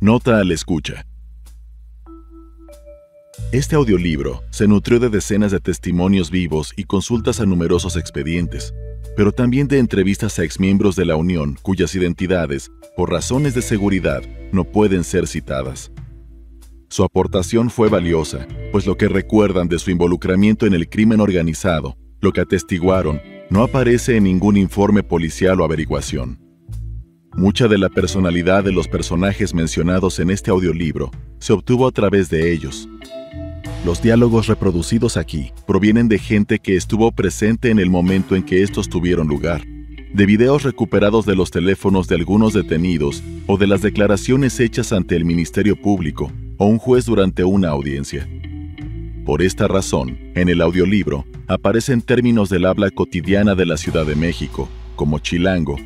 Nota al escucha. Este audiolibro se nutrió de decenas de testimonios vivos y consultas a numerosos expedientes, pero también de entrevistas a exmiembros de la Unión cuyas identidades, por razones de seguridad, no pueden ser citadas. Su aportación fue valiosa, pues lo que recuerdan de su involucramiento en el crimen organizado, lo que atestiguaron, no aparece en ningún informe policial o averiguación. Mucha de la personalidad de los personajes mencionados en este audiolibro se obtuvo a través de ellos. Los diálogos reproducidos aquí provienen de gente que estuvo presente en el momento en que estos tuvieron lugar, de videos recuperados de los teléfonos de algunos detenidos o de las declaraciones hechas ante el Ministerio Público o un juez durante una audiencia. Por esta razón, en el audiolibro aparecen términos del habla cotidiana de la Ciudad de México, como chilango,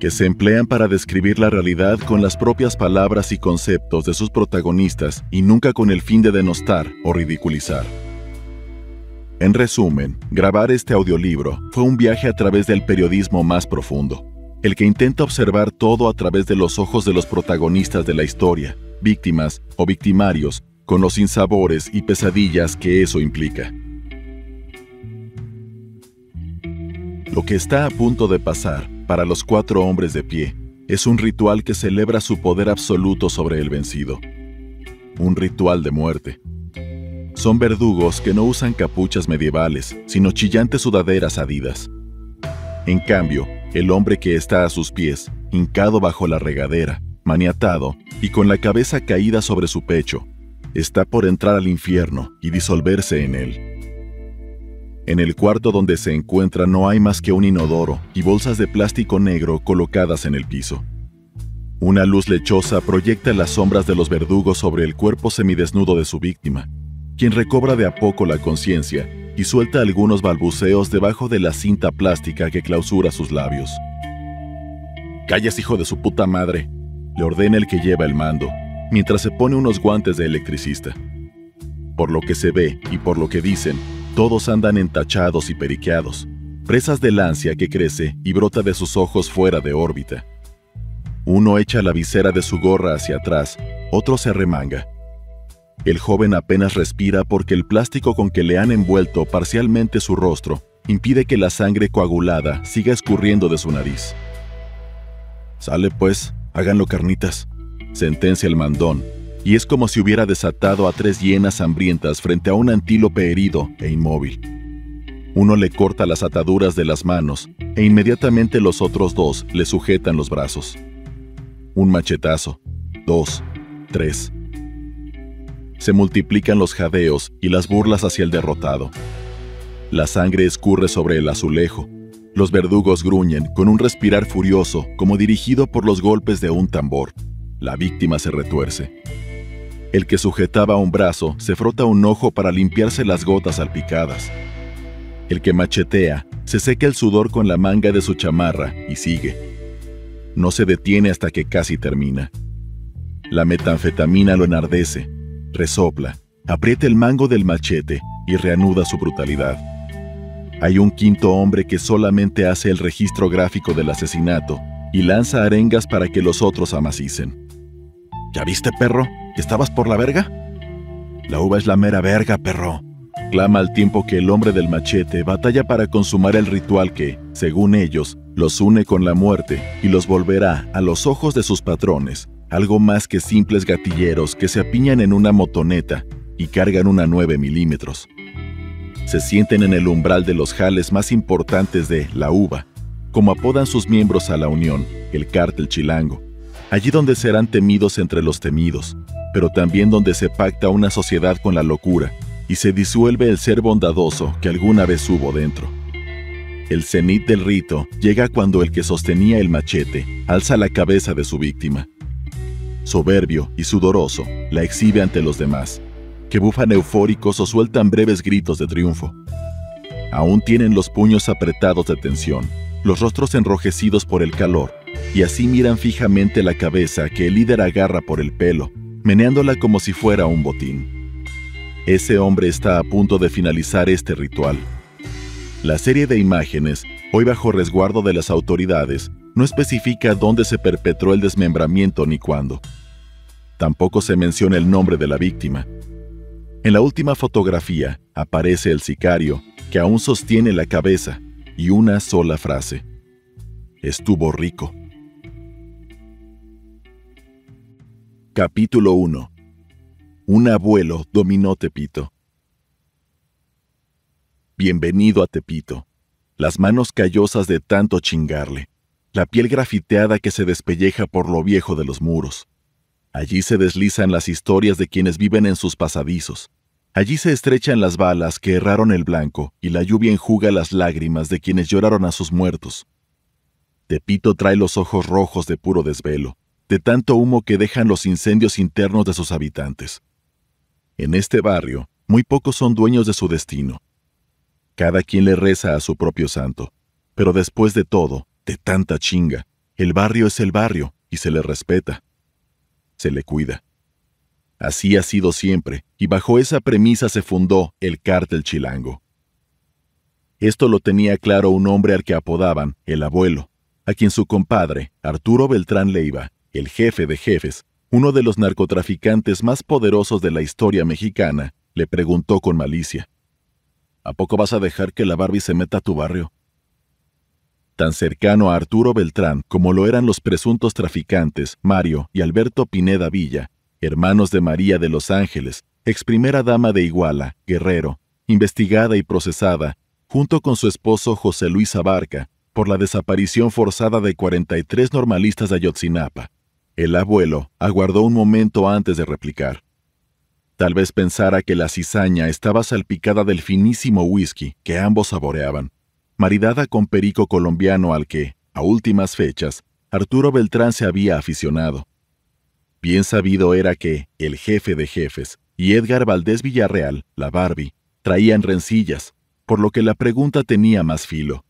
que se emplean para describir la realidad con las propias palabras y conceptos de sus protagonistas y nunca con el fin de denostar o ridiculizar. En resumen, grabar este audiolibro fue un viaje a través del periodismo más profundo, el que intenta observar todo a través de los ojos de los protagonistas de la historia, víctimas o victimarios, con los sinsabores y pesadillas que eso implica. Lo que está a punto de pasar para los cuatro hombres de pie es un ritual que celebra su poder absoluto sobre el vencido. Un ritual de muerte. Son verdugos que no usan capuchas medievales, sino chillantes sudaderas adidas. En cambio, el hombre que está a sus pies, hincado bajo la regadera, maniatado y con la cabeza caída sobre su pecho, está por entrar al infierno y disolverse en él. En el cuarto donde se encuentra no hay más que un inodoro y bolsas de plástico negro colocadas en el piso. Una luz lechosa proyecta las sombras de los verdugos sobre el cuerpo semidesnudo de su víctima, quien recobra de a poco la conciencia y suelta algunos balbuceos debajo de la cinta plástica que clausura sus labios. Calles, hijo de su puta madre, le ordena el que lleva el mando, mientras se pone unos guantes de electricista. Por lo que se ve y por lo que dicen, todos andan entachados y periqueados, presas del ansia que crece y brota de sus ojos fuera de órbita. Uno echa la visera de su gorra hacia atrás, otro se remanga. El joven apenas respira porque el plástico con que le han envuelto parcialmente su rostro impide que la sangre coagulada siga escurriendo de su nariz. Sale pues, háganlo carnitas, sentencia el mandón, y es como si hubiera desatado a tres hienas hambrientas frente a un antílope herido e inmóvil. Uno le corta las ataduras de las manos e inmediatamente los otros dos le sujetan los brazos. Un machetazo, dos, tres. Se multiplican los jadeos y las burlas hacia el derrotado. La sangre escurre sobre el azulejo. Los verdugos gruñen con un respirar furioso como dirigido por los golpes de un tambor. La víctima se retuerce. El que sujetaba un brazo se frota un ojo para limpiarse las gotas salpicadas. El que machetea se seca el sudor con la manga de su chamarra y sigue. No se detiene hasta que casi termina. La metanfetamina lo enardece, resopla, aprieta el mango del machete y reanuda su brutalidad. Hay un quinto hombre que solamente hace el registro gráfico del asesinato y lanza arengas para que los otros amacicen. ¿Ya viste, perro? ¿Estabas por la verga? La uva es la mera verga, perro. Clama al tiempo que el hombre del machete batalla para consumar el ritual que, según ellos, los une con la muerte y los volverá, a los ojos de sus patrones, algo más que simples gatilleros que se apiñan en una motoneta y cargan una 9 milímetros. Se sienten en el umbral de los jales más importantes de la uva, como apodan sus miembros a la Unión, el cártel chilango, allí donde serán temidos entre los temidos, pero también donde se pacta una sociedad con la locura y se disuelve el ser bondadoso que alguna vez hubo dentro. El cenit del rito llega cuando el que sostenía el machete alza la cabeza de su víctima. Soberbio y sudoroso, la exhibe ante los demás, que bufan eufóricos o sueltan breves gritos de triunfo. Aún tienen los puños apretados de tensión, los rostros enrojecidos por el calor y así miran fijamente la cabeza que el líder agarra por el pelo, meneándola como si fuera un botín. Ese hombre está a punto de finalizar este ritual. La serie de imágenes, hoy bajo resguardo de las autoridades, no especifica dónde se perpetró el desmembramiento ni cuándo. Tampoco se menciona el nombre de la víctima. En la última fotografía aparece el sicario, que aún sostiene la cabeza, y una sola frase. Estuvo rico. Capítulo 1. Un abuelo dominó Tepito. Bienvenido a Tepito. Las manos callosas de tanto chingarle. La piel grafiteada que se despelleja por lo viejo de los muros. Allí se deslizan las historias de quienes viven en sus pasadizos. Allí se estrechan las balas que erraron el blanco y la lluvia enjuga las lágrimas de quienes lloraron a sus muertos. Tepito trae los ojos rojos de puro desvelo, de tanto humo que dejan los incendios internos de sus habitantes. En este barrio, muy pocos son dueños de su destino. Cada quien le reza a su propio santo, pero después de todo, de tanta chinga, el barrio es el barrio y se le respeta se le cuida. Así ha sido siempre, y bajo esa premisa se fundó el cártel chilango. Esto lo tenía claro un hombre al que apodaban el abuelo, a quien su compadre, Arturo Beltrán Leiva, el jefe de jefes, uno de los narcotraficantes más poderosos de la historia mexicana, le preguntó con malicia. ¿A poco vas a dejar que la Barbie se meta a tu barrio? tan cercano a Arturo Beltrán como lo eran los presuntos traficantes Mario y Alberto Pineda Villa, hermanos de María de los Ángeles, ex primera dama de Iguala, Guerrero, investigada y procesada, junto con su esposo José Luis Abarca, por la desaparición forzada de 43 normalistas de Ayotzinapa. El abuelo aguardó un momento antes de replicar. Tal vez pensara que la cizaña estaba salpicada del finísimo whisky que ambos saboreaban maridada con perico colombiano al que, a últimas fechas, Arturo Beltrán se había aficionado. Bien sabido era que el jefe de jefes y Edgar Valdés Villarreal, la Barbie, traían rencillas, por lo que la pregunta tenía más filo.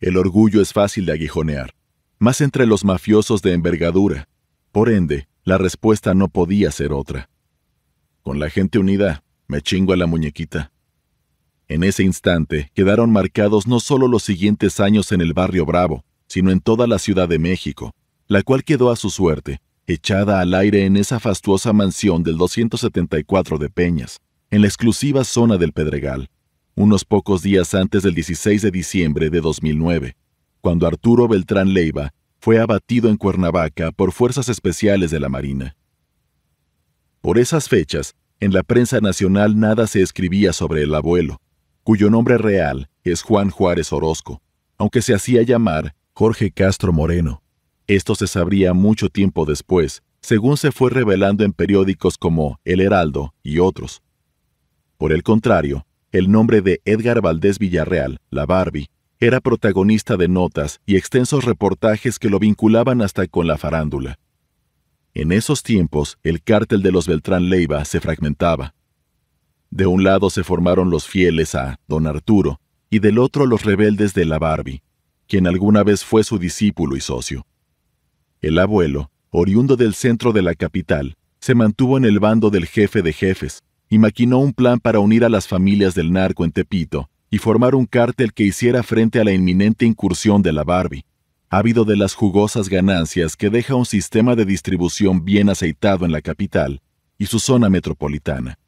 El orgullo es fácil de aguijonear, más entre los mafiosos de envergadura. Por ende, la respuesta no podía ser otra. Con la gente unida, me chingo a la muñequita. En ese instante quedaron marcados no solo los siguientes años en el barrio Bravo, sino en toda la Ciudad de México, la cual quedó a su suerte, echada al aire en esa fastuosa mansión del 274 de Peñas, en la exclusiva zona del Pedregal, unos pocos días antes del 16 de diciembre de 2009, cuando Arturo Beltrán Leiva fue abatido en Cuernavaca por fuerzas especiales de la Marina. Por esas fechas, en la prensa nacional nada se escribía sobre el abuelo, cuyo nombre real es Juan Juárez Orozco, aunque se hacía llamar Jorge Castro Moreno. Esto se sabría mucho tiempo después, según se fue revelando en periódicos como El Heraldo y otros. Por el contrario, el nombre de Edgar Valdés Villarreal, la Barbie, era protagonista de notas y extensos reportajes que lo vinculaban hasta con la farándula. En esos tiempos, el cártel de los Beltrán Leiva se fragmentaba. De un lado se formaron los fieles a don Arturo y del otro los rebeldes de la Barbie, quien alguna vez fue su discípulo y socio. El abuelo, oriundo del centro de la capital, se mantuvo en el bando del jefe de jefes y maquinó un plan para unir a las familias del narco en Tepito y formar un cártel que hiciera frente a la inminente incursión de la Barbie, ávido de las jugosas ganancias que deja un sistema de distribución bien aceitado en la capital y su zona metropolitana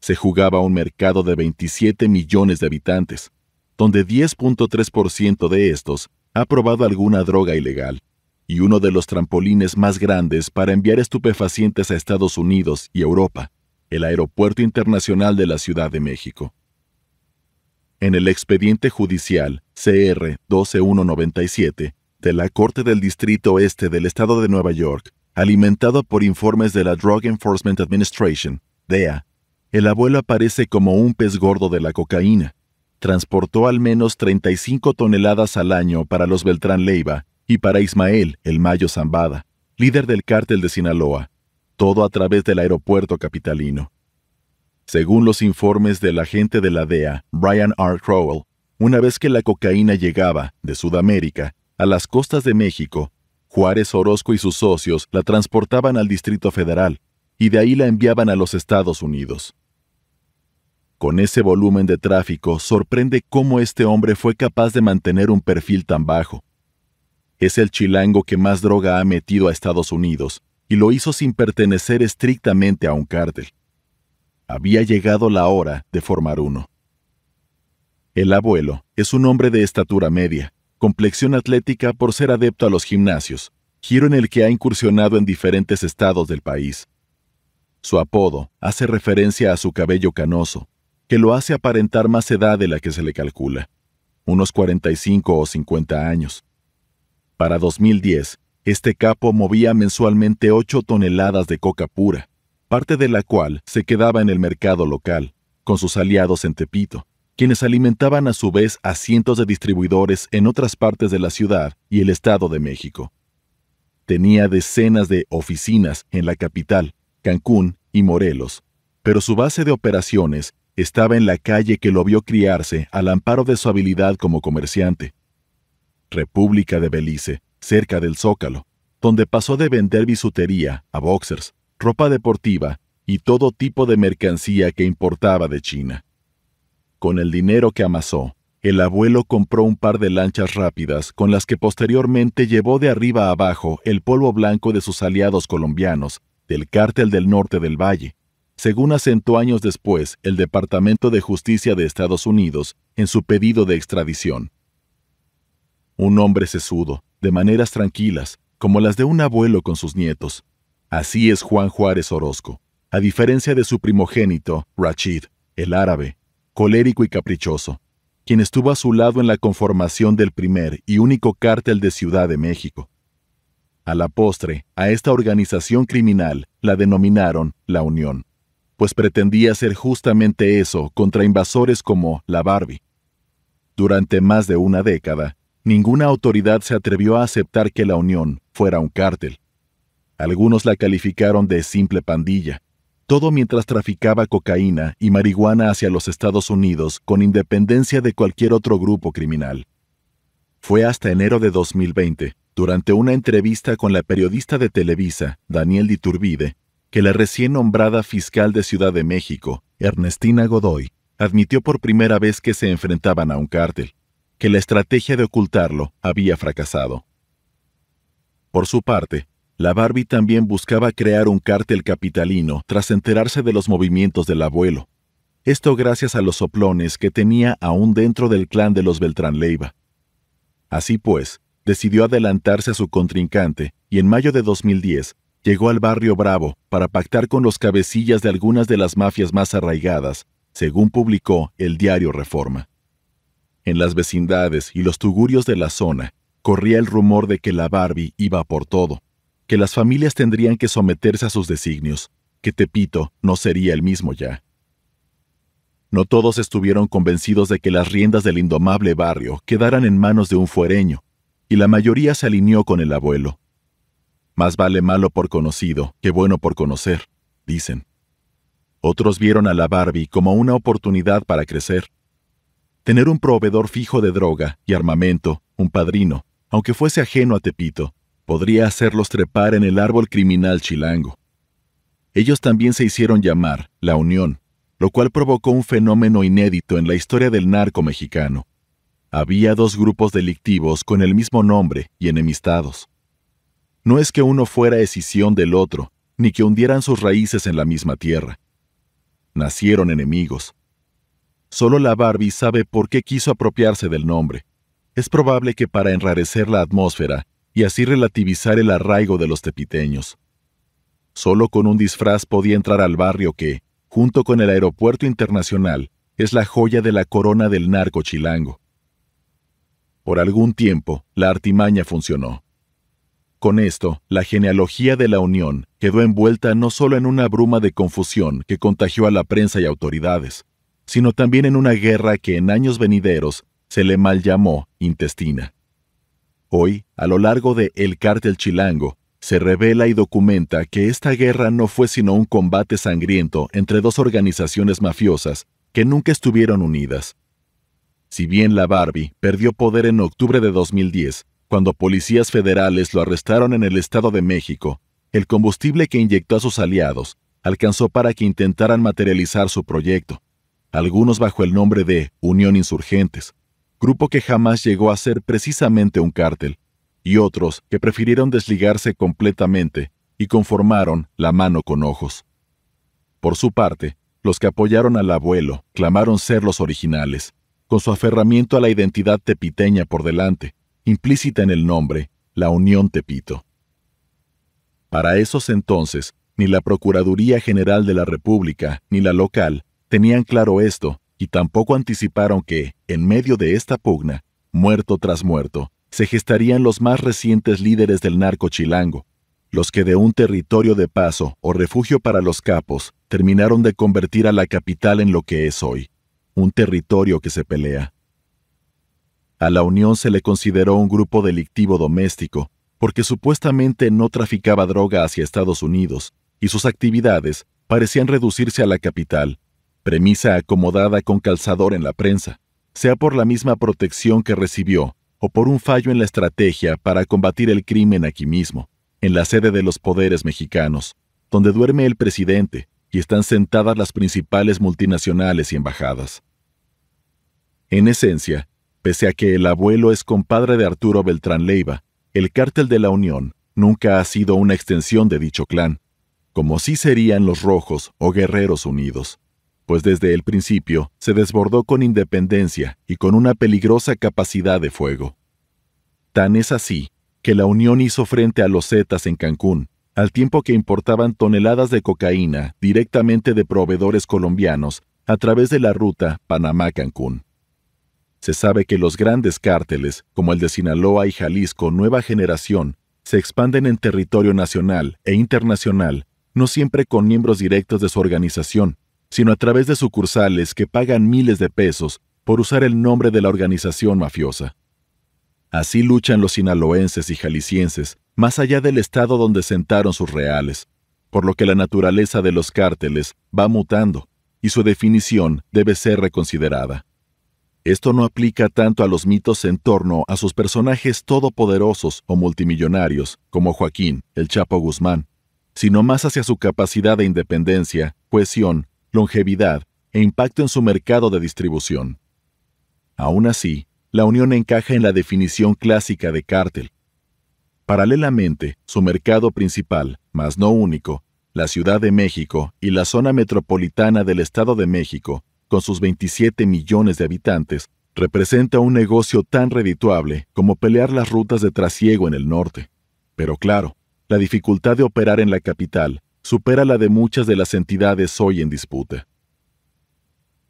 se jugaba un mercado de 27 millones de habitantes, donde 10.3% de estos ha probado alguna droga ilegal, y uno de los trampolines más grandes para enviar estupefacientes a Estados Unidos y Europa, el Aeropuerto Internacional de la Ciudad de México. En el expediente judicial CR 12197 de la Corte del Distrito Este del Estado de Nueva York, alimentado por informes de la Drug Enforcement Administration, DEA, el abuelo aparece como un pez gordo de la cocaína. Transportó al menos 35 toneladas al año para los Beltrán Leiva y para Ismael, el Mayo Zambada, líder del cártel de Sinaloa, todo a través del aeropuerto capitalino. Según los informes del agente de la DEA, Brian R. Crowell, una vez que la cocaína llegaba, de Sudamérica, a las costas de México, Juárez Orozco y sus socios la transportaban al Distrito Federal, y de ahí la enviaban a los Estados Unidos. Con ese volumen de tráfico, sorprende cómo este hombre fue capaz de mantener un perfil tan bajo. Es el chilango que más droga ha metido a Estados Unidos, y lo hizo sin pertenecer estrictamente a un cártel. Había llegado la hora de formar uno. El abuelo es un hombre de estatura media, complexión atlética por ser adepto a los gimnasios, giro en el que ha incursionado en diferentes estados del país. Su apodo hace referencia a su cabello canoso, que lo hace aparentar más edad de la que se le calcula, unos 45 o 50 años. Para 2010, este capo movía mensualmente 8 toneladas de coca pura, parte de la cual se quedaba en el mercado local, con sus aliados en Tepito, quienes alimentaban a su vez a cientos de distribuidores en otras partes de la ciudad y el Estado de México. Tenía decenas de oficinas en la capital, Cancún y Morelos, pero su base de operaciones estaba en la calle que lo vio criarse al amparo de su habilidad como comerciante. República de Belice, cerca del Zócalo, donde pasó de vender bisutería a boxers, ropa deportiva y todo tipo de mercancía que importaba de China. Con el dinero que amasó, el abuelo compró un par de lanchas rápidas con las que posteriormente llevó de arriba a abajo el polvo blanco de sus aliados colombianos del cártel del norte del Valle, según asentó años después el Departamento de Justicia de Estados Unidos en su pedido de extradición. Un hombre sesudo, de maneras tranquilas, como las de un abuelo con sus nietos. Así es Juan Juárez Orozco, a diferencia de su primogénito, Rachid, el árabe, colérico y caprichoso, quien estuvo a su lado en la conformación del primer y único cártel de Ciudad de México. A la postre, a esta organización criminal la denominaron la Unión, pues pretendía ser justamente eso contra invasores como la Barbie. Durante más de una década, ninguna autoridad se atrevió a aceptar que la Unión fuera un cártel. Algunos la calificaron de simple pandilla, todo mientras traficaba cocaína y marihuana hacia los Estados Unidos con independencia de cualquier otro grupo criminal. Fue hasta enero de 2020, durante una entrevista con la periodista de Televisa, Daniel Diturbide, que la recién nombrada fiscal de Ciudad de México, Ernestina Godoy, admitió por primera vez que se enfrentaban a un cártel, que la estrategia de ocultarlo había fracasado. Por su parte, la Barbie también buscaba crear un cártel capitalino tras enterarse de los movimientos del abuelo. Esto gracias a los soplones que tenía aún dentro del clan de los Beltrán Leiva. Así pues, decidió adelantarse a su contrincante y en mayo de 2010 llegó al barrio Bravo para pactar con los cabecillas de algunas de las mafias más arraigadas, según publicó el diario Reforma. En las vecindades y los tugurios de la zona corría el rumor de que la Barbie iba por todo, que las familias tendrían que someterse a sus designios, que Tepito no sería el mismo ya. No todos estuvieron convencidos de que las riendas del indomable barrio quedaran en manos de un fuereño, y la mayoría se alineó con el abuelo. Más vale malo por conocido que bueno por conocer, dicen. Otros vieron a la Barbie como una oportunidad para crecer. Tener un proveedor fijo de droga y armamento, un padrino, aunque fuese ajeno a Tepito, podría hacerlos trepar en el árbol criminal chilango. Ellos también se hicieron llamar la Unión, lo cual provocó un fenómeno inédito en la historia del narco mexicano. Había dos grupos delictivos con el mismo nombre y enemistados. No es que uno fuera escisión del otro, ni que hundieran sus raíces en la misma tierra. Nacieron enemigos. Solo la Barbie sabe por qué quiso apropiarse del nombre. Es probable que para enrarecer la atmósfera y así relativizar el arraigo de los tepiteños. Solo con un disfraz podía entrar al barrio que, junto con el aeropuerto internacional, es la joya de la corona del narco chilango. Por algún tiempo, la artimaña funcionó. Con esto, la genealogía de la Unión quedó envuelta no solo en una bruma de confusión que contagió a la prensa y autoridades, sino también en una guerra que en años venideros se le mal llamó intestina. Hoy, a lo largo de El Cártel Chilango, se revela y documenta que esta guerra no fue sino un combate sangriento entre dos organizaciones mafiosas que nunca estuvieron unidas, si bien la Barbie perdió poder en octubre de 2010, cuando policías federales lo arrestaron en el Estado de México, el combustible que inyectó a sus aliados alcanzó para que intentaran materializar su proyecto, algunos bajo el nombre de Unión Insurgentes, grupo que jamás llegó a ser precisamente un cártel, y otros que prefirieron desligarse completamente y conformaron la mano con ojos. Por su parte, los que apoyaron al abuelo clamaron ser los originales, con su aferramiento a la identidad tepiteña por delante, implícita en el nombre, la Unión Tepito. Para esos entonces, ni la Procuraduría General de la República ni la local tenían claro esto y tampoco anticiparon que, en medio de esta pugna, muerto tras muerto, se gestarían los más recientes líderes del narco chilango, los que de un territorio de paso o refugio para los capos terminaron de convertir a la capital en lo que es hoy, un territorio que se pelea. A la Unión se le consideró un grupo delictivo doméstico, porque supuestamente no traficaba droga hacia Estados Unidos, y sus actividades parecían reducirse a la capital, premisa acomodada con calzador en la prensa, sea por la misma protección que recibió o por un fallo en la estrategia para combatir el crimen aquí mismo, en la sede de los poderes mexicanos, donde duerme el presidente y están sentadas las principales multinacionales y embajadas. En esencia, pese a que el abuelo es compadre de Arturo Beltrán Leiva, el cártel de la Unión nunca ha sido una extensión de dicho clan, como sí serían los rojos o guerreros unidos, pues desde el principio se desbordó con independencia y con una peligrosa capacidad de fuego. Tan es así que la Unión hizo frente a los Zetas en Cancún, al tiempo que importaban toneladas de cocaína directamente de proveedores colombianos a través de la ruta Panamá-Cancún. Se sabe que los grandes cárteles, como el de Sinaloa y Jalisco Nueva Generación, se expanden en territorio nacional e internacional, no siempre con miembros directos de su organización, sino a través de sucursales que pagan miles de pesos por usar el nombre de la organización mafiosa. Así luchan los sinaloenses y jaliscienses, más allá del estado donde sentaron sus reales, por lo que la naturaleza de los cárteles va mutando y su definición debe ser reconsiderada. Esto no aplica tanto a los mitos en torno a sus personajes todopoderosos o multimillonarios, como Joaquín, el Chapo Guzmán, sino más hacia su capacidad de independencia, cohesión, longevidad e impacto en su mercado de distribución. Aún así, la Unión encaja en la definición clásica de cártel. Paralelamente, su mercado principal, más no único, la Ciudad de México y la zona metropolitana del Estado de México, con sus 27 millones de habitantes, representa un negocio tan redituable como pelear las rutas de trasiego en el norte. Pero claro, la dificultad de operar en la capital supera la de muchas de las entidades hoy en disputa.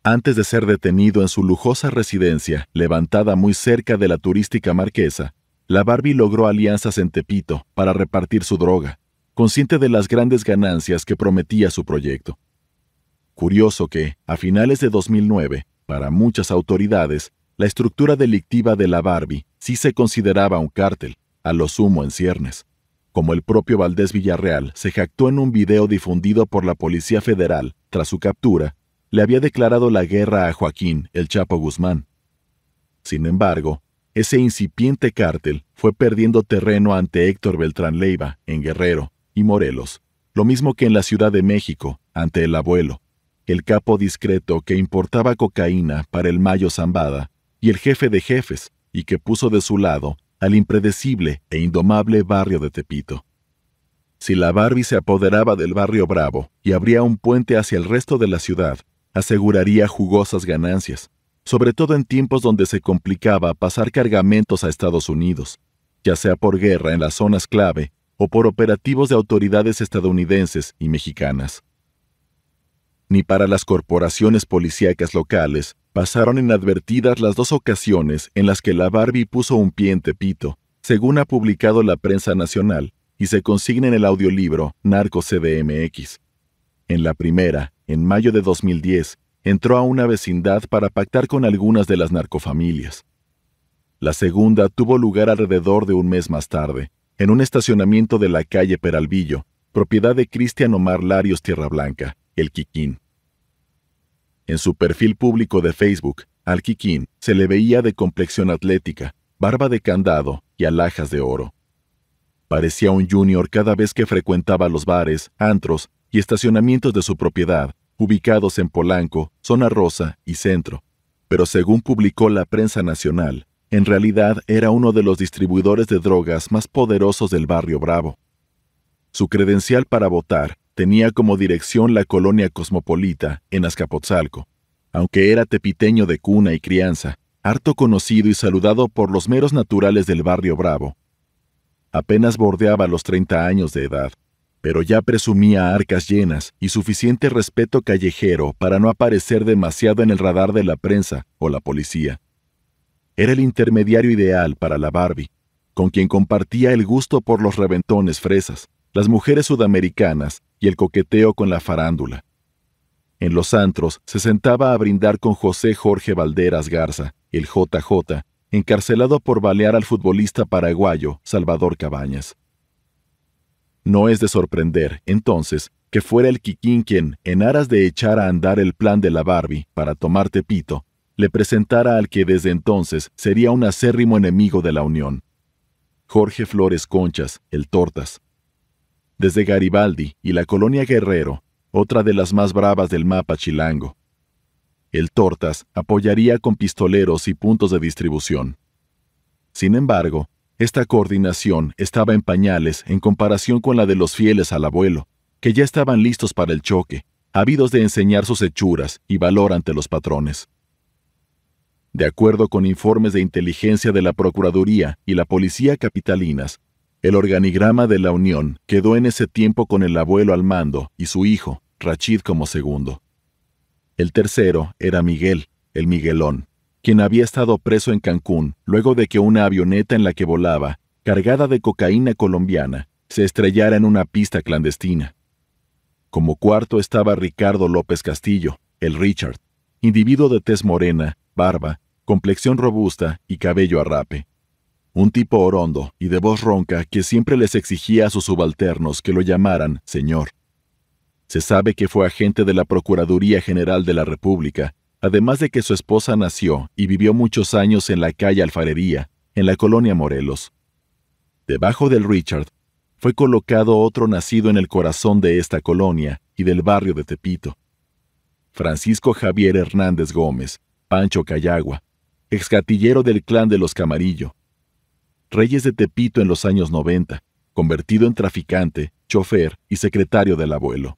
Antes de ser detenido en su lujosa residencia, levantada muy cerca de la turística marquesa, la Barbie logró alianzas en Tepito para repartir su droga, consciente de las grandes ganancias que prometía su proyecto. Curioso que, a finales de 2009, para muchas autoridades, la estructura delictiva de la Barbie sí se consideraba un cártel, a lo sumo en ciernes. Como el propio Valdés Villarreal se jactó en un video difundido por la Policía Federal tras su captura le había declarado la guerra a Joaquín el Chapo Guzmán. Sin embargo, ese incipiente cártel fue perdiendo terreno ante Héctor Beltrán Leiva en Guerrero y Morelos, lo mismo que en la Ciudad de México ante el abuelo, el capo discreto que importaba cocaína para el Mayo Zambada y el jefe de jefes y que puso de su lado al impredecible e indomable barrio de Tepito. Si la Barbie se apoderaba del barrio Bravo y abría un puente hacia el resto de la ciudad, aseguraría jugosas ganancias, sobre todo en tiempos donde se complicaba pasar cargamentos a Estados Unidos, ya sea por guerra en las zonas clave o por operativos de autoridades estadounidenses y mexicanas. Ni para las corporaciones policíacas locales pasaron inadvertidas las dos ocasiones en las que la Barbie puso un pie en Tepito, según ha publicado la prensa nacional y se consigna en el audiolibro Narco CDMX. En la primera, en mayo de 2010, entró a una vecindad para pactar con algunas de las narcofamilias. La segunda tuvo lugar alrededor de un mes más tarde, en un estacionamiento de la calle Peralvillo, propiedad de Cristian Omar Larios Tierra Blanca, el Quiquín. En su perfil público de Facebook, al Quiquín se le veía de complexión atlética, barba de candado y alhajas de oro. Parecía un junior cada vez que frecuentaba los bares, antros y estacionamientos de su propiedad, ubicados en Polanco, Zona Rosa y Centro. Pero según publicó la prensa nacional, en realidad era uno de los distribuidores de drogas más poderosos del barrio Bravo. Su credencial para votar tenía como dirección la colonia cosmopolita en Azcapotzalco, aunque era tepiteño de cuna y crianza, harto conocido y saludado por los meros naturales del barrio Bravo. Apenas bordeaba los 30 años de edad, pero ya presumía arcas llenas y suficiente respeto callejero para no aparecer demasiado en el radar de la prensa o la policía. Era el intermediario ideal para la Barbie, con quien compartía el gusto por los reventones fresas, las mujeres sudamericanas y el coqueteo con la farándula. En los antros se sentaba a brindar con José Jorge Valderas Garza, el JJ, encarcelado por balear al futbolista paraguayo Salvador Cabañas. No es de sorprender, entonces, que fuera el Kikín quien, en aras de echar a andar el plan de la Barbie para tomar Tepito, le presentara al que desde entonces sería un acérrimo enemigo de la Unión. Jorge Flores Conchas, el Tortas. Desde Garibaldi y la colonia Guerrero, otra de las más bravas del mapa chilango. El Tortas apoyaría con pistoleros y puntos de distribución. Sin embargo, esta coordinación estaba en pañales en comparación con la de los fieles al abuelo, que ya estaban listos para el choque, ávidos de enseñar sus hechuras y valor ante los patrones. De acuerdo con informes de inteligencia de la Procuraduría y la Policía Capitalinas, el organigrama de la Unión quedó en ese tiempo con el abuelo al mando y su hijo, Rachid, como segundo. El tercero era Miguel, el Miguelón, quien había estado preso en Cancún luego de que una avioneta en la que volaba, cargada de cocaína colombiana, se estrellara en una pista clandestina. Como cuarto estaba Ricardo López Castillo, el Richard, individuo de tez morena, barba, complexión robusta y cabello arrape. Un tipo orondo y de voz ronca que siempre les exigía a sus subalternos que lo llamaran señor. Se sabe que fue agente de la Procuraduría General de la República además de que su esposa nació y vivió muchos años en la calle Alfarería, en la colonia Morelos. Debajo del Richard fue colocado otro nacido en el corazón de esta colonia y del barrio de Tepito. Francisco Javier Hernández Gómez, Pancho Cayagua, exgatillero del clan de los Camarillo. Reyes de Tepito en los años 90, convertido en traficante, chofer y secretario del abuelo.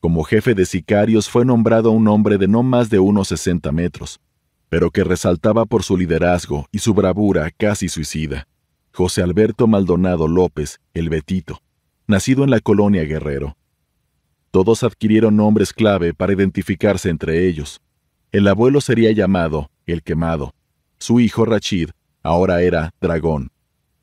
Como jefe de sicarios fue nombrado un hombre de no más de unos 60 metros, pero que resaltaba por su liderazgo y su bravura casi suicida. José Alberto Maldonado López, el Betito, nacido en la colonia Guerrero. Todos adquirieron nombres clave para identificarse entre ellos. El abuelo sería llamado El Quemado. Su hijo Rachid ahora era Dragón.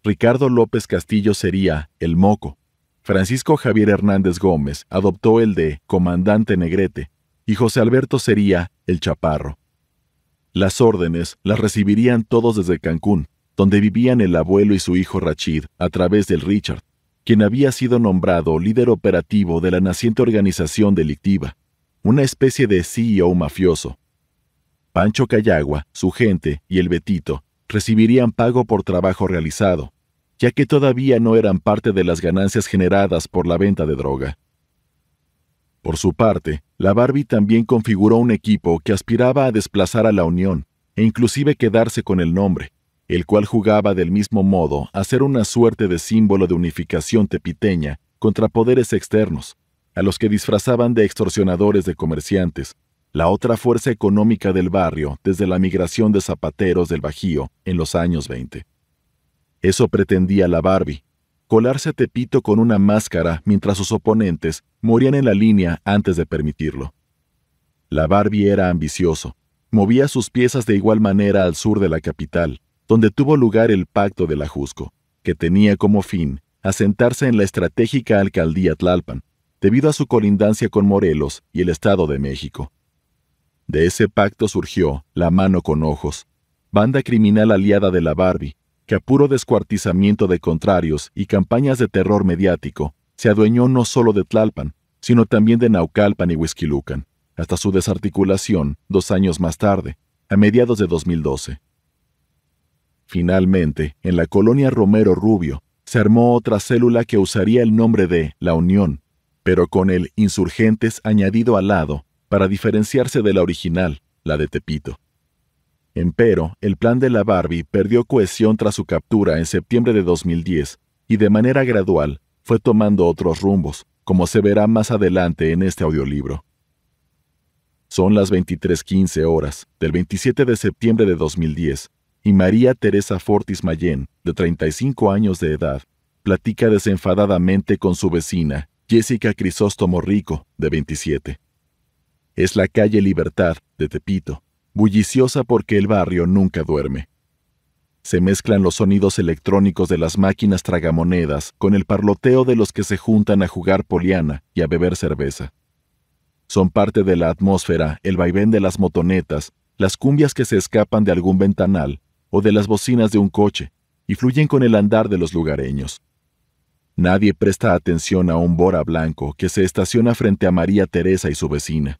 Ricardo López Castillo sería El Moco. Francisco Javier Hernández Gómez adoptó el de Comandante Negrete y José Alberto sería el Chaparro. Las órdenes las recibirían todos desde Cancún, donde vivían el abuelo y su hijo Rachid a través del Richard, quien había sido nombrado líder operativo de la naciente organización delictiva, una especie de CEO mafioso. Pancho Cayagua, su gente y el Betito recibirían pago por trabajo realizado, ya que todavía no eran parte de las ganancias generadas por la venta de droga. Por su parte, la Barbie también configuró un equipo que aspiraba a desplazar a la Unión e inclusive quedarse con el nombre, el cual jugaba del mismo modo a ser una suerte de símbolo de unificación tepiteña contra poderes externos, a los que disfrazaban de extorsionadores de comerciantes, la otra fuerza económica del barrio desde la migración de zapateros del Bajío en los años 20. Eso pretendía la Barbie, colarse a Tepito con una máscara mientras sus oponentes morían en la línea antes de permitirlo. La Barbie era ambicioso, movía sus piezas de igual manera al sur de la capital, donde tuvo lugar el pacto de la Jusco, que tenía como fin asentarse en la estratégica alcaldía Tlalpan, debido a su colindancia con Morelos y el Estado de México. De ese pacto surgió La Mano con Ojos, banda criminal aliada de la Barbie, que a puro descuartizamiento de contrarios y campañas de terror mediático, se adueñó no solo de Tlalpan, sino también de Naucalpan y Huizquilucan, hasta su desarticulación dos años más tarde, a mediados de 2012. Finalmente, en la colonia Romero Rubio, se armó otra célula que usaría el nombre de La Unión, pero con el Insurgentes añadido al lado para diferenciarse de la original, la de Tepito. Empero, el plan de la Barbie perdió cohesión tras su captura en septiembre de 2010 y de manera gradual fue tomando otros rumbos, como se verá más adelante en este audiolibro. Son las 23:15 horas del 27 de septiembre de 2010 y María Teresa Fortis Mayen, de 35 años de edad, platica desenfadadamente con su vecina, Jessica Crisóstomo Rico, de 27. Es la calle Libertad, de Tepito, bulliciosa porque el barrio nunca duerme. Se mezclan los sonidos electrónicos de las máquinas tragamonedas con el parloteo de los que se juntan a jugar poliana y a beber cerveza. Son parte de la atmósfera el vaivén de las motonetas, las cumbias que se escapan de algún ventanal o de las bocinas de un coche y fluyen con el andar de los lugareños. Nadie presta atención a un Bora blanco que se estaciona frente a María Teresa y su vecina.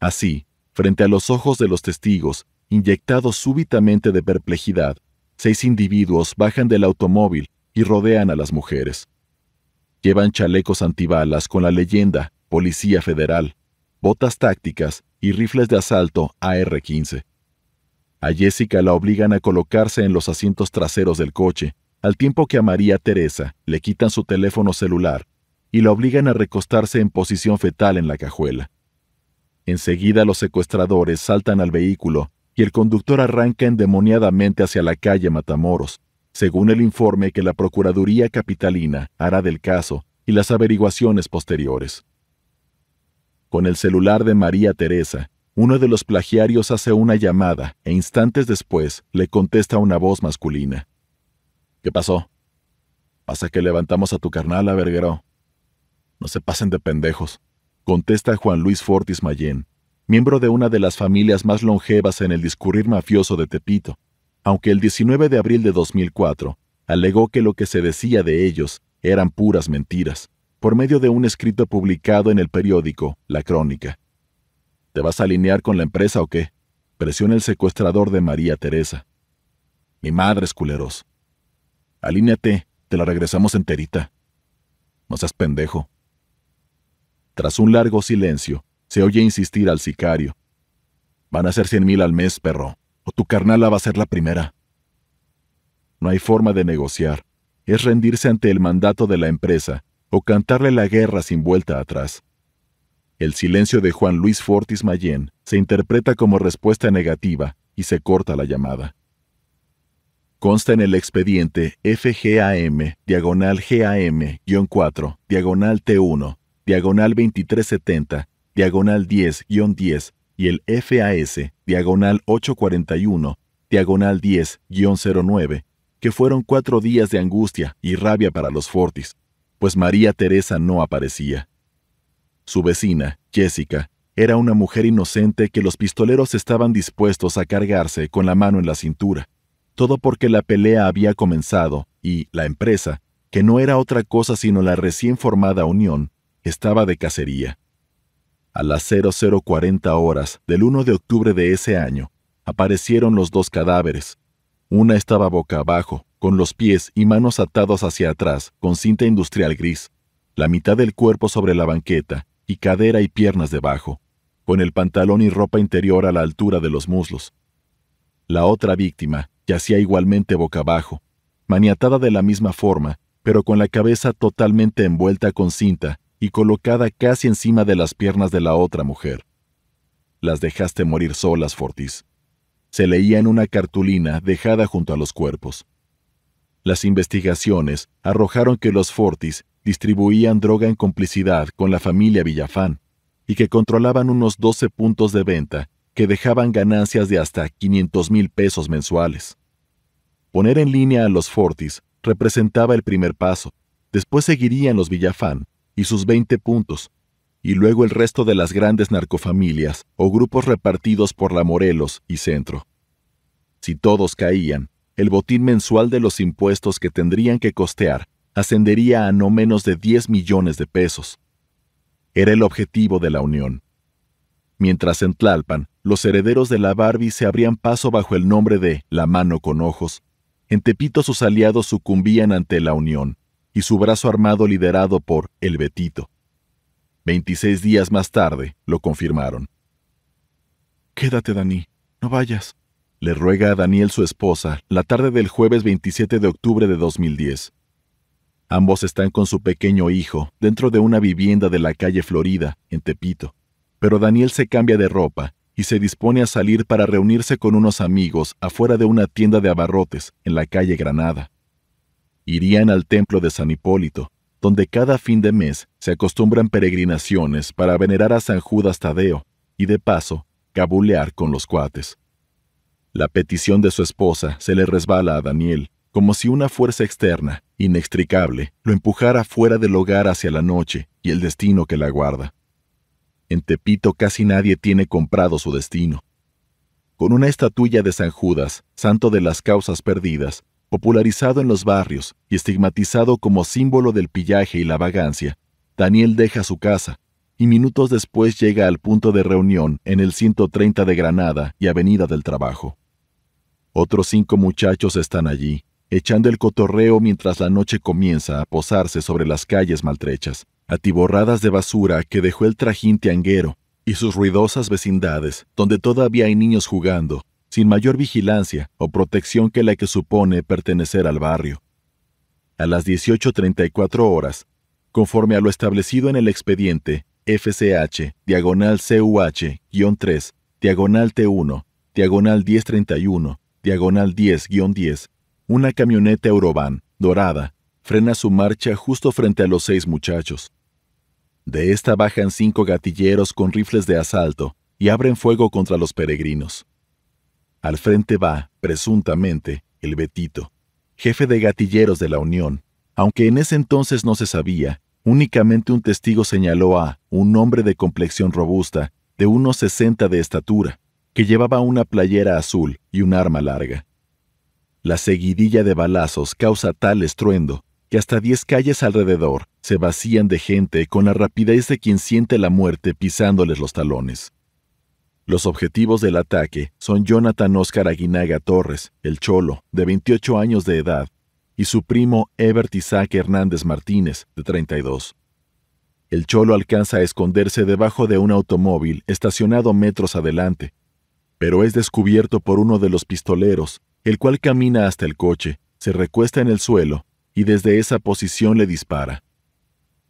Así, frente a los ojos de los testigos, inyectados súbitamente de perplejidad, seis individuos bajan del automóvil y rodean a las mujeres. Llevan chalecos antibalas con la leyenda Policía Federal, botas tácticas y rifles de asalto AR-15. A Jessica la obligan a colocarse en los asientos traseros del coche, al tiempo que a María Teresa le quitan su teléfono celular y la obligan a recostarse en posición fetal en la cajuela. Enseguida los secuestradores saltan al vehículo y el conductor arranca endemoniadamente hacia la calle Matamoros, según el informe que la Procuraduría Capitalina hará del caso y las averiguaciones posteriores. Con el celular de María Teresa, uno de los plagiarios hace una llamada e instantes después le contesta una voz masculina. ¿Qué pasó? Pasa que levantamos a tu carnal, verguero. No se pasen de pendejos, contesta Juan Luis Fortis Mayén, miembro de una de las familias más longevas en el discurrir mafioso de Tepito, aunque el 19 de abril de 2004 alegó que lo que se decía de ellos eran puras mentiras por medio de un escrito publicado en el periódico La Crónica. ¿Te vas a alinear con la empresa o qué? Presiona el secuestrador de María Teresa. Mi madre es culeros. Alíneate, te la regresamos enterita. No seas pendejo. Tras un largo silencio, se oye insistir al sicario. Van a ser cien mil al mes, perro, o tu carnala va a ser la primera. No hay forma de negociar. Es rendirse ante el mandato de la empresa o cantarle la guerra sin vuelta atrás. El silencio de Juan Luis Fortis Mayén se interpreta como respuesta negativa y se corta la llamada. Consta en el expediente FGAM, diagonal GAM-4, diagonal T1, diagonal 2370, diagonal 10-10 y el FAS, diagonal 841, diagonal 10-09, que fueron cuatro días de angustia y rabia para los Fortis, pues María Teresa no aparecía. Su vecina, Jessica, era una mujer inocente que los pistoleros estaban dispuestos a cargarse con la mano en la cintura, todo porque la pelea había comenzado y la empresa, que no era otra cosa sino la recién formada Unión, estaba de cacería. A las 0040 horas del 1 de octubre de ese año, aparecieron los dos cadáveres. Una estaba boca abajo, con los pies y manos atados hacia atrás con cinta industrial gris, la mitad del cuerpo sobre la banqueta y cadera y piernas debajo, con el pantalón y ropa interior a la altura de los muslos. La otra víctima yacía igualmente boca abajo, maniatada de la misma forma, pero con la cabeza totalmente envuelta con cinta y colocada casi encima de las piernas de la otra mujer. Las dejaste morir solas, Fortis. Se leía en una cartulina dejada junto a los cuerpos. Las investigaciones arrojaron que los Fortis distribuían droga en complicidad con la familia Villafán y que controlaban unos 12 puntos de venta que dejaban ganancias de hasta 500 mil pesos mensuales. Poner en línea a los Fortis representaba el primer paso, después seguirían los Villafán y sus 20 puntos, y luego el resto de las grandes narcofamilias o grupos repartidos por la Morelos y Centro. Si todos caían, el botín mensual de los impuestos que tendrían que costear ascendería a no menos de 10 millones de pesos. Era el objetivo de la Unión. Mientras en Tlalpan, los herederos de la Barbie se abrían paso bajo el nombre de La Mano con Ojos, en Tepito sus aliados sucumbían ante la Unión y su brazo armado liderado por El Betito. Veintiséis días más tarde lo confirmaron. Quédate, Dani, no vayas le ruega a Daniel su esposa la tarde del jueves 27 de octubre de 2010. Ambos están con su pequeño hijo dentro de una vivienda de la calle Florida, en Tepito. Pero Daniel se cambia de ropa y se dispone a salir para reunirse con unos amigos afuera de una tienda de abarrotes en la calle Granada. Irían al templo de San Hipólito, donde cada fin de mes se acostumbran peregrinaciones para venerar a San Judas Tadeo y de paso cabulear con los cuates. La petición de su esposa se le resbala a Daniel, como si una fuerza externa, inextricable, lo empujara fuera del hogar hacia la noche y el destino que la guarda. En Tepito casi nadie tiene comprado su destino. Con una estatuilla de San Judas, santo de las causas perdidas, popularizado en los barrios y estigmatizado como símbolo del pillaje y la vagancia, Daniel deja su casa y minutos después llega al punto de reunión en el 130 de Granada y Avenida del Trabajo. Otros cinco muchachos están allí, echando el cotorreo mientras la noche comienza a posarse sobre las calles maltrechas, atiborradas de basura que dejó el trajín tianguero y sus ruidosas vecindades, donde todavía hay niños jugando, sin mayor vigilancia o protección que la que supone pertenecer al barrio. A las 18.34 horas, conforme a lo establecido en el expediente FCH, diagonal CUH-3, diagonal T1, diagonal 1031, diagonal 10-10, una camioneta Eurovan, dorada, frena su marcha justo frente a los seis muchachos. De esta bajan cinco gatilleros con rifles de asalto y abren fuego contra los peregrinos. Al frente va, presuntamente, el Betito, jefe de gatilleros de la Unión, aunque en ese entonces no se sabía, únicamente un testigo señaló a un hombre de complexión robusta, de unos sesenta de estatura, que llevaba una playera azul y un arma larga. La seguidilla de balazos causa tal estruendo que hasta diez calles alrededor se vacían de gente con la rapidez de quien siente la muerte pisándoles los talones. Los objetivos del ataque son Jonathan Oscar Aguinaga Torres, el Cholo, de 28 años de edad, y su primo Ebert Isaac Hernández Martínez, de 32. El Cholo alcanza a esconderse debajo de un automóvil estacionado metros adelante, pero es descubierto por uno de los pistoleros el cual camina hasta el coche, se recuesta en el suelo y desde esa posición le dispara.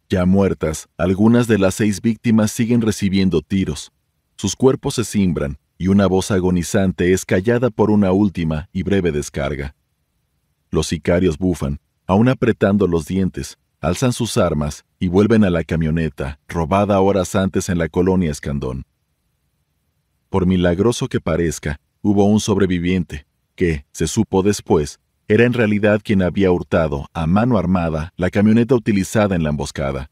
Ya muertas, algunas de las seis víctimas siguen recibiendo tiros. Sus cuerpos se cimbran y una voz agonizante es callada por una última y breve descarga. Los sicarios bufan, aún apretando los dientes, alzan sus armas y vuelven a la camioneta, robada horas antes en la colonia Escandón. Por milagroso que parezca, hubo un sobreviviente, que, se supo después, era en realidad quien había hurtado, a mano armada, la camioneta utilizada en la emboscada.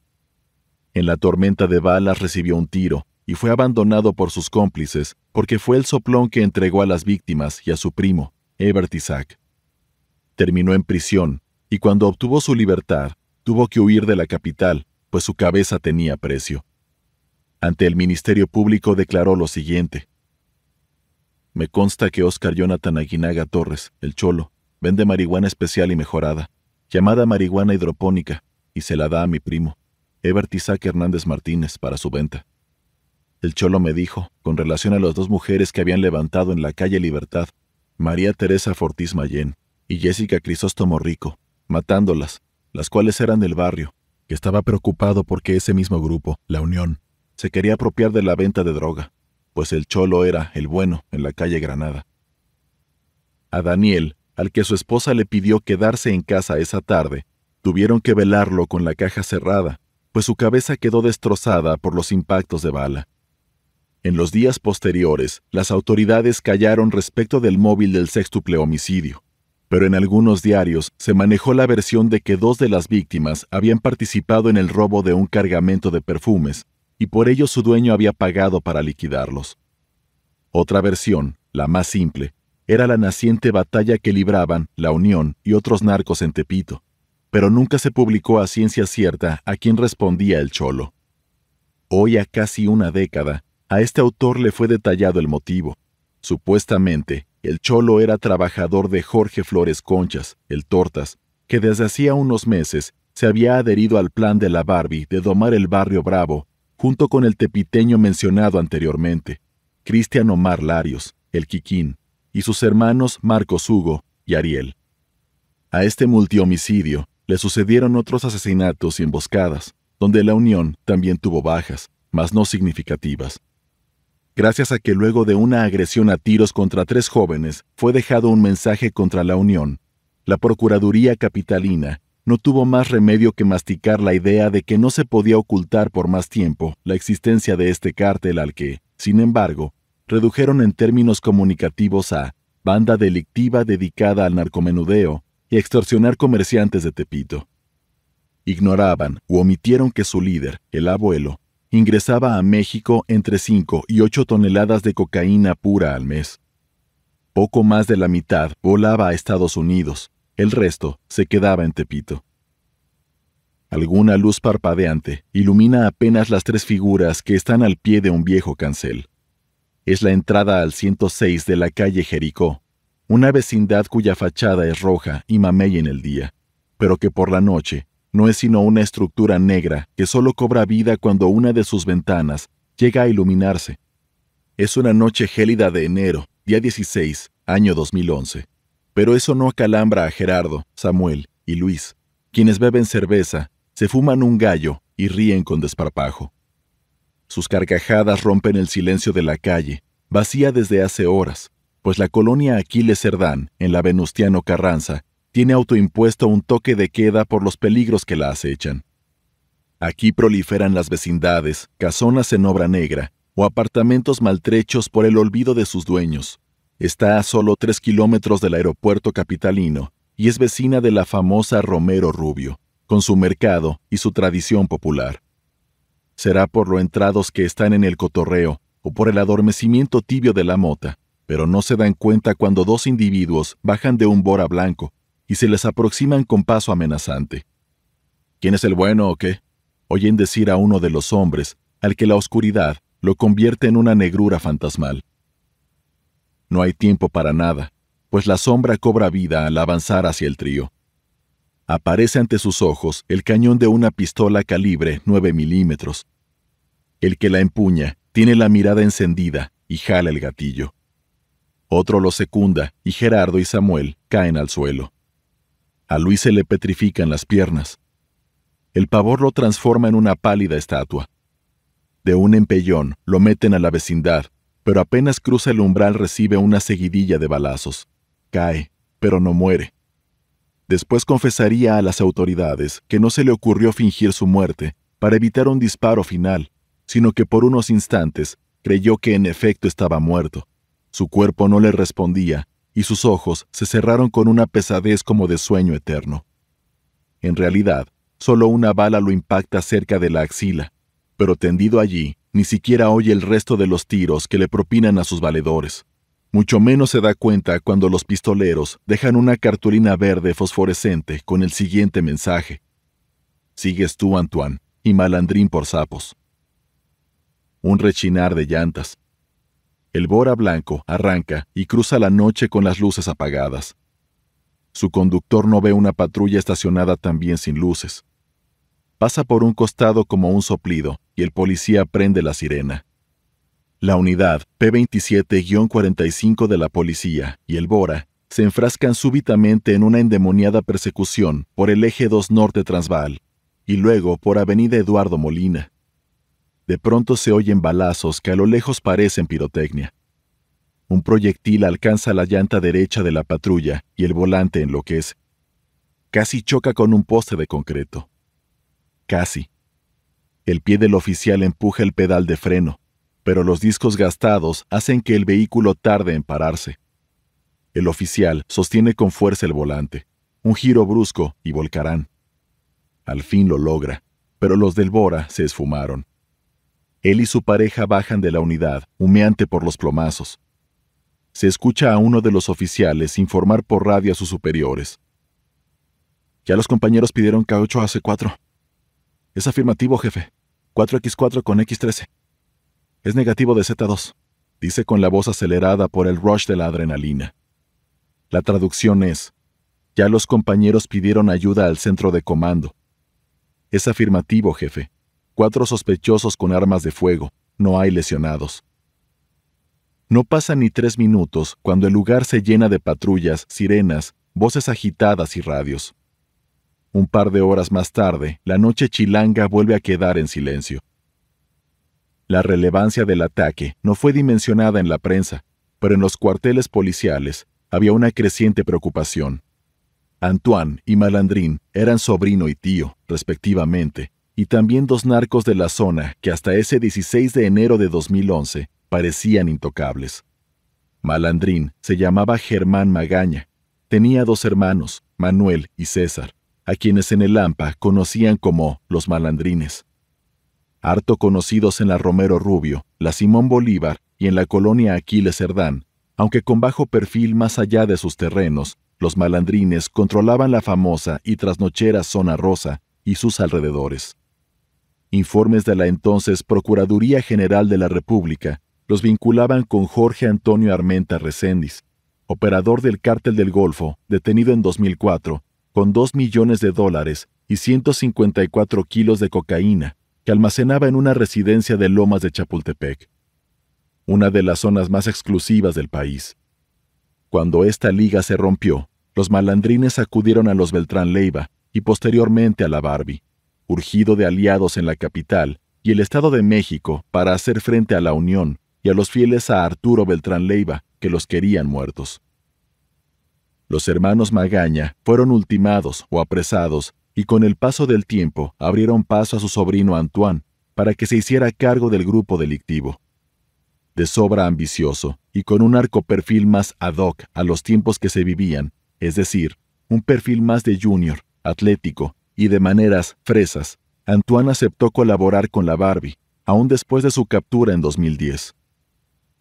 En la tormenta de balas recibió un tiro y fue abandonado por sus cómplices porque fue el soplón que entregó a las víctimas y a su primo, Ebert Isaac. Terminó en prisión y cuando obtuvo su libertad, tuvo que huir de la capital, pues su cabeza tenía precio. Ante el Ministerio Público declaró lo siguiente. Me consta que Oscar Jonathan Aguinaga Torres, el Cholo, vende marihuana especial y mejorada, llamada marihuana hidropónica, y se la da a mi primo, Ebert Isaac Hernández Martínez, para su venta. El Cholo me dijo, con relación a las dos mujeres que habían levantado en la calle Libertad, María Teresa Fortis Mayén y Jessica Crisóstomo Rico, matándolas, las cuales eran del barrio, que estaba preocupado porque ese mismo grupo, la Unión, se quería apropiar de la venta de droga pues el cholo era el bueno en la calle Granada. A Daniel, al que su esposa le pidió quedarse en casa esa tarde, tuvieron que velarlo con la caja cerrada, pues su cabeza quedó destrozada por los impactos de bala. En los días posteriores, las autoridades callaron respecto del móvil del sextuple homicidio, pero en algunos diarios se manejó la versión de que dos de las víctimas habían participado en el robo de un cargamento de perfumes y por ello su dueño había pagado para liquidarlos. Otra versión, la más simple, era la naciente batalla que libraban la Unión y otros narcos en Tepito, pero nunca se publicó a ciencia cierta a quién respondía el cholo. Hoy a casi una década, a este autor le fue detallado el motivo. Supuestamente, el cholo era trabajador de Jorge Flores Conchas, el Tortas, que desde hacía unos meses se había adherido al plan de la Barbie de domar el barrio Bravo junto con el tepiteño mencionado anteriormente, Cristian Omar Larios, el Quiquín, y sus hermanos Marcos Hugo y Ariel. A este multihomicidio, le sucedieron otros asesinatos y emboscadas, donde la Unión también tuvo bajas, mas no significativas. Gracias a que luego de una agresión a tiros contra tres jóvenes fue dejado un mensaje contra la Unión, la Procuraduría Capitalina no tuvo más remedio que masticar la idea de que no se podía ocultar por más tiempo la existencia de este cártel al que, sin embargo, redujeron en términos comunicativos a banda delictiva dedicada al narcomenudeo y extorsionar comerciantes de Tepito. Ignoraban u omitieron que su líder, el abuelo, ingresaba a México entre 5 y 8 toneladas de cocaína pura al mes. Poco más de la mitad volaba a Estados Unidos, el resto se quedaba en Tepito. Alguna luz parpadeante ilumina apenas las tres figuras que están al pie de un viejo cancel. Es la entrada al 106 de la calle Jericó, una vecindad cuya fachada es roja y mamey en el día, pero que por la noche no es sino una estructura negra que solo cobra vida cuando una de sus ventanas llega a iluminarse. Es una noche gélida de enero, día 16, año 2011. Pero eso no acalambra a Gerardo, Samuel y Luis, quienes beben cerveza, se fuman un gallo y ríen con desparpajo. Sus carcajadas rompen el silencio de la calle, vacía desde hace horas, pues la colonia Aquiles Cerdán, en la Venustiano Carranza, tiene autoimpuesto un toque de queda por los peligros que la acechan. Aquí proliferan las vecindades, casonas en obra negra o apartamentos maltrechos por el olvido de sus dueños, Está a solo tres kilómetros del aeropuerto capitalino y es vecina de la famosa Romero Rubio, con su mercado y su tradición popular. Será por lo entrados que están en el cotorreo o por el adormecimiento tibio de la mota, pero no se dan cuenta cuando dos individuos bajan de un bora blanco y se les aproximan con paso amenazante. ¿Quién es el bueno o qué? Oyen decir a uno de los hombres, al que la oscuridad lo convierte en una negrura fantasmal. No hay tiempo para nada, pues la sombra cobra vida al avanzar hacia el trío. Aparece ante sus ojos el cañón de una pistola calibre 9 milímetros. El que la empuña tiene la mirada encendida y jala el gatillo. Otro lo secunda y Gerardo y Samuel caen al suelo. A Luis se le petrifican las piernas. El pavor lo transforma en una pálida estatua. De un empellón lo meten a la vecindad pero apenas cruza el umbral recibe una seguidilla de balazos. Cae, pero no muere. Después confesaría a las autoridades que no se le ocurrió fingir su muerte para evitar un disparo final, sino que por unos instantes creyó que en efecto estaba muerto. Su cuerpo no le respondía y sus ojos se cerraron con una pesadez como de sueño eterno. En realidad, solo una bala lo impacta cerca de la axila, pero tendido allí, ni siquiera oye el resto de los tiros que le propinan a sus valedores. Mucho menos se da cuenta cuando los pistoleros dejan una cartulina verde fosforescente con el siguiente mensaje. Sigues tú, Antoine, y malandrín por sapos. Un rechinar de llantas. El Bora blanco arranca y cruza la noche con las luces apagadas. Su conductor no ve una patrulla estacionada también sin luces. Pasa por un costado como un soplido y el policía prende la sirena. La unidad P27-45 de la policía y el Bora se enfrascan súbitamente en una endemoniada persecución por el eje 2 Norte Transvaal y luego por Avenida Eduardo Molina. De pronto se oyen balazos que a lo lejos parecen pirotecnia. Un proyectil alcanza la llanta derecha de la patrulla y el volante enloquece. Casi choca con un poste de concreto. Casi. El pie del oficial empuja el pedal de freno, pero los discos gastados hacen que el vehículo tarde en pararse. El oficial sostiene con fuerza el volante. Un giro brusco y volcarán. Al fin lo logra, pero los del Bora se esfumaron. Él y su pareja bajan de la unidad, humeante por los plomazos. Se escucha a uno de los oficiales informar por radio a sus superiores. Ya los compañeros pidieron caucho hace cuatro. Es afirmativo, jefe. 4x4 con X13. Es negativo de Z2, dice con la voz acelerada por el rush de la adrenalina. La traducción es, ya los compañeros pidieron ayuda al centro de comando. Es afirmativo, jefe. Cuatro sospechosos con armas de fuego. No hay lesionados. No pasan ni tres minutos cuando el lugar se llena de patrullas, sirenas, voces agitadas y radios. Un par de horas más tarde, la noche chilanga vuelve a quedar en silencio. La relevancia del ataque no fue dimensionada en la prensa, pero en los cuarteles policiales había una creciente preocupación. Antoine y Malandrín eran sobrino y tío, respectivamente, y también dos narcos de la zona que hasta ese 16 de enero de 2011 parecían intocables. Malandrín se llamaba Germán Magaña. Tenía dos hermanos, Manuel y César, a quienes en el Lampa conocían como los malandrines. Harto conocidos en la Romero Rubio, la Simón Bolívar y en la colonia Aquiles Cerdán, aunque con bajo perfil más allá de sus terrenos, los malandrines controlaban la famosa y trasnochera Zona Rosa y sus alrededores. Informes de la entonces Procuraduría General de la República los vinculaban con Jorge Antonio Armenta Recendis, operador del Cártel del Golfo, detenido en 2004, con 2 millones de dólares y 154 kilos de cocaína, que almacenaba en una residencia de Lomas de Chapultepec, una de las zonas más exclusivas del país. Cuando esta liga se rompió, los malandrines acudieron a los Beltrán Leiva y posteriormente a la Barbie, urgido de aliados en la capital y el Estado de México para hacer frente a la Unión y a los fieles a Arturo Beltrán Leiva, que los querían muertos. Los hermanos Magaña fueron ultimados o apresados y con el paso del tiempo abrieron paso a su sobrino Antoine para que se hiciera cargo del grupo delictivo de sobra ambicioso y con un arco perfil más ad hoc a los tiempos que se vivían, es decir, un perfil más de junior, atlético y de maneras fresas, Antoine aceptó colaborar con la Barbie, aún después de su captura en 2010.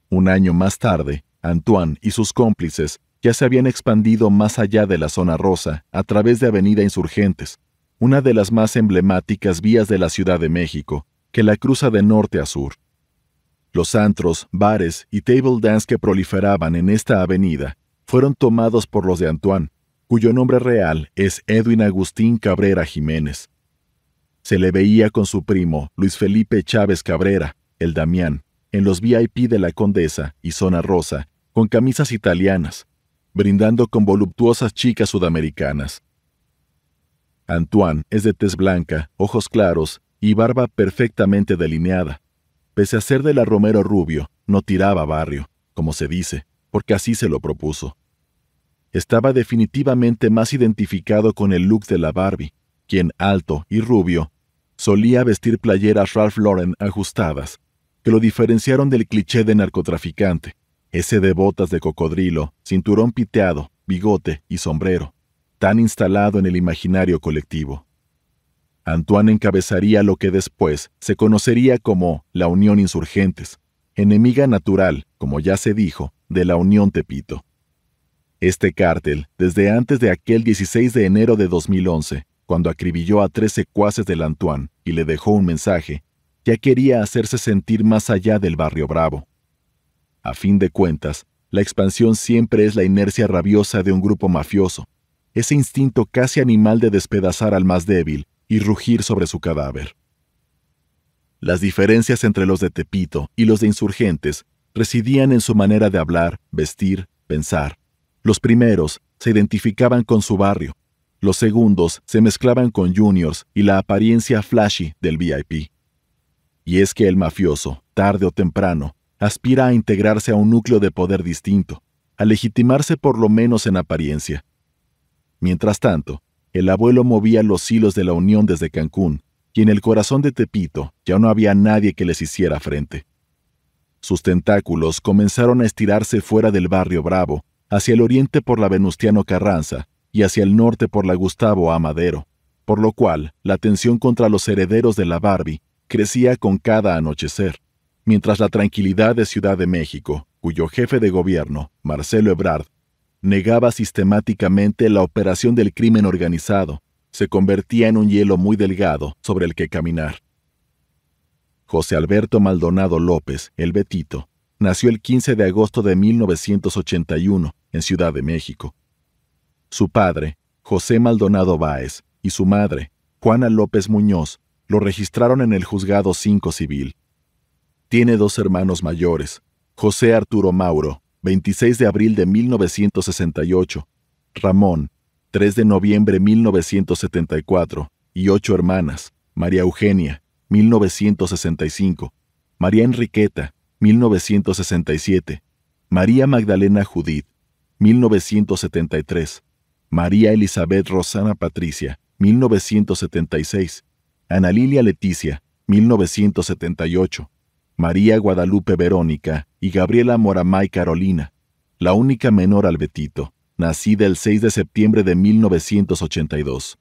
Un año más tarde, Antoine y sus cómplices ya se habían expandido más allá de la zona rosa a través de Avenida Insurgentes, una de las más emblemáticas vías de la Ciudad de México, que la cruza de norte a sur. Los antros, bares y table dance que proliferaban en esta avenida fueron tomados por los de Antoine, cuyo nombre real es Edwin Agustín Cabrera Jiménez. Se le veía con su primo Luis Felipe Chávez Cabrera, el Damián, en los VIP de la Condesa y Zona Rosa, con camisas italianas, brindando con voluptuosas chicas sudamericanas. Antoine es de tez blanca, ojos claros y barba perfectamente delineada, Pese a ser de la Romero Rubio, no tiraba barrio, como se dice, porque así se lo propuso. Estaba definitivamente más identificado con el look de la Barbie, quien, alto y rubio, solía vestir playeras Ralph Lauren ajustadas, que lo diferenciaron del cliché de narcotraficante, ese de botas de cocodrilo, cinturón piteado, bigote y sombrero, tan instalado en el imaginario colectivo. Antoine encabezaría lo que después se conocería como la Unión Insurgentes, enemiga natural, como ya se dijo, de la Unión Tepito. Este cártel, desde antes de aquel 16 de enero de 2011, cuando acribilló a tres secuaces del Antoine y le dejó un mensaje, ya quería hacerse sentir más allá del barrio bravo. A fin de cuentas, la expansión siempre es la inercia rabiosa de un grupo mafioso, ese instinto casi animal de despedazar al más débil y rugir sobre su cadáver. Las diferencias entre los de Tepito y los de insurgentes residían en su manera de hablar, vestir, pensar. Los primeros se identificaban con su barrio, los segundos se mezclaban con juniors y la apariencia flashy del VIP. Y es que el mafioso, tarde o temprano, aspira a integrarse a un núcleo de poder distinto, a legitimarse por lo menos en apariencia. Mientras tanto, el abuelo movía los hilos de la unión desde Cancún, y en el corazón de Tepito ya no había nadie que les hiciera frente. Sus tentáculos comenzaron a estirarse fuera del barrio Bravo, hacia el oriente por la Venustiano Carranza y hacia el norte por la Gustavo Amadero, por lo cual la tensión contra los herederos de la Barbie crecía con cada anochecer, mientras la tranquilidad de Ciudad de México, cuyo jefe de gobierno, Marcelo Ebrard, negaba sistemáticamente la operación del crimen organizado, se convertía en un hielo muy delgado sobre el que caminar. José Alberto Maldonado López, el Betito, nació el 15 de agosto de 1981 en Ciudad de México. Su padre, José Maldonado Báez, y su madre, Juana López Muñoz, lo registraron en el Juzgado 5 Civil. Tiene dos hermanos mayores, José Arturo Mauro 26 de abril de 1968, Ramón, 3 de noviembre 1974, y ocho hermanas, María Eugenia, 1965, María Enriqueta, 1967, María Magdalena Judith, 1973, María Elizabeth Rosana Patricia, 1976, Ana Lilia Leticia, 1978, María Guadalupe Verónica y Gabriela Moramay Carolina, la única menor al Betito, nacida el 6 de septiembre de 1982.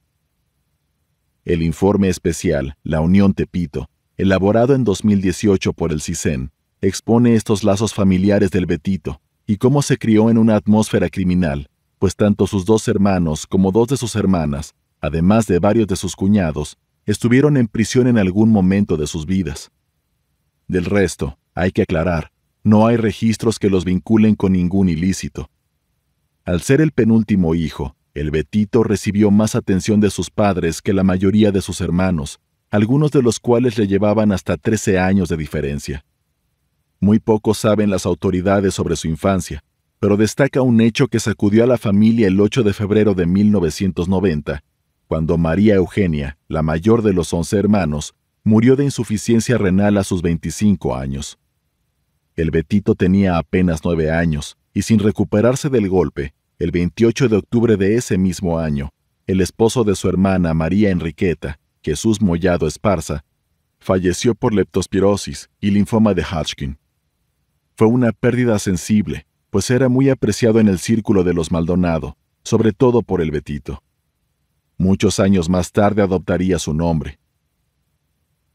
El informe especial, La Unión Tepito, elaborado en 2018 por el CISEN, expone estos lazos familiares del Betito y cómo se crió en una atmósfera criminal, pues tanto sus dos hermanos como dos de sus hermanas, además de varios de sus cuñados, estuvieron en prisión en algún momento de sus vidas. Del resto, hay que aclarar, no hay registros que los vinculen con ningún ilícito. Al ser el penúltimo hijo, el Betito recibió más atención de sus padres que la mayoría de sus hermanos, algunos de los cuales le llevaban hasta 13 años de diferencia. Muy poco saben las autoridades sobre su infancia, pero destaca un hecho que sacudió a la familia el 8 de febrero de 1990, cuando María Eugenia, la mayor de los 11 hermanos, murió de insuficiencia renal a sus 25 años. El Betito tenía apenas nueve años, y sin recuperarse del golpe, el 28 de octubre de ese mismo año, el esposo de su hermana María Enriqueta, Jesús Mollado Esparza, falleció por leptospirosis y linfoma de Hodgkin. Fue una pérdida sensible, pues era muy apreciado en el círculo de los Maldonado, sobre todo por el Betito. Muchos años más tarde adoptaría su nombre.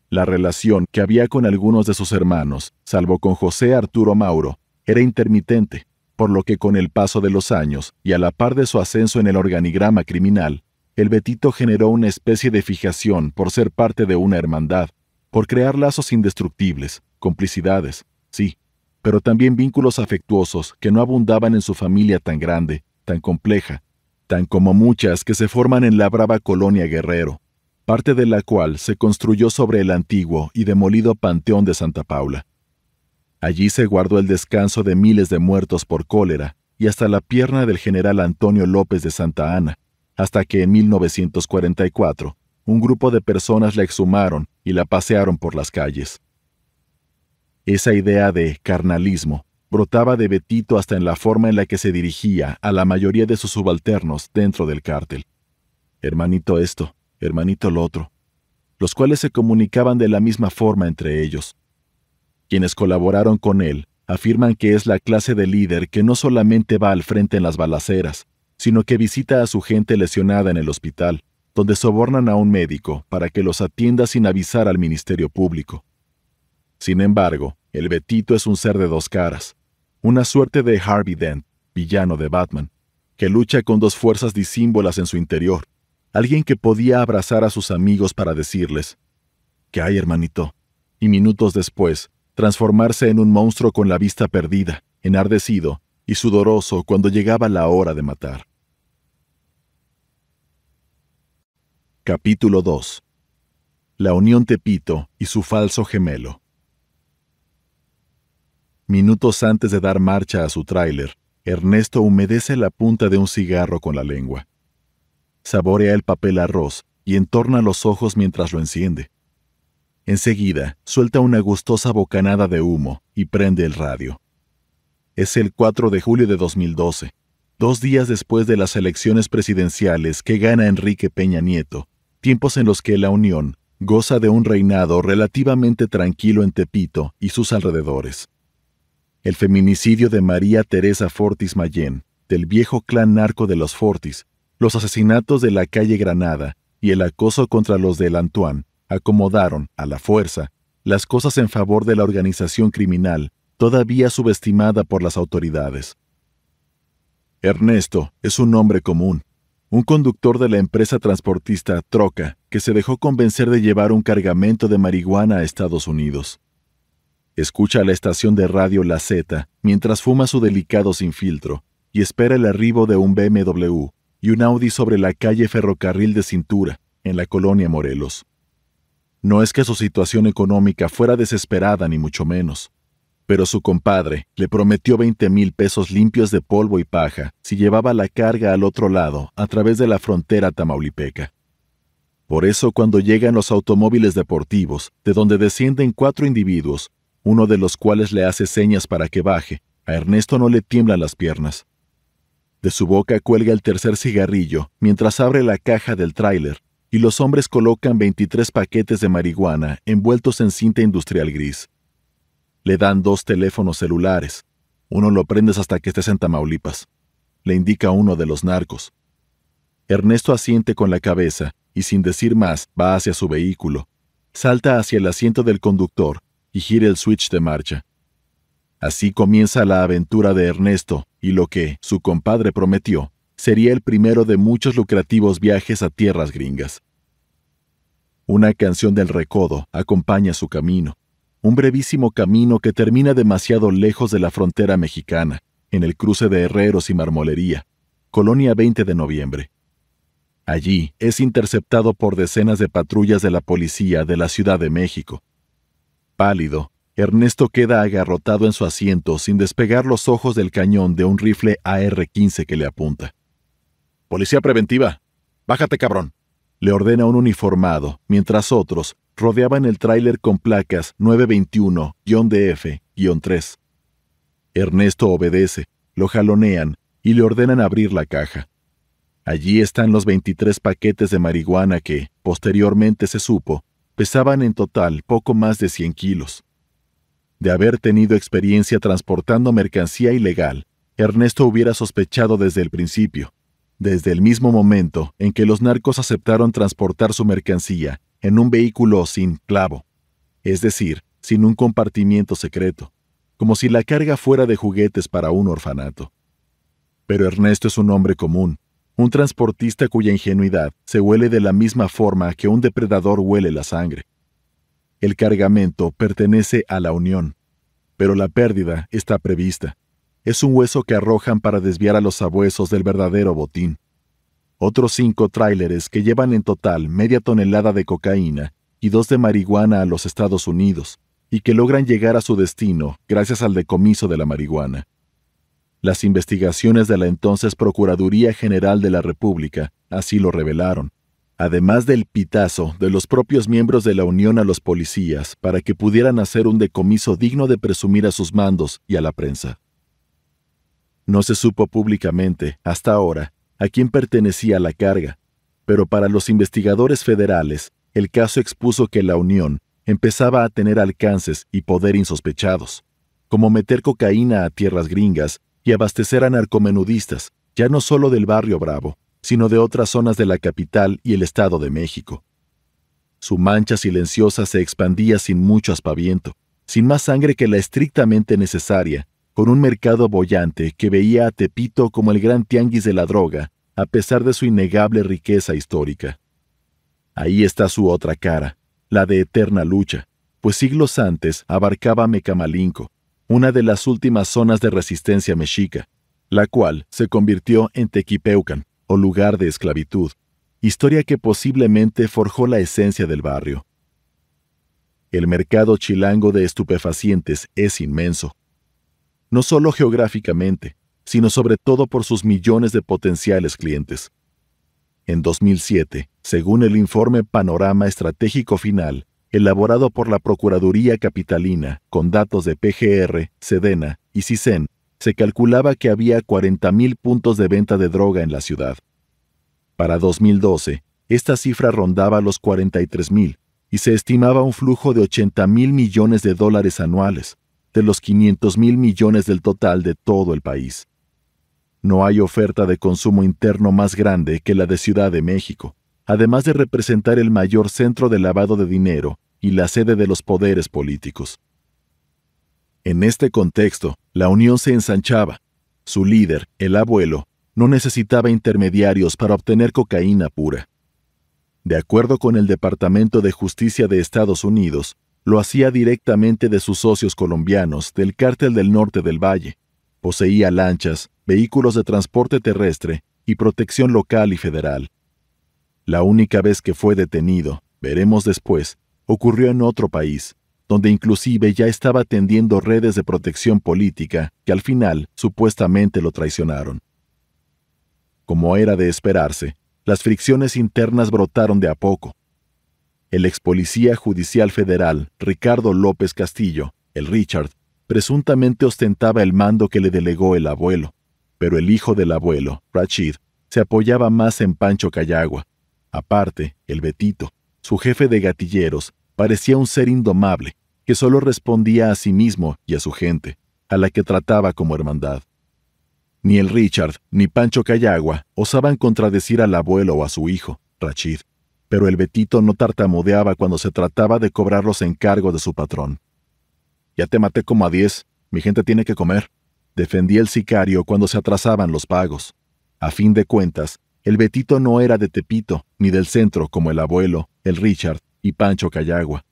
La relación que había con algunos de sus hermanos, salvo con José Arturo Mauro, era intermitente, por lo que con el paso de los años y a la par de su ascenso en el organigrama criminal, el Betito generó una especie de fijación por ser parte de una hermandad, por crear lazos indestructibles, complicidades, sí, pero también vínculos afectuosos que no abundaban en su familia tan grande, tan compleja, tan como muchas que se forman en la brava colonia Guerrero, parte de la cual se construyó sobre el antiguo y demolido Panteón de Santa Paula. Allí se guardó el descanso de miles de muertos por cólera y hasta la pierna del general Antonio López de Santa Ana, hasta que en 1944 un grupo de personas la exhumaron y la pasearon por las calles. Esa idea de carnalismo brotaba de Betito hasta en la forma en la que se dirigía a la mayoría de sus subalternos dentro del cártel. Hermanito esto, hermanito lo otro, los cuales se comunicaban de la misma forma entre ellos, quienes colaboraron con él afirman que es la clase de líder que no solamente va al frente en las balaceras, sino que visita a su gente lesionada en el hospital, donde sobornan a un médico para que los atienda sin avisar al Ministerio Público. Sin embargo, el Betito es un ser de dos caras, una suerte de Harvey Dent, villano de Batman, que lucha con dos fuerzas disímbolas en su interior, alguien que podía abrazar a sus amigos para decirles, ¿qué hay, hermanito? Y minutos después, transformarse en un monstruo con la vista perdida, enardecido y sudoroso cuando llegaba la hora de matar. Capítulo 2 La Unión Tepito y su falso gemelo. Minutos antes de dar marcha a su tráiler, Ernesto humedece la punta de un cigarro con la lengua. Saborea el papel arroz y entorna los ojos mientras lo enciende. Enseguida, suelta una gustosa bocanada de humo y prende el radio. Es el 4 de julio de 2012, dos días después de las elecciones presidenciales que gana Enrique Peña Nieto, tiempos en los que la Unión goza de un reinado relativamente tranquilo en Tepito y sus alrededores. El feminicidio de María Teresa Fortis Mayén, del viejo clan narco de los Fortis, los asesinatos de la calle Granada y el acoso contra los del Antoine acomodaron, a la fuerza, las cosas en favor de la organización criminal, todavía subestimada por las autoridades. Ernesto es un hombre común, un conductor de la empresa transportista Troca que se dejó convencer de llevar un cargamento de marihuana a Estados Unidos. Escucha la estación de radio La Z mientras fuma su delicado sin filtro y espera el arribo de un BMW y un Audi sobre la calle Ferrocarril de Cintura, en la colonia Morelos. No es que su situación económica fuera desesperada ni mucho menos, pero su compadre le prometió 20 mil pesos limpios de polvo y paja si llevaba la carga al otro lado a través de la frontera tamaulipeca. Por eso cuando llegan los automóviles deportivos, de donde descienden cuatro individuos, uno de los cuales le hace señas para que baje, a Ernesto no le tiemblan las piernas. De su boca cuelga el tercer cigarrillo mientras abre la caja del tráiler y los hombres colocan 23 paquetes de marihuana envueltos en cinta industrial gris. Le dan dos teléfonos celulares. Uno lo prendes hasta que estés en Tamaulipas. Le indica uno de los narcos. Ernesto asiente con la cabeza y sin decir más va hacia su vehículo. Salta hacia el asiento del conductor y gira el switch de marcha. Así comienza la aventura de Ernesto y lo que su compadre prometió sería el primero de muchos lucrativos viajes a tierras gringas. Una canción del recodo acompaña su camino un brevísimo camino que termina demasiado lejos de la frontera mexicana, en el cruce de Herreros y Marmolería, Colonia 20 de noviembre. Allí es interceptado por decenas de patrullas de la policía de la Ciudad de México. Pálido, Ernesto queda agarrotado en su asiento sin despegar los ojos del cañón de un rifle AR-15 que le apunta. Policía preventiva, bájate cabrón, le ordena un uniformado, mientras otros, rodeaban el tráiler con placas 921-DF-3. Ernesto obedece, lo jalonean y le ordenan abrir la caja. Allí están los 23 paquetes de marihuana que, posteriormente se supo, pesaban en total poco más de 100 kilos. De haber tenido experiencia transportando mercancía ilegal, Ernesto hubiera sospechado desde el principio, desde el mismo momento en que los narcos aceptaron transportar su mercancía en un vehículo sin clavo, es decir, sin un compartimiento secreto, como si la carga fuera de juguetes para un orfanato. Pero Ernesto es un hombre común, un transportista cuya ingenuidad se huele de la misma forma que un depredador huele la sangre. El cargamento pertenece a la Unión, pero la pérdida está prevista. Es un hueso que arrojan para desviar a los sabuesos del verdadero botín otros cinco tráileres que llevan en total media tonelada de cocaína y dos de marihuana a los Estados Unidos, y que logran llegar a su destino gracias al decomiso de la marihuana. Las investigaciones de la entonces Procuraduría General de la República así lo revelaron, además del pitazo de los propios miembros de la Unión a los policías para que pudieran hacer un decomiso digno de presumir a sus mandos y a la prensa. No se supo públicamente, hasta ahora, a quién pertenecía la carga, pero para los investigadores federales, el caso expuso que la Unión empezaba a tener alcances y poder insospechados, como meter cocaína a tierras gringas y abastecer a narcomenudistas, ya no solo del barrio Bravo, sino de otras zonas de la capital y el Estado de México. Su mancha silenciosa se expandía sin mucho aspaviento, sin más sangre que la estrictamente necesaria con un mercado bollante que veía a Tepito como el gran tianguis de la droga, a pesar de su innegable riqueza histórica. Ahí está su otra cara, la de eterna lucha, pues siglos antes abarcaba Mecamalinco, una de las últimas zonas de resistencia mexica, la cual se convirtió en Tequipeucan, o lugar de esclavitud, historia que posiblemente forjó la esencia del barrio. El mercado chilango de estupefacientes es inmenso, no solo geográficamente, sino sobre todo por sus millones de potenciales clientes. En 2007, según el informe Panorama Estratégico Final, elaborado por la Procuraduría Capitalina con datos de PGR, Sedena y CISEN, se calculaba que había 40.000 puntos de venta de droga en la ciudad. Para 2012, esta cifra rondaba los 43.000 y se estimaba un flujo de 80 mil millones de dólares anuales, de los 500 mil millones del total de todo el país. No hay oferta de consumo interno más grande que la de Ciudad de México, además de representar el mayor centro de lavado de dinero y la sede de los poderes políticos. En este contexto, la Unión se ensanchaba. Su líder, el abuelo, no necesitaba intermediarios para obtener cocaína pura. De acuerdo con el Departamento de Justicia de Estados Unidos, lo hacía directamente de sus socios colombianos del cártel del norte del valle. Poseía lanchas, vehículos de transporte terrestre y protección local y federal. La única vez que fue detenido, veremos después, ocurrió en otro país, donde inclusive ya estaba tendiendo redes de protección política que al final supuestamente lo traicionaron. Como era de esperarse, las fricciones internas brotaron de a poco. El ex policía judicial federal, Ricardo López Castillo, el Richard, presuntamente ostentaba el mando que le delegó el abuelo, pero el hijo del abuelo, Rachid, se apoyaba más en Pancho Cayagua. Aparte, el Betito, su jefe de gatilleros, parecía un ser indomable, que solo respondía a sí mismo y a su gente, a la que trataba como hermandad. Ni el Richard ni Pancho Cayagua osaban contradecir al abuelo o a su hijo, Rachid, pero el Betito no tartamudeaba cuando se trataba de cobrar los encargos de su patrón. Ya te maté como a diez, mi gente tiene que comer, defendía el sicario cuando se atrasaban los pagos. A fin de cuentas, el Betito no era de Tepito, ni del centro como el abuelo, el Richard y Pancho Cayagua.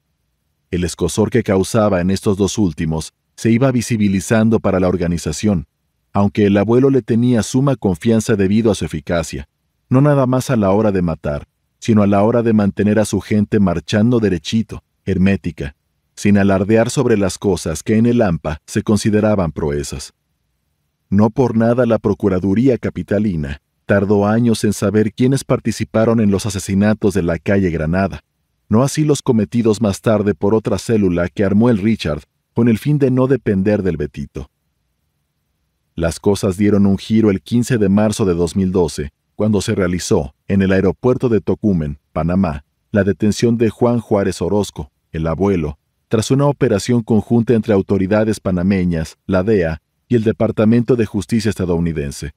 El escosor que causaba en estos dos últimos se iba visibilizando para la organización, aunque el abuelo le tenía suma confianza debido a su eficacia, no nada más a la hora de matar, sino a la hora de mantener a su gente marchando derechito, hermética, sin alardear sobre las cosas que en el AMPA se consideraban proezas. No por nada la Procuraduría Capitalina tardó años en saber quiénes participaron en los asesinatos de la calle Granada, no así los cometidos más tarde por otra célula que armó el Richard con el fin de no depender del Betito. Las cosas dieron un giro el 15 de marzo de 2012, cuando se realizó, en el aeropuerto de Tocumen, Panamá, la detención de Juan Juárez Orozco, el abuelo, tras una operación conjunta entre autoridades panameñas, la DEA y el Departamento de Justicia estadounidense.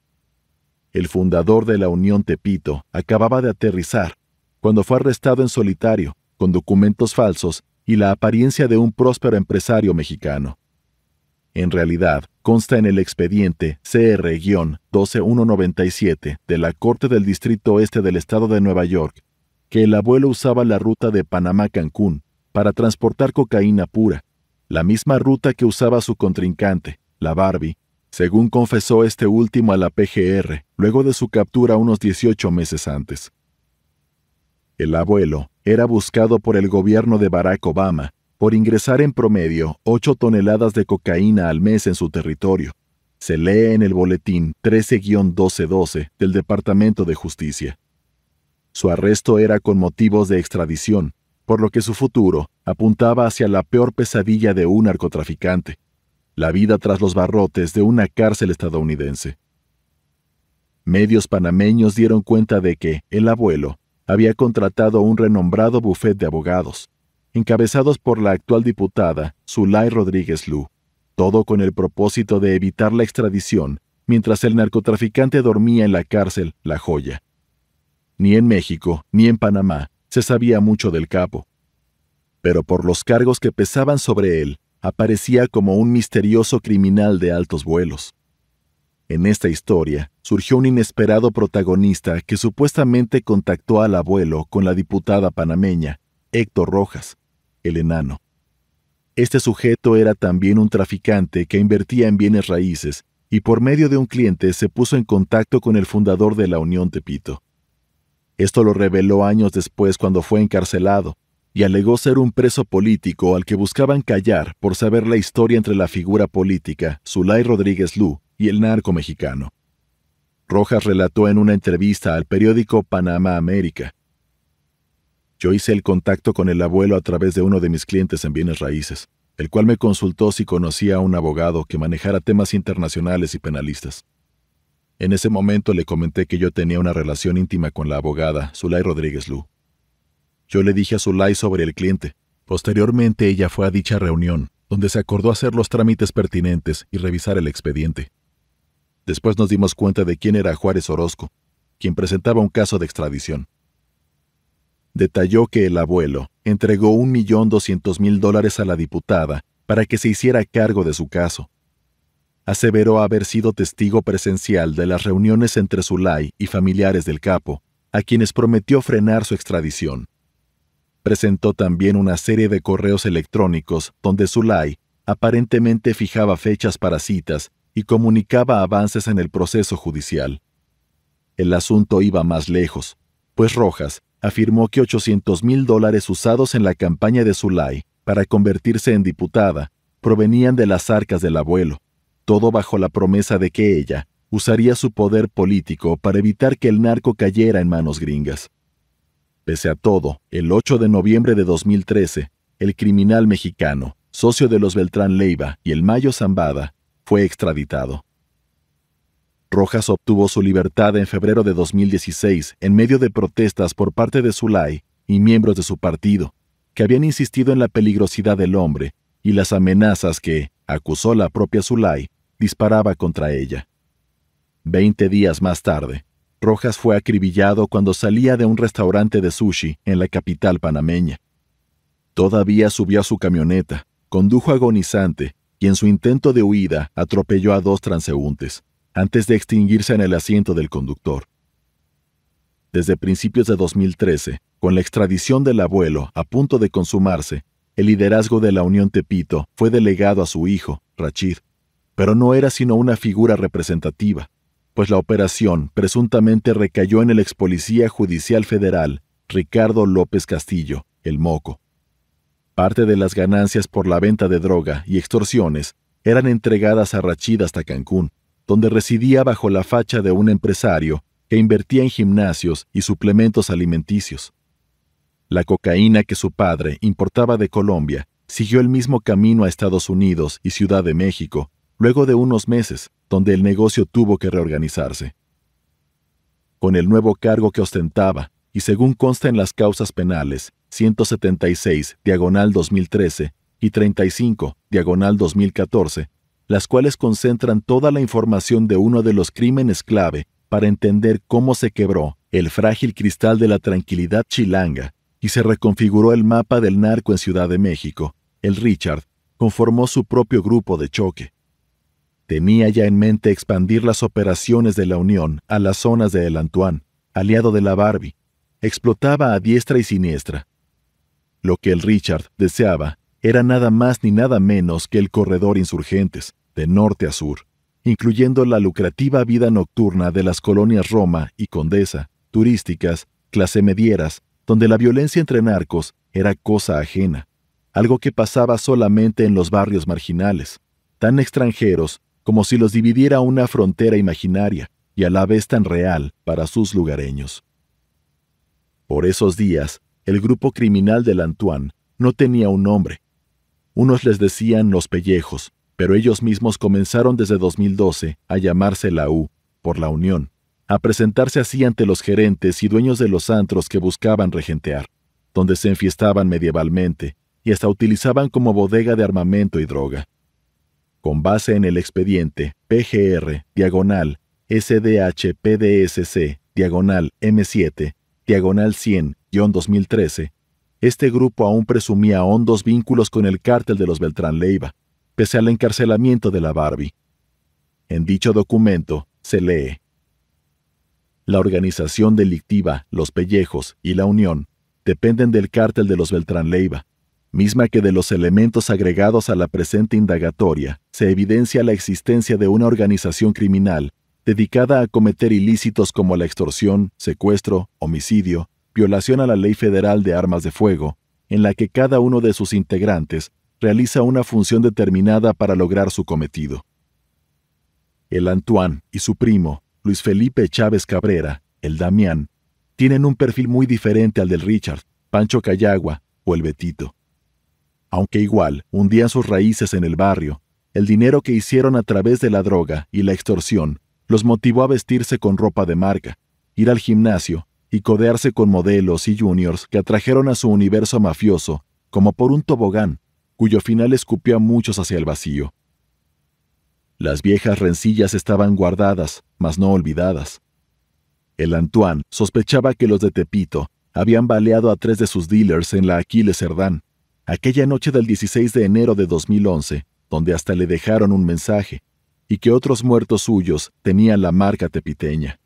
El fundador de la Unión Tepito acababa de aterrizar cuando fue arrestado en solitario, con documentos falsos y la apariencia de un próspero empresario mexicano. En realidad, consta en el expediente CR-12197 de la Corte del Distrito Oeste del Estado de Nueva York que el abuelo usaba la ruta de Panamá-Cancún para transportar cocaína pura, la misma ruta que usaba su contrincante, la Barbie, según confesó este último a la PGR luego de su captura unos 18 meses antes. El abuelo era buscado por el gobierno de Barack Obama por ingresar en promedio 8 toneladas de cocaína al mes en su territorio. Se lee en el boletín 13-1212 del Departamento de Justicia. Su arresto era con motivos de extradición, por lo que su futuro apuntaba hacia la peor pesadilla de un narcotraficante, la vida tras los barrotes de una cárcel estadounidense. Medios panameños dieron cuenta de que el abuelo había contratado un renombrado bufet de abogados, encabezados por la actual diputada Zulay Rodríguez Lu, todo con el propósito de evitar la extradición mientras el narcotraficante dormía en la cárcel La Joya. Ni en México ni en Panamá se sabía mucho del capo, pero por los cargos que pesaban sobre él, aparecía como un misterioso criminal de altos vuelos. En esta historia surgió un inesperado protagonista que supuestamente contactó al abuelo con la diputada panameña, Héctor Rojas, el enano. Este sujeto era también un traficante que invertía en bienes raíces y por medio de un cliente se puso en contacto con el fundador de la Unión Tepito. Esto lo reveló años después cuando fue encarcelado y alegó ser un preso político al que buscaban callar por saber la historia entre la figura política Zulay Rodríguez Lu y el narco mexicano. Rojas relató en una entrevista al periódico Panamá América yo hice el contacto con el abuelo a través de uno de mis clientes en bienes raíces, el cual me consultó si conocía a un abogado que manejara temas internacionales y penalistas. En ese momento le comenté que yo tenía una relación íntima con la abogada, Zulay Rodríguez Lu. Yo le dije a Zulay sobre el cliente. Posteriormente ella fue a dicha reunión, donde se acordó hacer los trámites pertinentes y revisar el expediente. Después nos dimos cuenta de quién era Juárez Orozco, quien presentaba un caso de extradición detalló que el abuelo entregó un millón doscientos mil dólares a la diputada para que se hiciera cargo de su caso. Aseveró haber sido testigo presencial de las reuniones entre Zulay y familiares del capo, a quienes prometió frenar su extradición. Presentó también una serie de correos electrónicos donde Zulay aparentemente fijaba fechas para citas y comunicaba avances en el proceso judicial. El asunto iba más lejos, pues Rojas afirmó que 800 mil dólares usados en la campaña de Zulay para convertirse en diputada provenían de las arcas del abuelo, todo bajo la promesa de que ella usaría su poder político para evitar que el narco cayera en manos gringas. Pese a todo, el 8 de noviembre de 2013, el criminal mexicano, socio de los Beltrán Leiva y el Mayo Zambada, fue extraditado. Rojas obtuvo su libertad en febrero de 2016 en medio de protestas por parte de Zulay y miembros de su partido, que habían insistido en la peligrosidad del hombre y las amenazas que, acusó la propia Zulay, disparaba contra ella. Veinte días más tarde, Rojas fue acribillado cuando salía de un restaurante de sushi en la capital panameña. Todavía subió a su camioneta, condujo agonizante y en su intento de huida atropelló a dos transeúntes, antes de extinguirse en el asiento del conductor. Desde principios de 2013, con la extradición del abuelo a punto de consumarse, el liderazgo de la Unión Tepito fue delegado a su hijo, Rachid, pero no era sino una figura representativa pues la operación presuntamente recayó en el ex policía judicial federal Ricardo López Castillo, el Moco. Parte de las ganancias por la venta de droga y extorsiones eran entregadas a Rachid hasta Cancún, donde residía bajo la facha de un empresario que invertía en gimnasios y suplementos alimenticios. La cocaína que su padre importaba de Colombia siguió el mismo camino a Estados Unidos y Ciudad de México, luego de unos meses, donde el negocio tuvo que reorganizarse. Con el nuevo cargo que ostentaba, y según consta en las causas penales 176, diagonal 2013, y 35, diagonal 2014, las cuales concentran toda la información de uno de los crímenes clave para entender cómo se quebró el frágil cristal de la tranquilidad chilanga y se reconfiguró el mapa del narco en Ciudad de México, el Richard conformó su propio grupo de choque. Tenía ya en mente expandir las operaciones de la Unión a las zonas de El Antoine, aliado de la Barbie. Explotaba a diestra y siniestra. Lo que el Richard deseaba era nada más ni nada menos que el corredor insurgentes, de norte a sur, incluyendo la lucrativa vida nocturna de las colonias Roma y Condesa, turísticas, clase medieras, donde la violencia entre narcos era cosa ajena, algo que pasaba solamente en los barrios marginales, tan extranjeros como si los dividiera una frontera imaginaria y a la vez tan real para sus lugareños. Por esos días, el grupo criminal del Antoine no tenía un nombre. Unos les decían los pellejos, pero ellos mismos comenzaron desde 2012 a llamarse la U, por la Unión, a presentarse así ante los gerentes y dueños de los antros que buscaban regentear, donde se enfiestaban medievalmente y hasta utilizaban como bodega de armamento y droga con base en el expediente PGR, diagonal, SDH-PDSC, diagonal M7, diagonal 100-2013, este grupo aún presumía hondos vínculos con el cártel de los Beltrán Leiva, pese al encarcelamiento de la Barbie. En dicho documento se lee: La organización delictiva, los Pellejos y la Unión dependen del cártel de los Beltrán Leiva, misma que de los elementos agregados a la presente indagatoria se evidencia la existencia de una organización criminal dedicada a cometer ilícitos como la extorsión, secuestro, homicidio, violación a la ley federal de armas de fuego, en la que cada uno de sus integrantes realiza una función determinada para lograr su cometido. El Antoine y su primo, Luis Felipe Chávez Cabrera, el Damián, tienen un perfil muy diferente al del Richard, Pancho Cayagua o el Betito aunque igual hundían sus raíces en el barrio, el dinero que hicieron a través de la droga y la extorsión los motivó a vestirse con ropa de marca, ir al gimnasio y codearse con modelos y juniors que atrajeron a su universo mafioso como por un tobogán, cuyo final escupió a muchos hacia el vacío. Las viejas rencillas estaban guardadas, mas no olvidadas. El Antoine sospechaba que los de Tepito habían baleado a tres de sus dealers en la Aquiles Cerdán, aquella noche del 16 de enero de 2011, donde hasta le dejaron un mensaje, y que otros muertos suyos tenían la marca tepiteña.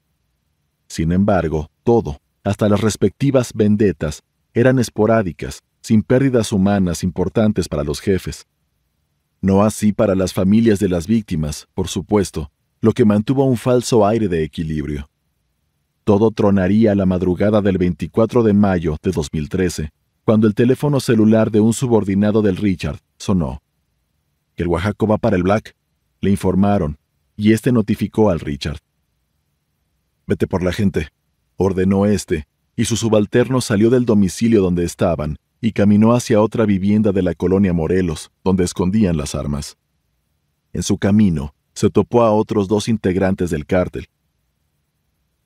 Sin embargo, todo, hasta las respectivas vendetas, eran esporádicas, sin pérdidas humanas importantes para los jefes. No así para las familias de las víctimas, por supuesto, lo que mantuvo un falso aire de equilibrio. Todo tronaría la madrugada del 24 de mayo de 2013, cuando el teléfono celular de un subordinado del Richard sonó. El Oaxaco va para el Black, le informaron, y este notificó al Richard. Vete por la gente, ordenó este, y su subalterno salió del domicilio donde estaban y caminó hacia otra vivienda de la colonia Morelos, donde escondían las armas. En su camino, se topó a otros dos integrantes del cártel.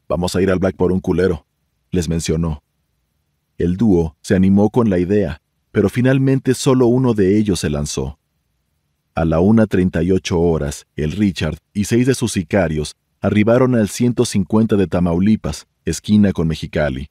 Vamos a ir al Black por un culero, les mencionó. El dúo se animó con la idea, pero finalmente solo uno de ellos se lanzó. A la 1.38 horas, el Richard y seis de sus sicarios arribaron al 150 de Tamaulipas, esquina con Mexicali.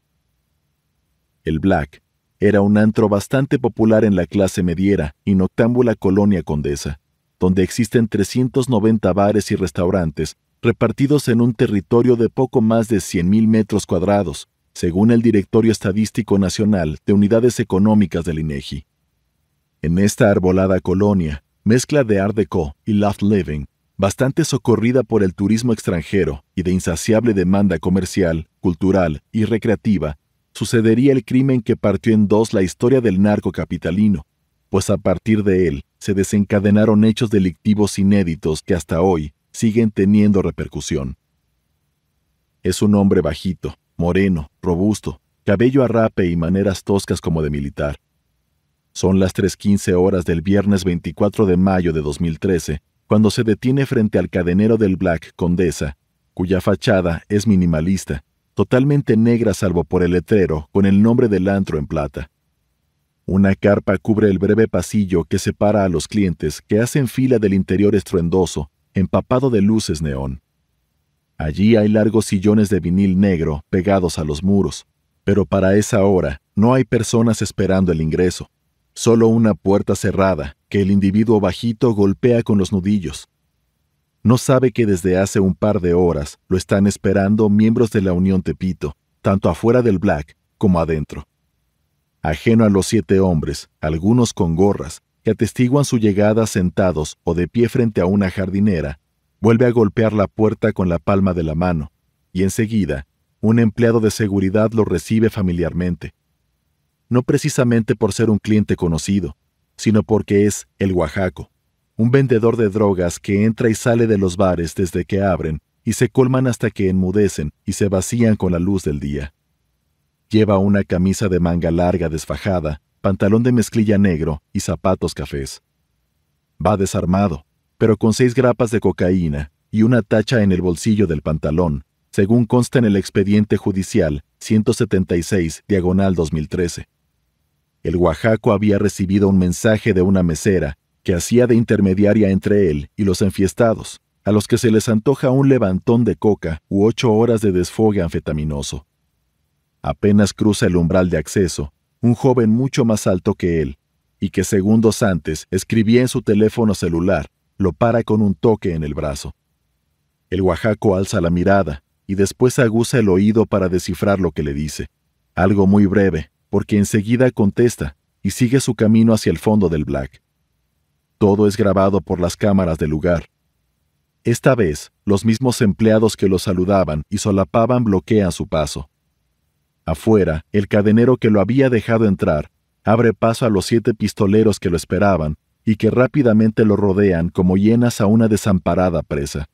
El Black era un antro bastante popular en la clase mediera y noctámbula colonia condesa, donde existen 390 bares y restaurantes repartidos en un territorio de poco más de 100.000 metros cuadrados, según el Directorio Estadístico Nacional de Unidades Económicas del INEGI. En esta arbolada colonia, mezcla de Art Deco y Loft Living, bastante socorrida por el turismo extranjero y de insaciable demanda comercial, cultural y recreativa, sucedería el crimen que partió en dos la historia del narco capitalino, pues a partir de él se desencadenaron hechos delictivos inéditos que hasta hoy siguen teniendo repercusión. Es un hombre bajito, moreno, robusto, cabello a rape y maneras toscas como de militar. Son las 3.15 horas del viernes 24 de mayo de 2013 cuando se detiene frente al cadenero del Black Condesa, cuya fachada es minimalista, totalmente negra salvo por el letrero con el nombre del antro en plata. Una carpa cubre el breve pasillo que separa a los clientes que hacen fila del interior estruendoso, empapado de luces neón. Allí hay largos sillones de vinil negro pegados a los muros, pero para esa hora no hay personas esperando el ingreso, solo una puerta cerrada que el individuo bajito golpea con los nudillos. No sabe que desde hace un par de horas lo están esperando miembros de la Unión Tepito, tanto afuera del Black como adentro. Ajeno a los siete hombres, algunos con gorras, que atestiguan su llegada sentados o de pie frente a una jardinera, Vuelve a golpear la puerta con la palma de la mano, y enseguida, un empleado de seguridad lo recibe familiarmente. No precisamente por ser un cliente conocido, sino porque es el Oaxaco, un vendedor de drogas que entra y sale de los bares desde que abren y se colman hasta que enmudecen y se vacían con la luz del día. Lleva una camisa de manga larga desfajada, pantalón de mezclilla negro y zapatos cafés. Va desarmado, pero con seis grapas de cocaína y una tacha en el bolsillo del pantalón, según consta en el expediente judicial 176, diagonal 2013. El Oaxaco había recibido un mensaje de una mesera que hacía de intermediaria entre él y los enfiestados, a los que se les antoja un levantón de coca u ocho horas de desfogue anfetaminoso. Apenas cruza el umbral de acceso, un joven mucho más alto que él, y que segundos antes escribía en su teléfono celular lo para con un toque en el brazo. El Oaxaco alza la mirada y después aguza el oído para descifrar lo que le dice. Algo muy breve, porque enseguida contesta y sigue su camino hacia el fondo del Black. Todo es grabado por las cámaras del lugar. Esta vez, los mismos empleados que lo saludaban y solapaban bloquean su paso. Afuera, el cadenero que lo había dejado entrar abre paso a los siete pistoleros que lo esperaban y que rápidamente lo rodean como llenas a una desamparada presa.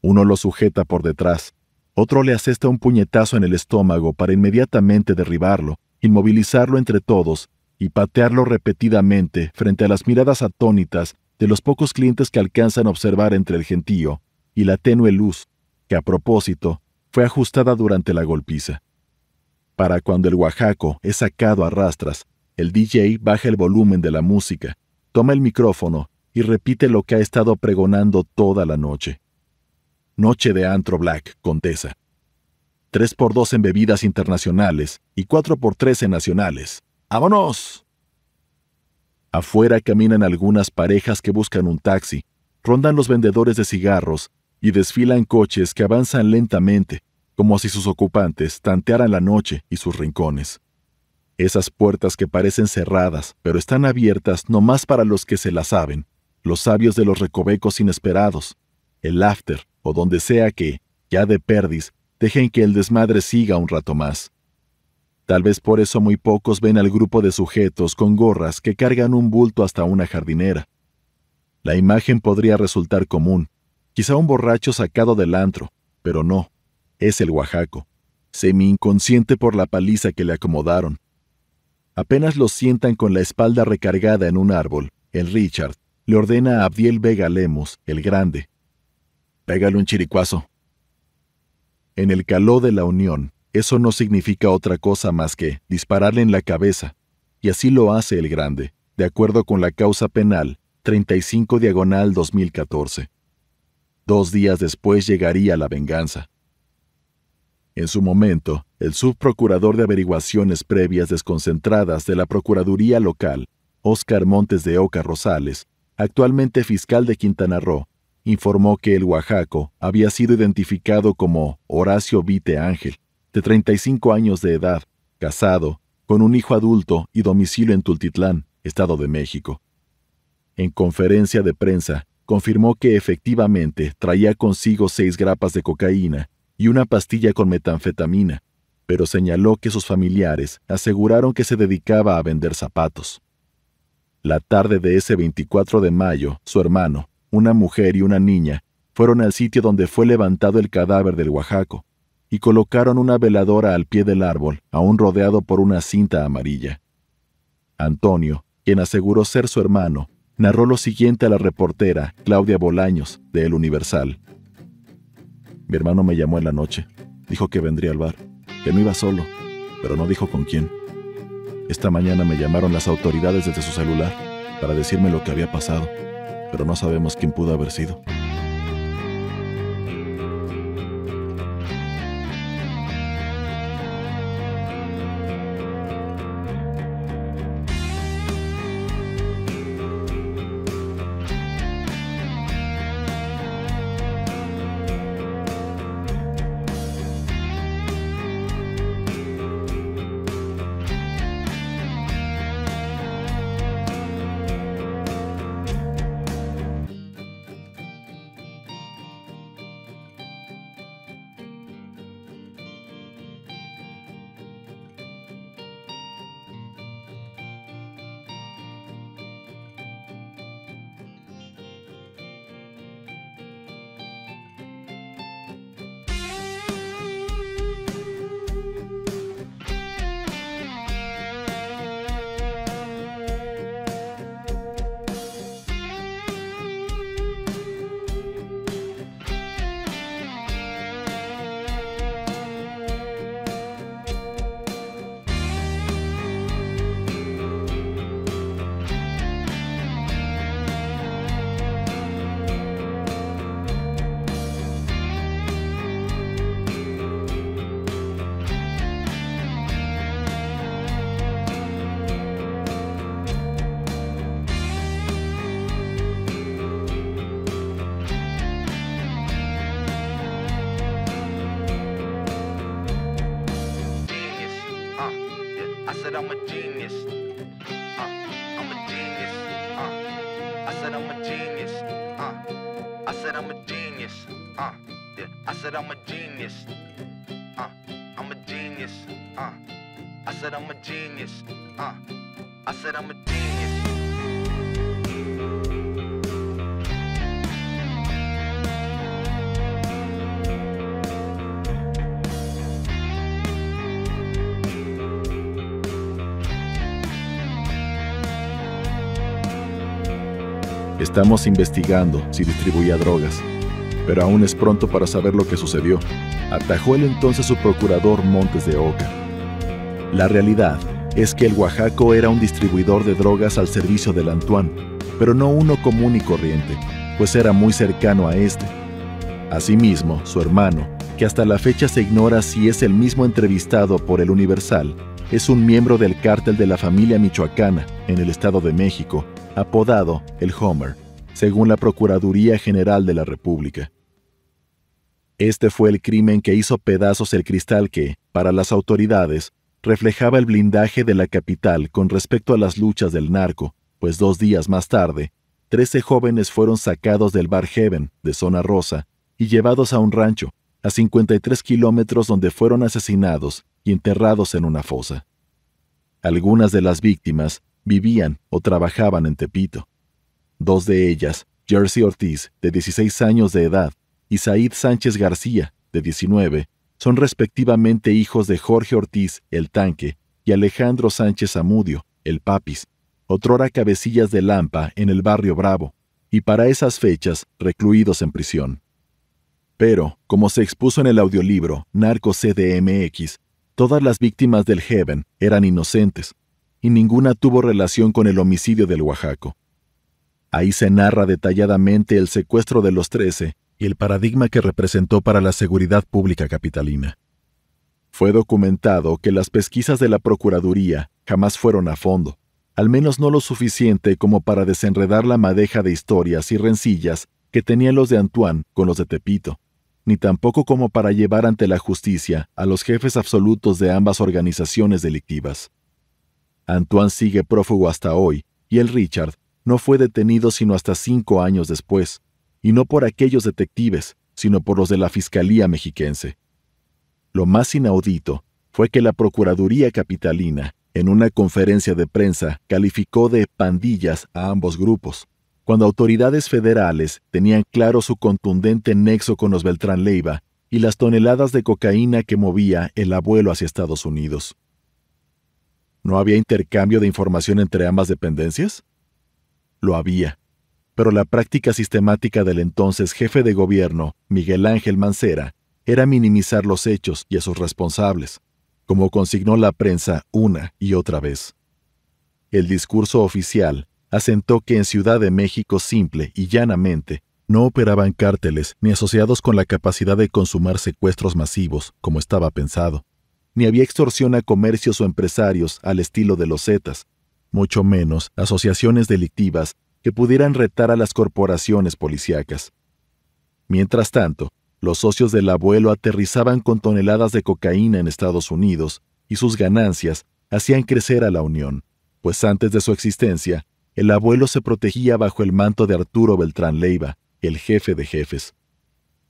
Uno lo sujeta por detrás, otro le asesta un puñetazo en el estómago para inmediatamente derribarlo, inmovilizarlo entre todos y patearlo repetidamente frente a las miradas atónitas de los pocos clientes que alcanzan a observar entre el gentío y la tenue luz, que a propósito fue ajustada durante la golpiza. Para cuando el Oaxaco es sacado a rastras, el DJ baja el volumen de la música toma el micrófono y repite lo que ha estado pregonando toda la noche. Noche de Antro Black, Contesa. Tres por dos en bebidas internacionales y cuatro por tres en nacionales. ¡Vámonos! Afuera caminan algunas parejas que buscan un taxi, rondan los vendedores de cigarros y desfilan coches que avanzan lentamente, como si sus ocupantes tantearan la noche y sus rincones. Esas puertas que parecen cerradas, pero están abiertas no más para los que se las saben, los sabios de los recovecos inesperados, el after o donde sea que, ya de perdis, dejen que el desmadre siga un rato más. Tal vez por eso muy pocos ven al grupo de sujetos con gorras que cargan un bulto hasta una jardinera. La imagen podría resultar común, quizá un borracho sacado del antro, pero no, es el Oaxaco, semi inconsciente por la paliza que le acomodaron. Apenas lo sientan con la espalda recargada en un árbol, el Richard le ordena a Abdiel Vega Lemos, el grande. Pégale un chiricuazo. En el caló de la unión, eso no significa otra cosa más que dispararle en la cabeza, y así lo hace el grande, de acuerdo con la causa penal 35 diagonal 2014. Dos días después llegaría la venganza. En su momento, el subprocurador de averiguaciones previas desconcentradas de la Procuraduría Local, Óscar Montes de Oca Rosales, actualmente fiscal de Quintana Roo, informó que el Oaxaco había sido identificado como Horacio Vite Ángel, de 35 años de edad, casado, con un hijo adulto y domicilio en Tultitlán, Estado de México. En conferencia de prensa, confirmó que efectivamente traía consigo seis grapas de cocaína y una pastilla con metanfetamina, pero señaló que sus familiares aseguraron que se dedicaba a vender zapatos. La tarde de ese 24 de mayo, su hermano, una mujer y una niña fueron al sitio donde fue levantado el cadáver del Oaxaco y colocaron una veladora al pie del árbol, aún rodeado por una cinta amarilla. Antonio, quien aseguró ser su hermano, narró lo siguiente a la reportera Claudia Bolaños, de El Universal. Mi hermano me llamó en la noche. Dijo que vendría al bar, que no iba solo, pero no dijo con quién. Esta mañana me llamaron las autoridades desde su celular para decirme lo que había pasado, pero no sabemos quién pudo haber sido. Estamos investigando si distribuía drogas, pero aún es pronto para saber lo que sucedió, atajó el entonces su procurador Montes de Oca. La realidad es que el Oaxaco era un distribuidor de drogas al servicio del Antoine, pero no uno común y corriente, pues era muy cercano a este. Asimismo, su hermano, que hasta la fecha se ignora si es el mismo entrevistado por el Universal, es un miembro del cártel de la familia michoacana en el Estado de México apodado el Homer, según la Procuraduría General de la República. Este fue el crimen que hizo pedazos el cristal que, para las autoridades, reflejaba el blindaje de la capital con respecto a las luchas del narco, pues dos días más tarde, trece jóvenes fueron sacados del Bar Heaven, de Zona Rosa, y llevados a un rancho, a 53 kilómetros donde fueron asesinados y enterrados en una fosa. Algunas de las víctimas vivían o trabajaban en Tepito. Dos de ellas, Jersey Ortiz, de 16 años de edad, y Said Sánchez García, de 19, son respectivamente hijos de Jorge Ortiz, el tanque, y Alejandro Sánchez Amudio, el papis, otrora cabecillas de Lampa en el barrio Bravo, y para esas fechas recluidos en prisión. Pero, como se expuso en el audiolibro Narco CDMX, todas las víctimas del Heaven eran inocentes, y ninguna tuvo relación con el homicidio del Oaxaco. Ahí se narra detalladamente el secuestro de los trece y el paradigma que representó para la seguridad pública capitalina. Fue documentado que las pesquisas de la Procuraduría jamás fueron a fondo, al menos no lo suficiente como para desenredar la madeja de historias y rencillas que tenían los de Antoine con los de Tepito, ni tampoco como para llevar ante la justicia a los jefes absolutos de ambas organizaciones delictivas. Antoine sigue prófugo hasta hoy, y el Richard no fue detenido sino hasta cinco años después, y no por aquellos detectives, sino por los de la Fiscalía mexiquense. Lo más inaudito fue que la Procuraduría Capitalina, en una conferencia de prensa, calificó de pandillas a ambos grupos, cuando autoridades federales tenían claro su contundente nexo con los Beltrán Leiva y las toneladas de cocaína que movía el abuelo hacia Estados Unidos. ¿No había intercambio de información entre ambas dependencias? Lo había, pero la práctica sistemática del entonces jefe de gobierno, Miguel Ángel Mancera, era minimizar los hechos y a sus responsables, como consignó la prensa una y otra vez. El discurso oficial asentó que en Ciudad de México simple y llanamente no operaban cárteles ni asociados con la capacidad de consumar secuestros masivos, como estaba pensado ni había extorsión a comercios o empresarios al estilo de los Zetas, mucho menos asociaciones delictivas que pudieran retar a las corporaciones policíacas. Mientras tanto, los socios del abuelo aterrizaban con toneladas de cocaína en Estados Unidos y sus ganancias hacían crecer a la Unión, pues antes de su existencia, el abuelo se protegía bajo el manto de Arturo Beltrán Leiva, el jefe de jefes.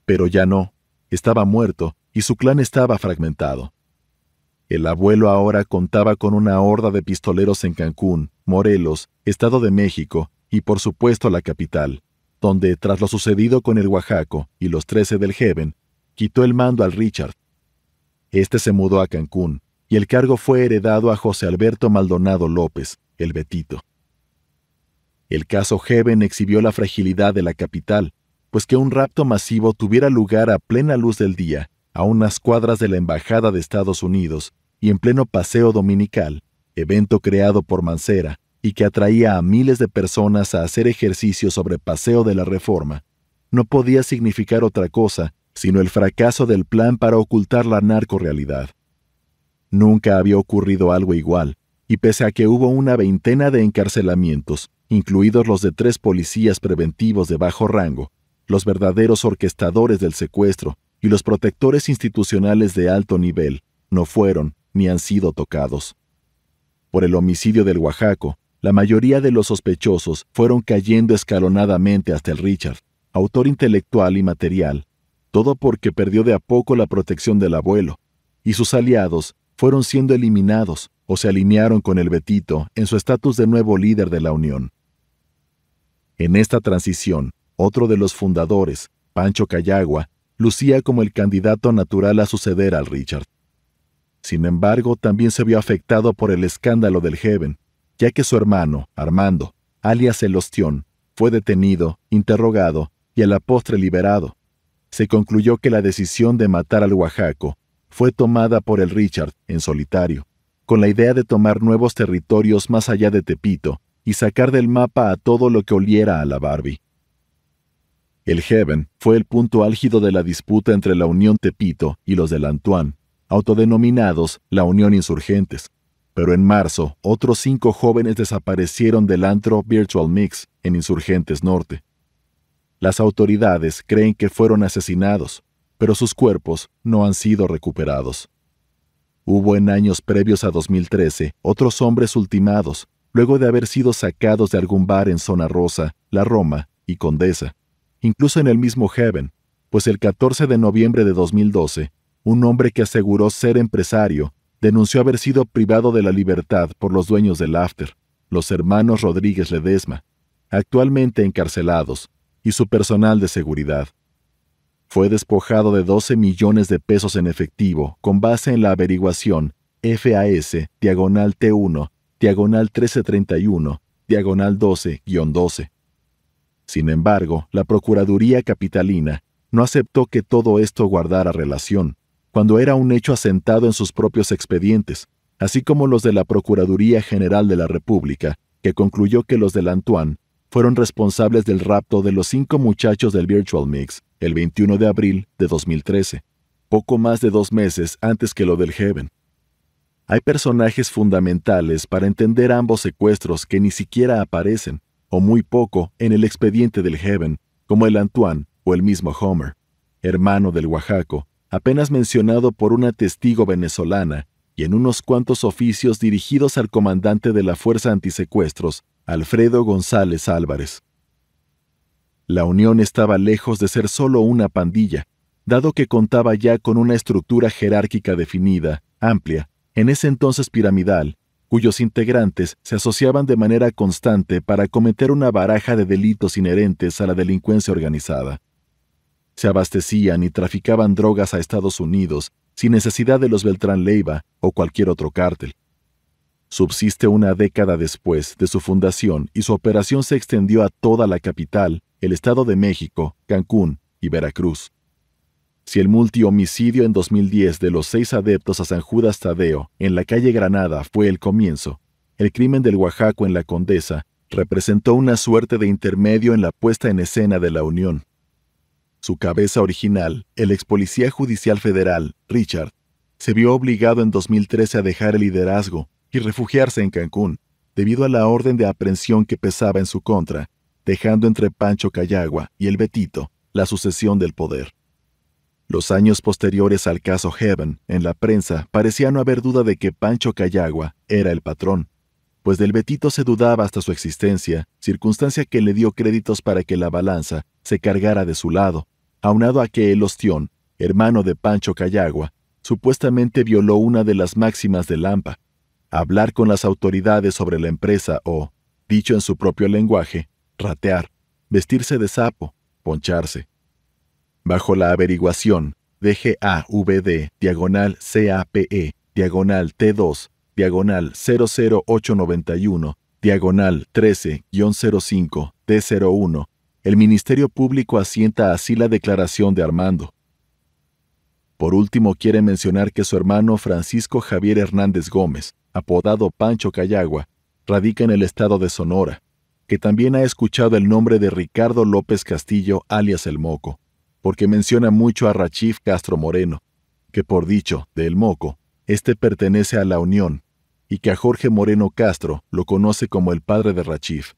Pero ya no, estaba muerto y su clan estaba fragmentado. El abuelo ahora contaba con una horda de pistoleros en Cancún, Morelos, Estado de México y por supuesto la capital, donde, tras lo sucedido con el Oaxaco y los trece del Heaven, quitó el mando al Richard. Este se mudó a Cancún, y el cargo fue heredado a José Alberto Maldonado López, el Betito. El caso Heaven exhibió la fragilidad de la capital, pues que un rapto masivo tuviera lugar a plena luz del día a unas cuadras de la Embajada de Estados Unidos y en pleno paseo dominical, evento creado por Mancera y que atraía a miles de personas a hacer ejercicio sobre Paseo de la Reforma, no podía significar otra cosa sino el fracaso del plan para ocultar la narcorealidad. Nunca había ocurrido algo igual, y pese a que hubo una veintena de encarcelamientos, incluidos los de tres policías preventivos de bajo rango, los verdaderos orquestadores del secuestro y los protectores institucionales de alto nivel no fueron ni han sido tocados. Por el homicidio del Oaxaco, la mayoría de los sospechosos fueron cayendo escalonadamente hasta el Richard, autor intelectual y material, todo porque perdió de a poco la protección del abuelo, y sus aliados fueron siendo eliminados o se alinearon con el Betito en su estatus de nuevo líder de la Unión. En esta transición, otro de los fundadores, Pancho Cayagua, lucía como el candidato natural a suceder al Richard. Sin embargo, también se vio afectado por el escándalo del Heaven, ya que su hermano, Armando, alias el Ostión, fue detenido, interrogado y a la postre liberado. Se concluyó que la decisión de matar al Oaxaco fue tomada por el Richard en solitario, con la idea de tomar nuevos territorios más allá de Tepito y sacar del mapa a todo lo que oliera a la Barbie. El Heaven fue el punto álgido de la disputa entre la Unión Tepito y los del Antoine, autodenominados la Unión Insurgentes. Pero en marzo, otros cinco jóvenes desaparecieron del antro Virtual Mix en Insurgentes Norte. Las autoridades creen que fueron asesinados, pero sus cuerpos no han sido recuperados. Hubo en años previos a 2013 otros hombres ultimados, luego de haber sido sacados de algún bar en Zona Rosa, La Roma y Condesa incluso en el mismo Heaven, pues el 14 de noviembre de 2012, un hombre que aseguró ser empresario denunció haber sido privado de la libertad por los dueños del After, los hermanos Rodríguez Ledesma, actualmente encarcelados, y su personal de seguridad. Fue despojado de 12 millones de pesos en efectivo con base en la averiguación FAS diagonal T1 diagonal 1331 diagonal 12-12. Sin embargo, la Procuraduría Capitalina no aceptó que todo esto guardara relación, cuando era un hecho asentado en sus propios expedientes, así como los de la Procuraduría General de la República, que concluyó que los del Antoine fueron responsables del rapto de los cinco muchachos del Virtual Mix el 21 de abril de 2013, poco más de dos meses antes que lo del Heaven. Hay personajes fundamentales para entender ambos secuestros que ni siquiera aparecen, o muy poco, en el expediente del Heaven, como el Antoine o el mismo Homer, hermano del Oaxaco, apenas mencionado por una testigo venezolana y en unos cuantos oficios dirigidos al comandante de la Fuerza Antisecuestros, Alfredo González Álvarez. La unión estaba lejos de ser solo una pandilla, dado que contaba ya con una estructura jerárquica definida, amplia, en ese entonces piramidal, cuyos integrantes se asociaban de manera constante para cometer una baraja de delitos inherentes a la delincuencia organizada. Se abastecían y traficaban drogas a Estados Unidos sin necesidad de los Beltrán Leiva o cualquier otro cártel. Subsiste una década después de su fundación y su operación se extendió a toda la capital, el Estado de México, Cancún y Veracruz. Si el multihomicidio en 2010 de los seis adeptos a San Judas Tadeo en la calle Granada fue el comienzo, el crimen del Oaxaco en la Condesa representó una suerte de intermedio en la puesta en escena de la Unión. Su cabeza original, el ex policía judicial federal, Richard, se vio obligado en 2013 a dejar el liderazgo y refugiarse en Cancún, debido a la orden de aprehensión que pesaba en su contra, dejando entre Pancho Cayagua y el Betito la sucesión del poder. Los años posteriores al caso Heaven, en la prensa, parecía no haber duda de que Pancho Cayagua era el patrón, pues del Betito se dudaba hasta su existencia, circunstancia que le dio créditos para que la balanza se cargara de su lado, aunado a que el ostión, hermano de Pancho Cayagua, supuestamente violó una de las máximas de Lampa, hablar con las autoridades sobre la empresa o, dicho en su propio lenguaje, ratear, vestirse de sapo, poncharse. Bajo la averiguación DGAVD, diagonal CAPE, diagonal T2, diagonal 00891, diagonal 13-05, T01, el Ministerio Público asienta así la declaración de Armando. Por último, quiere mencionar que su hermano Francisco Javier Hernández Gómez, apodado Pancho Cayagua, radica en el estado de Sonora, que también ha escuchado el nombre de Ricardo López Castillo, alias El Moco, porque menciona mucho a Rachif Castro Moreno, que por dicho de El Moco, este pertenece a la Unión, y que a Jorge Moreno Castro lo conoce como el padre de Rachif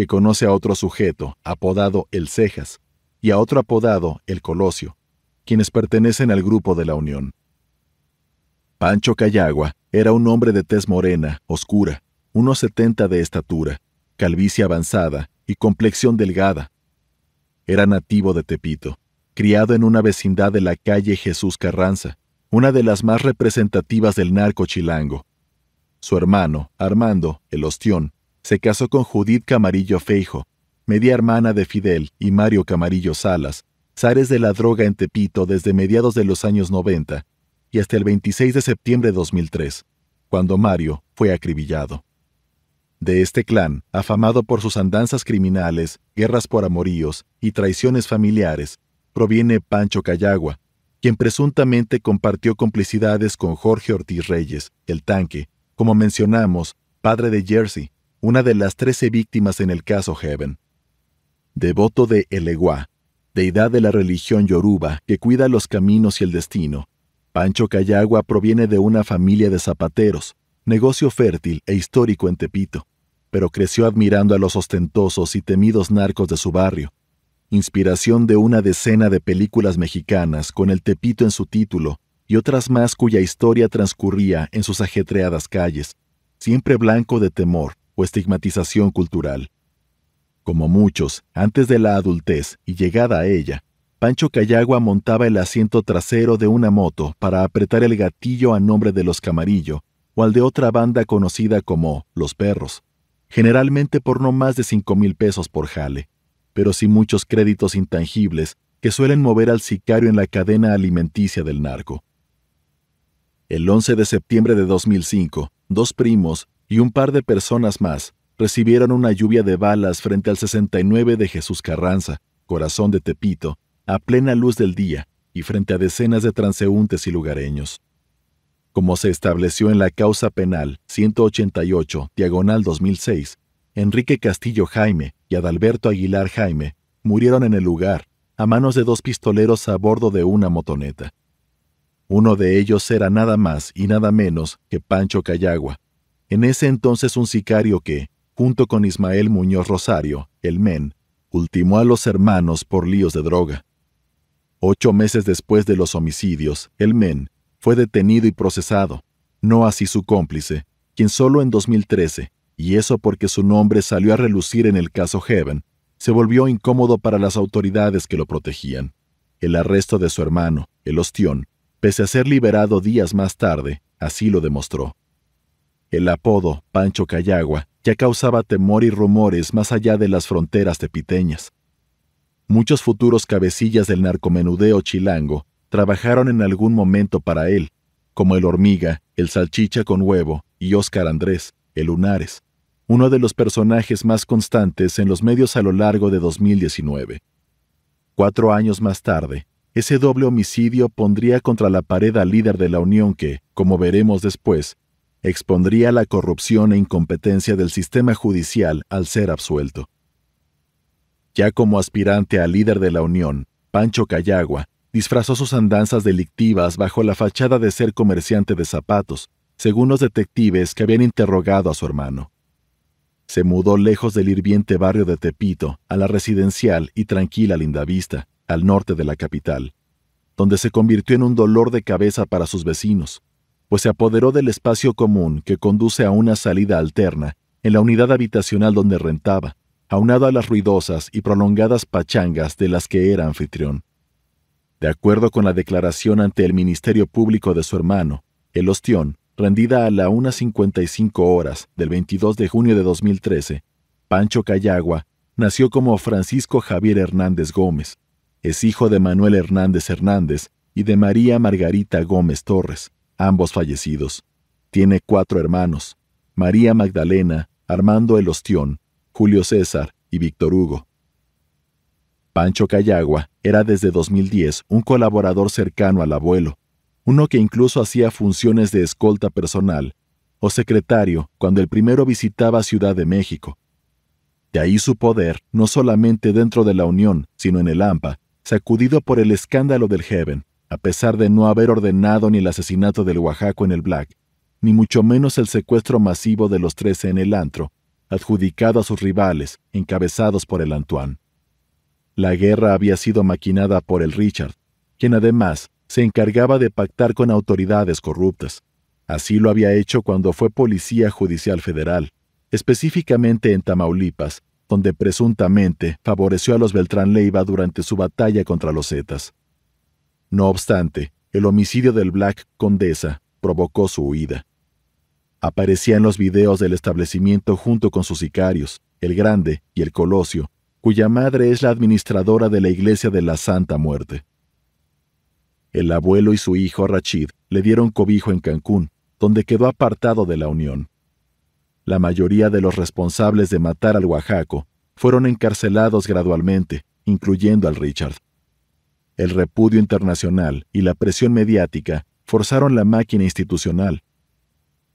que conoce a otro sujeto, apodado el Cejas, y a otro apodado el Colosio, quienes pertenecen al grupo de la Unión. Pancho Cayagua era un hombre de tez morena, oscura, unos setenta de estatura, calvicie avanzada y complexión delgada. Era nativo de Tepito, criado en una vecindad de la calle Jesús Carranza, una de las más representativas del narco chilango. Su hermano, Armando, el ostión, se casó con Judith Camarillo Feijo, media hermana de Fidel y Mario Camarillo Salas, zares de la droga en Tepito desde mediados de los años 90 y hasta el 26 de septiembre de 2003, cuando Mario fue acribillado. De este clan, afamado por sus andanzas criminales, guerras por amoríos y traiciones familiares, proviene Pancho Cayagua, quien presuntamente compartió complicidades con Jorge Ortiz Reyes, el tanque, como mencionamos, padre de Jersey, una de las trece víctimas en el caso Heaven. Devoto de Eleguá, deidad de la religión yoruba que cuida los caminos y el destino, Pancho Cayagua proviene de una familia de zapateros, negocio fértil e histórico en Tepito, pero creció admirando a los ostentosos y temidos narcos de su barrio, inspiración de una decena de películas mexicanas con el Tepito en su título y otras más cuya historia transcurría en sus ajetreadas calles, siempre blanco de temor, estigmatización cultural. Como muchos, antes de la adultez y llegada a ella, Pancho Cayagua montaba el asiento trasero de una moto para apretar el gatillo a nombre de los Camarillo o al de otra banda conocida como Los Perros, generalmente por no más de cinco mil pesos por jale, pero sin muchos créditos intangibles que suelen mover al sicario en la cadena alimenticia del narco. El 11 de septiembre de 2005, dos primos y un par de personas más recibieron una lluvia de balas frente al 69 de Jesús Carranza, corazón de Tepito, a plena luz del día y frente a decenas de transeúntes y lugareños. Como se estableció en la causa penal 188, diagonal 2006, Enrique Castillo Jaime y Adalberto Aguilar Jaime murieron en el lugar, a manos de dos pistoleros a bordo de una motoneta. Uno de ellos era nada más y nada menos que Pancho Cayagua, en ese entonces un sicario que, junto con Ismael Muñoz Rosario, el MEN, ultimó a los hermanos por líos de droga. Ocho meses después de los homicidios, el men fue detenido y procesado, no así su cómplice, quien solo en 2013, y eso porque su nombre salió a relucir en el caso Heaven, se volvió incómodo para las autoridades que lo protegían. El arresto de su hermano, el ostión, pese a ser liberado días más tarde, así lo demostró. El apodo Pancho Cayagua ya causaba temor y rumores más allá de las fronteras tepiteñas. Muchos futuros cabecillas del narcomenudeo chilango trabajaron en algún momento para él, como el Hormiga, el Salchicha con Huevo y Óscar Andrés, el Lunares, uno de los personajes más constantes en los medios a lo largo de 2019. Cuatro años más tarde, ese doble homicidio pondría contra la pared al líder de la Unión que, como veremos después, expondría la corrupción e incompetencia del sistema judicial al ser absuelto. Ya como aspirante a líder de la Unión, Pancho Cayagua disfrazó sus andanzas delictivas bajo la fachada de ser comerciante de zapatos, según los detectives que habían interrogado a su hermano. Se mudó lejos del hirviente barrio de Tepito a la residencial y tranquila Lindavista, al norte de la capital, donde se convirtió en un dolor de cabeza para sus vecinos, pues se apoderó del espacio común que conduce a una salida alterna en la unidad habitacional donde rentaba, aunado a las ruidosas y prolongadas pachangas de las que era anfitrión. De acuerdo con la declaración ante el Ministerio Público de su hermano, el ostión, rendida a la 1.55 horas del 22 de junio de 2013, Pancho Cayagua nació como Francisco Javier Hernández Gómez. Es hijo de Manuel Hernández Hernández y de María Margarita Gómez Torres, ambos fallecidos. Tiene cuatro hermanos, María Magdalena, Armando El Ostión, Julio César y Víctor Hugo. Pancho Cayagua era desde 2010 un colaborador cercano al abuelo, uno que incluso hacía funciones de escolta personal o secretario cuando el primero visitaba Ciudad de México. De ahí su poder, no solamente dentro de la Unión, sino en el AMPA, sacudido por el escándalo del Heaven, a pesar de no haber ordenado ni el asesinato del Oaxaco en el Black, ni mucho menos el secuestro masivo de los trece en el antro, adjudicado a sus rivales, encabezados por el Antoine. La guerra había sido maquinada por el Richard, quien además se encargaba de pactar con autoridades corruptas. Así lo había hecho cuando fue policía judicial federal, específicamente en Tamaulipas, donde presuntamente favoreció a los Beltrán Leiva durante su batalla contra los Zetas. No obstante, el homicidio del Black Condesa provocó su huida. Aparecía en los videos del establecimiento junto con sus sicarios, el Grande y el Colosio, cuya madre es la administradora de la Iglesia de la Santa Muerte. El abuelo y su hijo Rachid le dieron cobijo en Cancún, donde quedó apartado de la Unión. La mayoría de los responsables de matar al Oaxaco fueron encarcelados gradualmente, incluyendo al Richard. El repudio internacional y la presión mediática forzaron la máquina institucional,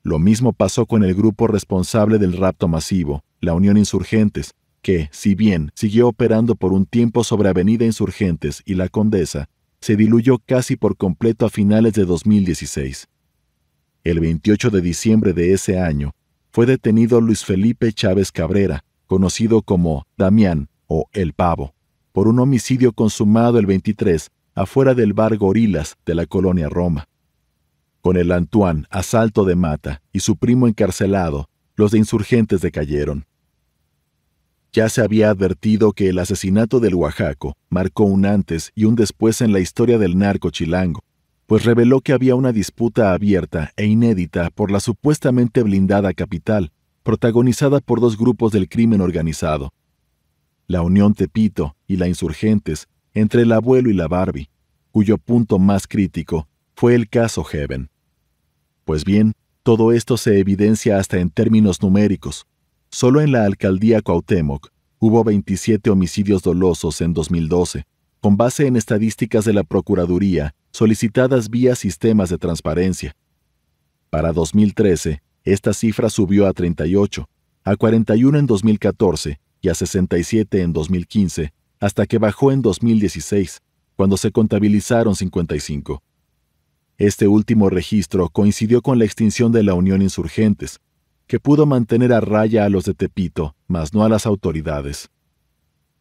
lo mismo pasó con el grupo responsable del rapto masivo, la Unión Insurgentes, que, si bien siguió operando por un tiempo sobre Avenida Insurgentes y La Condesa, se diluyó casi por completo a finales de 2016. El 28 de diciembre de ese año, fue detenido Luis Felipe Chávez Cabrera, conocido como Damián o El Pavo, por un homicidio consumado el 23 afuera del bar Gorilas de la colonia Roma. Con el Antoine asalto de mata y su primo encarcelado, los de insurgentes decayeron. Ya se había advertido que el asesinato del Oaxaco marcó un antes y un después en la historia del narco chilango, pues reveló que había una disputa abierta e inédita por la supuestamente blindada capital, protagonizada por dos grupos del crimen organizado, la Unión Tepito y la Insurgentes, entre el abuelo y la Barbie, cuyo punto más crítico fue el caso Heaven. Pues bien, todo esto se evidencia hasta en términos numéricos. Solo en la alcaldía Cuauhtémoc hubo 27 homicidios dolosos en 2012, con base en estadísticas de la Procuraduría solicitadas vía sistemas de transparencia. Para 2013, esta cifra subió a 38, a 41 en 2014 y a 67 en 2015, hasta que bajó en 2016, cuando se contabilizaron 55. Este último registro coincidió con la extinción de la Unión Insurgentes, que pudo mantener a raya a los de Tepito, mas no a las autoridades.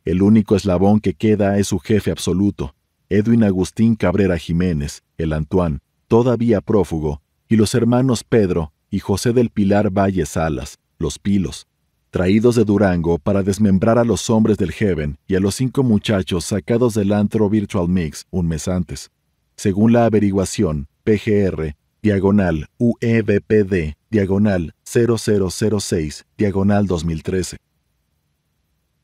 El único eslabón que queda es su jefe absoluto, Edwin Agustín Cabrera Jiménez, el Antoine, todavía prófugo, y los hermanos Pedro y José del Pilar Valle Salas, los Pilos, traídos de Durango para desmembrar a los hombres del Heaven y a los cinco muchachos sacados del antro Virtual Mix un mes antes. Según la averiguación, PGR, diagonal UEBPD, diagonal 0006, diagonal 2013.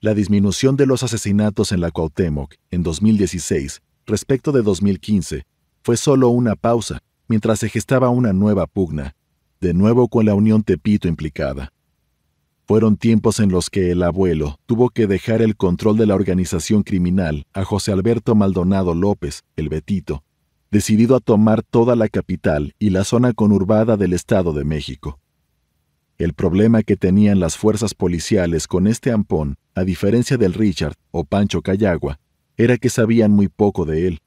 La disminución de los asesinatos en la Cuauhtémoc en 2016 respecto de 2015 fue solo una pausa mientras se gestaba una nueva pugna, de nuevo con la Unión Tepito implicada. Fueron tiempos en los que el abuelo tuvo que dejar el control de la organización criminal a José Alberto Maldonado López, el Betito, decidido a tomar toda la capital y la zona conurbada del Estado de México. El problema que tenían las fuerzas policiales con este ampón, a diferencia del Richard o Pancho Cayagua, era que sabían muy poco de él.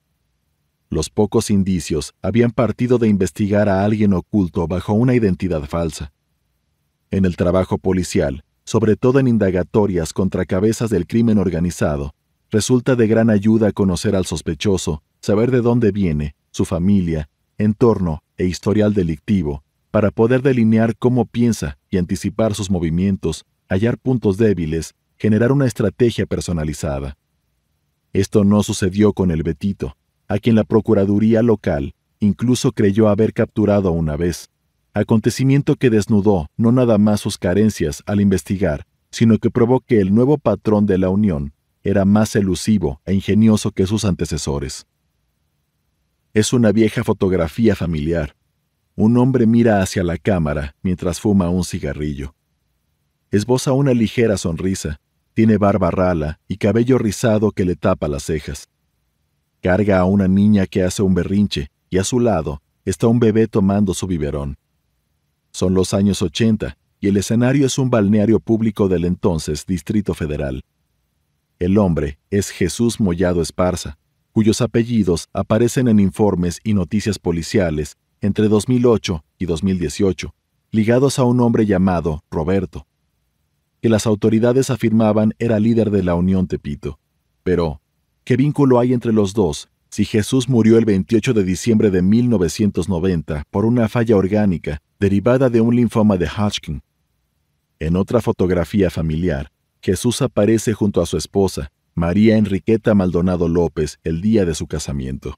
Los pocos indicios habían partido de investigar a alguien oculto bajo una identidad falsa. En el trabajo policial, sobre todo en indagatorias contra cabezas del crimen organizado, resulta de gran ayuda conocer al sospechoso, saber de dónde viene, su familia, entorno e historial delictivo, para poder delinear cómo piensa y anticipar sus movimientos, hallar puntos débiles, generar una estrategia personalizada. Esto no sucedió con el Betito, a quien la Procuraduría local incluso creyó haber capturado una vez acontecimiento que desnudó no nada más sus carencias al investigar, sino que probó que el nuevo patrón de la Unión era más elusivo e ingenioso que sus antecesores. Es una vieja fotografía familiar. Un hombre mira hacia la cámara mientras fuma un cigarrillo. Esboza una ligera sonrisa, tiene barba rala y cabello rizado que le tapa las cejas. Carga a una niña que hace un berrinche y a su lado está un bebé tomando su biberón. Son los años 80 y el escenario es un balneario público del entonces Distrito Federal. El hombre es Jesús Mollado Esparza, cuyos apellidos aparecen en informes y noticias policiales entre 2008 y 2018, ligados a un hombre llamado Roberto, que las autoridades afirmaban era líder de la Unión Tepito. Pero, ¿qué vínculo hay entre los dos si Jesús murió el 28 de diciembre de 1990 por una falla orgánica derivada de un linfoma de Hodgkin. En otra fotografía familiar, Jesús aparece junto a su esposa, María Enriqueta Maldonado López, el día de su casamiento.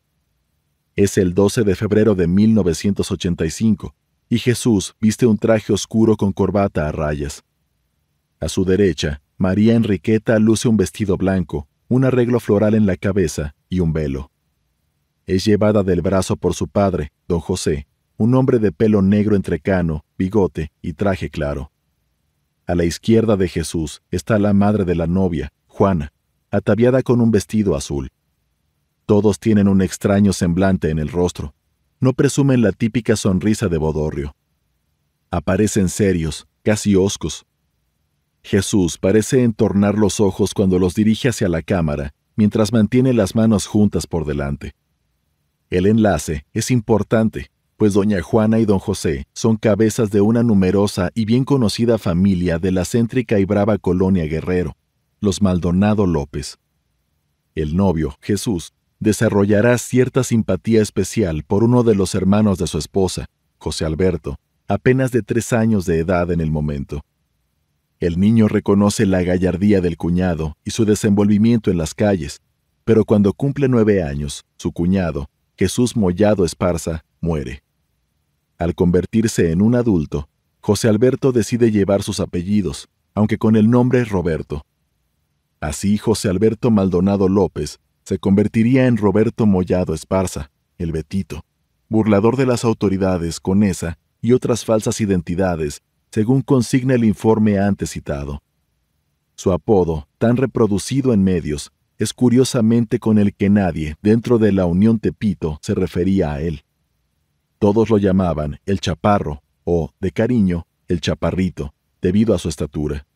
Es el 12 de febrero de 1985, y Jesús viste un traje oscuro con corbata a rayas. A su derecha, María Enriqueta luce un vestido blanco, un arreglo floral en la cabeza y un velo. Es llevada del brazo por su padre, don José, un hombre de pelo negro entrecano, bigote y traje claro. A la izquierda de Jesús está la madre de la novia, Juana, ataviada con un vestido azul. Todos tienen un extraño semblante en el rostro. No presumen la típica sonrisa de bodorrio. Aparecen serios, casi hoscos. Jesús parece entornar los ojos cuando los dirige hacia la cámara, mientras mantiene las manos juntas por delante. El enlace es importante pues doña Juana y don José son cabezas de una numerosa y bien conocida familia de la céntrica y brava colonia Guerrero, los Maldonado López. El novio, Jesús, desarrollará cierta simpatía especial por uno de los hermanos de su esposa, José Alberto, apenas de tres años de edad en el momento. El niño reconoce la gallardía del cuñado y su desenvolvimiento en las calles, pero cuando cumple nueve años, su cuñado, Jesús Mollado Esparza, muere. Al convertirse en un adulto, José Alberto decide llevar sus apellidos, aunque con el nombre Roberto. Así José Alberto Maldonado López se convertiría en Roberto Mollado Esparza, el Betito, burlador de las autoridades con esa y otras falsas identidades, según consigna el informe antes citado. Su apodo, tan reproducido en medios, es curiosamente con el que nadie dentro de la Unión Tepito se refería a él. Todos lo llamaban el Chaparro o, de cariño, el Chaparrito, debido a su estatura.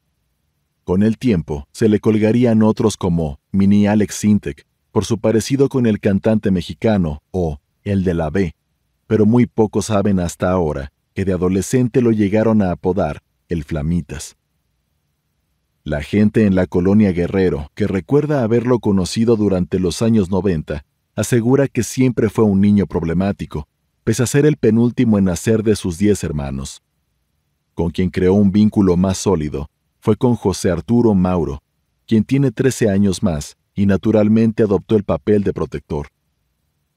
Con el tiempo se le colgarían otros como Mini Alex Sintek, por su parecido con el cantante mexicano, o el de la B, pero muy pocos saben hasta ahora que de adolescente lo llegaron a apodar el Flamitas. La gente en la colonia Guerrero, que recuerda haberlo conocido durante los años 90, asegura que siempre fue un niño problemático, pese a ser el penúltimo en nacer de sus diez hermanos. Con quien creó un vínculo más sólido fue con José Arturo Mauro, quien tiene 13 años más y naturalmente adoptó el papel de protector.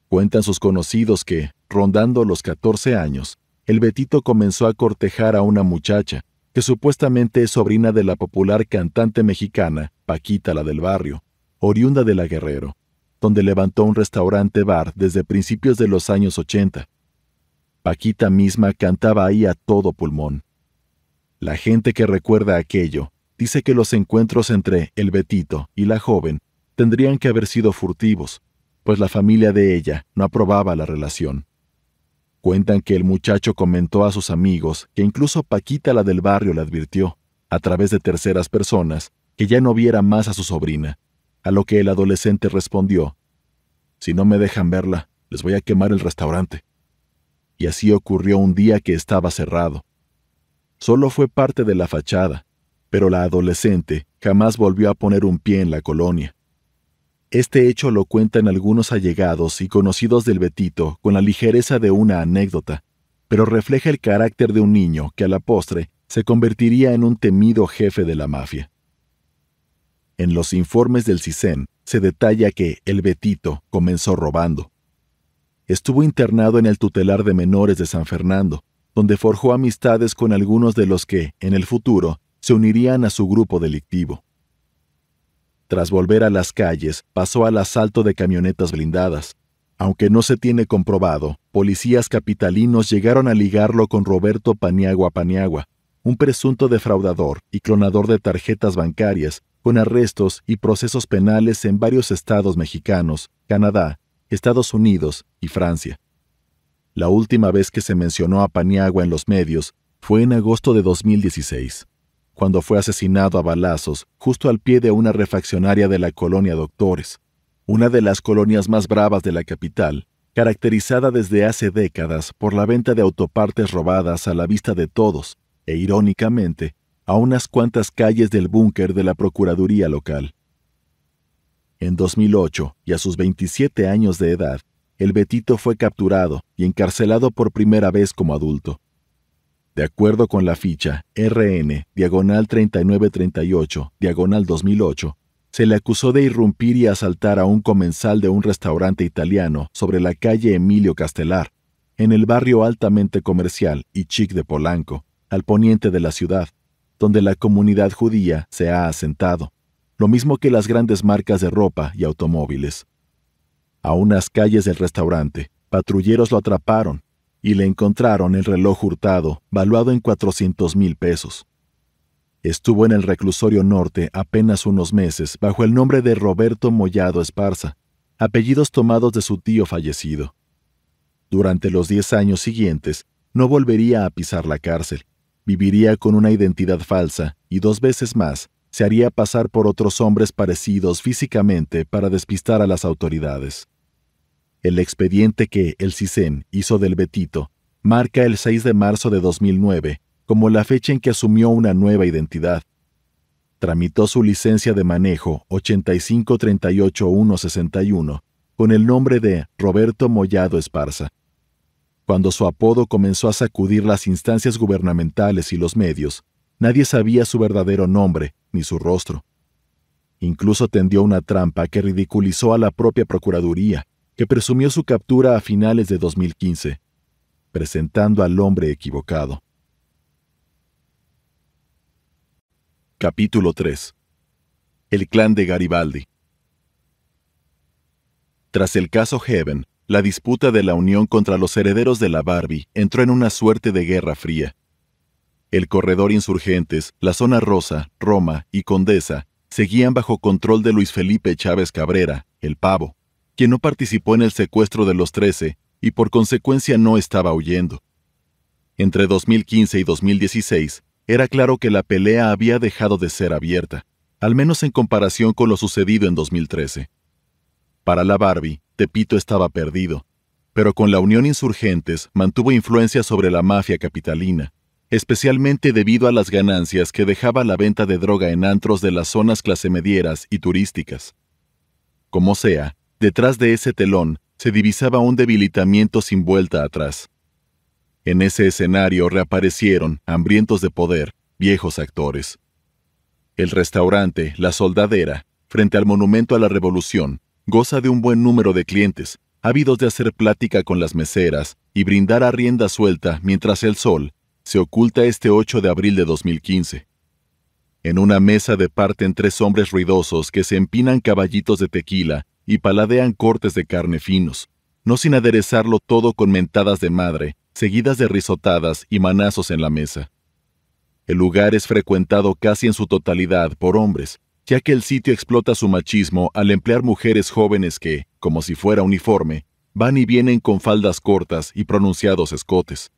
Cuentan sus conocidos que, rondando los 14 años, el Betito comenzó a cortejar a una muchacha, que supuestamente es sobrina de la popular cantante mexicana Paquita la del barrio, oriunda de la Guerrero, donde levantó un restaurante-bar desde principios de los años 80. Paquita misma cantaba ahí a todo pulmón. La gente que recuerda aquello dice que los encuentros entre el Betito y la joven tendrían que haber sido furtivos, pues la familia de ella no aprobaba la relación. Cuentan que el muchacho comentó a sus amigos que incluso Paquita la del barrio le advirtió, a través de terceras personas, que ya no viera más a su sobrina, a lo que el adolescente respondió, Si no me dejan verla, les voy a quemar el restaurante. Y así ocurrió un día que estaba cerrado. Solo fue parte de la fachada, pero la adolescente jamás volvió a poner un pie en la colonia. Este hecho lo cuentan algunos allegados y conocidos del Betito con la ligereza de una anécdota, pero refleja el carácter de un niño que a la postre se convertiría en un temido jefe de la mafia. En los informes del CISEN se detalla que el Betito comenzó robando. Estuvo internado en el tutelar de menores de San Fernando, donde forjó amistades con algunos de los que, en el futuro, se unirían a su grupo delictivo. Tras volver a las calles, pasó al asalto de camionetas blindadas. Aunque no se tiene comprobado, policías capitalinos llegaron a ligarlo con Roberto Paniagua Paniagua, un presunto defraudador y clonador de tarjetas bancarias, con arrestos y procesos penales en varios estados mexicanos, Canadá, Estados Unidos y Francia. La última vez que se mencionó a Paniagua en los medios fue en agosto de 2016 cuando fue asesinado a balazos justo al pie de una refaccionaria de la colonia Doctores, una de las colonias más bravas de la capital, caracterizada desde hace décadas por la venta de autopartes robadas a la vista de todos, e irónicamente, a unas cuantas calles del búnker de la Procuraduría local. En 2008, y a sus 27 años de edad, el Betito fue capturado y encarcelado por primera vez como adulto. De acuerdo con la ficha RN, diagonal 3938, diagonal 2008, se le acusó de irrumpir y asaltar a un comensal de un restaurante italiano sobre la calle Emilio Castelar, en el barrio altamente comercial y chic de Polanco, al poniente de la ciudad, donde la comunidad judía se ha asentado, lo mismo que las grandes marcas de ropa y automóviles. A unas calles del restaurante, patrulleros lo atraparon y le encontraron el reloj hurtado, valuado en 400 mil pesos. Estuvo en el reclusorio norte apenas unos meses bajo el nombre de Roberto Mollado Esparza, apellidos tomados de su tío fallecido. Durante los diez años siguientes, no volvería a pisar la cárcel, viviría con una identidad falsa y dos veces más se haría pasar por otros hombres parecidos físicamente para despistar a las autoridades. El expediente que el CISEN hizo del Betito marca el 6 de marzo de 2009 como la fecha en que asumió una nueva identidad. Tramitó su licencia de manejo 8538161 con el nombre de Roberto Mollado Esparza. Cuando su apodo comenzó a sacudir las instancias gubernamentales y los medios, nadie sabía su verdadero nombre ni su rostro. Incluso tendió una trampa que ridiculizó a la propia Procuraduría, que presumió su captura a finales de 2015, presentando al hombre equivocado. Capítulo 3 El clan de Garibaldi Tras el caso Heaven, la disputa de la Unión contra los herederos de la Barbie entró en una suerte de guerra fría. El corredor insurgentes, la zona rosa, Roma y Condesa seguían bajo control de Luis Felipe Chávez Cabrera, el pavo, quien no participó en el secuestro de los Trece y por consecuencia no estaba huyendo. Entre 2015 y 2016, era claro que la pelea había dejado de ser abierta, al menos en comparación con lo sucedido en 2013. Para la Barbie, Tepito estaba perdido, pero con la Unión Insurgentes mantuvo influencia sobre la mafia capitalina, especialmente debido a las ganancias que dejaba la venta de droga en antros de las zonas clasemedieras y turísticas. Como sea, detrás de ese telón se divisaba un debilitamiento sin vuelta atrás. En ese escenario reaparecieron, hambrientos de poder, viejos actores. El restaurante La Soldadera, frente al Monumento a la Revolución, goza de un buen número de clientes, ávidos de hacer plática con las meseras y brindar a rienda suelta mientras el sol se oculta este 8 de abril de 2015. En una mesa departen tres hombres ruidosos que se empinan caballitos de tequila y paladean cortes de carne finos, no sin aderezarlo todo con mentadas de madre seguidas de risotadas y manazos en la mesa. El lugar es frecuentado casi en su totalidad por hombres, ya que el sitio explota su machismo al emplear mujeres jóvenes que, como si fuera uniforme, van y vienen con faldas cortas y pronunciados escotes.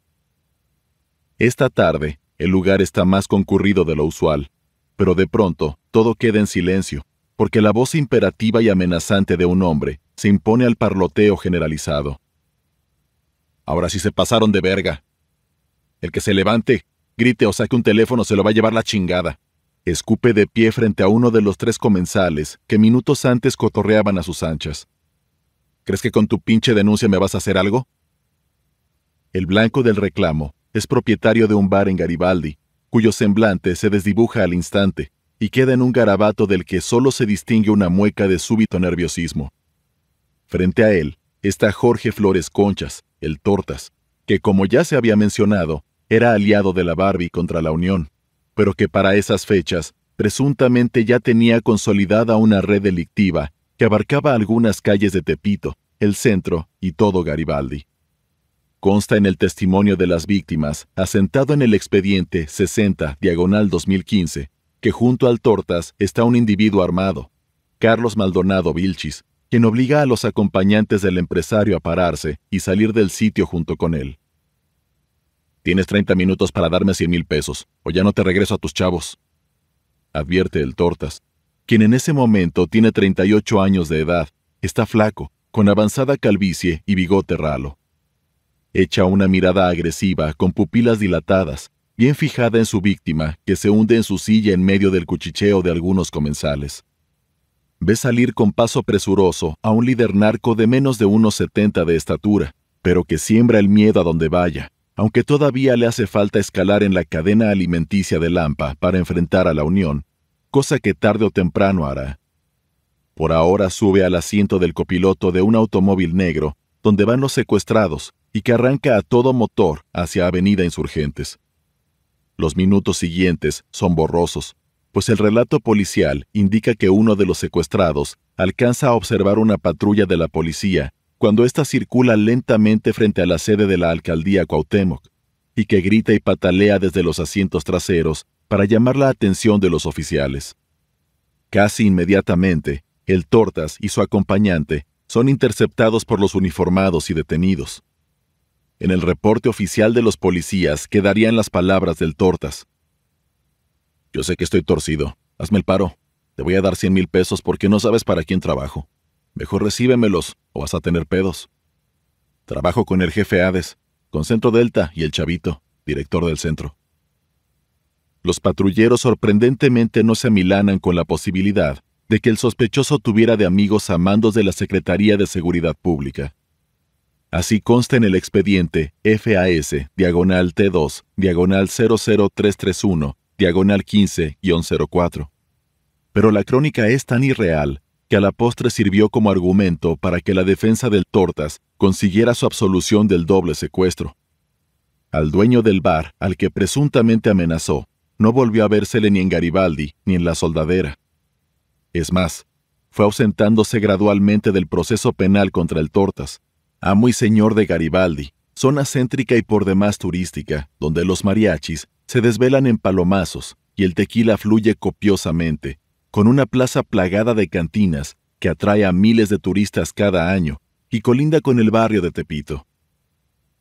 Esta tarde, el lugar está más concurrido de lo usual, pero de pronto todo queda en silencio, porque la voz imperativa y amenazante de un hombre se impone al parloteo generalizado. Ahora sí se pasaron de verga. El que se levante, grite o saque un teléfono se lo va a llevar la chingada. Escupe de pie frente a uno de los tres comensales que minutos antes cotorreaban a sus anchas. ¿Crees que con tu pinche denuncia me vas a hacer algo? El blanco del reclamo es propietario de un bar en Garibaldi, cuyo semblante se desdibuja al instante y queda en un garabato del que solo se distingue una mueca de súbito nerviosismo. Frente a él está Jorge Flores Conchas, el Tortas, que como ya se había mencionado, era aliado de la Barbie contra la Unión, pero que para esas fechas presuntamente ya tenía consolidada una red delictiva que abarcaba algunas calles de Tepito, el centro y todo Garibaldi. Consta en el testimonio de las víctimas, asentado en el expediente 60, diagonal 2015, que junto al Tortas está un individuo armado, Carlos Maldonado Vilchis, quien obliga a los acompañantes del empresario a pararse y salir del sitio junto con él. Tienes 30 minutos para darme 100 mil pesos, o ya no te regreso a tus chavos. Advierte el Tortas, quien en ese momento tiene 38 años de edad, está flaco, con avanzada calvicie y bigote ralo. Echa una mirada agresiva, con pupilas dilatadas, bien fijada en su víctima, que se hunde en su silla en medio del cuchicheo de algunos comensales ve salir con paso presuroso a un líder narco de menos de unos 70 de estatura, pero que siembra el miedo a donde vaya, aunque todavía le hace falta escalar en la cadena alimenticia de Lampa para enfrentar a la Unión, cosa que tarde o temprano hará. Por ahora sube al asiento del copiloto de un automóvil negro, donde van los secuestrados, y que arranca a todo motor hacia Avenida Insurgentes. Los minutos siguientes son borrosos, pues el relato policial indica que uno de los secuestrados alcanza a observar una patrulla de la policía cuando ésta circula lentamente frente a la sede de la alcaldía Cuauhtémoc, y que grita y patalea desde los asientos traseros para llamar la atención de los oficiales. Casi inmediatamente, el Tortas y su acompañante son interceptados por los uniformados y detenidos. En el reporte oficial de los policías quedarían las palabras del Tortas. Yo sé que estoy torcido. Hazme el paro. Te voy a dar cien mil pesos porque no sabes para quién trabajo. Mejor recíbemelos o vas a tener pedos. Trabajo con el jefe Hades, con Centro Delta y el Chavito, director del centro. Los patrulleros sorprendentemente no se amilanan con la posibilidad de que el sospechoso tuviera de amigos a mandos de la Secretaría de Seguridad Pública. Así consta en el expediente FAS, diagonal T2, diagonal 00331, diagonal 15-04. Pero la crónica es tan irreal que a la postre sirvió como argumento para que la defensa del Tortas consiguiera su absolución del doble secuestro. Al dueño del bar, al que presuntamente amenazó, no volvió a vérsele ni en Garibaldi ni en la soldadera. Es más, fue ausentándose gradualmente del proceso penal contra el Tortas, amo y señor de Garibaldi, zona céntrica y por demás turística, donde los mariachis se desvelan en palomazos y el tequila fluye copiosamente, con una plaza plagada de cantinas que atrae a miles de turistas cada año y colinda con el barrio de Tepito.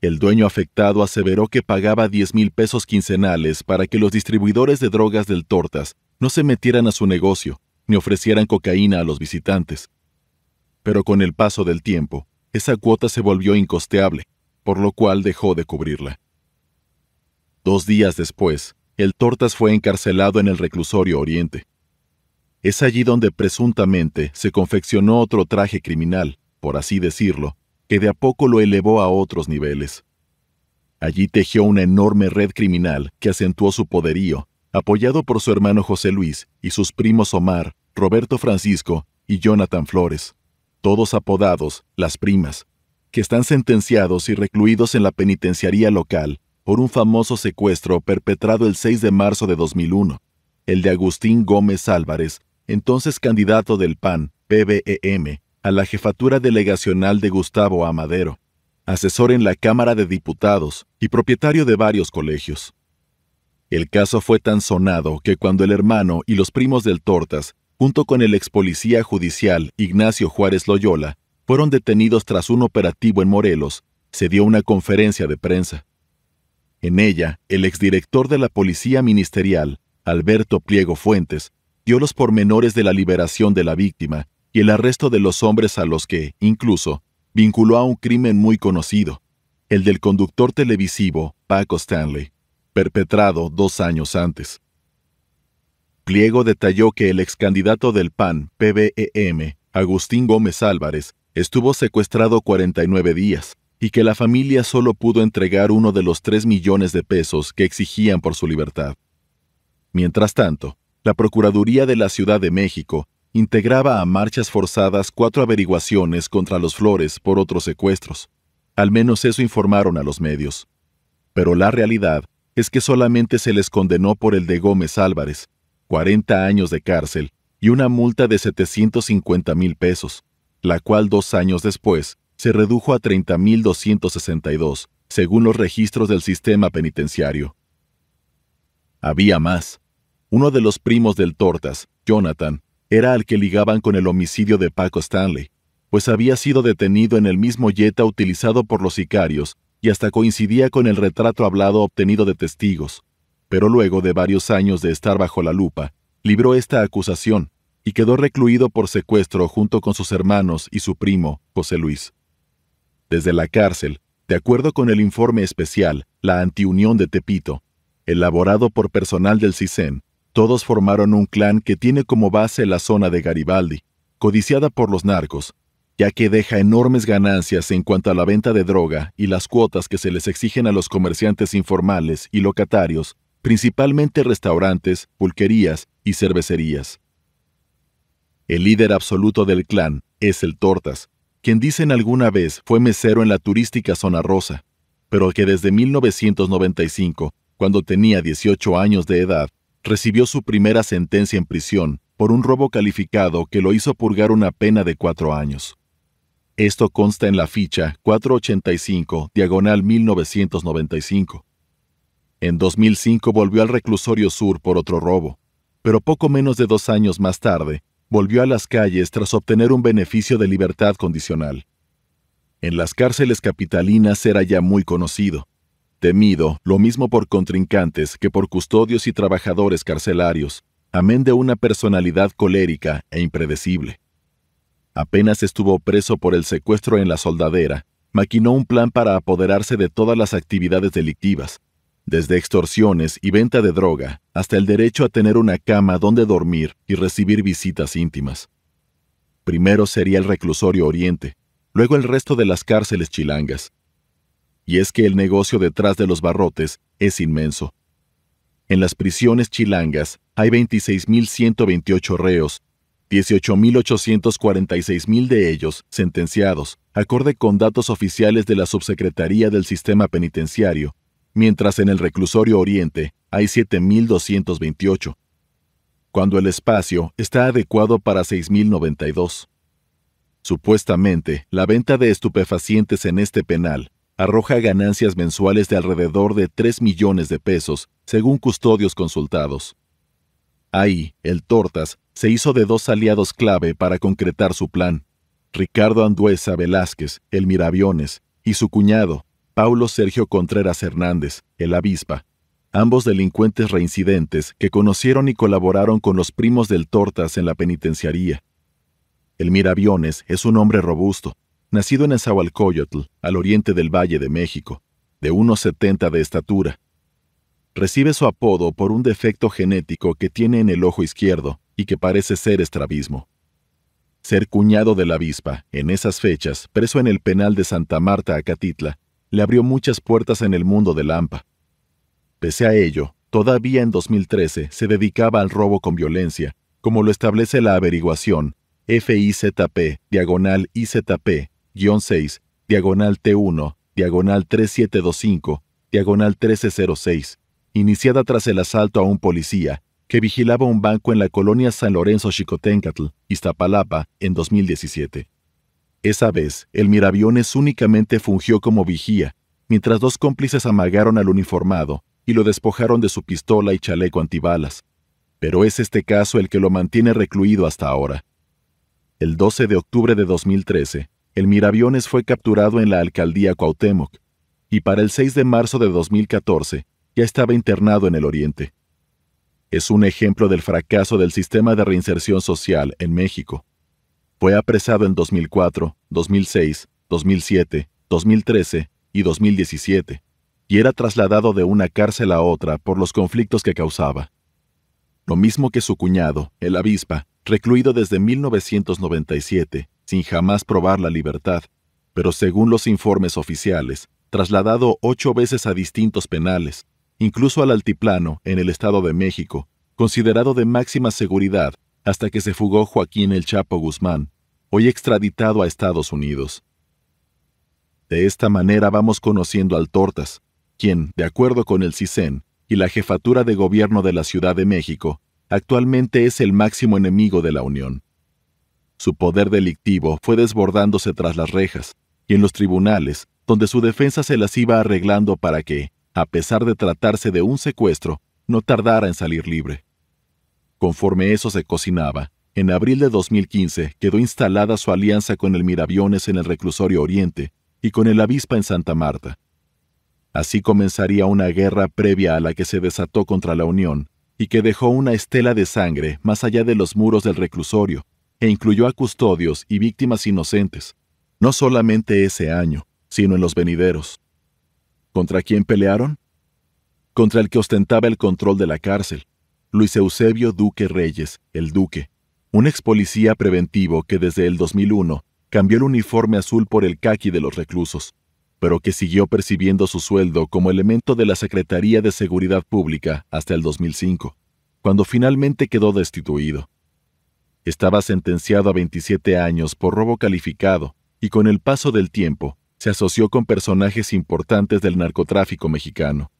El dueño afectado aseveró que pagaba 10 mil pesos quincenales para que los distribuidores de drogas del Tortas no se metieran a su negocio ni ofrecieran cocaína a los visitantes. Pero con el paso del tiempo, esa cuota se volvió incosteable, por lo cual dejó de cubrirla. Dos días después, el Tortas fue encarcelado en el reclusorio Oriente. Es allí donde presuntamente se confeccionó otro traje criminal, por así decirlo, que de a poco lo elevó a otros niveles. Allí tejió una enorme red criminal que acentuó su poderío, apoyado por su hermano José Luis y sus primos Omar, Roberto Francisco y Jonathan Flores, todos apodados las primas, que están sentenciados y recluidos en la penitenciaría local por un famoso secuestro perpetrado el 6 de marzo de 2001, el de Agustín Gómez Álvarez, entonces candidato del PAN, PBEM, a la jefatura delegacional de Gustavo Amadero, asesor en la Cámara de Diputados y propietario de varios colegios. El caso fue tan sonado que cuando el hermano y los primos del Tortas, junto con el ex policía judicial Ignacio Juárez Loyola, fueron detenidos tras un operativo en Morelos, se dio una conferencia de prensa. En ella, el exdirector de la Policía Ministerial, Alberto Pliego Fuentes, dio los pormenores de la liberación de la víctima y el arresto de los hombres a los que, incluso, vinculó a un crimen muy conocido, el del conductor televisivo Paco Stanley, perpetrado dos años antes. Pliego detalló que el ex candidato del PAN, PBEM, Agustín Gómez Álvarez, estuvo secuestrado 49 días y que la familia solo pudo entregar uno de los 3 millones de pesos que exigían por su libertad. Mientras tanto, la Procuraduría de la Ciudad de México integraba a marchas forzadas cuatro averiguaciones contra los Flores por otros secuestros. Al menos eso informaron a los medios. Pero la realidad es que solamente se les condenó por el de Gómez Álvarez, 40 años de cárcel y una multa de 750 mil pesos, la cual dos años después se redujo a 30.262, según los registros del sistema penitenciario. Había más. Uno de los primos del Tortas, Jonathan, era al que ligaban con el homicidio de Paco Stanley, pues había sido detenido en el mismo yeta utilizado por los sicarios y hasta coincidía con el retrato hablado obtenido de testigos. Pero luego de varios años de estar bajo la lupa, libró esta acusación y quedó recluido por secuestro junto con sus hermanos y su primo, José Luis. Desde la cárcel, de acuerdo con el informe especial, la Antiunión de Tepito, elaborado por personal del CISEN, todos formaron un clan que tiene como base la zona de Garibaldi, codiciada por los narcos, ya que deja enormes ganancias en cuanto a la venta de droga y las cuotas que se les exigen a los comerciantes informales y locatarios, principalmente restaurantes, pulquerías y cervecerías. El líder absoluto del clan es el Tortas, quien dicen alguna vez fue mesero en la turística Zona Rosa, pero que desde 1995, cuando tenía 18 años de edad, recibió su primera sentencia en prisión por un robo calificado que lo hizo purgar una pena de cuatro años. Esto consta en la ficha 485, diagonal 1995. En 2005 volvió al reclusorio sur por otro robo, pero poco menos de dos años más tarde, volvió a las calles tras obtener un beneficio de libertad condicional. En las cárceles capitalinas era ya muy conocido, temido lo mismo por contrincantes que por custodios y trabajadores carcelarios, amén de una personalidad colérica e impredecible. Apenas estuvo preso por el secuestro en la soldadera, maquinó un plan para apoderarse de todas las actividades delictivas, desde extorsiones y venta de droga hasta el derecho a tener una cama donde dormir y recibir visitas íntimas. Primero sería el reclusorio Oriente, luego el resto de las cárceles chilangas, y es que el negocio detrás de los barrotes es inmenso. En las prisiones chilangas hay 26.128 reos, 18.846.000 de ellos sentenciados, acorde con datos oficiales de la Subsecretaría del Sistema Penitenciario, mientras en el reclusorio Oriente hay 7.228, cuando el espacio está adecuado para 6.092. Supuestamente, la venta de estupefacientes en este penal arroja ganancias mensuales de alrededor de 3 millones de pesos, según custodios consultados. Ahí, el Tortas se hizo de dos aliados clave para concretar su plan, Ricardo Anduesa Velázquez, el Miraviones, y su cuñado, Paulo Sergio Contreras Hernández, el Avispa, ambos delincuentes reincidentes que conocieron y colaboraron con los primos del Tortas en la penitenciaría. El Miraviones es un hombre robusto, nacido en Esahualcoyotl, al oriente del Valle de México, de unos 70 de estatura. Recibe su apodo por un defecto genético que tiene en el ojo izquierdo y que parece ser estrabismo. Ser cuñado de la avispa, en esas fechas, preso en el penal de Santa Marta, Acatitla, le abrió muchas puertas en el mundo del AMPA. Pese a ello, todavía en 2013 se dedicaba al robo con violencia, como lo establece la averiguación FIZP, diagonal IZP, 6, diagonal T1, diagonal 3725, diagonal 1306, iniciada tras el asalto a un policía que vigilaba un banco en la colonia San Lorenzo Chicotencatl, Iztapalapa, en 2017. Esa vez, el miraviones únicamente fungió como vigía, mientras dos cómplices amagaron al uniformado y lo despojaron de su pistola y chaleco antibalas. Pero es este caso el que lo mantiene recluido hasta ahora. El 12 de octubre de 2013, el Miraviones fue capturado en la alcaldía Cuauhtémoc y para el 6 de marzo de 2014 ya estaba internado en el Oriente. Es un ejemplo del fracaso del sistema de reinserción social en México. Fue apresado en 2004, 2006, 2007, 2013 y 2017, y era trasladado de una cárcel a otra por los conflictos que causaba. Lo mismo que su cuñado, el avispa, recluido desde 1997 sin jamás probar la libertad, pero según los informes oficiales, trasladado ocho veces a distintos penales, incluso al altiplano en el Estado de México, considerado de máxima seguridad hasta que se fugó Joaquín El Chapo Guzmán, hoy extraditado a Estados Unidos. De esta manera vamos conociendo al Tortas, quien, de acuerdo con el CISEN y la jefatura de gobierno de la Ciudad de México, actualmente es el máximo enemigo de la Unión. Su poder delictivo fue desbordándose tras las rejas y en los tribunales, donde su defensa se las iba arreglando para que, a pesar de tratarse de un secuestro, no tardara en salir libre. Conforme eso se cocinaba, en abril de 2015 quedó instalada su alianza con el Miraviones en el reclusorio Oriente y con el Avispa en Santa Marta. Así comenzaría una guerra previa a la que se desató contra la Unión y que dejó una estela de sangre más allá de los muros del reclusorio, e incluyó a custodios y víctimas inocentes, no solamente ese año, sino en los venideros. ¿Contra quién pelearon? Contra el que ostentaba el control de la cárcel, Luis Eusebio Duque Reyes, el Duque, un ex policía preventivo que desde el 2001 cambió el uniforme azul por el caqui de los reclusos, pero que siguió percibiendo su sueldo como elemento de la Secretaría de Seguridad Pública hasta el 2005, cuando finalmente quedó destituido. Estaba sentenciado a 27 años por robo calificado y con el paso del tiempo se asoció con personajes importantes del narcotráfico mexicano.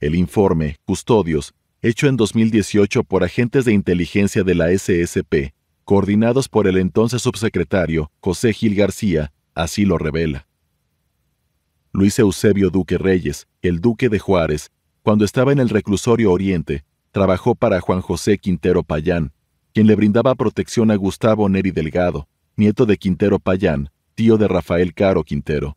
El informe, Custodios, hecho en 2018 por agentes de inteligencia de la SSP, coordinados por el entonces subsecretario José Gil García, así lo revela. Luis Eusebio Duque Reyes, el Duque de Juárez, cuando estaba en el reclusorio Oriente, trabajó para Juan José Quintero Payán, quien le brindaba protección a Gustavo Neri Delgado, nieto de Quintero Payán, tío de Rafael Caro Quintero.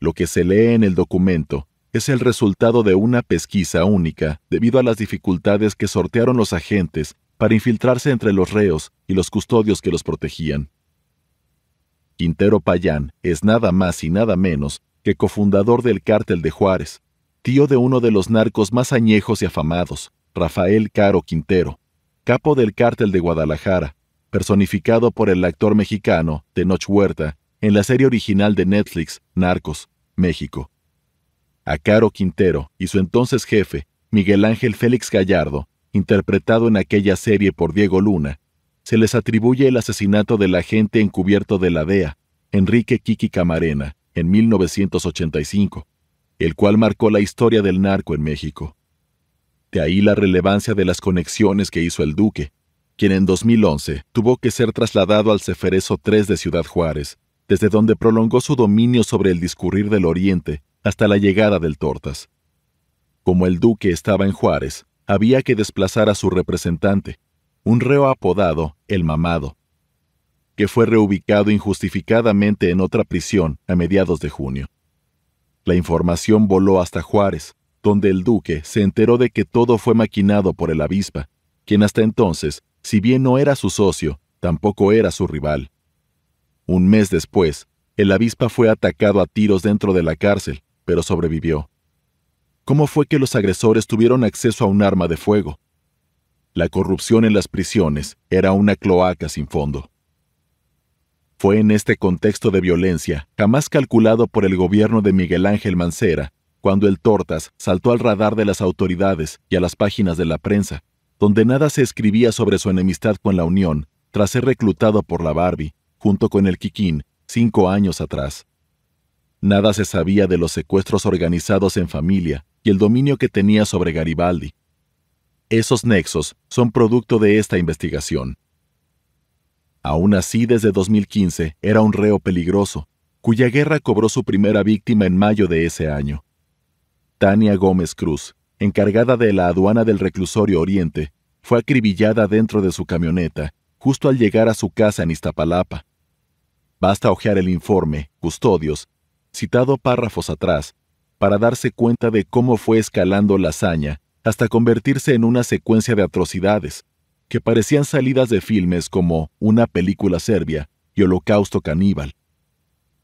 Lo que se lee en el documento es el resultado de una pesquisa única debido a las dificultades que sortearon los agentes para infiltrarse entre los reos y los custodios que los protegían. Quintero Payán es nada más y nada menos que cofundador del cártel de Juárez, tío de uno de los narcos más añejos y afamados, Rafael Caro Quintero, capo del cártel de Guadalajara, personificado por el actor mexicano Tenoch Huerta en la serie original de Netflix Narcos, México. A Caro Quintero y su entonces jefe, Miguel Ángel Félix Gallardo, interpretado en aquella serie por Diego Luna, se les atribuye el asesinato del agente encubierto de la DEA, Enrique Kiki Camarena, en 1985, el cual marcó la historia del narco en México. De ahí la relevancia de las conexiones que hizo el Duque, quien en 2011 tuvo que ser trasladado al Ceferezo 3 de Ciudad Juárez, desde donde prolongó su dominio sobre el discurrir del Oriente hasta la llegada del Tortas. Como el Duque estaba en Juárez, había que desplazar a su representante, un reo apodado El Mamado, que fue reubicado injustificadamente en otra prisión a mediados de junio. La información voló hasta Juárez, donde el duque se enteró de que todo fue maquinado por el avispa, quien hasta entonces, si bien no era su socio, tampoco era su rival. Un mes después, el avispa fue atacado a tiros dentro de la cárcel, pero sobrevivió. ¿Cómo fue que los agresores tuvieron acceso a un arma de fuego? La corrupción en las prisiones era una cloaca sin fondo. Fue en este contexto de violencia, jamás calculado por el gobierno de Miguel Ángel Mancera, cuando el Tortas saltó al radar de las autoridades y a las páginas de la prensa, donde nada se escribía sobre su enemistad con la Unión, tras ser reclutado por la Barbie, junto con el Kikín, cinco años atrás. Nada se sabía de los secuestros organizados en familia y el dominio que tenía sobre Garibaldi. Esos nexos son producto de esta investigación. Aún así, desde 2015 era un reo peligroso, cuya guerra cobró su primera víctima en mayo de ese año. Tania Gómez Cruz, encargada de la aduana del reclusorio Oriente, fue acribillada dentro de su camioneta justo al llegar a su casa en Iztapalapa. Basta hojear el informe, Custodios, citado párrafos atrás, para darse cuenta de cómo fue escalando la hazaña hasta convertirse en una secuencia de atrocidades, que parecían salidas de filmes como Una película serbia y Holocausto caníbal.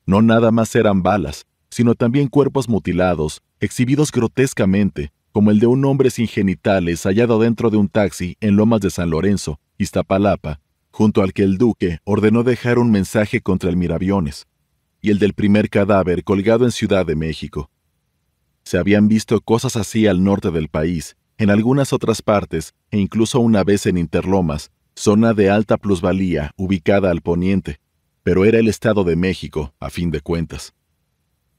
No nada más eran balas, sino también cuerpos mutilados, exhibidos grotescamente, como el de un hombre sin genitales hallado dentro de un taxi en Lomas de San Lorenzo, Iztapalapa, junto al que el duque ordenó dejar un mensaje contra el miraviones, y el del primer cadáver colgado en Ciudad de México. Se habían visto cosas así al norte del país, en algunas otras partes, e incluso una vez en Interlomas, zona de alta plusvalía ubicada al poniente, pero era el Estado de México, a fin de cuentas.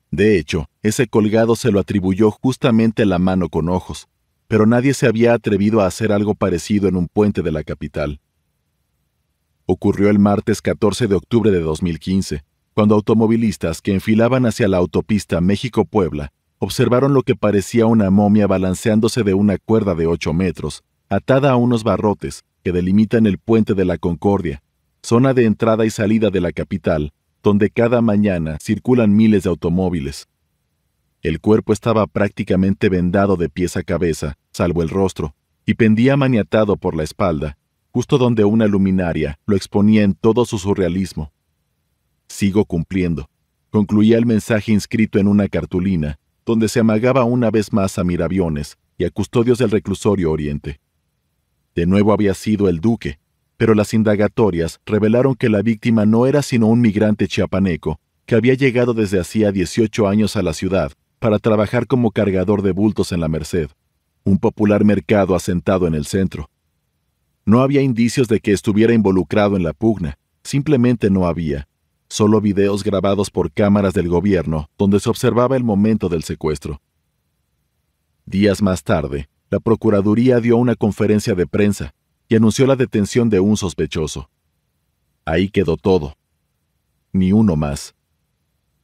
De hecho, ese colgado se lo atribuyó justamente la mano con ojos, pero nadie se había atrevido a hacer algo parecido en un puente de la capital. Ocurrió el martes 14 de octubre de 2015, cuando automovilistas que enfilaban hacia la autopista México-Puebla observaron lo que parecía una momia balanceándose de una cuerda de 8 metros, atada a unos barrotes que delimitan el puente de la Concordia, zona de entrada y salida de la capital, donde cada mañana circulan miles de automóviles. El cuerpo estaba prácticamente vendado de pies a cabeza, salvo el rostro, y pendía maniatado por la espalda, justo donde una luminaria lo exponía en todo su surrealismo. Sigo cumpliendo, concluía el mensaje inscrito en una cartulina, donde se amagaba una vez más a miraviones y a custodios del reclusorio Oriente. De nuevo había sido el duque, pero las indagatorias revelaron que la víctima no era sino un migrante chiapaneco que había llegado desde hacía 18 años a la ciudad para trabajar como cargador de bultos en la Merced, un popular mercado asentado en el centro. No había indicios de que estuviera involucrado en la pugna, simplemente no había, solo videos grabados por cámaras del gobierno donde se observaba el momento del secuestro. Días más tarde, la Procuraduría dio una conferencia de prensa y anunció la detención de un sospechoso. Ahí quedó todo. Ni uno más.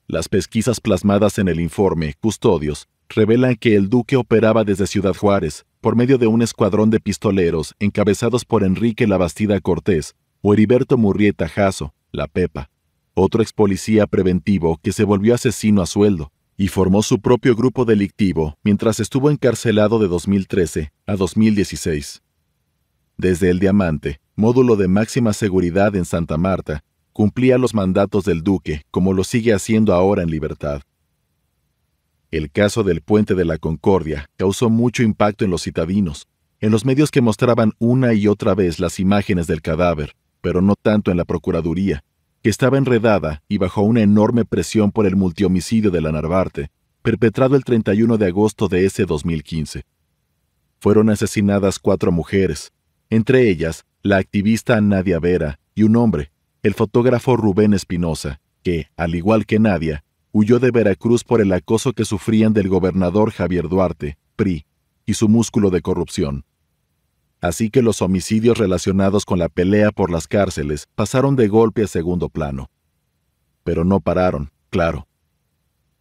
Las pesquisas plasmadas en el informe, Custodios, revelan que el duque operaba desde Ciudad Juárez, por medio de un escuadrón de pistoleros encabezados por Enrique Labastida Cortés o Heriberto Murrieta Jasso, la Pepa, otro ex policía preventivo que se volvió asesino a sueldo y formó su propio grupo delictivo mientras estuvo encarcelado de 2013 a 2016. Desde el Diamante, módulo de máxima seguridad en Santa Marta, cumplía los mandatos del duque como lo sigue haciendo ahora en libertad. El caso del puente de la Concordia causó mucho impacto en los citadinos, en los medios que mostraban una y otra vez las imágenes del cadáver, pero no tanto en la Procuraduría, que estaba enredada y bajo una enorme presión por el multihomicidio de la Narvarte, perpetrado el 31 de agosto de ese 2015. fueron asesinadas cuatro mujeres, entre ellas la activista Nadia Vera y un hombre, el fotógrafo Rubén Espinosa, que, al igual que Nadia, huyó de Veracruz por el acoso que sufrían del gobernador Javier Duarte, PRI, y su músculo de corrupción. Así que los homicidios relacionados con la pelea por las cárceles pasaron de golpe a segundo plano. Pero no pararon, claro.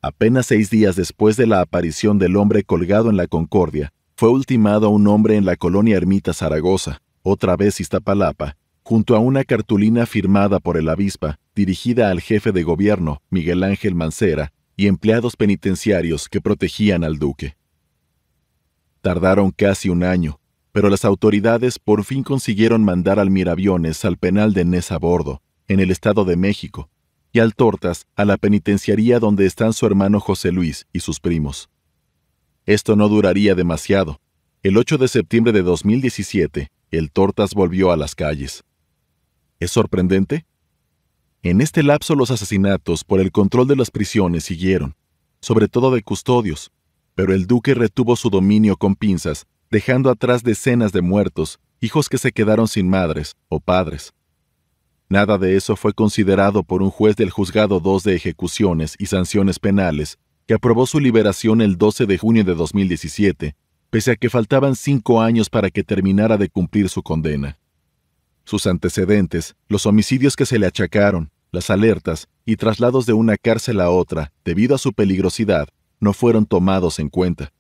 Apenas seis días después de la aparición del hombre colgado en la Concordia, fue ultimado un hombre en la colonia Ermita Zaragoza, otra vez Iztapalapa, junto a una cartulina firmada por el avispa, dirigida al jefe de gobierno, Miguel Ángel Mancera, y empleados penitenciarios que protegían al duque. Tardaron casi un año, pero las autoridades por fin consiguieron mandar al Miraviones al penal de Nesa Bordo, en el Estado de México, y al Tortas a la penitenciaría donde están su hermano José Luis y sus primos. Esto no duraría demasiado. El 8 de septiembre de 2017, el Tortas volvió a las calles. ¿Es sorprendente? En este lapso los asesinatos por el control de las prisiones siguieron, sobre todo de custodios, pero el duque retuvo su dominio con pinzas, dejando atrás decenas de muertos, hijos que se quedaron sin madres o padres. Nada de eso fue considerado por un juez del Juzgado 2 de Ejecuciones y Sanciones Penales, que aprobó su liberación el 12 de junio de 2017, pese a que faltaban cinco años para que terminara de cumplir su condena. Sus antecedentes, los homicidios que se le achacaron, las alertas y traslados de una cárcel a otra debido a su peligrosidad, no fueron tomados en cuenta.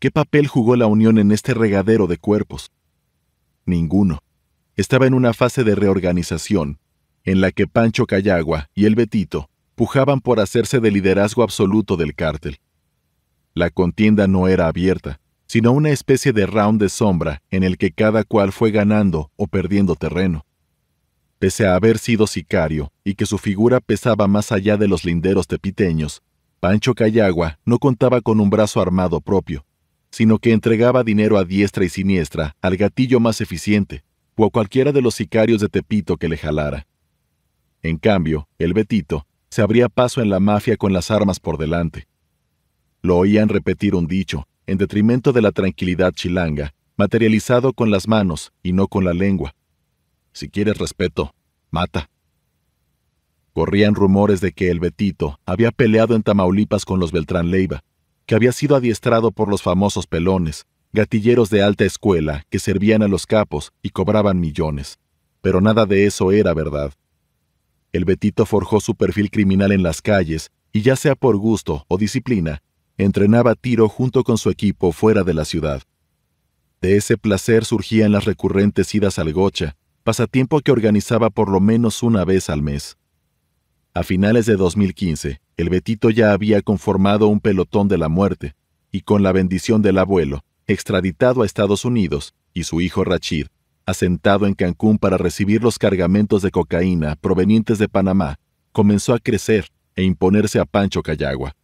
¿Qué papel jugó la Unión en este regadero de cuerpos? Ninguno. Estaba en una fase de reorganización, en la que Pancho Cayagua y el Betito pujaban por hacerse de liderazgo absoluto del cártel. La contienda no era abierta, sino una especie de round de sombra en el que cada cual fue ganando o perdiendo terreno. Pese a haber sido sicario y que su figura pesaba más allá de los linderos tepiteños, Pancho Cayagua no contaba con un brazo armado propio, sino que entregaba dinero a diestra y siniestra al gatillo más eficiente, o a cualquiera de los sicarios de Tepito que le jalara. En cambio, el Betito se abría paso en la mafia con las armas por delante. Lo oían repetir un dicho, en detrimento de la tranquilidad chilanga, materializado con las manos y no con la lengua. Si quieres respeto, mata. Corrían rumores de que el Betito había peleado en Tamaulipas con los Beltrán Leiva, que había sido adiestrado por los famosos pelones, gatilleros de alta escuela que servían a los capos y cobraban millones. Pero nada de eso era verdad. El Betito forjó su perfil criminal en las calles y ya sea por gusto o disciplina, entrenaba tiro junto con su equipo fuera de la ciudad. De ese placer surgían las recurrentes idas al gocha, pasatiempo que organizaba por lo menos una vez al mes. A finales de 2015, el Betito ya había conformado un pelotón de la muerte, y con la bendición del abuelo, extraditado a Estados Unidos, y su hijo Rachid, asentado en Cancún para recibir los cargamentos de cocaína provenientes de Panamá, comenzó a crecer e imponerse a Pancho Cayagua.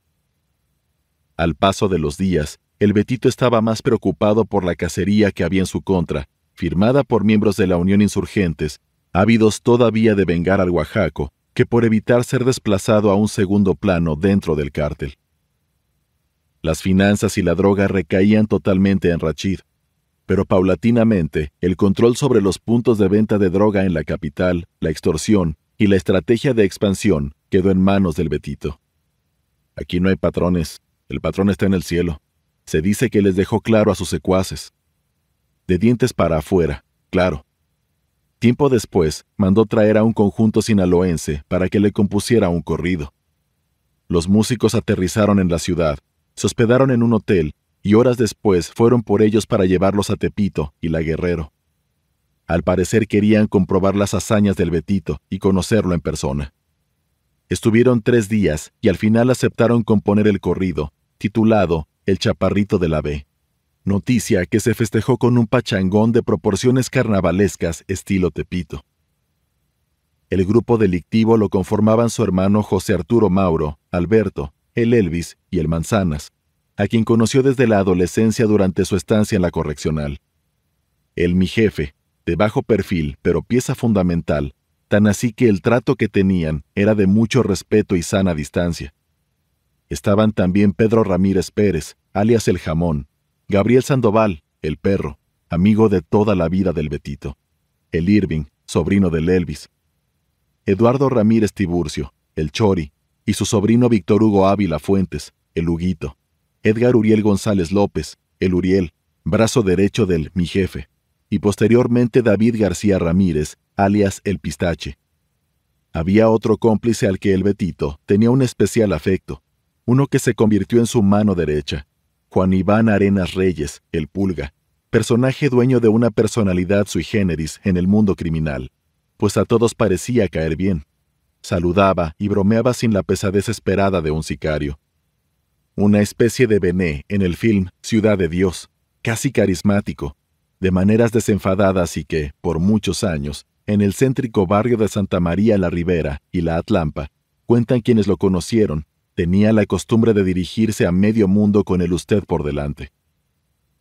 Al paso de los días, el Betito estaba más preocupado por la cacería que había en su contra, firmada por miembros de la Unión Insurgentes, ávidos todavía de vengar al Oaxaco, que por evitar ser desplazado a un segundo plano dentro del cártel. Las finanzas y la droga recaían totalmente en Rachid, pero paulatinamente el control sobre los puntos de venta de droga en la capital, la extorsión y la estrategia de expansión quedó en manos del Betito. Aquí no hay patrones, el patrón está en el cielo. Se dice que les dejó claro a sus secuaces. De dientes para afuera, claro. Tiempo después, mandó traer a un conjunto sinaloense para que le compusiera un corrido. Los músicos aterrizaron en la ciudad, se hospedaron en un hotel y horas después fueron por ellos para llevarlos a Tepito y La Guerrero. Al parecer querían comprobar las hazañas del Betito y conocerlo en persona. Estuvieron tres días y al final aceptaron componer el corrido, titulado El Chaparrito de la B. Noticia que se festejó con un pachangón de proporciones carnavalescas estilo Tepito. El grupo delictivo lo conformaban su hermano José Arturo Mauro, Alberto, el Elvis y el Manzanas, a quien conoció desde la adolescencia durante su estancia en la correccional. El mi jefe, de bajo perfil pero pieza fundamental, tan así que el trato que tenían era de mucho respeto y sana distancia. Estaban también Pedro Ramírez Pérez, alias El Jamón, Gabriel Sandoval, el perro, amigo de toda la vida del Betito. El Irving, sobrino del Elvis. Eduardo Ramírez Tiburcio, el Chori, y su sobrino Víctor Hugo Ávila Fuentes, el Huguito. Edgar Uriel González López, el Uriel, brazo derecho del mi jefe. Y posteriormente David García Ramírez, alias el Pistache. Había otro cómplice al que el Betito tenía un especial afecto, uno que se convirtió en su mano derecha, Juan Iván Arenas Reyes, el Pulga, personaje dueño de una personalidad sui generis en el mundo criminal, pues a todos parecía caer bien. Saludaba y bromeaba sin la pesadez esperada de un sicario. Una especie de Bené en el film Ciudad de Dios, casi carismático, de maneras desenfadadas y que, por muchos años, en el céntrico barrio de Santa María la Ribera y la Atlampa, cuentan quienes lo conocieron, tenía la costumbre de dirigirse a medio mundo con el usted por delante.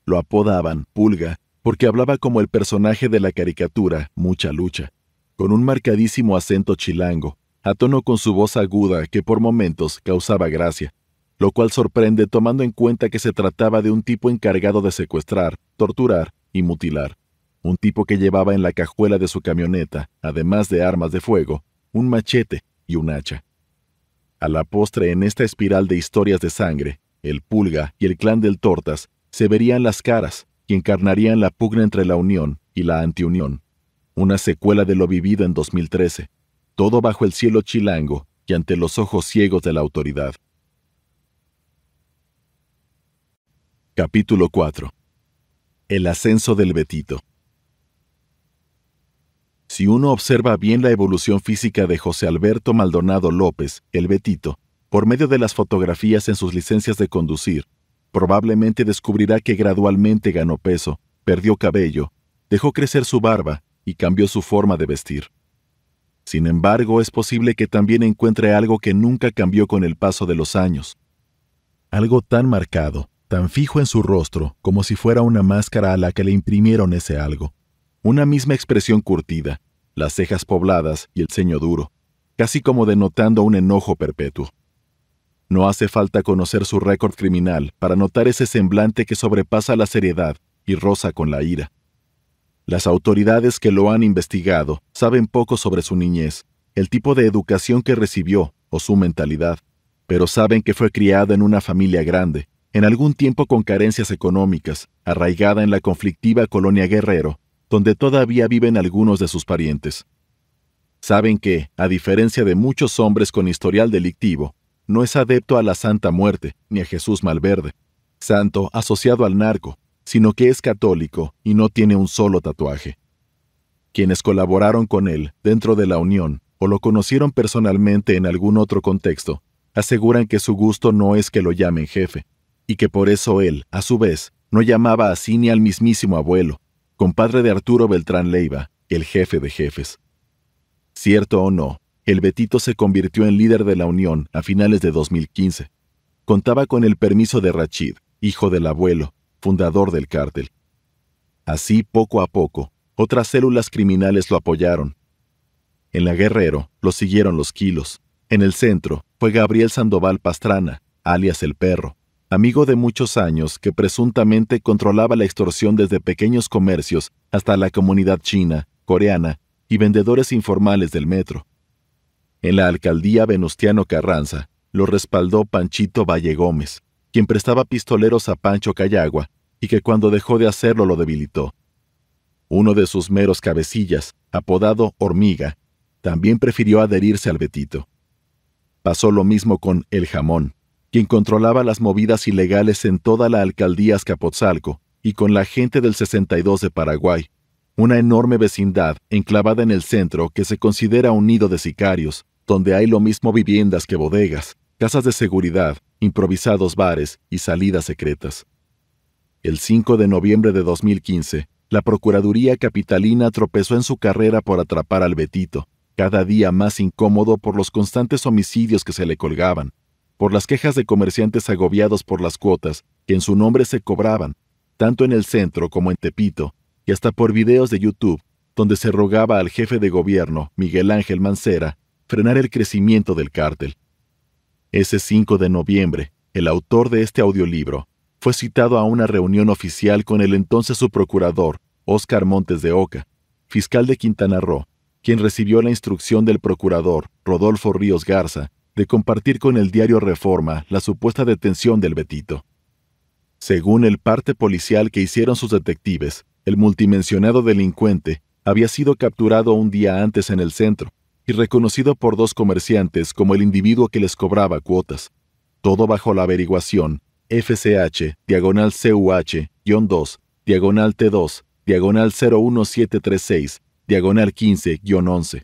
Lo apodaban Pulga porque hablaba como el personaje de la caricatura Mucha Lucha, con un marcadísimo acento chilango, a tono con su voz aguda que por momentos causaba gracia, lo cual sorprende tomando en cuenta que se trataba de un tipo encargado de secuestrar, torturar y mutilar, un tipo que llevaba en la cajuela de su camioneta, además de armas de fuego, un machete y un hacha. A la postre en esta espiral de historias de sangre, el Pulga y el clan del Tortas se verían las caras y encarnarían la pugna entre la Unión y la Antiunión, una secuela de lo vivido en 2013, todo bajo el cielo chilango y ante los ojos ciegos de la autoridad. Capítulo 4 El ascenso del Betito Si uno observa bien la evolución física de José Alberto Maldonado López, el Betito, por medio de las fotografías en sus licencias de conducir, probablemente descubrirá que gradualmente ganó peso, perdió cabello, dejó crecer su barba y cambió su forma de vestir. Sin embargo, es posible que también encuentre algo que nunca cambió con el paso de los años. Algo tan marcado, tan fijo en su rostro, como si fuera una máscara a la que le imprimieron ese algo. Una misma expresión curtida, las cejas pobladas y el ceño duro, casi como denotando un enojo perpetuo. No hace falta conocer su récord criminal para notar ese semblante que sobrepasa la seriedad y roza con la ira. Las autoridades que lo han investigado saben poco sobre su niñez, el tipo de educación que recibió o su mentalidad, pero saben que fue criado en una familia grande, en algún tiempo con carencias económicas, arraigada en la conflictiva colonia Guerrero, donde todavía viven algunos de sus parientes. Saben que, a diferencia de muchos hombres con historial delictivo, no es adepto a la Santa Muerte ni a Jesús Malverde, santo asociado al narco, sino que es católico y no tiene un solo tatuaje. Quienes colaboraron con él dentro de la Unión o lo conocieron personalmente en algún otro contexto, aseguran que su gusto no es que lo llamen jefe, y que por eso él, a su vez, no llamaba así ni al mismísimo abuelo, compadre de Arturo Beltrán Leiva, el jefe de jefes. Cierto o no, el Betito se convirtió en líder de la Unión a finales de 2015. Contaba con el permiso de Rachid, hijo del abuelo, fundador del cártel. Así, poco a poco, otras células criminales lo apoyaron. En la Guerrero lo siguieron los kilos. En el centro fue Gabriel Sandoval Pastrana, alias el perro, amigo de muchos años que presuntamente controlaba la extorsión desde pequeños comercios hasta la comunidad china, coreana y vendedores informales del metro. En la alcaldía Venustiano Carranza lo respaldó Panchito Valle Gómez, quien prestaba pistoleros a Pancho Cayagua y que cuando dejó de hacerlo lo debilitó. Uno de sus meros cabecillas, apodado Hormiga, también prefirió adherirse al Betito. Pasó lo mismo con El Jamón, quien controlaba las movidas ilegales en toda la alcaldía Azcapotzalco y con la gente del 62 de Paraguay, una enorme vecindad enclavada en el centro que se considera un nido de sicarios, donde hay lo mismo viviendas que bodegas, casas de seguridad, improvisados bares y salidas secretas. El 5 de noviembre de 2015, la Procuraduría Capitalina tropezó en su carrera por atrapar al Betito, cada día más incómodo por los constantes homicidios que se le colgaban, por las quejas de comerciantes agobiados por las cuotas que en su nombre se cobraban, tanto en el centro como en Tepito, y hasta por videos de YouTube, donde se rogaba al jefe de gobierno, Miguel Ángel Mancera, frenar el crecimiento del cártel. Ese 5 de noviembre, el autor de este audiolibro fue citado a una reunión oficial con el entonces subprocurador, Óscar Montes de Oca, fiscal de Quintana Roo, quien recibió la instrucción del procurador, Rodolfo Ríos Garza, de compartir con el diario Reforma la supuesta detención del Betito. Según el parte policial que hicieron sus detectives, el multimensionado delincuente había sido capturado un día antes en el centro y reconocido por dos comerciantes como el individuo que les cobraba cuotas. Todo bajo la averiguación FCH, diagonal CUH-2, diagonal T2, diagonal 01736, diagonal 15-11.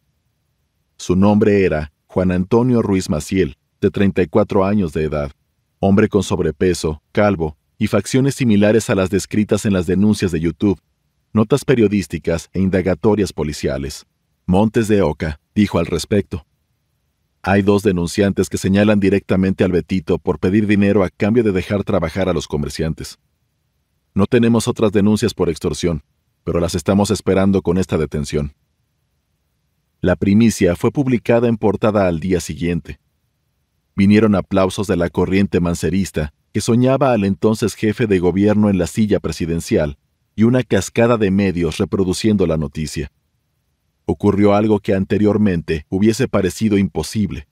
Su nombre era Juan Antonio Ruiz Maciel, de 34 años de edad, hombre con sobrepeso, calvo y facciones similares a las descritas en las denuncias de YouTube, notas periodísticas e indagatorias policiales. Montes de Oca dijo al respecto. Hay dos denunciantes que señalan directamente al Betito por pedir dinero a cambio de dejar trabajar a los comerciantes. No tenemos otras denuncias por extorsión, pero las estamos esperando con esta detención. La primicia fue publicada en portada al día siguiente. Vinieron aplausos de la corriente mancerista que soñaba al entonces jefe de gobierno en la silla presidencial y una cascada de medios reproduciendo la noticia ocurrió algo que anteriormente hubiese parecido imposible.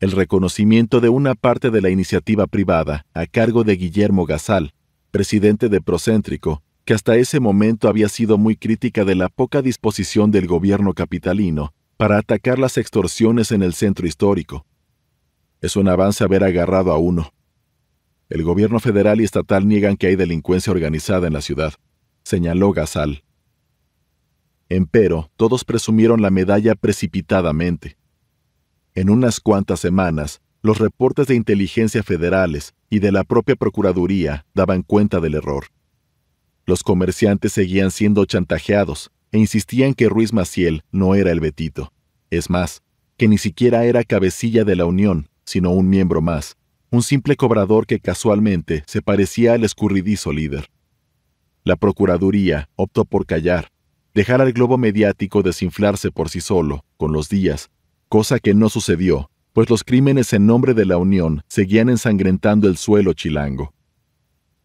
El reconocimiento de una parte de la iniciativa privada a cargo de Guillermo Gasal, presidente de Procéntrico, que hasta ese momento había sido muy crítica de la poca disposición del gobierno capitalino para atacar las extorsiones en el centro histórico. Es un avance haber agarrado a uno. El gobierno federal y estatal niegan que hay delincuencia organizada en la ciudad, señaló Gasal. Empero, todos presumieron la medalla precipitadamente. En unas cuantas semanas, los reportes de inteligencia federales y de la propia Procuraduría daban cuenta del error. Los comerciantes seguían siendo chantajeados e insistían que Ruiz Maciel no era el Betito. Es más, que ni siquiera era cabecilla de la Unión, sino un miembro más, un simple cobrador que casualmente se parecía al escurridizo líder. La Procuraduría optó por callar dejar al globo mediático desinflarse por sí solo, con los días, cosa que no sucedió, pues los crímenes en nombre de la Unión seguían ensangrentando el suelo chilango.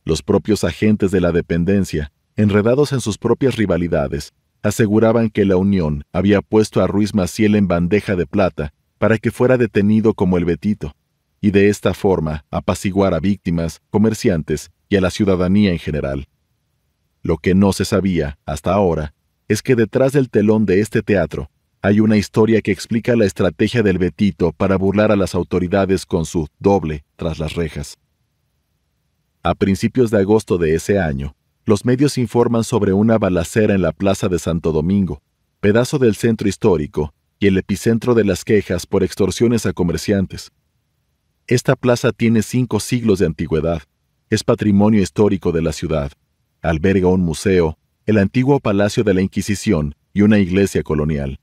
Los propios agentes de la dependencia, enredados en sus propias rivalidades, aseguraban que la Unión había puesto a Ruiz Maciel en bandeja de plata para que fuera detenido como el Betito, y de esta forma apaciguar a víctimas, comerciantes y a la ciudadanía en general. Lo que no se sabía, hasta ahora, es que detrás del telón de este teatro hay una historia que explica la estrategia del Betito para burlar a las autoridades con su doble tras las rejas. A principios de agosto de ese año, los medios informan sobre una balacera en la Plaza de Santo Domingo, pedazo del centro histórico y el epicentro de las quejas por extorsiones a comerciantes. Esta plaza tiene cinco siglos de antigüedad, es patrimonio histórico de la ciudad, alberga un museo, el antiguo Palacio de la Inquisición y una iglesia colonial.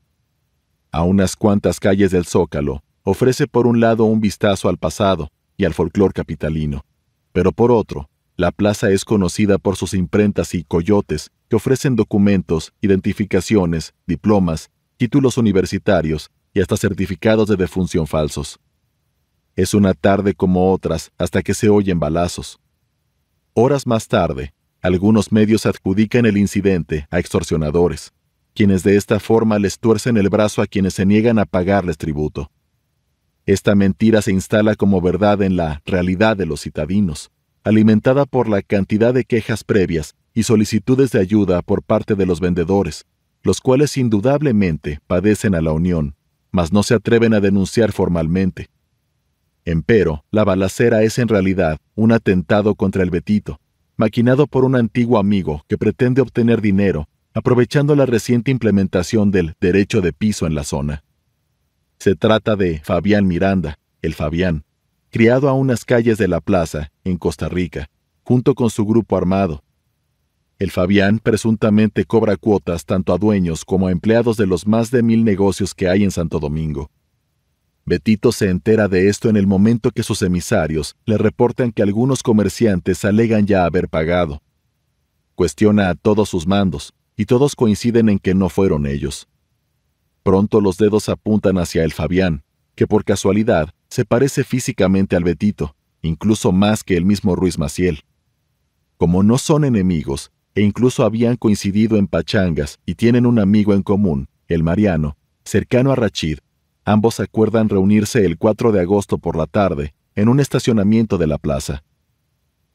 A unas cuantas calles del Zócalo, ofrece por un lado un vistazo al pasado y al folclor capitalino, pero por otro, la plaza es conocida por sus imprentas y coyotes que ofrecen documentos, identificaciones, diplomas, títulos universitarios y hasta certificados de defunción falsos. Es una tarde como otras hasta que se oyen balazos. Horas más tarde, algunos medios adjudican el incidente a extorsionadores, quienes de esta forma les tuercen el brazo a quienes se niegan a pagarles tributo. Esta mentira se instala como verdad en la realidad de los citadinos, alimentada por la cantidad de quejas previas y solicitudes de ayuda por parte de los vendedores, los cuales indudablemente padecen a la unión, mas no se atreven a denunciar formalmente. Empero, la balacera es en realidad un atentado contra el Betito, maquinado por un antiguo amigo que pretende obtener dinero, aprovechando la reciente implementación del derecho de piso en la zona. Se trata de Fabián Miranda, el Fabián, criado a unas calles de la plaza, en Costa Rica, junto con su grupo armado. El Fabián presuntamente cobra cuotas tanto a dueños como a empleados de los más de mil negocios que hay en Santo Domingo. Betito se entera de esto en el momento que sus emisarios le reportan que algunos comerciantes alegan ya haber pagado. Cuestiona a todos sus mandos, y todos coinciden en que no fueron ellos. Pronto los dedos apuntan hacia el Fabián, que por casualidad se parece físicamente al Betito, incluso más que el mismo Ruiz Maciel. Como no son enemigos, e incluso habían coincidido en pachangas y tienen un amigo en común, el Mariano, cercano a Rachid, ambos acuerdan reunirse el 4 de agosto por la tarde en un estacionamiento de la plaza.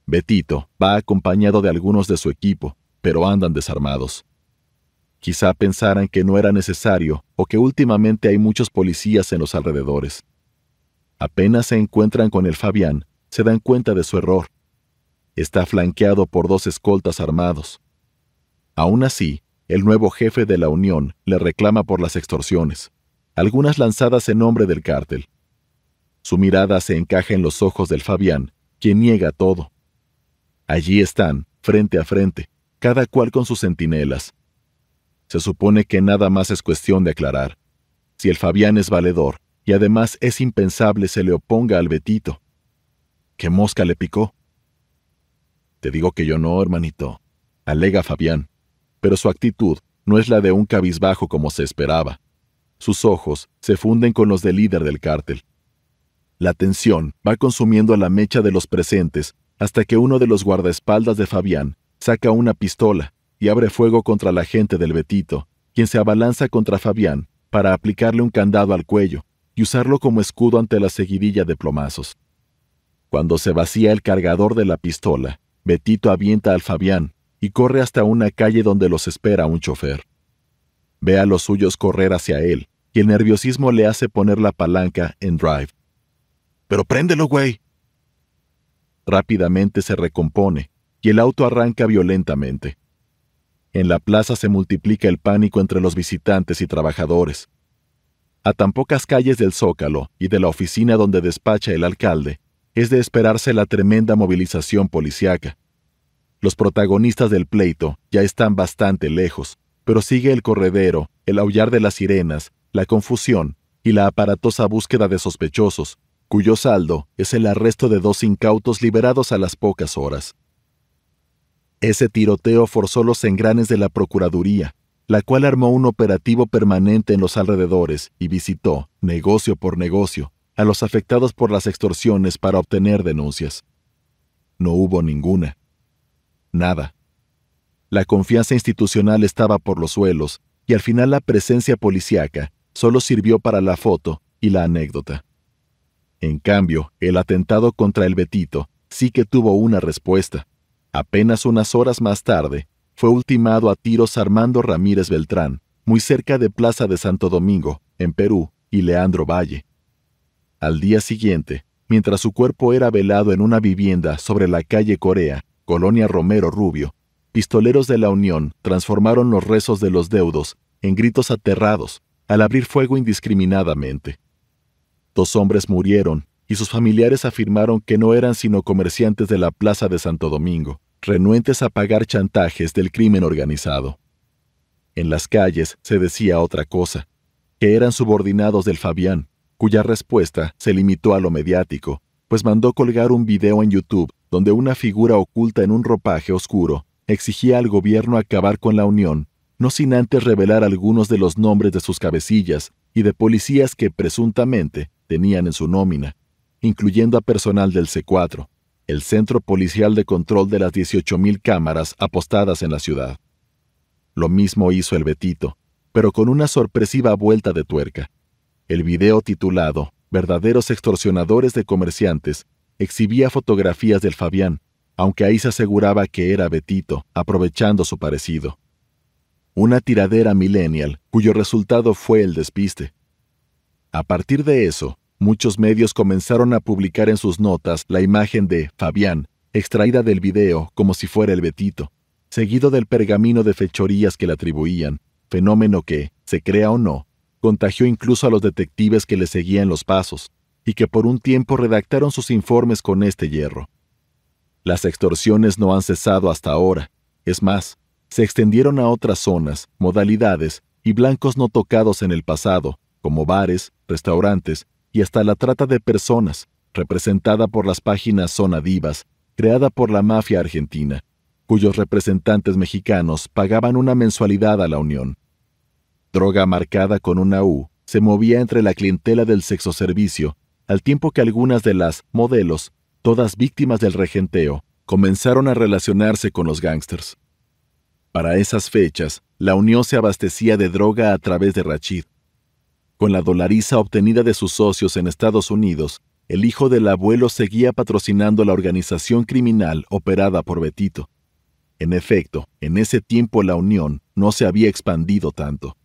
Betito va acompañado de algunos de su equipo, pero andan desarmados. Quizá pensaran que no era necesario o que últimamente hay muchos policías en los alrededores. Apenas se encuentran con el Fabián, se dan cuenta de su error. Está flanqueado por dos escoltas armados. Aún así, el nuevo jefe de la Unión le reclama por las extorsiones, algunas lanzadas en nombre del cártel. Su mirada se encaja en los ojos del Fabián, quien niega todo. Allí están, frente a frente, cada cual con sus centinelas. Se supone que nada más es cuestión de aclarar. Si el Fabián es valedor, y además es impensable se le oponga al Betito. ¿Qué mosca le picó? Te digo que yo no, hermanito, alega Fabián, pero su actitud no es la de un cabizbajo como se esperaba. Sus ojos se funden con los del líder del cártel. La tensión va consumiendo a la mecha de los presentes hasta que uno de los guardaespaldas de Fabián saca una pistola y abre fuego contra la gente del Betito, quien se abalanza contra Fabián para aplicarle un candado al cuello y usarlo como escudo ante la seguidilla de plomazos. Cuando se vacía el cargador de la pistola, Betito avienta al Fabián y corre hasta una calle donde los espera un chofer. Ve a los suyos correr hacia él y el nerviosismo le hace poner la palanca en drive. Pero préndelo, güey. Rápidamente se recompone y el auto arranca violentamente. En la plaza se multiplica el pánico entre los visitantes y trabajadores. A tan pocas calles del Zócalo y de la oficina donde despacha el alcalde, es de esperarse la tremenda movilización policiaca. Los protagonistas del pleito ya están bastante lejos, pero sigue el corredero, el aullar de las sirenas, la confusión y la aparatosa búsqueda de sospechosos, cuyo saldo es el arresto de dos incautos liberados a las pocas horas. Ese tiroteo forzó los engranes de la Procuraduría, la cual armó un operativo permanente en los alrededores y visitó, negocio por negocio, a los afectados por las extorsiones para obtener denuncias. No hubo ninguna. Nada. La confianza institucional estaba por los suelos y al final la presencia policíaca solo sirvió para la foto y la anécdota. En cambio, el atentado contra el Betito sí que tuvo una respuesta. Apenas unas horas más tarde, fue ultimado a tiros Armando Ramírez Beltrán, muy cerca de Plaza de Santo Domingo, en Perú, y Leandro Valle. Al día siguiente, mientras su cuerpo era velado en una vivienda sobre la calle Corea, Colonia Romero Rubio, pistoleros de la Unión transformaron los rezos de los deudos en gritos aterrados al abrir fuego indiscriminadamente. Dos hombres murieron y sus familiares afirmaron que no eran sino comerciantes de la Plaza de Santo Domingo, renuentes a pagar chantajes del crimen organizado. En las calles se decía otra cosa, que eran subordinados del Fabián, cuya respuesta se limitó a lo mediático, pues mandó colgar un video en YouTube donde una figura oculta en un ropaje oscuro exigía al gobierno acabar con la Unión, no sin antes revelar algunos de los nombres de sus cabecillas y de policías que presuntamente tenían en su nómina, incluyendo a personal del C4, el Centro Policial de Control de las 18.000 cámaras apostadas en la ciudad. Lo mismo hizo el Betito, pero con una sorpresiva vuelta de tuerca. El video titulado Verdaderos extorsionadores de comerciantes exhibía fotografías del Fabián, aunque ahí se aseguraba que era Betito, aprovechando su parecido. Una tiradera millennial cuyo resultado fue el despiste. A partir de eso, muchos medios comenzaron a publicar en sus notas la imagen de Fabián, extraída del video como si fuera el Betito, seguido del pergamino de fechorías que le atribuían, fenómeno que, se crea o no, contagió incluso a los detectives que le seguían los pasos, y que por un tiempo redactaron sus informes con este hierro. Las extorsiones no han cesado hasta ahora, es más, se extendieron a otras zonas, modalidades y blancos no tocados en el pasado, como bares, restaurantes y hasta la trata de personas, representada por las páginas Zona Divas, creada por la mafia argentina, cuyos representantes mexicanos pagaban una mensualidad a la Unión. Droga marcada con una U se movía entre la clientela del sexo servicio, al tiempo que algunas de las modelos, todas víctimas del regenteo, comenzaron a relacionarse con los gángsters. Para esas fechas, la Unión se abastecía de droga a través de Rachid. Con la dolariza obtenida de sus socios en Estados Unidos, el hijo del abuelo seguía patrocinando la organización criminal operada por Betito. En efecto, en ese tiempo la Unión no se había expandido tanto.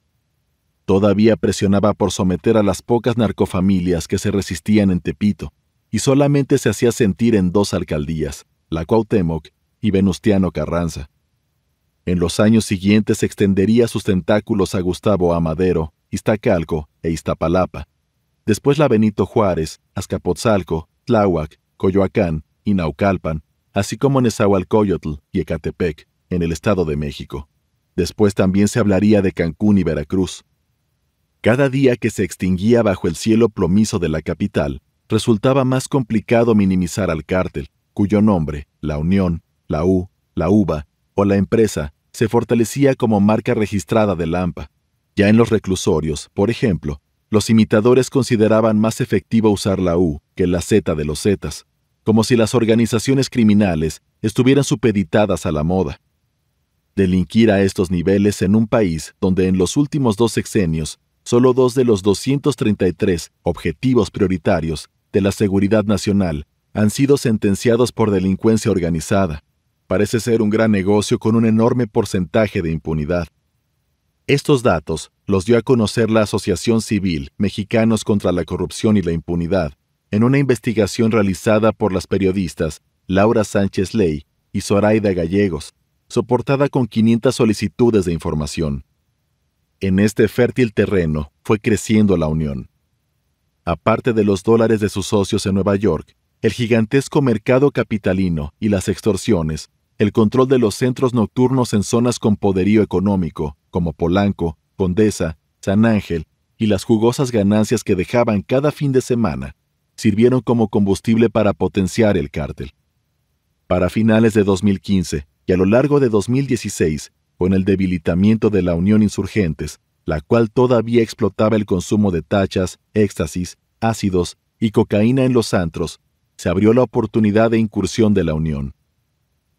Todavía presionaba por someter a las pocas narcofamilias que se resistían en Tepito, y solamente se hacía sentir en dos alcaldías, la Cuauhtémoc y Venustiano Carranza. En los años siguientes extendería sus tentáculos a Gustavo Amadero, Iztacalco e Iztapalapa, después la Benito Juárez, Azcapotzalco, Tláhuac, Coyoacán y Naucalpan, así como Nezahualcóyotl y Ecatepec, en el Estado de México. Después también se hablaría de Cancún y Veracruz. Cada día que se extinguía bajo el cielo plomizo de la capital, resultaba más complicado minimizar al cártel, cuyo nombre, la Unión, la U, la UVA o la empresa, se fortalecía como marca registrada de Lampa. Ya en los reclusorios, por ejemplo, los imitadores consideraban más efectivo usar la U que la Z de los Zetas, como si las organizaciones criminales estuvieran supeditadas a la moda. Delinquir a estos niveles en un país donde en los últimos dos sexenios solo dos de los 233 objetivos prioritarios de la seguridad nacional han sido sentenciados por delincuencia organizada. Parece ser un gran negocio con un enorme porcentaje de impunidad. Estos datos los dio a conocer la Asociación Civil Mexicanos contra la Corrupción y la Impunidad en una investigación realizada por las periodistas Laura Sánchez Ley y Zoraida Gallegos, soportada con 500 solicitudes de información. En este fértil terreno fue creciendo la unión. Aparte de los dólares de sus socios en Nueva York, el gigantesco mercado capitalino y las extorsiones el control de los centros nocturnos en zonas con poderío económico, como Polanco, Condesa, San Ángel, y las jugosas ganancias que dejaban cada fin de semana, sirvieron como combustible para potenciar el cártel. Para finales de 2015 y a lo largo de 2016, con el debilitamiento de la Unión Insurgentes, la cual todavía explotaba el consumo de tachas, éxtasis, ácidos y cocaína en los antros, se abrió la oportunidad de incursión de la Unión.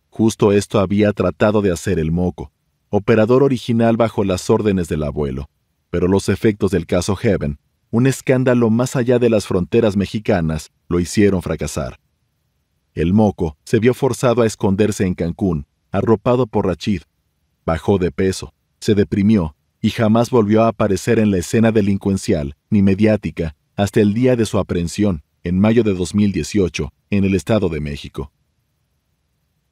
Justo esto había tratado de hacer el moco, operador original bajo las órdenes del abuelo, pero los efectos del caso Heaven, un escándalo más allá de las fronteras mexicanas, lo hicieron fracasar. El moco se vio forzado a esconderse en Cancún, arropado por Rachid. Bajó de peso, se deprimió y jamás volvió a aparecer en la escena delincuencial ni mediática hasta el día de su aprehensión, en mayo de 2018, en el Estado de México.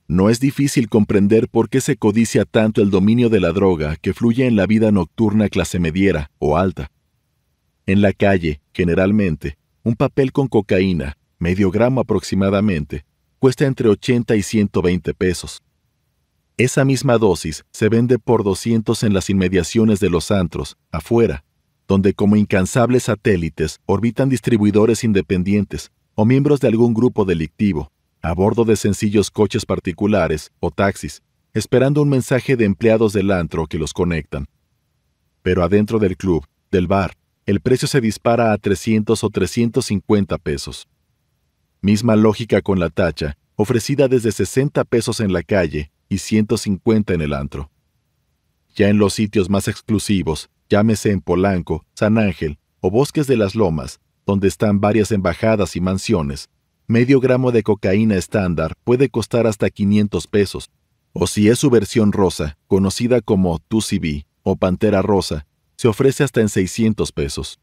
No es difícil comprender por qué se codicia tanto el dominio de la droga que fluye en la vida nocturna clase mediera o alta. En la calle, generalmente, un papel con cocaína, medio gramo aproximadamente, cuesta entre 80 y 120 pesos. Esa misma dosis se vende por 200 en las inmediaciones de los antros, afuera, donde como incansables satélites orbitan distribuidores independientes o miembros de algún grupo delictivo, a bordo de sencillos coches particulares o taxis, esperando un mensaje de empleados del antro que los conectan. Pero adentro del club, del bar, el precio se dispara a 300 o 350 pesos. Misma lógica con la tacha, ofrecida desde 60 pesos en la calle y 150 en el antro. Ya en los sitios más exclusivos, llámese en Polanco, San Ángel o Bosques de las Lomas, donde están varias embajadas y mansiones, medio gramo de cocaína estándar puede costar hasta 500 pesos, o si es su versión rosa, conocida como Tusibi o Pantera Rosa, se ofrece hasta en 600 pesos.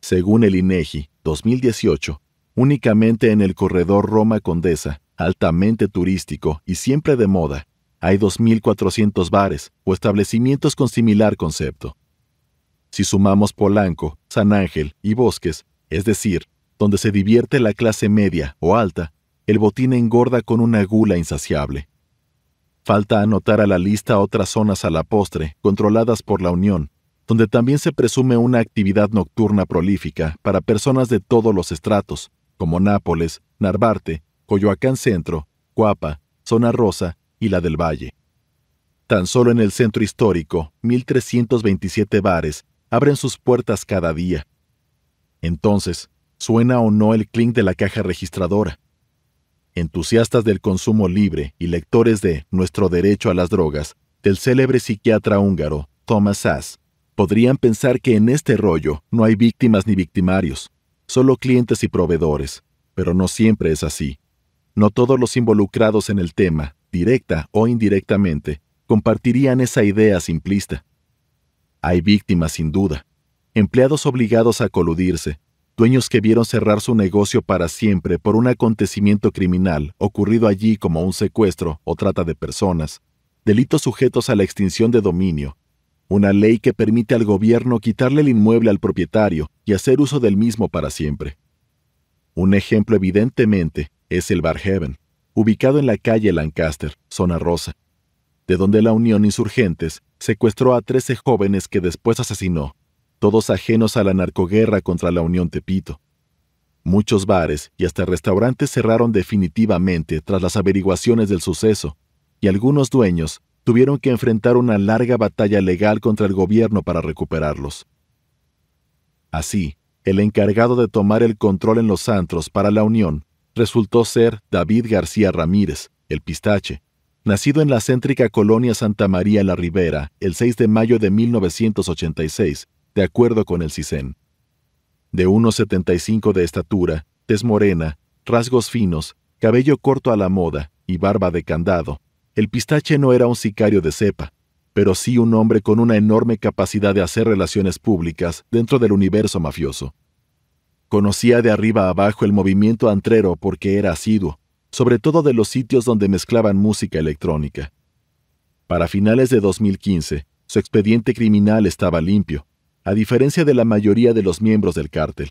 Según el INEGI 2018, únicamente en el corredor Roma Condesa, altamente turístico y siempre de moda, hay 2.400 bares o establecimientos con similar concepto. Si sumamos Polanco, San Ángel y Bosques, es decir, donde se divierte la clase media o alta, el botín engorda con una gula insaciable. Falta anotar a la lista otras zonas a la postre, controladas por la Unión, donde también se presume una actividad nocturna prolífica para personas de todos los estratos, como Nápoles, Narvarte, Coyoacán Centro, Cuapa, Zona Rosa y la del Valle. Tan solo en el centro histórico, 1.327 bares abren sus puertas cada día. Entonces, suena o no el clink de la caja registradora. entusiastas del consumo libre y lectores de Nuestro derecho a las drogas, del célebre psiquiatra húngaro Thomas Sass, podrían pensar que en este rollo no hay víctimas ni victimarios, solo clientes y proveedores, pero no siempre es así. No todos los involucrados en el tema, directa o indirectamente, compartirían esa idea simplista. Hay víctimas sin duda, empleados obligados a coludirse, dueños que vieron cerrar su negocio para siempre por un acontecimiento criminal ocurrido allí como un secuestro o trata de personas, delitos sujetos a la extinción de dominio, una ley que permite al gobierno quitarle el inmueble al propietario y hacer uso del mismo para siempre. Un ejemplo evidentemente es el Bar Heaven, ubicado en la calle Lancaster, zona rosa, de donde la Unión Insurgentes secuestró a 13 jóvenes que después asesinó, todos ajenos a la narcoguerra contra la Unión Tepito. Muchos bares y hasta restaurantes cerraron definitivamente tras las averiguaciones del suceso, y algunos dueños tuvieron que enfrentar una larga batalla legal contra el gobierno para recuperarlos. Así, el encargado de tomar el control en los antros para la Unión resultó ser David García Ramírez, el pistache, nacido en la céntrica colonia Santa María la Ribera el 6 de mayo de 1986, de acuerdo con el CISEN. De 1,75 de estatura, tez morena, rasgos finos, cabello corto a la moda y barba de candado, el pistache no era un sicario de cepa, pero sí un hombre con una enorme capacidad de hacer relaciones públicas dentro del universo mafioso. Conocía de arriba abajo el movimiento antrero porque era asiduo, sobre todo de los sitios donde mezclaban música electrónica. Para finales de 2015, su expediente criminal estaba limpio, a diferencia de la mayoría de los miembros del cártel.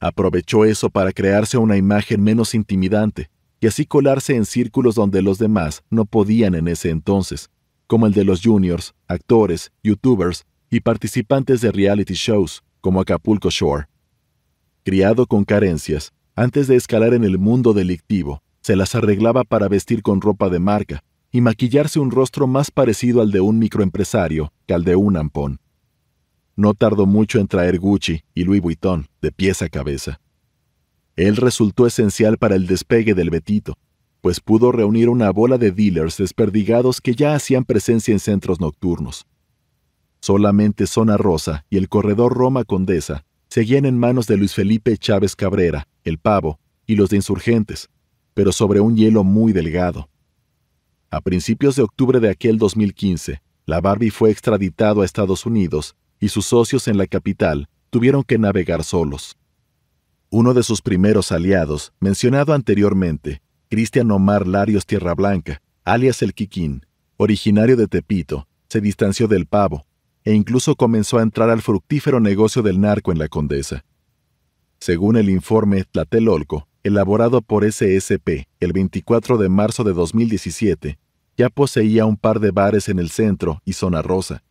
Aprovechó eso para crearse una imagen menos intimidante, y así colarse en círculos donde los demás no podían en ese entonces, como el de los juniors, actores, youtubers y participantes de reality shows, como Acapulco Shore. Criado con carencias, antes de escalar en el mundo delictivo, se las arreglaba para vestir con ropa de marca y maquillarse un rostro más parecido al de un microempresario que al de un ampón. No tardó mucho en traer Gucci y Louis Vuitton de pies a cabeza. Él resultó esencial para el despegue del Betito, pues pudo reunir una bola de dealers desperdigados que ya hacían presencia en centros nocturnos. Solamente Zona Rosa y el corredor Roma Condesa seguían en manos de Luis Felipe Chávez Cabrera, el Pavo, y los de insurgentes, pero sobre un hielo muy delgado. A principios de octubre de aquel 2015, la Barbie fue extraditado a Estados Unidos y sus socios en la capital tuvieron que navegar solos. Uno de sus primeros aliados, mencionado anteriormente, Cristian Omar Larios Tierrablanca, alias El Quiquín, originario de Tepito, se distanció del pavo e incluso comenzó a entrar al fructífero negocio del narco en la Condesa. Según el informe Tlatelolco, elaborado por SSP el 24 de marzo de 2017, ya poseía un par de bares en el centro y zona rosa,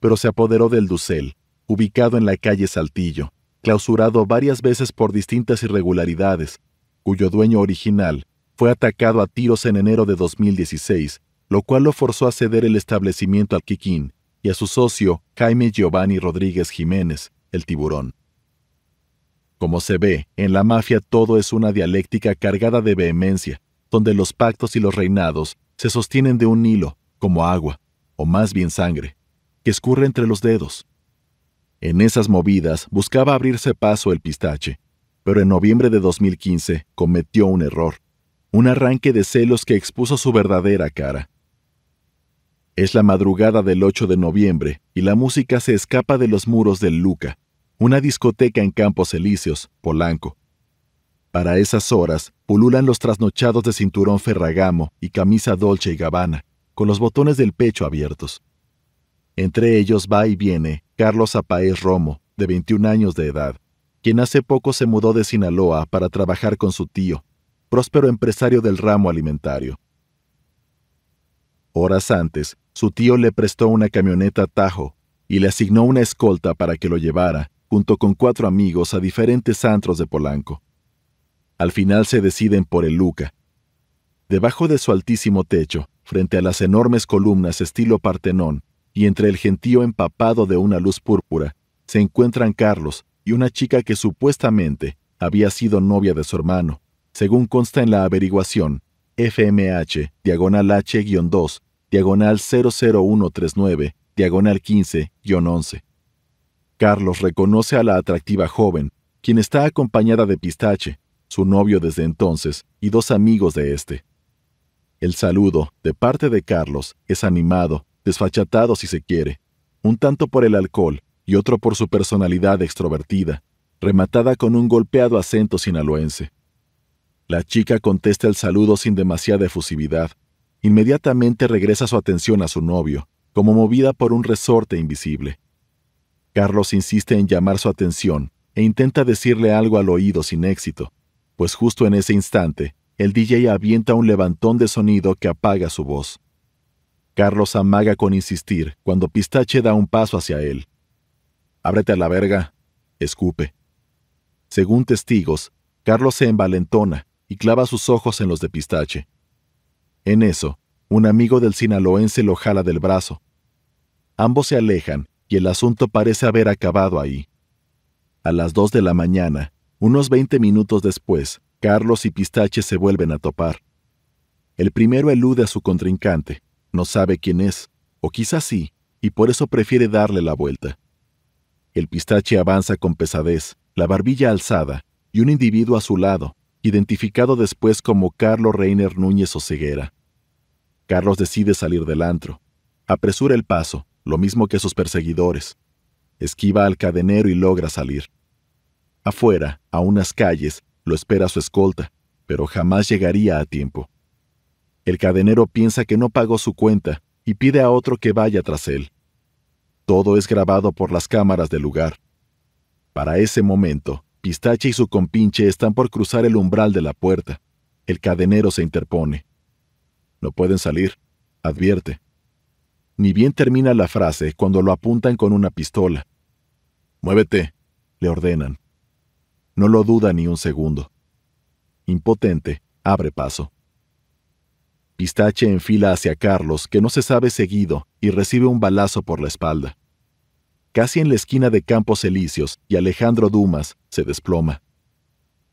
pero se apoderó del Ducel, ubicado en la calle Saltillo, clausurado varias veces por distintas irregularidades, cuyo dueño original fue atacado a tiros en enero de 2016, lo cual lo forzó a ceder el establecimiento al Quiquín y a su socio Jaime Giovanni Rodríguez Jiménez, el tiburón. Como se ve, en la mafia todo es una dialéctica cargada de vehemencia, donde los pactos y los reinados se sostienen de un hilo, como agua, o más bien sangre, que escurre entre los dedos. En esas movidas buscaba abrirse paso el pistache, pero en noviembre de 2015 cometió un error, un arranque de celos que expuso su verdadera cara. Es la madrugada del 8 de noviembre y la música se escapa de los muros del Luca, una discoteca en Campos Elíseos, Polanco. Para esas horas pululan los trasnochados de cinturón Ferragamo y camisa Dolce y Gabbana, con los botones del pecho abiertos. Entre ellos va y viene Carlos Apaez Romo, de 21 años de edad, quien hace poco se mudó de Sinaloa para trabajar con su tío, próspero empresario del ramo alimentario. Horas antes, su tío le prestó una camioneta Tajo y le asignó una escolta para que lo llevara, junto con cuatro amigos, a diferentes antros de Polanco. Al final se deciden por el Luca. Debajo de su altísimo techo, frente a las enormes columnas estilo Partenón, y entre el gentío empapado de una luz púrpura se encuentran Carlos y una chica que supuestamente había sido novia de su hermano, según consta en la averiguación FMH, diagonal H-2, diagonal 00139, diagonal 15-11. Carlos reconoce a la atractiva joven, quien está acompañada de Pistache, su novio desde entonces, y dos amigos de este. El saludo, de parte de Carlos, es animado, desfachatado si se quiere, un tanto por el alcohol y otro por su personalidad extrovertida, rematada con un golpeado acento sinaloense. La chica contesta el saludo sin demasiada efusividad. Inmediatamente regresa su atención a su novio, como movida por un resorte invisible. Carlos insiste en llamar su atención e intenta decirle algo al oído sin éxito, pues justo en ese instante el DJ avienta un levantón de sonido que apaga su voz. Carlos amaga con insistir cuando Pistache da un paso hacia él. Ábrete a la verga, escupe. Según testigos, Carlos se envalentona y clava sus ojos en los de Pistache. En eso, un amigo del sinaloense lo jala del brazo. Ambos se alejan y el asunto parece haber acabado ahí. A las dos de la mañana, unos veinte minutos después, Carlos y Pistache se vuelven a topar. El primero elude a su contrincante, no sabe quién es, o quizás sí, y por eso prefiere darle la vuelta. El pistache avanza con pesadez, la barbilla alzada, y un individuo a su lado, identificado después como Carlos Reiner Núñez Oceguera. Carlos decide salir del antro. Apresura el paso, lo mismo que sus perseguidores. Esquiva al cadenero y logra salir. Afuera, a unas calles, lo espera su escolta, pero jamás llegaría a tiempo. El cadenero piensa que no pagó su cuenta y pide a otro que vaya tras él. Todo es grabado por las cámaras del lugar. Para ese momento, Pistache y su compinche están por cruzar el umbral de la puerta. El cadenero se interpone. No pueden salir, advierte. Ni bien termina la frase cuando lo apuntan con una pistola. Muévete, le ordenan. No lo duda ni un segundo. Impotente, abre paso. Pistache enfila hacia Carlos, que no se sabe seguido, y recibe un balazo por la espalda. Casi en la esquina de Campos Elíseos y Alejandro Dumas se desploma.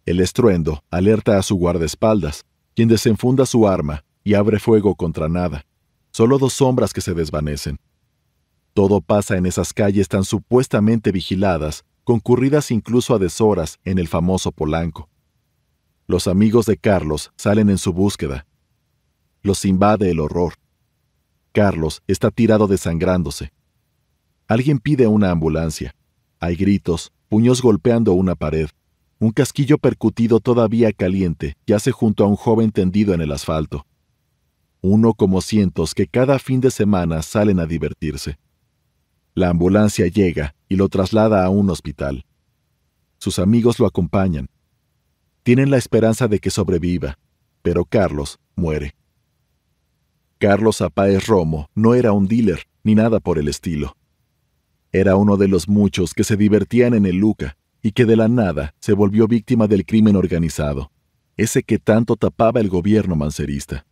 El estruendo alerta a su guardaespaldas, quien desenfunda su arma y abre fuego contra nada. Solo dos sombras que se desvanecen. Todo pasa en esas calles tan supuestamente vigiladas concurridas incluso a deshoras en el famoso Polanco. Los amigos de Carlos salen en su búsqueda. Los invade el horror. Carlos está tirado desangrándose. Alguien pide una ambulancia. Hay gritos, puños golpeando una pared. Un casquillo percutido todavía caliente yace junto a un joven tendido en el asfalto. Uno como cientos que cada fin de semana salen a divertirse. La ambulancia llega y lo traslada a un hospital. Sus amigos lo acompañan. Tienen la esperanza de que sobreviva, pero Carlos muere. Carlos Apáez Romo no era un dealer ni nada por el estilo. Era uno de los muchos que se divertían en el Luca y que de la nada se volvió víctima del crimen organizado, ese que tanto tapaba el gobierno mancerista.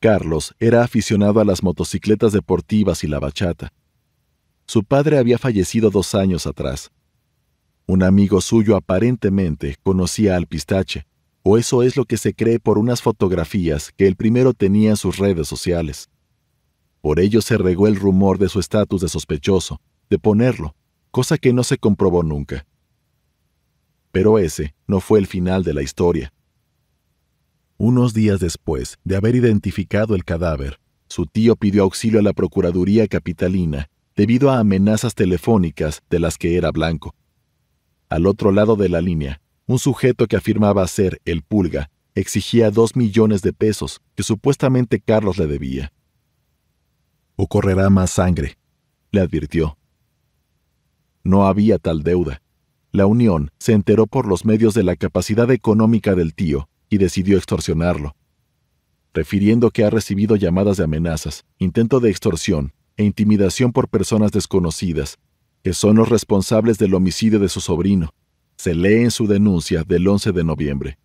Carlos era aficionado a las motocicletas deportivas y la bachata, su padre había fallecido dos años atrás. Un amigo suyo aparentemente conocía al pistache, o eso es lo que se cree por unas fotografías que el primero tenía en sus redes sociales. Por ello se regó el rumor de su estatus de sospechoso, de ponerlo, cosa que no se comprobó nunca. Pero ese no fue el final de la historia. Unos días después de haber identificado el cadáver, su tío pidió auxilio a la Procuraduría Capitalina debido a amenazas telefónicas de las que era blanco. Al otro lado de la línea, un sujeto que afirmaba ser el pulga exigía dos millones de pesos que supuestamente Carlos le debía. O correrá más sangre, le advirtió. No había tal deuda. La Unión se enteró por los medios de la capacidad económica del tío y decidió extorsionarlo. Refiriendo que ha recibido llamadas de amenazas, intento de extorsión e intimidación por personas desconocidas, que son los responsables del homicidio de su sobrino, se lee en su denuncia del 11 de noviembre.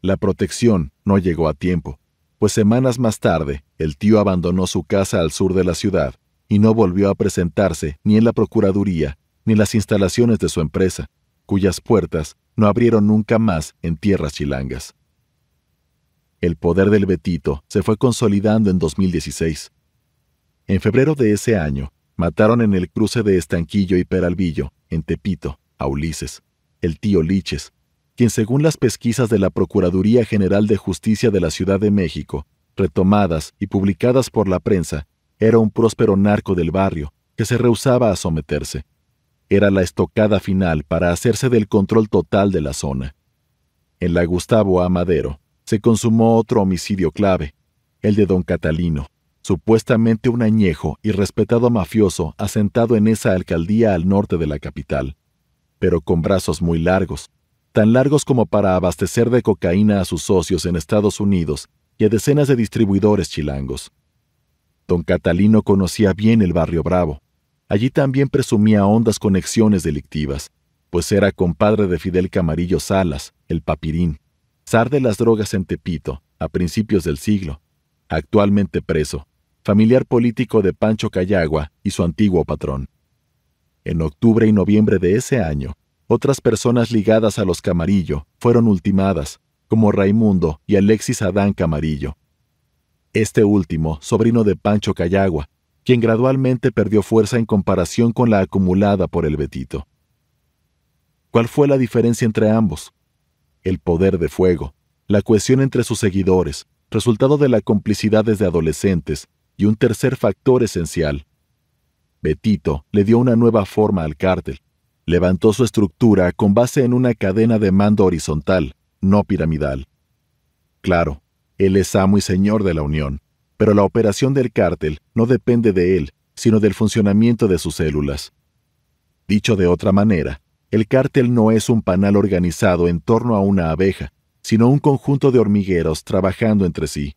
La protección no llegó a tiempo, pues semanas más tarde el tío abandonó su casa al sur de la ciudad y no volvió a presentarse ni en la Procuraduría ni en las instalaciones de su empresa, cuyas puertas no abrieron nunca más en tierras chilangas. El poder del Betito se fue consolidando en 2016. En febrero de ese año, mataron en el cruce de Estanquillo y Peralvillo, en Tepito, a Ulises, el tío Liches, quien según las pesquisas de la Procuraduría General de Justicia de la Ciudad de México, retomadas y publicadas por la prensa, era un próspero narco del barrio que se rehusaba a someterse. Era la estocada final para hacerse del control total de la zona. En la Gustavo Amadero se consumó otro homicidio clave, el de don Catalino, supuestamente un añejo y respetado mafioso asentado en esa alcaldía al norte de la capital, pero con brazos muy largos, tan largos como para abastecer de cocaína a sus socios en Estados Unidos y a decenas de distribuidores chilangos. Don Catalino conocía bien el barrio Bravo. Allí también presumía hondas conexiones delictivas, pues era compadre de Fidel Camarillo Salas, el papirín, zar de las drogas en Tepito, a principios del siglo, actualmente preso, familiar político de Pancho Cayagua y su antiguo patrón. En octubre y noviembre de ese año, otras personas ligadas a los Camarillo fueron ultimadas, como Raimundo y Alexis Adán Camarillo, este último, sobrino de Pancho Cayagua, quien gradualmente perdió fuerza en comparación con la acumulada por el Betito. ¿Cuál fue la diferencia entre ambos? El poder de fuego, la cohesión entre sus seguidores, resultado de la complicidad desde adolescentes, y un tercer factor esencial. Betito le dio una nueva forma al cártel. Levantó su estructura con base en una cadena de mando horizontal, no piramidal. Claro, él es amo y señor de la Unión, pero la operación del cártel no depende de él, sino del funcionamiento de sus células. Dicho de otra manera, el cártel no es un panal organizado en torno a una abeja, sino un conjunto de hormigueros trabajando entre sí.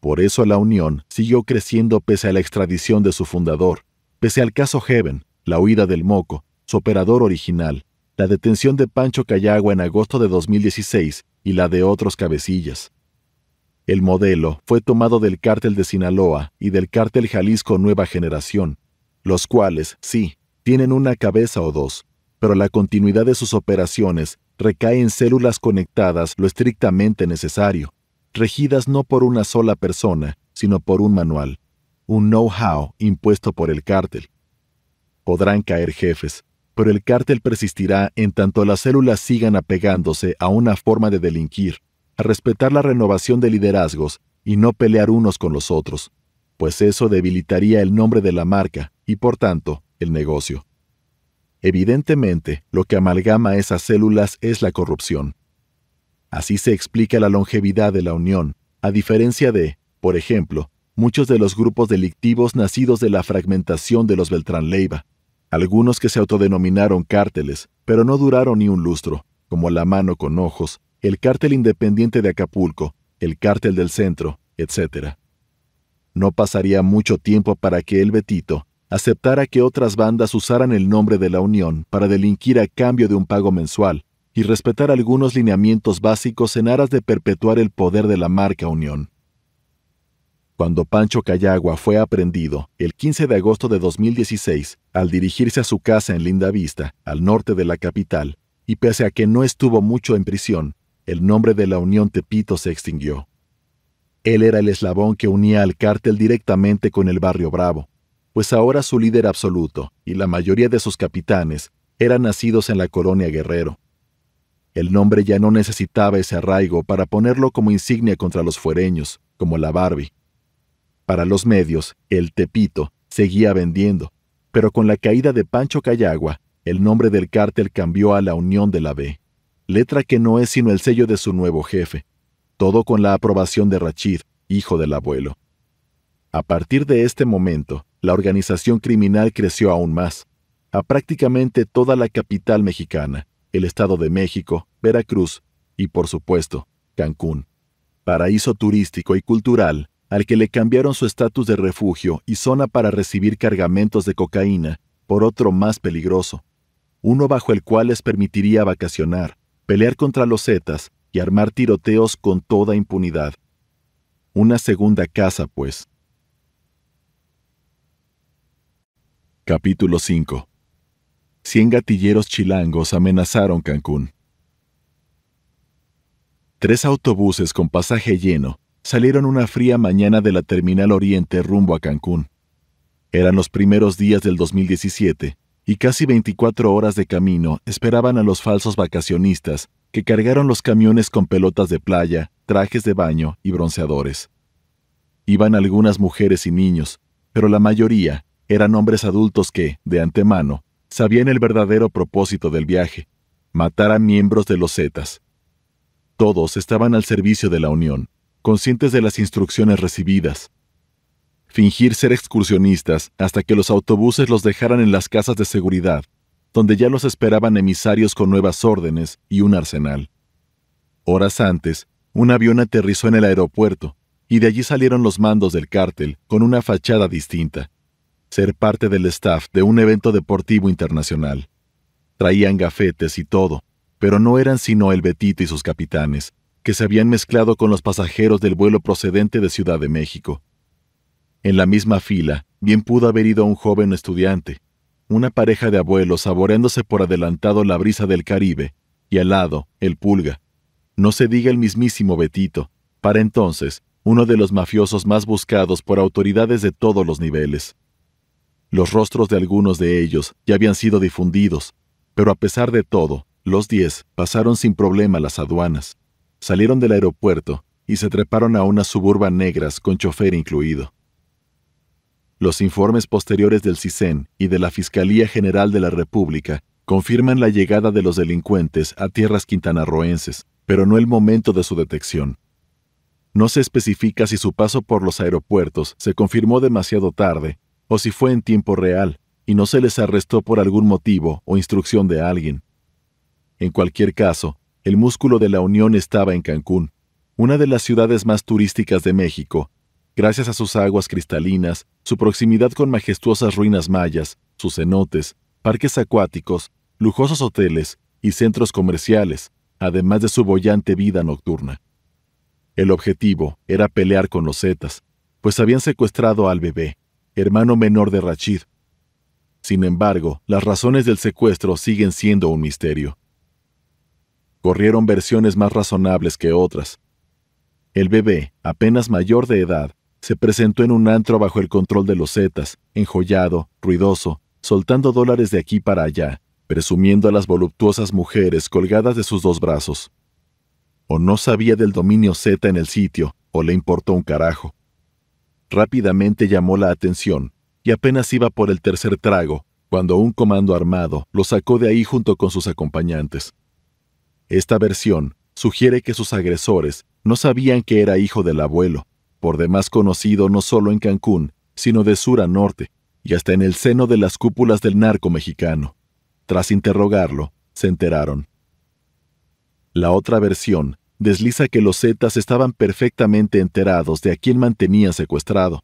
Por eso la Unión siguió creciendo pese a la extradición de su fundador, pese al caso Heaven, la huida del Moco, su operador original, la detención de Pancho Cayagua en agosto de 2016 y la de otros cabecillas. El modelo fue tomado del cártel de Sinaloa y del cártel Jalisco Nueva Generación, los cuales, sí, tienen una cabeza o dos, pero la continuidad de sus operaciones recae en células conectadas lo estrictamente necesario, regidas no por una sola persona, sino por un manual, un know-how impuesto por el cártel. Podrán caer jefes, pero el cártel persistirá en tanto las células sigan apegándose a una forma de delinquir, a respetar la renovación de liderazgos y no pelear unos con los otros, pues eso debilitaría el nombre de la marca y por tanto el negocio. Evidentemente, lo que amalgama esas células es la corrupción. Así se explica la longevidad de la Unión, a diferencia de, por ejemplo, muchos de los grupos delictivos nacidos de la fragmentación de los Beltrán Leiva, algunos que se autodenominaron cárteles, pero no duraron ni un lustro, como la mano con ojos, el cártel independiente de Acapulco, el cártel del centro, etc. No pasaría mucho tiempo para que el Betito aceptara que otras bandas usaran el nombre de la Unión para delinquir a cambio de un pago mensual y respetar algunos lineamientos básicos en aras de perpetuar el poder de la marca Unión. Cuando Pancho Cayagua fue aprendido el 15 de agosto de 2016 al dirigirse a su casa en Linda Vista, al norte de la capital, y pese a que no estuvo mucho en prisión, el nombre de la Unión Tepito se extinguió. Él era el eslabón que unía al cártel directamente con el barrio Bravo, pues ahora su líder absoluto y la mayoría de sus capitanes eran nacidos en la colonia Guerrero. El nombre ya no necesitaba ese arraigo para ponerlo como insignia contra los fuereños, como la Barbie. Para los medios, el Tepito seguía vendiendo, pero con la caída de Pancho Cayagua, el nombre del cártel cambió a la Unión de la B letra que no es sino el sello de su nuevo jefe, todo con la aprobación de Rachid, hijo del abuelo. A partir de este momento, la organización criminal creció aún más, a prácticamente toda la capital mexicana, el Estado de México, Veracruz y, por supuesto, Cancún, paraíso turístico y cultural al que le cambiaron su estatus de refugio y zona para recibir cargamentos de cocaína por otro más peligroso, uno bajo el cual les permitiría vacacionar, pelear contra los Zetas y armar tiroteos con toda impunidad. Una segunda casa, pues. Capítulo 5 Cien gatilleros chilangos amenazaron Cancún. Tres autobuses con pasaje lleno salieron una fría mañana de la Terminal Oriente rumbo a Cancún. Eran los primeros días del 2017 y casi 24 horas de camino esperaban a los falsos vacacionistas que cargaron los camiones con pelotas de playa, trajes de baño y bronceadores. Iban algunas mujeres y niños, pero la mayoría eran hombres adultos que, de antemano, sabían el verdadero propósito del viaje, matar a miembros de los Zetas. Todos estaban al servicio de la Unión, conscientes de las instrucciones recibidas. Fingir ser excursionistas hasta que los autobuses los dejaran en las casas de seguridad, donde ya los esperaban emisarios con nuevas órdenes y un arsenal. Horas antes, un avión aterrizó en el aeropuerto, y de allí salieron los mandos del cártel con una fachada distinta. Ser parte del staff de un evento deportivo internacional. Traían gafetes y todo, pero no eran sino el Betito y sus capitanes, que se habían mezclado con los pasajeros del vuelo procedente de Ciudad de México. En la misma fila, bien pudo haber ido un joven estudiante, una pareja de abuelos saboreándose por adelantado la brisa del Caribe, y al lado, el pulga. No se diga el mismísimo Betito, para entonces, uno de los mafiosos más buscados por autoridades de todos los niveles. Los rostros de algunos de ellos ya habían sido difundidos, pero a pesar de todo, los diez pasaron sin problema las aduanas, salieron del aeropuerto y se treparon a unas suburban negras con chofer incluido. Los informes posteriores del CISEN y de la Fiscalía General de la República confirman la llegada de los delincuentes a tierras quintanarroenses, pero no el momento de su detección. No se especifica si su paso por los aeropuertos se confirmó demasiado tarde o si fue en tiempo real y no se les arrestó por algún motivo o instrucción de alguien. En cualquier caso, el músculo de la Unión estaba en Cancún, una de las ciudades más turísticas de México, gracias a sus aguas cristalinas, su proximidad con majestuosas ruinas mayas, sus cenotes, parques acuáticos, lujosos hoteles y centros comerciales, además de su bollante vida nocturna. El objetivo era pelear con los Zetas, pues habían secuestrado al bebé, hermano menor de Rachid. Sin embargo, las razones del secuestro siguen siendo un misterio. Corrieron versiones más razonables que otras. El bebé, apenas mayor de edad, se presentó en un antro bajo el control de los Zetas, enjollado, ruidoso, soltando dólares de aquí para allá, presumiendo a las voluptuosas mujeres colgadas de sus dos brazos o no sabía del dominio Z en el sitio, o le importó un carajo. Rápidamente llamó la atención, y apenas iba por el tercer trago, cuando un comando armado lo sacó de ahí junto con sus acompañantes. Esta versión sugiere que sus agresores no sabían que era hijo del abuelo, por demás conocido no solo en Cancún, sino de sur a norte, y hasta en el seno de las cúpulas del narco mexicano. Tras interrogarlo, se enteraron. La otra versión desliza que los Zetas estaban perfectamente enterados de a quién mantenía secuestrado.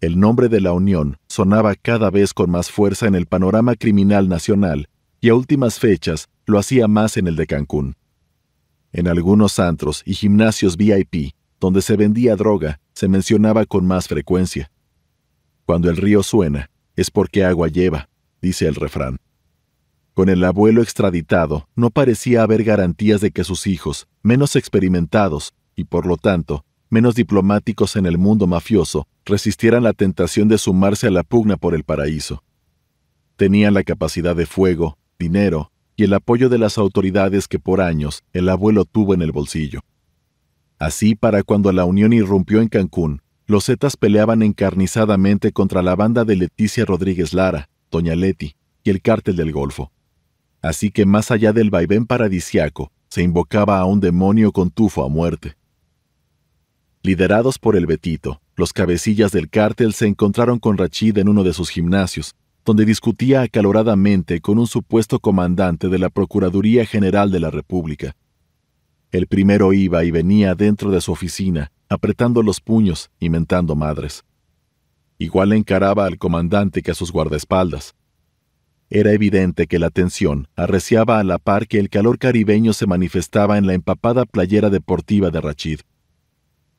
El nombre de la Unión sonaba cada vez con más fuerza en el panorama criminal nacional y a últimas fechas lo hacía más en el de Cancún. En algunos antros y gimnasios VIP, donde se vendía droga, se mencionaba con más frecuencia. Cuando el río suena, es porque agua lleva, dice el refrán. Con el abuelo extraditado, no parecía haber garantías de que sus hijos, menos experimentados y por lo tanto menos diplomáticos en el mundo mafioso, resistieran la tentación de sumarse a la pugna por el paraíso. Tenían la capacidad de fuego, dinero y el apoyo de las autoridades que por años el abuelo tuvo en el bolsillo. Así, para cuando la Unión irrumpió en Cancún, los Zetas peleaban encarnizadamente contra la banda de Leticia Rodríguez Lara, Doña Leti y el cártel del Golfo. Así que más allá del vaivén paradisiaco, se invocaba a un demonio con tufo a muerte. Liderados por el Betito, los cabecillas del cártel se encontraron con Rachid en uno de sus gimnasios, donde discutía acaloradamente con un supuesto comandante de la Procuraduría General de la República. El primero iba y venía dentro de su oficina, apretando los puños y mentando madres. Igual encaraba al comandante que a sus guardaespaldas, era evidente que la tensión arreciaba a la par que el calor caribeño se manifestaba en la empapada playera deportiva de Rachid.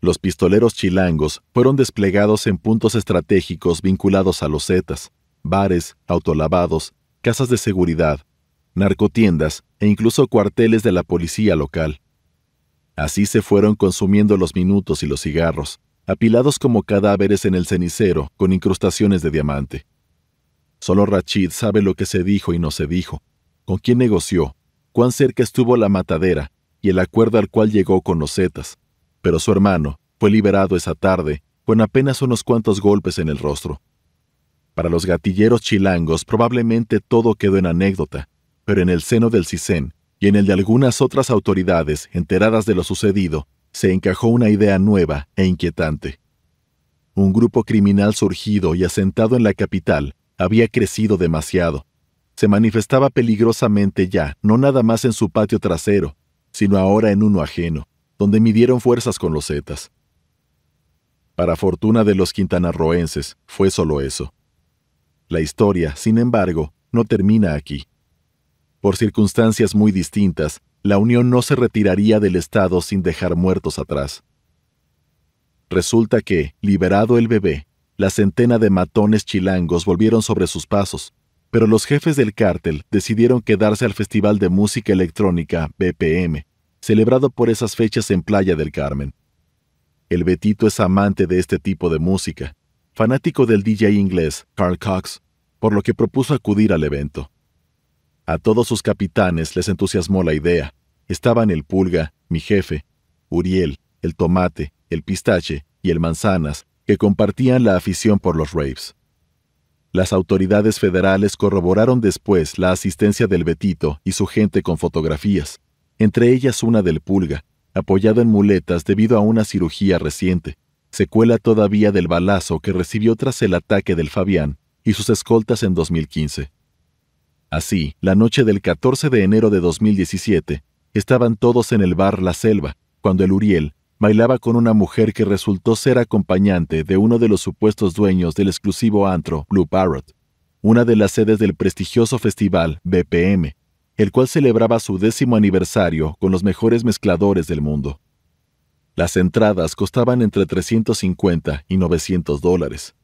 Los pistoleros chilangos fueron desplegados en puntos estratégicos vinculados a los Zetas, bares, autolavados, casas de seguridad, narcotiendas e incluso cuarteles de la policía local. Así se fueron consumiendo los minutos y los cigarros, apilados como cadáveres en el cenicero con incrustaciones de diamante. Solo Rachid sabe lo que se dijo y no se dijo, con quién negoció, cuán cerca estuvo la matadera y el acuerdo al cual llegó con los Zetas. Pero su hermano fue liberado esa tarde con apenas unos cuantos golpes en el rostro. Para los gatilleros chilangos probablemente todo quedó en anécdota, pero en el seno del CISEN y en el de algunas otras autoridades enteradas de lo sucedido, se encajó una idea nueva e inquietante. Un grupo criminal surgido y asentado en la capital había crecido demasiado. Se manifestaba peligrosamente ya, no nada más en su patio trasero, sino ahora en uno ajeno, donde midieron fuerzas con los Zetas. Para fortuna de los quintanarroenses, fue solo eso. La historia, sin embargo, no termina aquí. Por circunstancias muy distintas, la Unión no se retiraría del Estado sin dejar muertos atrás. Resulta que, liberado el bebé, la centena de matones chilangos volvieron sobre sus pasos, pero los jefes del cártel decidieron quedarse al Festival de Música Electrónica BPM, celebrado por esas fechas en Playa del Carmen. El Betito es amante de este tipo de música, fanático del DJ inglés Carl Cox, por lo que propuso acudir al evento. A todos sus capitanes les entusiasmó la idea. Estaban el Pulga, mi jefe, Uriel, el Tomate, el Pistache y el Manzanas, que compartían la afición por los raves. Las autoridades federales corroboraron después la asistencia del Betito y su gente con fotografías, entre ellas una del Pulga, apoyado en muletas debido a una cirugía reciente, secuela todavía del balazo que recibió tras el ataque del Fabián y sus escoltas en 2015. Así, la noche del 14 de enero de 2017, estaban todos en el bar La Selva, cuando el Uriel bailaba con una mujer que resultó ser acompañante de uno de los supuestos dueños del exclusivo antro Blue Parrot, una de las sedes del prestigioso festival BPM, el cual celebraba su décimo aniversario con los mejores mezcladores del mundo. Las entradas costaban entre 350 y 900 dólares.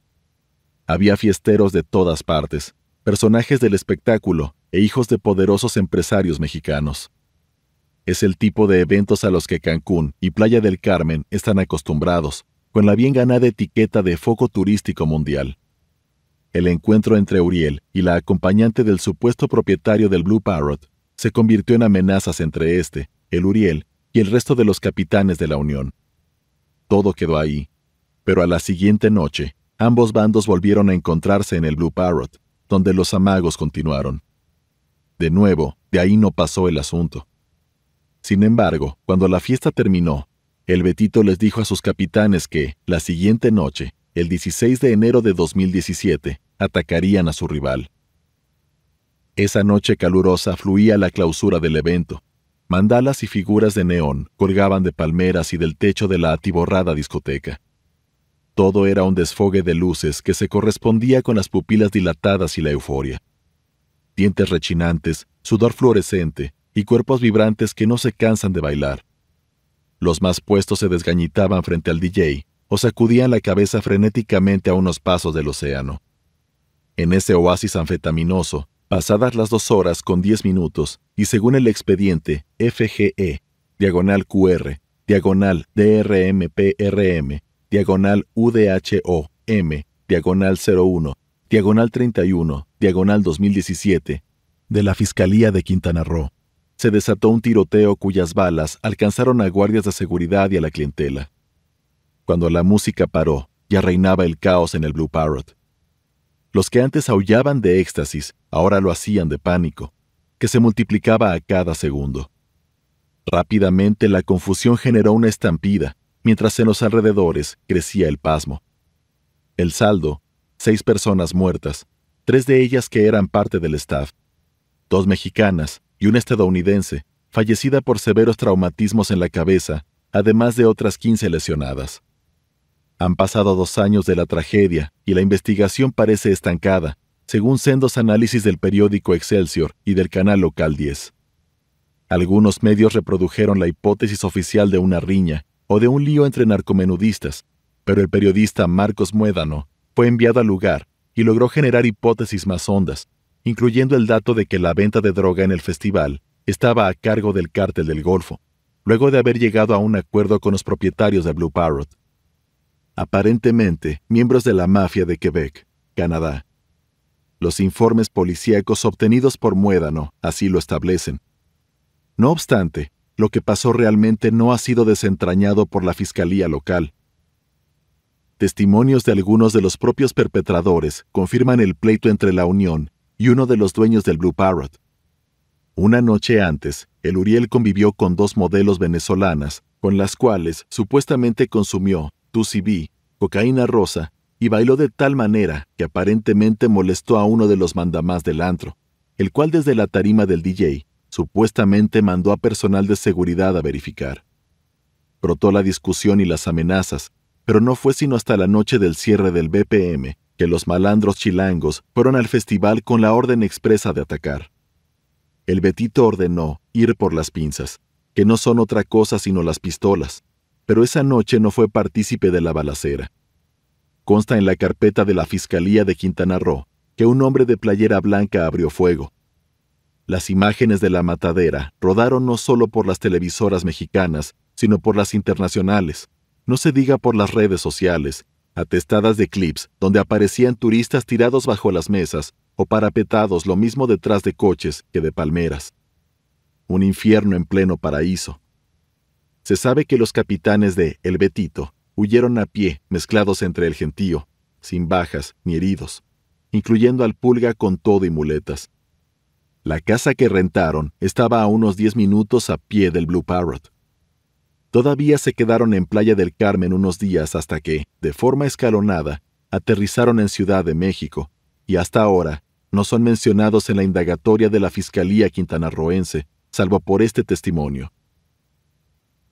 Había fiesteros de todas partes, personajes del espectáculo e hijos de poderosos empresarios mexicanos. Es el tipo de eventos a los que Cancún y Playa del Carmen están acostumbrados, con la bien ganada etiqueta de foco turístico mundial. El encuentro entre Uriel y la acompañante del supuesto propietario del Blue Parrot se convirtió en amenazas entre este, el Uriel, y el resto de los capitanes de la Unión. Todo quedó ahí, pero a la siguiente noche, ambos bandos volvieron a encontrarse en el Blue Parrot, donde los amagos continuaron. De nuevo, de ahí no pasó el asunto. Sin embargo, cuando la fiesta terminó, el Betito les dijo a sus capitanes que, la siguiente noche, el 16 de enero de 2017, atacarían a su rival. Esa noche calurosa fluía la clausura del evento. Mandalas y figuras de neón colgaban de palmeras y del techo de la atiborrada discoteca. Todo era un desfogue de luces que se correspondía con las pupilas dilatadas y la euforia. Dientes rechinantes, sudor fluorescente y cuerpos vibrantes que no se cansan de bailar. Los más puestos se desgañitaban frente al DJ o sacudían la cabeza frenéticamente a unos pasos del océano. En ese oasis anfetaminoso, pasadas las dos horas con diez minutos, y según el expediente FGE, diagonal QR, diagonal DRMPRM, diagonal UDHO-M, diagonal 01, diagonal 31, diagonal 2017, de la Fiscalía de Quintana Roo. Se desató un tiroteo cuyas balas alcanzaron a guardias de seguridad y a la clientela. Cuando la música paró, ya reinaba el caos en el Blue Parrot. Los que antes aullaban de éxtasis, ahora lo hacían de pánico, que se multiplicaba a cada segundo. Rápidamente la confusión generó una estampida, mientras en los alrededores crecía el pasmo. El saldo, seis personas muertas, tres de ellas que eran parte del staff, dos mexicanas y una estadounidense, fallecida por severos traumatismos en la cabeza, además de otras 15 lesionadas. Han pasado dos años de la tragedia y la investigación parece estancada, según sendos análisis del periódico Excelsior y del canal local 10. Algunos medios reprodujeron la hipótesis oficial de una riña o de un lío entre narcomenudistas, pero el periodista Marcos Muédano fue enviado al lugar y logró generar hipótesis más hondas, incluyendo el dato de que la venta de droga en el festival estaba a cargo del cártel del Golfo, luego de haber llegado a un acuerdo con los propietarios de Blue Parrot. Aparentemente, miembros de la mafia de Quebec, Canadá. Los informes policíacos obtenidos por Muédano así lo establecen. No obstante, lo que pasó realmente no ha sido desentrañado por la Fiscalía local. Testimonios de algunos de los propios perpetradores confirman el pleito entre la Unión y uno de los dueños del Blue Parrot. Una noche antes, el Uriel convivió con dos modelos venezolanas, con las cuales supuestamente consumió B, cocaína rosa, y bailó de tal manera que aparentemente molestó a uno de los mandamás del antro, el cual desde la tarima del DJ supuestamente mandó a personal de seguridad a verificar. Brotó la discusión y las amenazas, pero no fue sino hasta la noche del cierre del BPM que los malandros chilangos fueron al festival con la orden expresa de atacar. El Betito ordenó ir por las pinzas, que no son otra cosa sino las pistolas, pero esa noche no fue partícipe de la balacera. Consta en la carpeta de la Fiscalía de Quintana Roo que un hombre de playera blanca abrió fuego. Las imágenes de la matadera rodaron no solo por las televisoras mexicanas, sino por las internacionales, no se diga por las redes sociales, atestadas de clips donde aparecían turistas tirados bajo las mesas o parapetados lo mismo detrás de coches que de palmeras. Un infierno en pleno paraíso. Se sabe que los capitanes de El Betito huyeron a pie, mezclados entre el gentío, sin bajas ni heridos, incluyendo al pulga con todo y muletas. La casa que rentaron estaba a unos 10 minutos a pie del Blue Parrot. Todavía se quedaron en Playa del Carmen unos días hasta que, de forma escalonada, aterrizaron en Ciudad de México, y hasta ahora no son mencionados en la indagatoria de la Fiscalía Quintanarroense, salvo por este testimonio.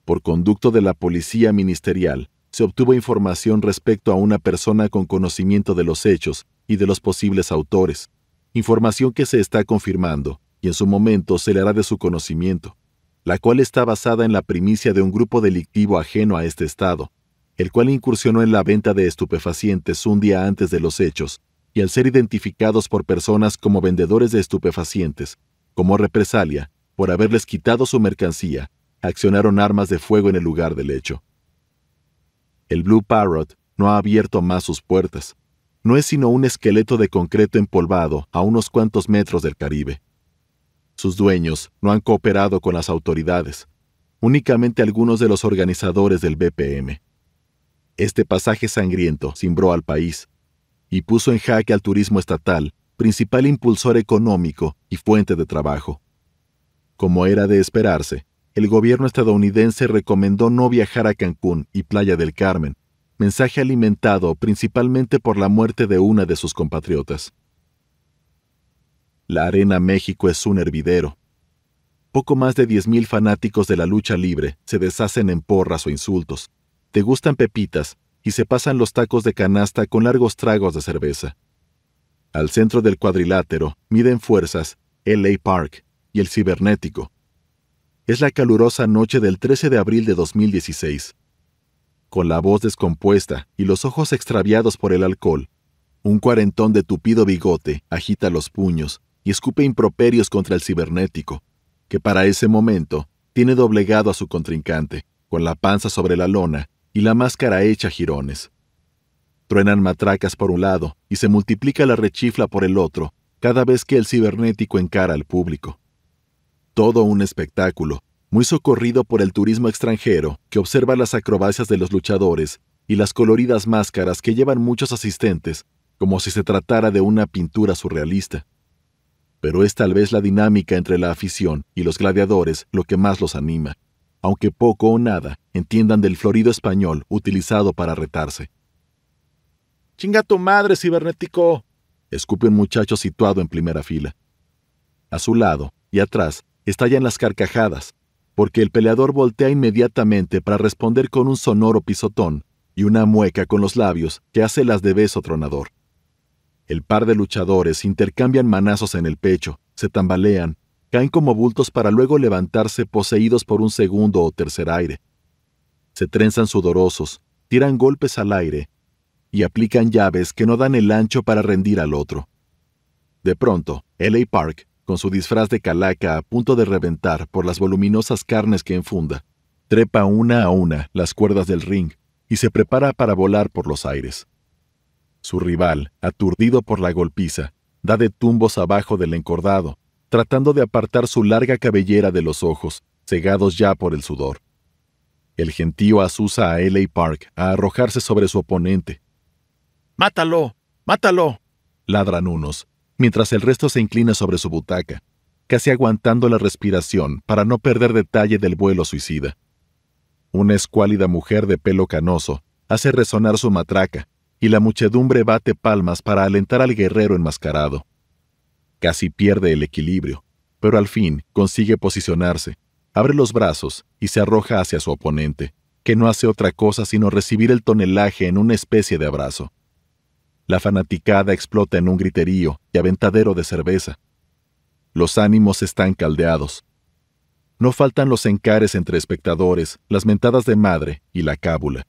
Por conducto de la Policía Ministerial, se obtuvo información respecto a una persona con conocimiento de los hechos y de los posibles autores, información que se está confirmando y en su momento se le hará de su conocimiento la cual está basada en la primicia de un grupo delictivo ajeno a este Estado, el cual incursionó en la venta de estupefacientes un día antes de los hechos, y al ser identificados por personas como vendedores de estupefacientes, como represalia, por haberles quitado su mercancía, accionaron armas de fuego en el lugar del hecho. El Blue Parrot no ha abierto más sus puertas. No es sino un esqueleto de concreto empolvado a unos cuantos metros del Caribe. Sus dueños no han cooperado con las autoridades, únicamente algunos de los organizadores del BPM. Este pasaje sangriento cimbró al país y puso en jaque al turismo estatal, principal impulsor económico y fuente de trabajo. Como era de esperarse, el gobierno estadounidense recomendó no viajar a Cancún y Playa del Carmen, mensaje alimentado principalmente por la muerte de una de sus compatriotas. La Arena México es un hervidero. Poco más de 10.000 fanáticos de la lucha libre se deshacen en porras o insultos, te gustan pepitas y se pasan los tacos de canasta con largos tragos de cerveza. Al centro del cuadrilátero miden fuerzas LA Park y el cibernético. Es la calurosa noche del 13 de abril de 2016. Con la voz descompuesta y los ojos extraviados por el alcohol, un cuarentón de tupido bigote agita los puños y escupe improperios contra el cibernético, que para ese momento tiene doblegado a su contrincante, con la panza sobre la lona y la máscara hecha jirones. Truenan matracas por un lado y se multiplica la rechifla por el otro cada vez que el cibernético encara al público. Todo un espectáculo, muy socorrido por el turismo extranjero que observa las acrobacias de los luchadores y las coloridas máscaras que llevan muchos asistentes, como si se tratara de una pintura surrealista pero es tal vez la dinámica entre la afición y los gladiadores lo que más los anima, aunque poco o nada entiendan del florido español utilizado para retarse. ¡Chinga tu madre, cibernético! escupe un muchacho situado en primera fila. A su lado y atrás estallan las carcajadas, porque el peleador voltea inmediatamente para responder con un sonoro pisotón y una mueca con los labios que hace las de beso tronador. El par de luchadores intercambian manazos en el pecho, se tambalean, caen como bultos para luego levantarse poseídos por un segundo o tercer aire. Se trenzan sudorosos, tiran golpes al aire y aplican llaves que no dan el ancho para rendir al otro. De pronto, L.A. Park, con su disfraz de calaca a punto de reventar por las voluminosas carnes que enfunda, Trepa una a una las cuerdas del ring y se prepara para volar por los aires. Su rival, aturdido por la golpiza, da de tumbos abajo del encordado, tratando de apartar su larga cabellera de los ojos, cegados ya por el sudor. El gentío asusa a L.A. Park a arrojarse sobre su oponente. ¡Mátalo! ¡Mátalo! ladran unos, mientras el resto se inclina sobre su butaca, casi aguantando la respiración para no perder detalle del vuelo suicida. Una escuálida mujer de pelo canoso hace resonar su matraca, y la muchedumbre bate palmas para alentar al guerrero enmascarado. Casi pierde el equilibrio, pero al fin consigue posicionarse, abre los brazos y se arroja hacia su oponente, que no hace otra cosa sino recibir el tonelaje en una especie de abrazo. La fanaticada explota en un griterío y aventadero de cerveza. Los ánimos están caldeados. No faltan los encares entre espectadores, las mentadas de madre y la cábula.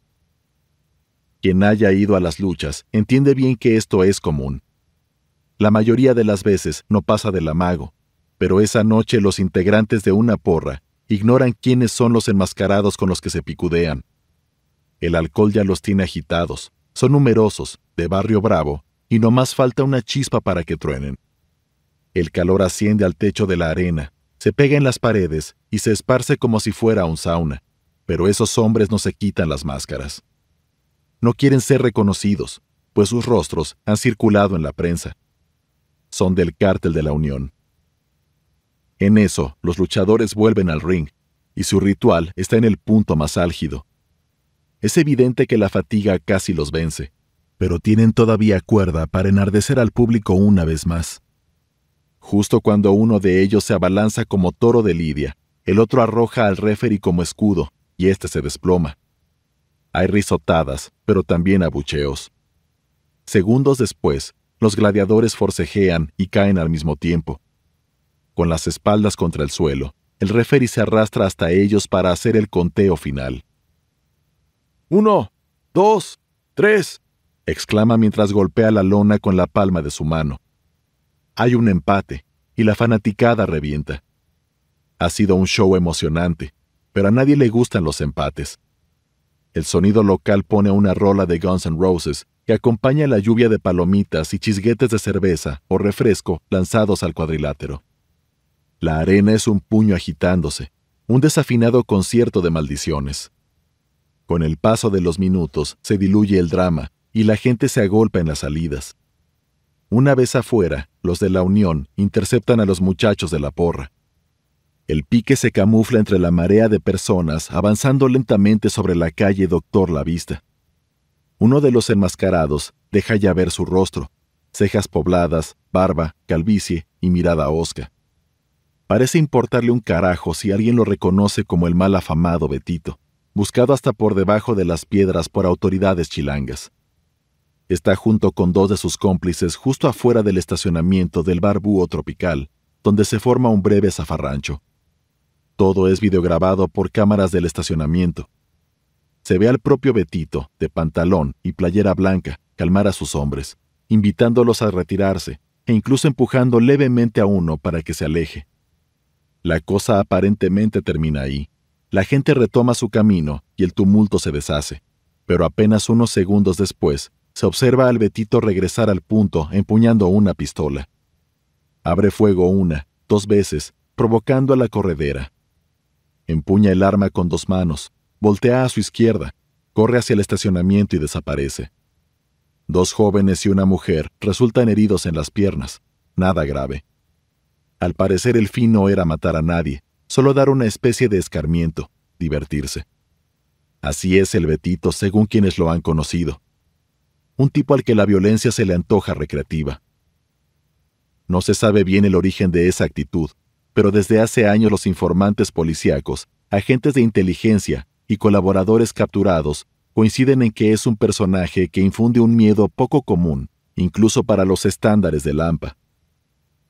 Quien haya ido a las luchas entiende bien que esto es común. La mayoría de las veces no pasa del amago, pero esa noche los integrantes de una porra ignoran quiénes son los enmascarados con los que se picudean. El alcohol ya los tiene agitados, son numerosos, de barrio bravo, y no más falta una chispa para que truenen. El calor asciende al techo de la arena, se pega en las paredes y se esparce como si fuera un sauna, pero esos hombres no se quitan las máscaras. No quieren ser reconocidos, pues sus rostros han circulado en la prensa. Son del cártel de la Unión. En eso, los luchadores vuelven al ring, y su ritual está en el punto más álgido. Es evidente que la fatiga casi los vence, pero tienen todavía cuerda para enardecer al público una vez más. Justo cuando uno de ellos se abalanza como toro de lidia, el otro arroja al referee como escudo, y éste se desploma. Hay risotadas, pero también abucheos. Segundos después, los gladiadores forcejean y caen al mismo tiempo. Con las espaldas contra el suelo, el referee se arrastra hasta ellos para hacer el conteo final. Uno, dos, tres, exclama mientras golpea la lona con la palma de su mano. Hay un empate, y la fanaticada revienta. Ha sido un show emocionante, pero a nadie le gustan los empates. El sonido local pone una rola de Guns N' Roses que acompaña la lluvia de palomitas y chisguetes de cerveza o refresco lanzados al cuadrilátero. La arena es un puño agitándose, un desafinado concierto de maldiciones. Con el paso de los minutos se diluye el drama y la gente se agolpa en las salidas. Una vez afuera, los de la Unión interceptan a los muchachos de la porra. El pique se camufla entre la marea de personas avanzando lentamente sobre la calle Doctor La Vista. Uno de los enmascarados deja ya ver su rostro, cejas pobladas, barba, calvicie y mirada osca. Parece importarle un carajo si alguien lo reconoce como el mal afamado Betito, buscado hasta por debajo de las piedras por autoridades chilangas. Está junto con dos de sus cómplices justo afuera del estacionamiento del bar Búho Tropical, donde se forma un breve zafarrancho. Todo es videograbado por cámaras del estacionamiento. Se ve al propio Betito, de pantalón y playera blanca, calmar a sus hombres, invitándolos a retirarse e incluso empujando levemente a uno para que se aleje. La cosa aparentemente termina ahí. La gente retoma su camino y el tumulto se deshace, pero apenas unos segundos después se observa al Betito regresar al punto empuñando una pistola. Abre fuego una, dos veces, provocando a la corredera. Empuña el arma con dos manos, voltea a su izquierda, corre hacia el estacionamiento y desaparece. Dos jóvenes y una mujer resultan heridos en las piernas, nada grave. Al parecer el fin no era matar a nadie, solo dar una especie de escarmiento, divertirse. Así es el Betito según quienes lo han conocido un tipo al que la violencia se le antoja recreativa. No se sabe bien el origen de esa actitud, pero desde hace años los informantes policíacos, agentes de inteligencia y colaboradores capturados coinciden en que es un personaje que infunde un miedo poco común, incluso para los estándares de Lampa.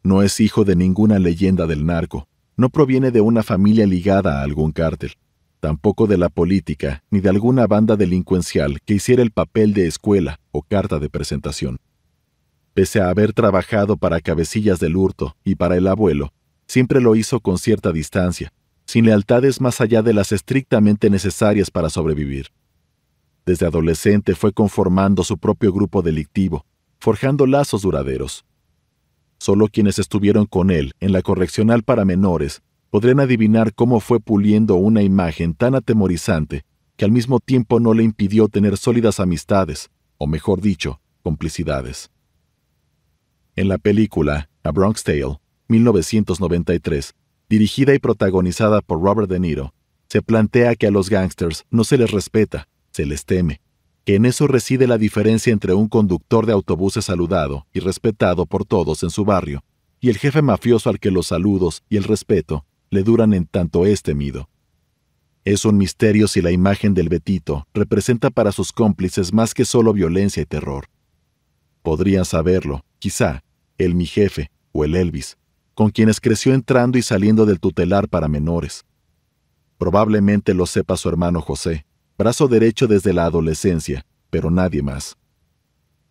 No es hijo de ninguna leyenda del narco, no proviene de una familia ligada a algún cártel tampoco de la política ni de alguna banda delincuencial que hiciera el papel de escuela o carta de presentación. Pese a haber trabajado para cabecillas del hurto y para el abuelo, siempre lo hizo con cierta distancia, sin lealtades más allá de las estrictamente necesarias para sobrevivir. Desde adolescente fue conformando su propio grupo delictivo, forjando lazos duraderos. Solo quienes estuvieron con él en la correccional para menores podrían adivinar cómo fue puliendo una imagen tan atemorizante que al mismo tiempo no le impidió tener sólidas amistades, o mejor dicho, complicidades. En la película A Bronx Tale, 1993, dirigida y protagonizada por Robert De Niro, se plantea que a los gángsters no se les respeta, se les teme, que en eso reside la diferencia entre un conductor de autobuses saludado y respetado por todos en su barrio, y el jefe mafioso al que los saludos y el respeto le duran en tanto es temido. Es un misterio si la imagen del Betito representa para sus cómplices más que solo violencia y terror. Podrían saberlo, quizá, el mi jefe o el Elvis, con quienes creció entrando y saliendo del tutelar para menores. Probablemente lo sepa su hermano José, brazo derecho desde la adolescencia, pero nadie más.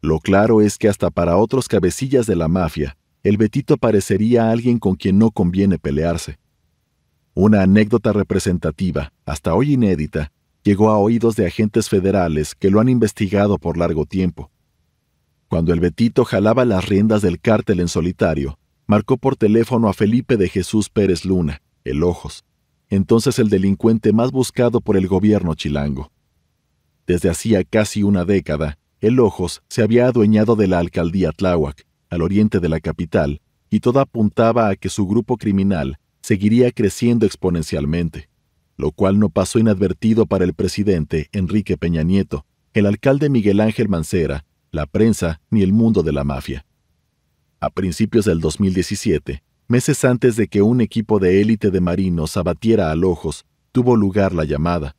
Lo claro es que hasta para otros cabecillas de la mafia, el Betito parecería alguien con quien no conviene pelearse. Una anécdota representativa, hasta hoy inédita, llegó a oídos de agentes federales que lo han investigado por largo tiempo. Cuando el Betito jalaba las riendas del cártel en solitario, marcó por teléfono a Felipe de Jesús Pérez Luna, el Ojos, entonces el delincuente más buscado por el gobierno chilango. Desde hacía casi una década, el Ojos se había adueñado de la alcaldía Tláhuac, al oriente de la capital, y todo apuntaba a que su grupo criminal seguiría creciendo exponencialmente, lo cual no pasó inadvertido para el presidente Enrique Peña Nieto, el alcalde Miguel Ángel Mancera, la prensa ni el mundo de la mafia. A principios del 2017, meses antes de que un equipo de élite de marinos abatiera a Ojos, tuvo lugar la llamada.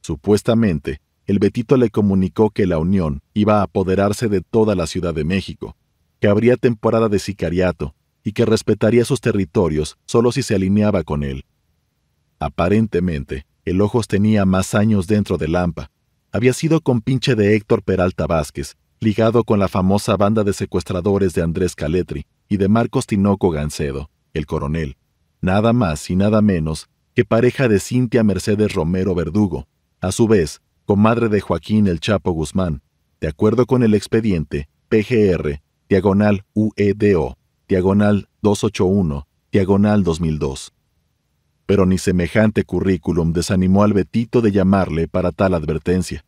Supuestamente, el Betito le comunicó que la Unión iba a apoderarse de toda la Ciudad de México, que habría temporada de sicariato y que respetaría sus territorios solo si se alineaba con él. Aparentemente, el Ojos tenía más años dentro de Lampa. Había sido compinche de Héctor Peralta Vázquez ligado con la famosa banda de secuestradores de Andrés Caletri y de Marcos Tinoco Gancedo, el coronel, nada más y nada menos que pareja de Cintia Mercedes Romero Verdugo, a su vez, comadre de Joaquín El Chapo Guzmán, de acuerdo con el expediente PGR, diagonal UEDO, diagonal 281, diagonal 2002. Pero ni semejante currículum desanimó al Betito de llamarle para tal advertencia.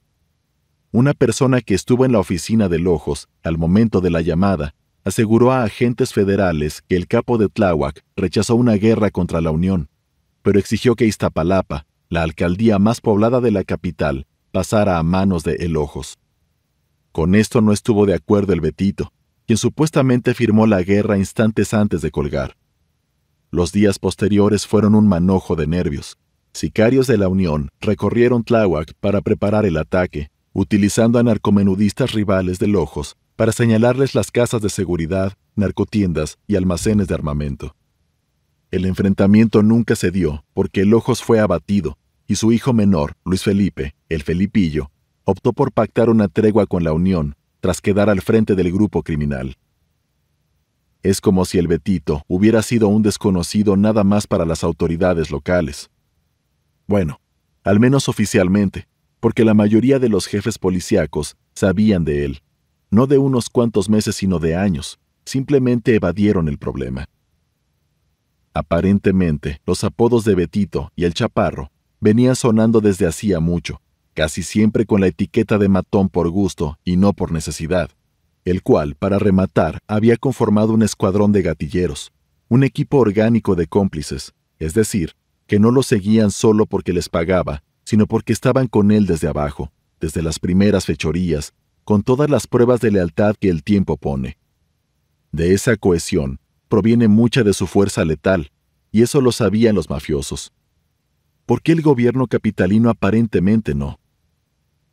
Una persona que estuvo en la oficina de Lojos al momento de la llamada aseguró a agentes federales que el capo de Tláhuac rechazó una guerra contra la Unión, pero exigió que Iztapalapa, la alcaldía más poblada de la capital, pasara a manos de El Ojos. Con esto no estuvo de acuerdo el Betito, quien supuestamente firmó la guerra instantes antes de colgar. Los días posteriores fueron un manojo de nervios. Sicarios de la Unión recorrieron Tláhuac para preparar el ataque utilizando a narcomenudistas rivales de Lojos para señalarles las casas de seguridad, narcotiendas y almacenes de armamento. El enfrentamiento nunca se dio porque el Ojos fue abatido y su hijo menor, Luis Felipe, el Felipillo, optó por pactar una tregua con la Unión tras quedar al frente del grupo criminal. Es como si el Betito hubiera sido un desconocido nada más para las autoridades locales. Bueno, al menos oficialmente, porque la mayoría de los jefes policíacos sabían de él, no de unos cuantos meses sino de años, simplemente evadieron el problema. Aparentemente, los apodos de Betito y el Chaparro venían sonando desde hacía mucho, casi siempre con la etiqueta de matón por gusto y no por necesidad, el cual, para rematar, había conformado un escuadrón de gatilleros, un equipo orgánico de cómplices, es decir, que no lo seguían solo porque les pagaba, sino porque estaban con él desde abajo, desde las primeras fechorías, con todas las pruebas de lealtad que el tiempo pone. De esa cohesión proviene mucha de su fuerza letal, y eso lo sabían los mafiosos. ¿Por qué el gobierno capitalino aparentemente no?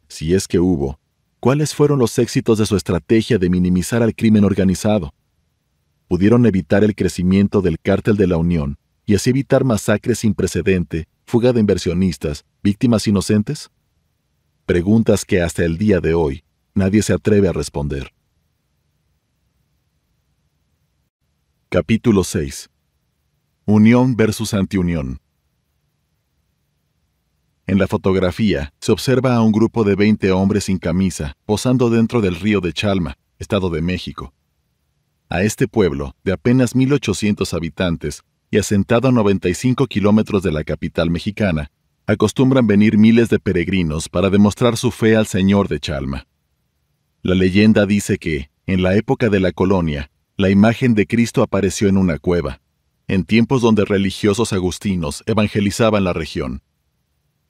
Si es que hubo, ¿cuáles fueron los éxitos de su estrategia de minimizar al crimen organizado? ¿Pudieron evitar el crecimiento del cártel de la Unión y así evitar masacres sin precedente fuga de inversionistas, víctimas inocentes? Preguntas que hasta el día de hoy nadie se atreve a responder. Capítulo 6. Unión versus antiunión. En la fotografía se observa a un grupo de 20 hombres sin camisa posando dentro del río de Chalma, Estado de México. A este pueblo, de apenas 1.800 habitantes y asentado a 95 kilómetros de la capital mexicana, acostumbran venir miles de peregrinos para demostrar su fe al Señor de Chalma. La leyenda dice que, en la época de la colonia, la imagen de Cristo apareció en una cueva, en tiempos donde religiosos agustinos evangelizaban la región.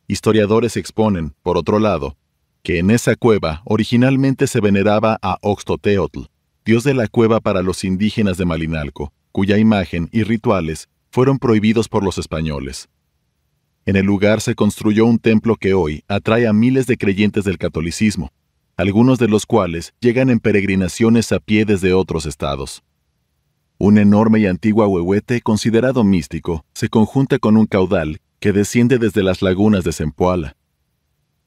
Historiadores exponen, por otro lado, que en esa cueva originalmente se veneraba a Oxtoteotl, dios de la cueva para los indígenas de Malinalco, cuya imagen y rituales fueron prohibidos por los españoles. En el lugar se construyó un templo que hoy atrae a miles de creyentes del catolicismo, algunos de los cuales llegan en peregrinaciones a pie desde otros estados. Un enorme y antiguo ahuehuete considerado místico se conjunta con un caudal que desciende desde las lagunas de Zempoala.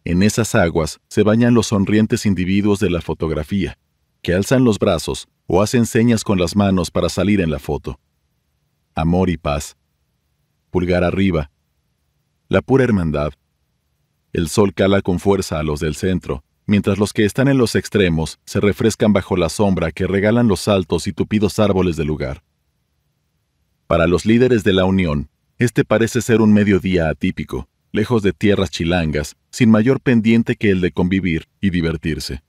En esas aguas se bañan los sonrientes individuos de la fotografía, que alzan los brazos o hacen señas con las manos para salir en la foto. Amor y paz. Pulgar arriba, la pura hermandad. El sol cala con fuerza a los del centro, mientras los que están en los extremos se refrescan bajo la sombra que regalan los altos y tupidos árboles del lugar. Para los líderes de la Unión, este parece ser un mediodía atípico, lejos de tierras chilangas, sin mayor pendiente que el de convivir y divertirse.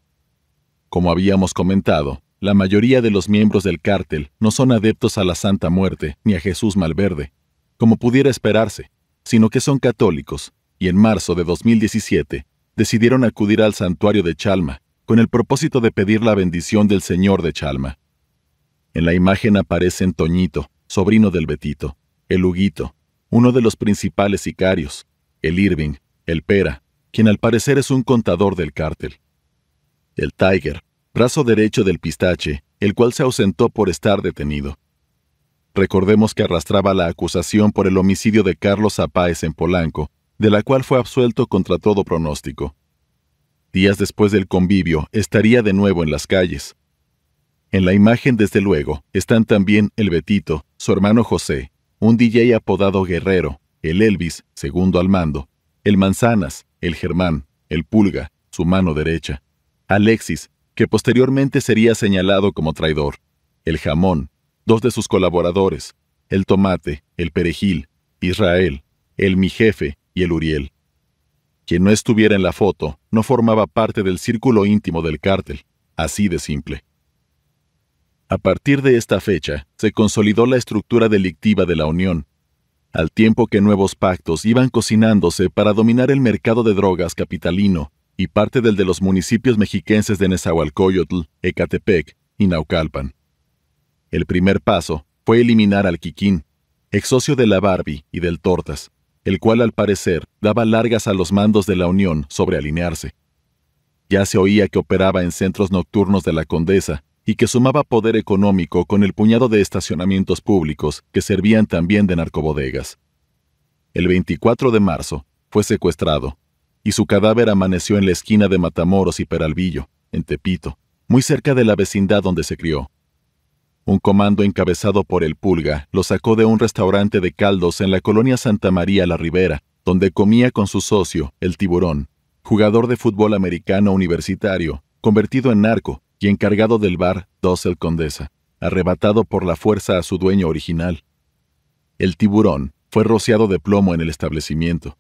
Como habíamos comentado, la mayoría de los miembros del cártel no son adeptos a la Santa Muerte ni a Jesús Malverde, como pudiera esperarse, sino que son católicos, y en marzo de 2017 decidieron acudir al santuario de Chalma con el propósito de pedir la bendición del Señor de Chalma. En la imagen aparecen Toñito, sobrino del Betito, el Huguito, uno de los principales sicarios, el Irving, el Pera, quien al parecer es un contador del cártel. El Tiger, brazo derecho del pistache, el cual se ausentó por estar detenido. Recordemos que arrastraba la acusación por el homicidio de Carlos Zapáez en Polanco, de la cual fue absuelto contra todo pronóstico. Días después del convivio, estaría de nuevo en las calles. En la imagen, desde luego, están también el Betito, su hermano José, un DJ apodado Guerrero, el Elvis, segundo al mando, el Manzanas, el Germán, el Pulga, su mano derecha, Alexis, que posteriormente sería señalado como traidor, el Jamón, dos de sus colaboradores, el Tomate, el Perejil, Israel, el Mi Jefe y el Uriel. Quien no estuviera en la foto no formaba parte del círculo íntimo del cártel, así de simple. A partir de esta fecha, se consolidó la estructura delictiva de la Unión, al tiempo que nuevos pactos iban cocinándose para dominar el mercado de drogas capitalino y parte del de los municipios mexiquenses de Nezahualcóyotl, Ecatepec y Naucalpan. El primer paso fue eliminar al Kikín, ex socio de la Barbie y del Tortas, el cual al parecer daba largas a los mandos de la Unión sobre alinearse. Ya se oía que operaba en centros nocturnos de la Condesa y que sumaba poder económico con el puñado de estacionamientos públicos que servían también de narcobodegas. El 24 de marzo fue secuestrado y su cadáver amaneció en la esquina de Matamoros y Peralvillo, en Tepito, muy cerca de la vecindad donde se crió. Un comando encabezado por el Pulga lo sacó de un restaurante de caldos en la colonia Santa María La Ribera, donde comía con su socio, el tiburón, jugador de fútbol americano universitario, convertido en narco y encargado del bar Dossel Condesa, arrebatado por la fuerza a su dueño original. El tiburón fue rociado de plomo en el establecimiento.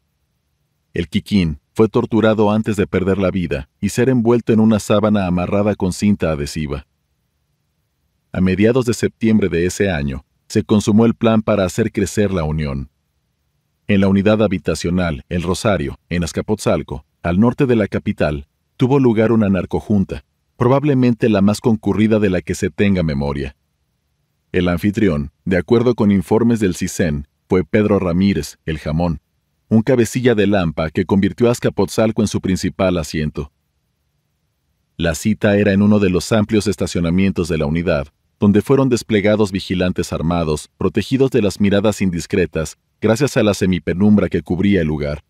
El Kikín fue torturado antes de perder la vida y ser envuelto en una sábana amarrada con cinta adhesiva. A mediados de septiembre de ese año, se consumó el plan para hacer crecer la Unión. En la unidad habitacional El Rosario, en Azcapotzalco, al norte de la capital, tuvo lugar una narcojunta, probablemente la más concurrida de la que se tenga memoria. El anfitrión, de acuerdo con informes del CISEN, fue Pedro Ramírez, el jamón, un cabecilla de lampa que convirtió a Azcapotzalco en su principal asiento. La cita era en uno de los amplios estacionamientos de la unidad, donde fueron desplegados vigilantes armados, protegidos de las miradas indiscretas, gracias a la semipenumbra que cubría el lugar.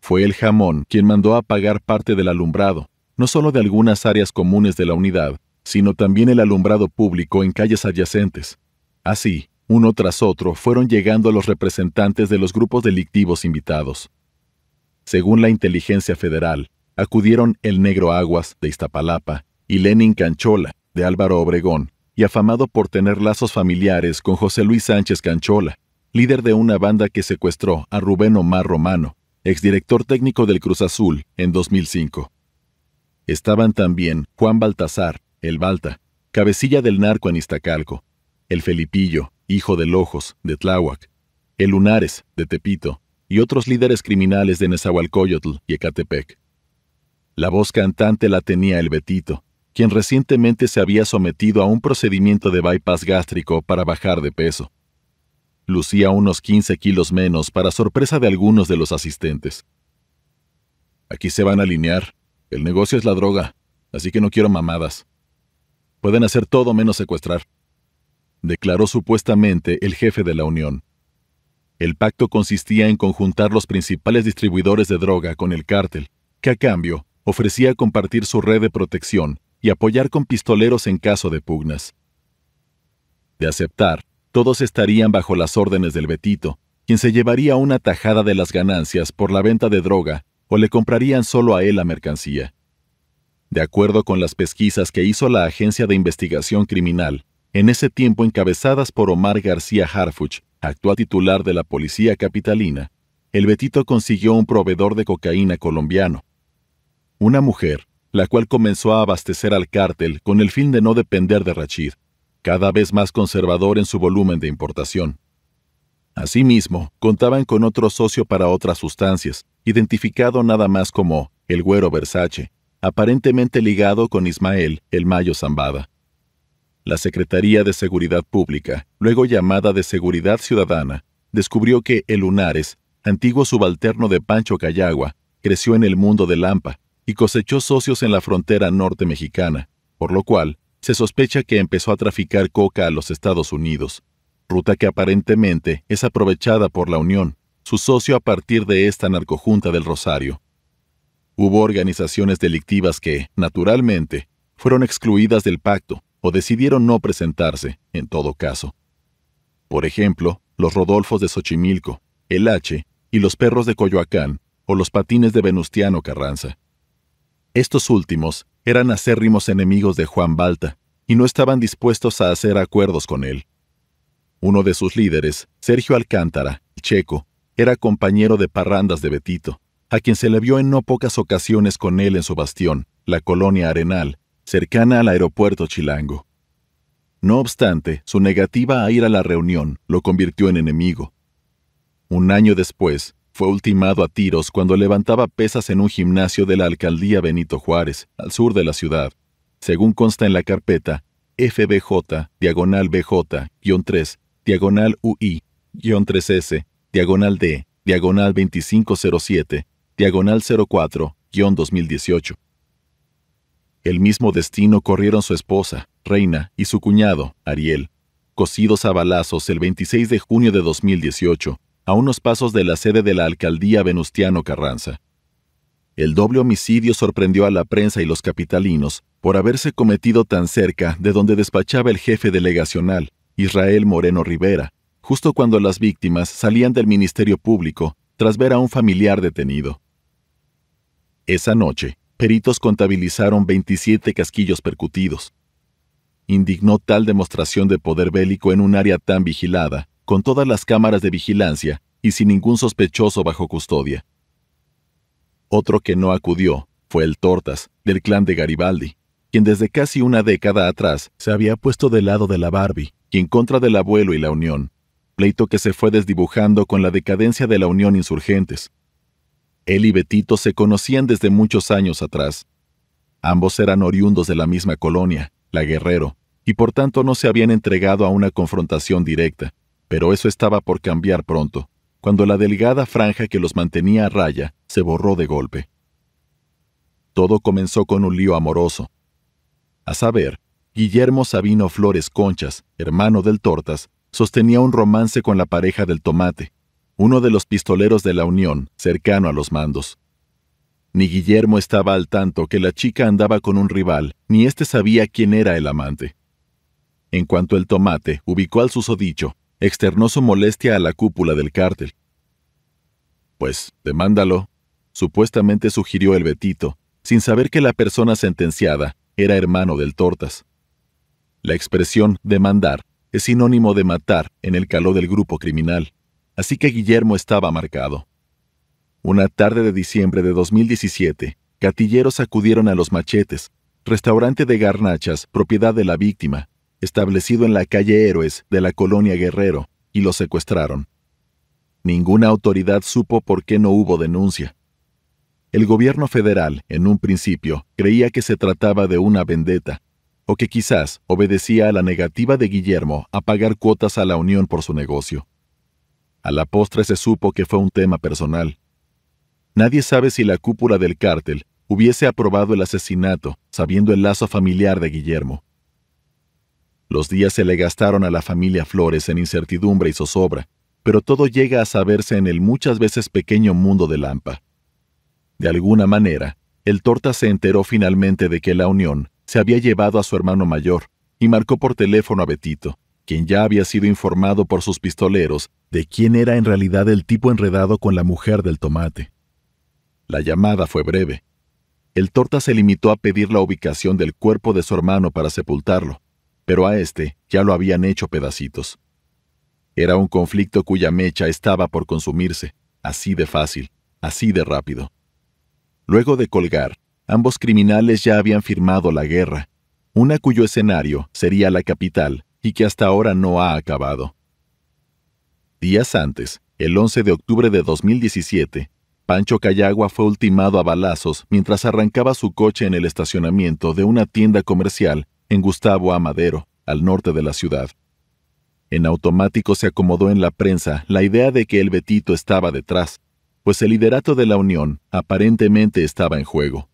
Fue el jamón quien mandó apagar parte del alumbrado, no solo de algunas áreas comunes de la unidad, sino también el alumbrado público en calles adyacentes. Así, uno tras otro fueron llegando los representantes de los grupos delictivos invitados. según la inteligencia federal, acudieron el Negro Aguas de Iztapalapa y Lenin Canchola de Álvaro Obregón, y afamado por tener lazos familiares con José Luis Sánchez Canchola, líder de una banda que secuestró a Rubén Omar Romano, exdirector técnico del Cruz Azul, en 2005. Estaban también Juan Baltasar, el Balta, cabecilla del narco en Iztacalco, el Felipillo, hijo de Lojos, de Tláhuac, el Lunares, de Tepito, y otros líderes criminales de Nezahualcóyotl y Ecatepec. La voz cantante la tenía el Betito, quien recientemente se había sometido a un procedimiento de bypass gástrico para bajar de peso. Lucía unos 15 kilos menos para sorpresa de algunos de los asistentes. Aquí se van a alinear. El negocio es la droga, así que no quiero mamadas. Pueden hacer todo menos secuestrar, declaró supuestamente el jefe de la Unión. El pacto consistía en conjuntar los principales distribuidores de droga con el cártel, que a cambio ofrecía compartir su red de protección y apoyar con pistoleros en caso de pugnas. De aceptar, todos estarían bajo las órdenes del Betito, quien se llevaría una tajada de las ganancias por la venta de droga o le comprarían solo a él la mercancía. De acuerdo con las pesquisas que hizo la Agencia de Investigación Criminal, en ese tiempo encabezadas por Omar García Harfuch, actual titular de la Policía Capitalina, el Betito consiguió un proveedor de cocaína colombiano. Una mujer, la cual comenzó a abastecer al cártel con el fin de no depender de Rachid, cada vez más conservador en su volumen de importación. Asimismo, contaban con otro socio para otras sustancias, identificado nada más como el Güero Versace, aparentemente ligado con Ismael el Mayo Zambada. La Secretaría de Seguridad Pública, luego llamada de Seguridad Ciudadana, descubrió que el Lunares, antiguo subalterno de Pancho Cayagua, creció en el mundo de Lampa y cosechó socios en la frontera norte mexicana, por lo cual se sospecha que empezó a traficar coca a los Estados Unidos, ruta que aparentemente es aprovechada por la Unión, su socio a partir de esta narcojunta del Rosario. Hubo organizaciones delictivas que, naturalmente, fueron excluidas del pacto o decidieron no presentarse, en todo caso. Por ejemplo, los Rodolfos de Xochimilco, el H y los perros de Coyoacán o los patines de Venustiano Carranza. Estos últimos eran acérrimos enemigos de Juan Balta y no estaban dispuestos a hacer acuerdos con él. Uno de sus líderes, Sergio Alcántara, checo, era compañero de parrandas de Betito, a quien se le vio en no pocas ocasiones con él en su bastión, la colonia Arenal, cercana al aeropuerto Chilango. No obstante, su negativa a ir a la reunión lo convirtió en enemigo. Un año después, fue ultimado a tiros cuando levantaba pesas en un gimnasio de la alcaldía Benito Juárez, al sur de la ciudad, según consta en la carpeta FBJ, diagonal BJ-3, diagonal UI-3S, diagonal D, diagonal 2507, diagonal 04-2018. El mismo destino corrieron su esposa, Reina, y su cuñado, Ariel, cosidos a balazos el 26 de junio de 2018, a unos pasos de la sede de la alcaldía Venustiano Carranza. El doble homicidio sorprendió a la prensa y los capitalinos por haberse cometido tan cerca de donde despachaba el jefe delegacional, Israel Moreno Rivera, justo cuando las víctimas salían del Ministerio Público tras ver a un familiar detenido. Esa noche, peritos contabilizaron 27 casquillos percutidos. Indignó tal demostración de poder bélico en un área tan vigilada con todas las cámaras de vigilancia y sin ningún sospechoso bajo custodia. Otro que no acudió fue el Tortas, del clan de Garibaldi, quien desde casi una década atrás se había puesto del lado de la Barbie y en contra del abuelo y la Unión, pleito que se fue desdibujando con la decadencia de la Unión Insurgentes. Él y Betito se conocían desde muchos años atrás. Ambos eran oriundos de la misma colonia, la Guerrero, y por tanto no se habían entregado a una confrontación directa. Pero eso estaba por cambiar pronto, cuando la delgada franja que los mantenía a raya se borró de golpe. Todo comenzó con un lío amoroso. A saber, Guillermo Sabino Flores Conchas, hermano del Tortas, sostenía un romance con la pareja del Tomate, uno de los pistoleros de la Unión, cercano a los mandos. Ni Guillermo estaba al tanto que la chica andaba con un rival, ni éste sabía quién era el amante. En cuanto el Tomate ubicó al susodicho, externó su molestia a la cúpula del cártel. Pues, demándalo. supuestamente sugirió el Betito, sin saber que la persona sentenciada era hermano del Tortas. La expresión demandar es sinónimo de matar en el calor del grupo criminal, así que Guillermo estaba marcado. Una tarde de diciembre de 2017, gatilleros acudieron a Los Machetes, restaurante de garnachas propiedad de la víctima, establecido en la calle Héroes de la colonia Guerrero, y lo secuestraron. Ninguna autoridad supo por qué no hubo denuncia. El gobierno federal, en un principio, creía que se trataba de una vendetta, o que quizás obedecía a la negativa de Guillermo a pagar cuotas a la Unión por su negocio. A la postre se supo que fue un tema personal. Nadie sabe si la cúpula del cártel hubiese aprobado el asesinato, sabiendo el lazo familiar de Guillermo. Los días se le gastaron a la familia Flores en incertidumbre y zozobra, pero todo llega a saberse en el muchas veces pequeño mundo de Lampa. De alguna manera, el torta se enteró finalmente de que la Unión se había llevado a su hermano mayor y marcó por teléfono a Betito, quien ya había sido informado por sus pistoleros de quién era en realidad el tipo enredado con la mujer del tomate. La llamada fue breve. El torta se limitó a pedir la ubicación del cuerpo de su hermano para sepultarlo, pero a este ya lo habían hecho pedacitos. Era un conflicto cuya mecha estaba por consumirse, así de fácil, así de rápido. Luego de colgar, ambos criminales ya habían firmado la guerra, una cuyo escenario sería la capital y que hasta ahora no ha acabado. Días antes, el 11 de octubre de 2017, Pancho Cayagua fue ultimado a balazos mientras arrancaba su coche en el estacionamiento de una tienda comercial en Gustavo Amadero, al norte de la ciudad. En automático se acomodó en la prensa la idea de que el Betito estaba detrás, pues el liderato de la Unión aparentemente estaba en juego.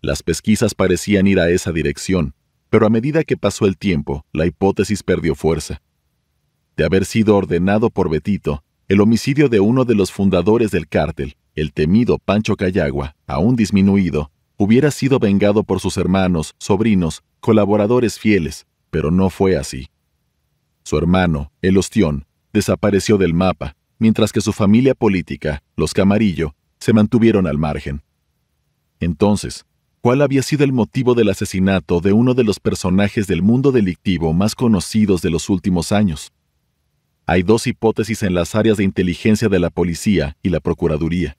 Las pesquisas parecían ir a esa dirección, pero a medida que pasó el tiempo, la hipótesis perdió fuerza. De haber sido ordenado por Betito, el homicidio de uno de los fundadores del cártel, el temido Pancho Cayagua, aún disminuido, hubiera sido vengado por sus hermanos, sobrinos, colaboradores fieles, pero no fue así. Su hermano, el ostión, desapareció del mapa, mientras que su familia política, los Camarillo, se mantuvieron al margen. Entonces, ¿cuál había sido el motivo del asesinato de uno de los personajes del mundo delictivo más conocidos de los últimos años? Hay dos hipótesis en las áreas de inteligencia de la policía y la Procuraduría.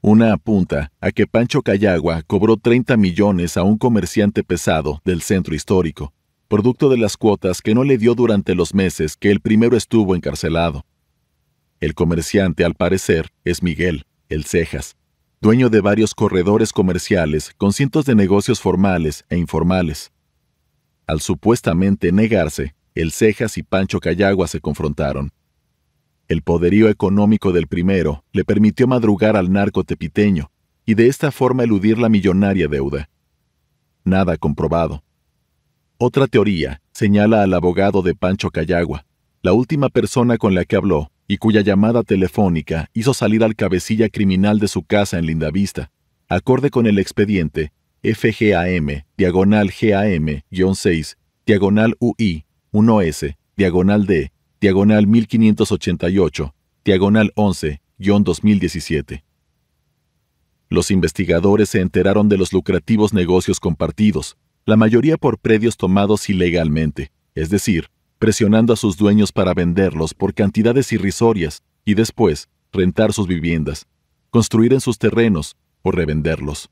Una apunta a que Pancho Cayagua cobró 30 millones a un comerciante pesado del centro histórico, producto de las cuotas que no le dio durante los meses que el primero estuvo encarcelado. El comerciante, al parecer, es Miguel, el Cejas, dueño de varios corredores comerciales con cientos de negocios formales e informales. Al supuestamente negarse, el Cejas y Pancho Cayagua se confrontaron. El poderío económico del primero le permitió madrugar al narco tepiteño y de esta forma eludir la millonaria deuda. Nada comprobado. Otra teoría señala al abogado de Pancho Cayagua, la última persona con la que habló y cuya llamada telefónica hizo salir al cabecilla criminal de su casa en Lindavista, acorde con el expediente FGAM, diagonal GAM-6, diagonal UI, 1S, diagonal D, diagonal 1588, diagonal 11-2017. Los investigadores se enteraron de los lucrativos negocios compartidos, la mayoría por predios tomados ilegalmente, es decir, presionando a sus dueños para venderlos por cantidades irrisorias y después rentar sus viviendas, construir en sus terrenos o revenderlos.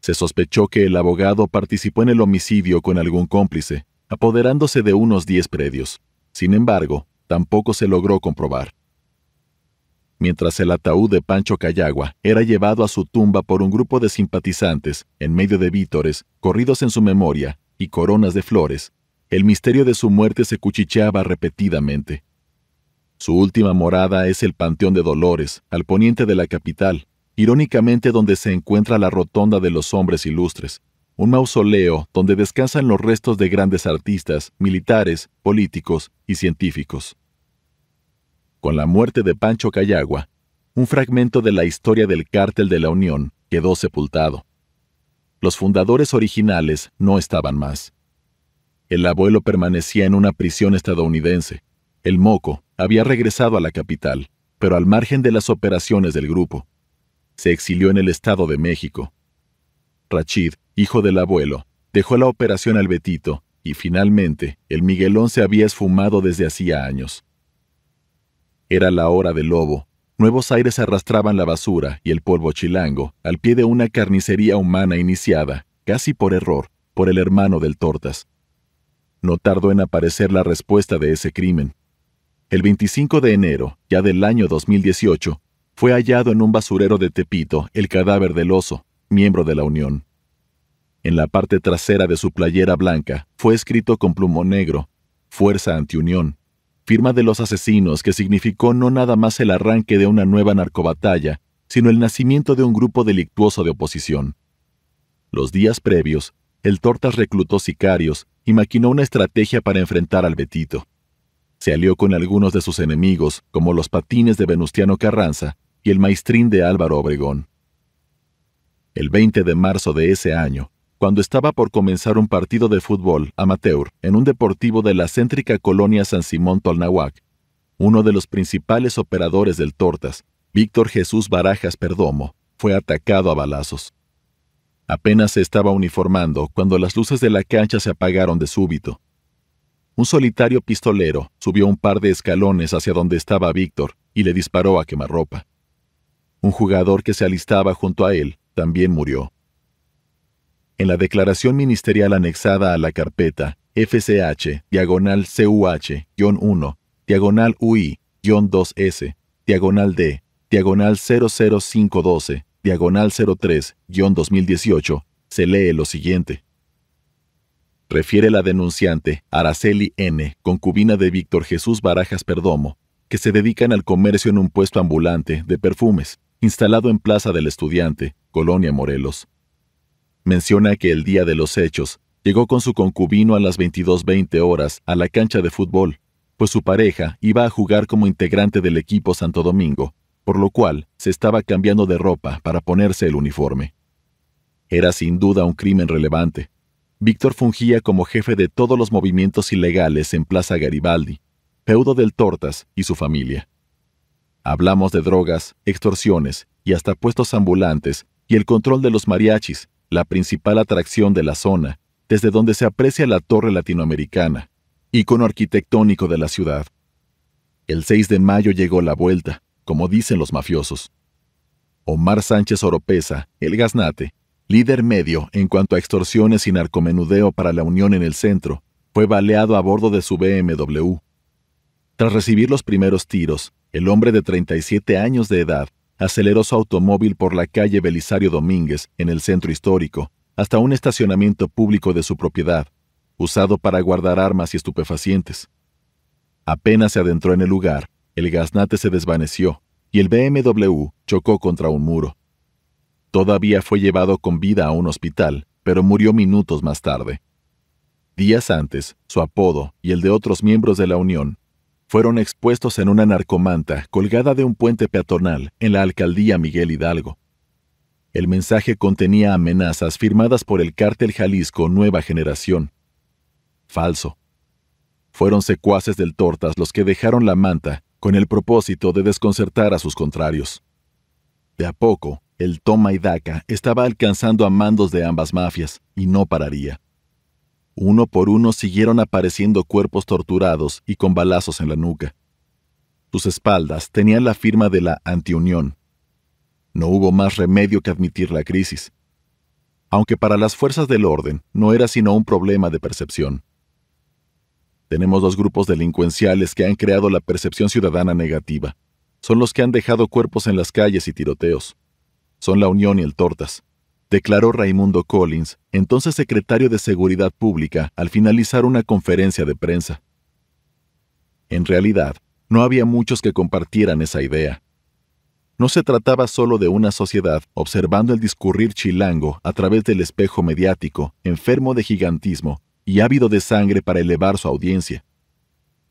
Se sospechó que el abogado participó en el homicidio con algún cómplice, apoderándose de unos 10 predios. Sin embargo, tampoco se logró comprobar mientras el ataúd de Pancho Cayagua era llevado a su tumba por un grupo de simpatizantes, en medio de vítores, corridos en su memoria, y coronas de flores, el misterio de su muerte se cuchicheaba repetidamente. Su última morada es el Panteón de Dolores, al poniente de la capital, irónicamente donde se encuentra la Rotonda de los Hombres Ilustres, un mausoleo donde descansan los restos de grandes artistas, militares, políticos y científicos. Con la muerte de Pancho Cayagua, un fragmento de la historia del cártel de la Unión quedó sepultado. Los fundadores originales no estaban más. El abuelo permanecía en una prisión estadounidense. El moco había regresado a la capital, pero al margen de las operaciones del grupo. se exilió en el Estado de México. Rachid, hijo del abuelo, dejó la operación al Betito y finalmente el Miguelón se había esfumado desde hacía años. Era la hora del lobo. Nuevos aires arrastraban la basura y el polvo chilango al pie de una carnicería humana iniciada, casi por error, por el hermano del Tortas. No tardó en aparecer la respuesta de ese crimen. El 25 de enero, ya del año 2018, fue hallado en un basurero de Tepito el cadáver del oso, miembro de la Unión. En la parte trasera de su playera blanca fue escrito con plumón negro, Fuerza Antiunión, firma de los asesinos que significó no nada más el arranque de una nueva narcobatalla, sino el nacimiento de un grupo delictuoso de oposición. Los días previos, el Tortas reclutó sicarios y maquinó una estrategia para enfrentar al Betito. Se alió con algunos de sus enemigos, como los patines de Venustiano Carranza y el maestrín de Álvaro Obregón. El 20 de marzo de ese año, cuando estaba por comenzar un partido de fútbol amateur en un deportivo de la céntrica colonia San Simón Tolnahuac, uno de los principales operadores del Tortas, Víctor Jesús Barajas Perdomo, fue atacado a balazos. Apenas se estaba uniformando cuando las luces de la cancha se apagaron de súbito. Un solitario pistolero subió un par de escalones hacia donde estaba Víctor y le disparó a quemarropa. Un jugador que se alistaba junto a él también murió. En la declaración ministerial anexada a la carpeta FCH, diagonal CUH-1, diagonal UI-2S, diagonal D, diagonal 00512, diagonal 03-2018, se lee lo siguiente. Refiere la denunciante Araceli N., concubina de Víctor Jesús Barajas Perdomo, que se dedican al comercio en un puesto ambulante de perfumes, instalado en Plaza del Estudiante, Colonia Morelos. Menciona que el día de los hechos llegó con su concubino a las 22.20 horas a la cancha de fútbol, pues su pareja iba a jugar como integrante del equipo Santo Domingo, por lo cual se estaba cambiando de ropa para ponerse el uniforme. Era sin duda un crimen relevante. Víctor fungía como jefe de todos los movimientos ilegales en Plaza Garibaldi, feudo del Tortas y su familia. Hablamos de drogas, extorsiones y hasta puestos ambulantes el control de los mariachis, la principal atracción de la zona, desde donde se aprecia la torre latinoamericana, icono arquitectónico de la ciudad. El 6 de mayo llegó la vuelta, como dicen los mafiosos. Omar Sánchez Oropesa, el gaznate, líder medio en cuanto a extorsiones y narcomenudeo para la Unión en el centro, fue baleado a bordo de su BMW. Tras recibir los primeros tiros, el hombre de 37 años de edad aceleró su automóvil por la calle Belisario Domínguez, en el centro histórico, hasta un estacionamiento público de su propiedad, usado para guardar armas y estupefacientes. Apenas se adentró en el lugar, el gaznate se desvaneció y el BMW chocó contra un muro. Todavía fue llevado con vida a un hospital, pero murió minutos más tarde. Días antes, su apodo y el de otros miembros de la Unión fueron expuestos en una narcomanta colgada de un puente peatonal en la alcaldía Miguel Hidalgo. El mensaje contenía amenazas firmadas por el cártel Jalisco Nueva Generación. Falso. Fueron secuaces del Tortas los que dejaron la manta con el propósito de desconcertar a sus contrarios. De a poco, el toma y daca estaba alcanzando a mandos de ambas mafias y no pararía. Uno por uno siguieron apareciendo cuerpos torturados y con balazos en la nuca. Sus espaldas tenían la firma de la antiunión. No hubo más remedio que admitir la crisis, aunque para las fuerzas del orden no era sino un problema de percepción. Tenemos dos grupos delincuenciales que han creado la percepción ciudadana negativa. Son los que han dejado cuerpos en las calles y tiroteos. Son la Unión y el Tortas declaró Raimundo Collins, entonces secretario de Seguridad Pública, al finalizar una conferencia de prensa. En realidad, no había muchos que compartieran esa idea. No se trataba solo de una sociedad observando el discurrir chilango a través del espejo mediático, enfermo de gigantismo y ávido de sangre para elevar su audiencia.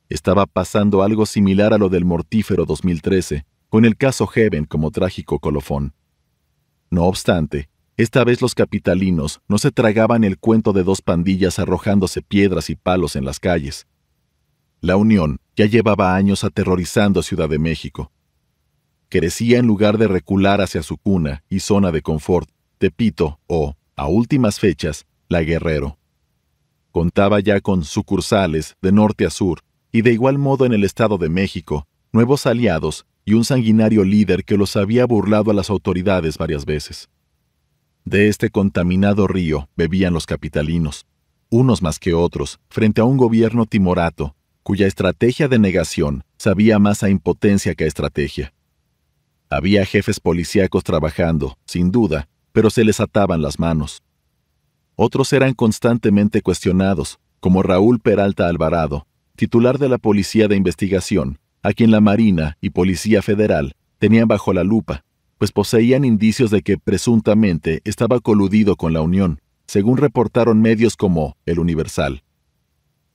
Estaba pasando algo similar a lo del mortífero 2013, con el caso Heaven como trágico colofón. No obstante, esta vez los capitalinos no se tragaban el cuento de dos pandillas arrojándose piedras y palos en las calles. La Unión ya llevaba años aterrorizando a Ciudad de México. crecía en lugar de recular hacia su cuna y zona de confort, Tepito o, a últimas fechas, La Guerrero. Contaba ya con sucursales de norte a sur y de igual modo en el Estado de México, nuevos aliados y un sanguinario líder que los había burlado a las autoridades varias veces. De este contaminado río bebían los capitalinos, unos más que otros, frente a un gobierno timorato, cuya estrategia de negación sabía más a impotencia que a estrategia. Había jefes policíacos trabajando, sin duda, pero se les ataban las manos. Otros eran constantemente cuestionados, como Raúl Peralta Alvarado, titular de la Policía de Investigación, a quien la Marina y Policía Federal tenían bajo la lupa, pues poseían indicios de que presuntamente estaba coludido con la Unión, según reportaron medios como El Universal.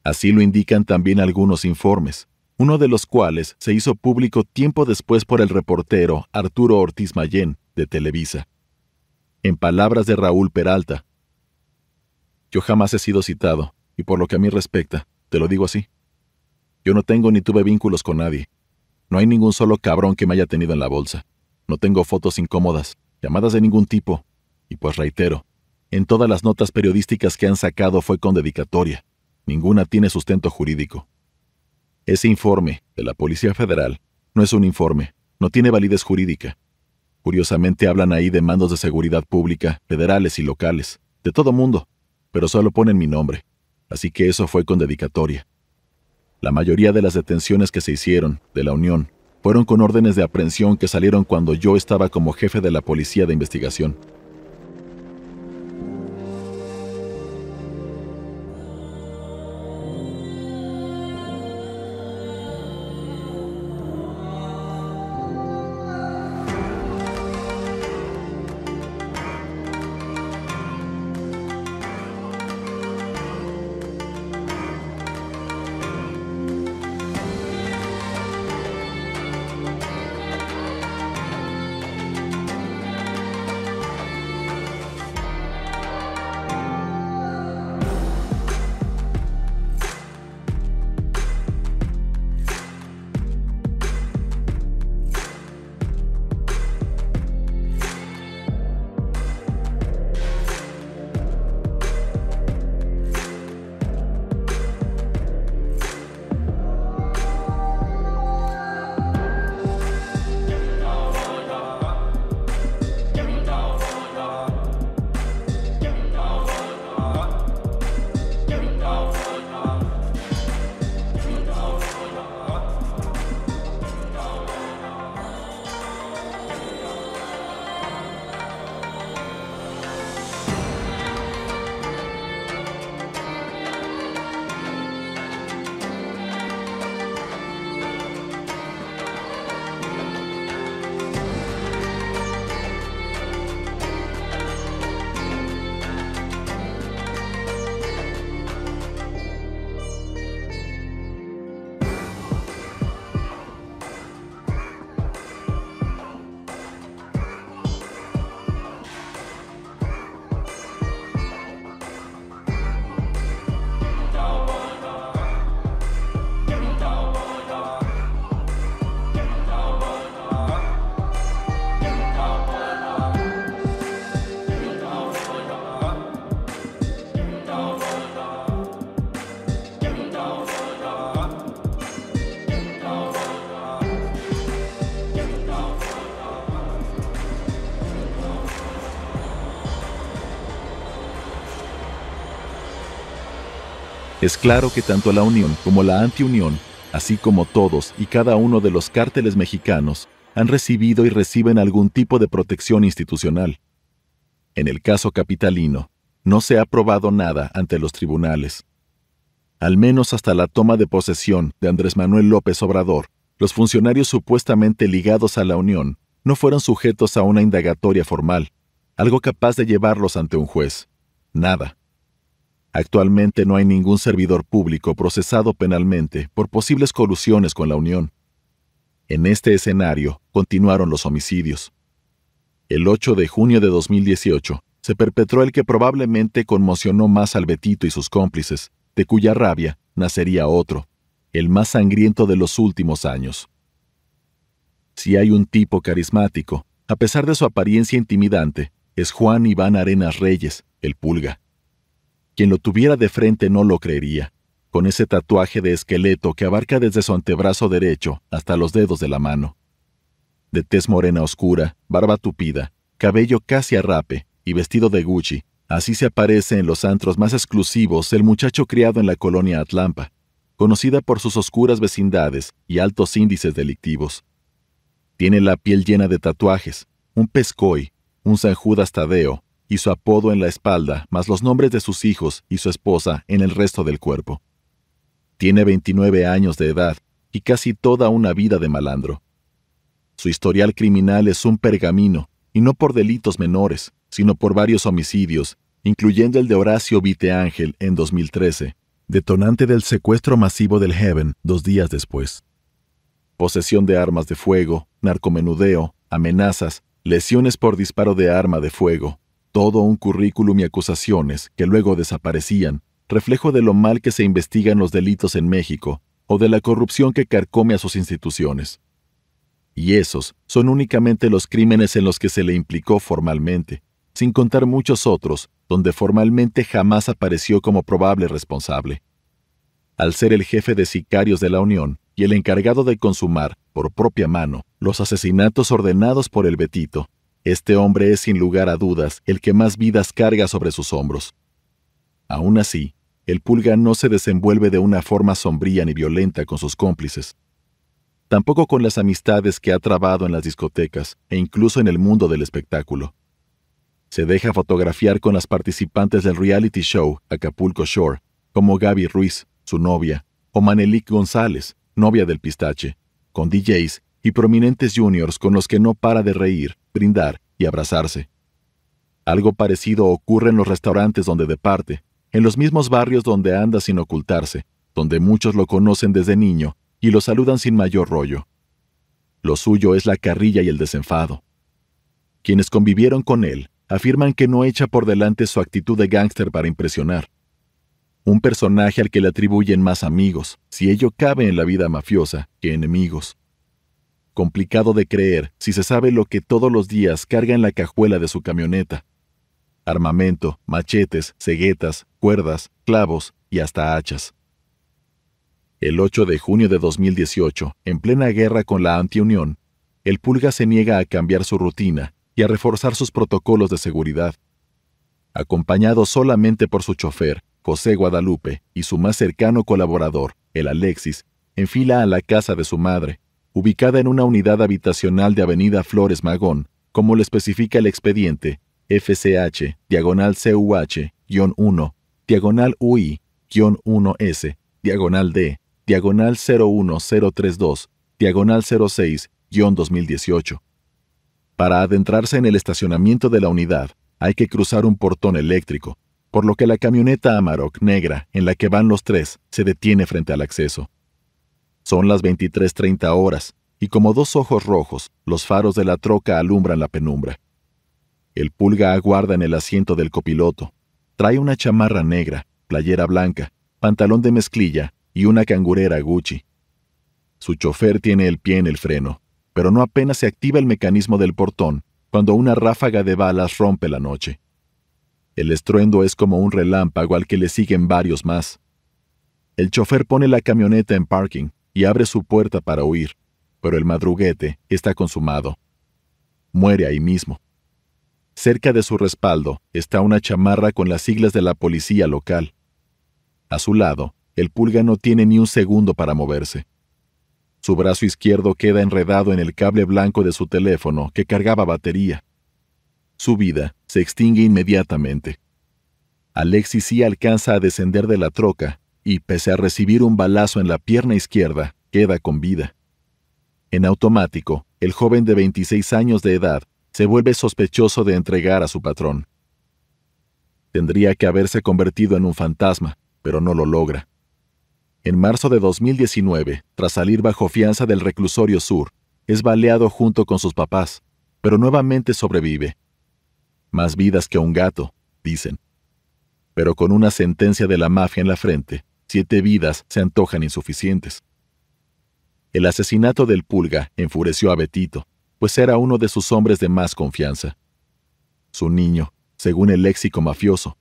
Así lo indican también algunos informes, uno de los cuales se hizo público tiempo después por el reportero Arturo Ortiz Mayén, de Televisa. En palabras de Raúl Peralta, Yo jamás he sido citado, y por lo que a mí respecta, te lo digo así. Yo no tengo ni tuve vínculos con nadie. No hay ningún solo cabrón que me haya tenido en la bolsa. No tengo fotos incómodas, llamadas de ningún tipo. Y pues reitero, en todas las notas periodísticas que han sacado fue con dedicatoria. Ninguna tiene sustento jurídico. Ese informe de la Policía Federal no es un informe, no tiene validez jurídica. Curiosamente hablan ahí de mandos de seguridad pública, federales y locales, de todo mundo, pero solo ponen mi nombre, así que eso fue con dedicatoria. La mayoría de las detenciones que se hicieron, de la Unión, fueron con órdenes de aprehensión que salieron cuando yo estaba como jefe de la Policía de Investigación. Es claro que tanto la Unión como la Antiunión, así como todos y cada uno de los cárteles mexicanos, han recibido y reciben algún tipo de protección institucional. En el caso capitalino, no se ha probado nada ante los tribunales. Al menos hasta la toma de posesión de Andrés Manuel López Obrador, los funcionarios supuestamente ligados a la Unión no fueron sujetos a una indagatoria formal, algo capaz de llevarlos ante un juez. Nada. Actualmente no hay ningún servidor público procesado penalmente por posibles colusiones con la Unión. En este escenario continuaron los homicidios. El 8 de junio de 2018 se perpetró el que probablemente conmocionó más al Betito y sus cómplices, de cuya rabia nacería otro, el más sangriento de los últimos años. Si hay un tipo carismático, a pesar de su apariencia intimidante, es Juan Iván Arenas Reyes, el pulga. Quien lo tuviera de frente no lo creería, con ese tatuaje de esqueleto que abarca desde su antebrazo derecho hasta los dedos de la mano. De tez morena oscura, barba tupida, cabello casi a rape y vestido de Gucci, así se aparece en los antros más exclusivos el muchacho criado en la colonia Atlampa, conocida por sus oscuras vecindades y altos índices delictivos. Tiene la piel llena de tatuajes, un pescoy, un San Judas Tadeo y su apodo en la espalda, más los nombres de sus hijos y su esposa en el resto del cuerpo. Tiene 29 años de edad y casi toda una vida de malandro. Su historial criminal es un pergamino, y no por delitos menores, sino por varios homicidios, incluyendo el de Horacio Viteángel en 2013, detonante del secuestro masivo del Heaven dos días después. Posesión de armas de fuego, narcomenudeo, amenazas, lesiones por disparo de arma de fuego, todo un currículum y acusaciones que luego desaparecían, reflejo de lo mal que se investigan los delitos en México o de la corrupción que carcome a sus instituciones. Y esos son únicamente los crímenes en los que se le implicó formalmente, sin contar muchos otros donde formalmente jamás apareció como probable responsable. Al ser el jefe de sicarios de la Unión y el encargado de consumar, por propia mano, los asesinatos ordenados por el Betito, este hombre es sin lugar a dudas el que más vidas carga sobre sus hombros. Aún así, el pulga no se desenvuelve de una forma sombría ni violenta con sus cómplices. Tampoco con las amistades que ha trabado en las discotecas e incluso en el mundo del espectáculo. Se deja fotografiar con las participantes del reality show Acapulco Shore, como Gaby Ruiz, su novia, o Manelik González, novia del pistache, con DJs y prominentes juniors con los que no para de reír, brindar y abrazarse. Algo parecido ocurre en los restaurantes donde departe, en los mismos barrios donde anda sin ocultarse, donde muchos lo conocen desde niño y lo saludan sin mayor rollo. Lo suyo es la carrilla y el desenfado. Quienes convivieron con él afirman que no echa por delante su actitud de gángster para impresionar. Un personaje al que le atribuyen más amigos, si ello cabe en la vida mafiosa, que enemigos. Complicado de creer si se sabe lo que todos los días carga en la cajuela de su camioneta. Armamento, machetes, ceguetas, cuerdas, clavos y hasta hachas. El 8 de junio de 2018, en plena guerra con la antiunión, el Pulga se niega a cambiar su rutina y a reforzar sus protocolos de seguridad. Acompañado solamente por su chofer, José Guadalupe, y su más cercano colaborador, el Alexis, enfila a la casa de su madre, ubicada en una unidad habitacional de Avenida Flores Magón, como lo especifica el expediente FCH, diagonal CUH-1, diagonal UI-1S, diagonal D, diagonal 01032, diagonal 06-2018. Para adentrarse en el estacionamiento de la unidad, hay que cruzar un portón eléctrico, por lo que la camioneta Amarok negra en la que van los tres se detiene frente al acceso. Son las 23.30 horas, y como dos ojos rojos, los faros de la troca alumbran la penumbra. El pulga aguarda en el asiento del copiloto. Trae una chamarra negra, playera blanca, pantalón de mezclilla y una cangurera Gucci. Su chofer tiene el pie en el freno, pero no apenas se activa el mecanismo del portón cuando una ráfaga de balas rompe la noche. El estruendo es como un relámpago al que le siguen varios más. El chofer pone la camioneta en parking y abre su puerta para huir, pero el madruguete está consumado. Muere ahí mismo. Cerca de su respaldo está una chamarra con las siglas de la policía local. A su lado, el pulga no tiene ni un segundo para moverse. Su brazo izquierdo queda enredado en el cable blanco de su teléfono que cargaba batería. Su vida se extingue inmediatamente. Alexis sí alcanza a descender de la troca y, pese a recibir un balazo en la pierna izquierda, queda con vida. En automático, el joven de 26 años de edad se vuelve sospechoso de entregar a su patrón. Tendría que haberse convertido en un fantasma, pero no lo logra. En marzo de 2019, tras salir bajo fianza del reclusorio sur, es baleado junto con sus papás, pero nuevamente sobrevive. Más vidas que un gato, dicen. Pero con una sentencia de la mafia en la frente, siete vidas se antojan insuficientes. El asesinato del Pulga enfureció a Betito, pues era uno de sus hombres de más confianza. Su niño, según el léxico mafioso.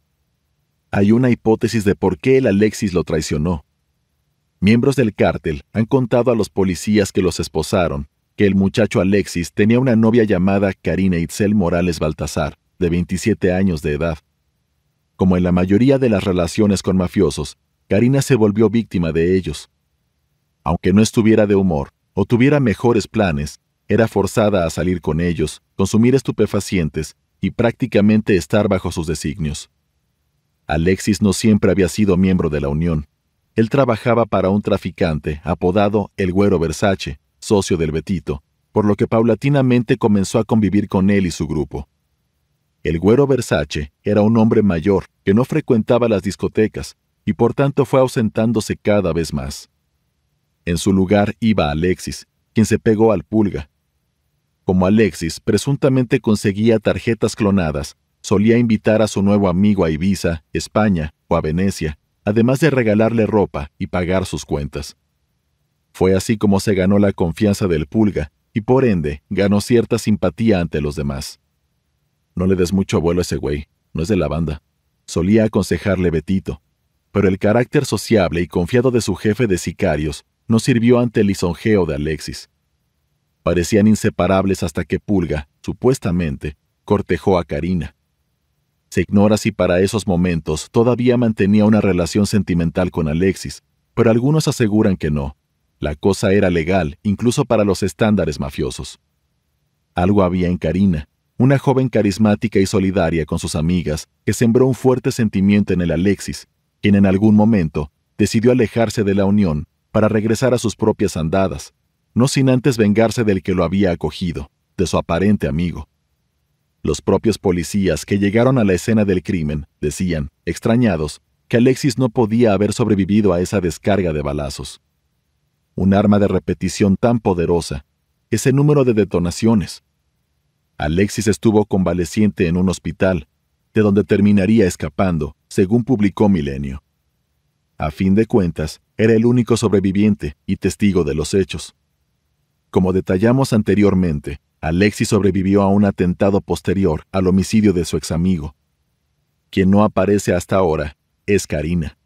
Hay una hipótesis de por qué el Alexis lo traicionó. Miembros del cártel han contado a los policías que los esposaron que el muchacho Alexis tenía una novia llamada Karina Itzel Morales Baltasar, de 27 años de edad. Como en la mayoría de las relaciones con mafiosos, Karina se volvió víctima de ellos. Aunque no estuviera de humor o tuviera mejores planes, era forzada a salir con ellos, consumir estupefacientes y prácticamente estar bajo sus designios. Alexis no siempre había sido miembro de la Unión. Él trabajaba para un traficante apodado El Güero Versace, socio del Betito, por lo que paulatinamente comenzó a convivir con él y su grupo. El Güero Versace era un hombre mayor que no frecuentaba las discotecas y por tanto fue ausentándose cada vez más. En su lugar iba Alexis, quien se pegó al pulga. Como Alexis presuntamente conseguía tarjetas clonadas, solía invitar a su nuevo amigo a Ibiza, España o a Venecia, además de regalarle ropa y pagar sus cuentas. Fue así como se ganó la confianza del pulga y por ende ganó cierta simpatía ante los demás. No le des mucho vuelo a ese güey, no es de la banda. Solía aconsejarle Betito, pero el carácter sociable y confiado de su jefe de sicarios no sirvió ante el lisonjeo de Alexis. Parecían inseparables hasta que Pulga, supuestamente, cortejó a Karina. Se ignora si para esos momentos todavía mantenía una relación sentimental con Alexis, pero algunos aseguran que no. La cosa era legal, incluso para los estándares mafiosos. Algo había en Karina, una joven carismática y solidaria con sus amigas, que sembró un fuerte sentimiento en el Alexis, quien en algún momento decidió alejarse de la unión para regresar a sus propias andadas, no sin antes vengarse del que lo había acogido, de su aparente amigo. Los propios policías que llegaron a la escena del crimen decían, extrañados, que Alexis no podía haber sobrevivido a esa descarga de balazos. Un arma de repetición tan poderosa, ese número de detonaciones. Alexis estuvo convaleciente en un hospital, de donde terminaría escapando, según publicó Milenio. A fin de cuentas, era el único sobreviviente y testigo de los hechos. Como detallamos anteriormente, Alexis sobrevivió a un atentado posterior al homicidio de su ex amigo. Quien no aparece hasta ahora es Karina.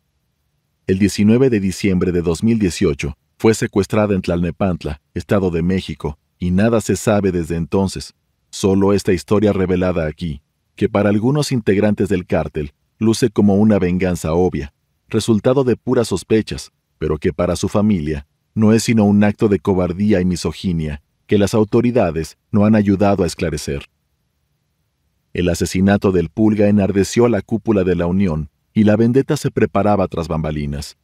El 19 de diciembre de 2018 fue secuestrada en Tlalnepantla, Estado de México, y nada se sabe desde entonces, solo esta historia revelada aquí, que para algunos integrantes del cártel luce como una venganza obvia, resultado de puras sospechas, pero que para su familia no es sino un acto de cobardía y misoginia que las autoridades no han ayudado a esclarecer. El asesinato del Pulga enardeció a la cúpula de la Unión y la vendetta se preparaba tras bambalinas.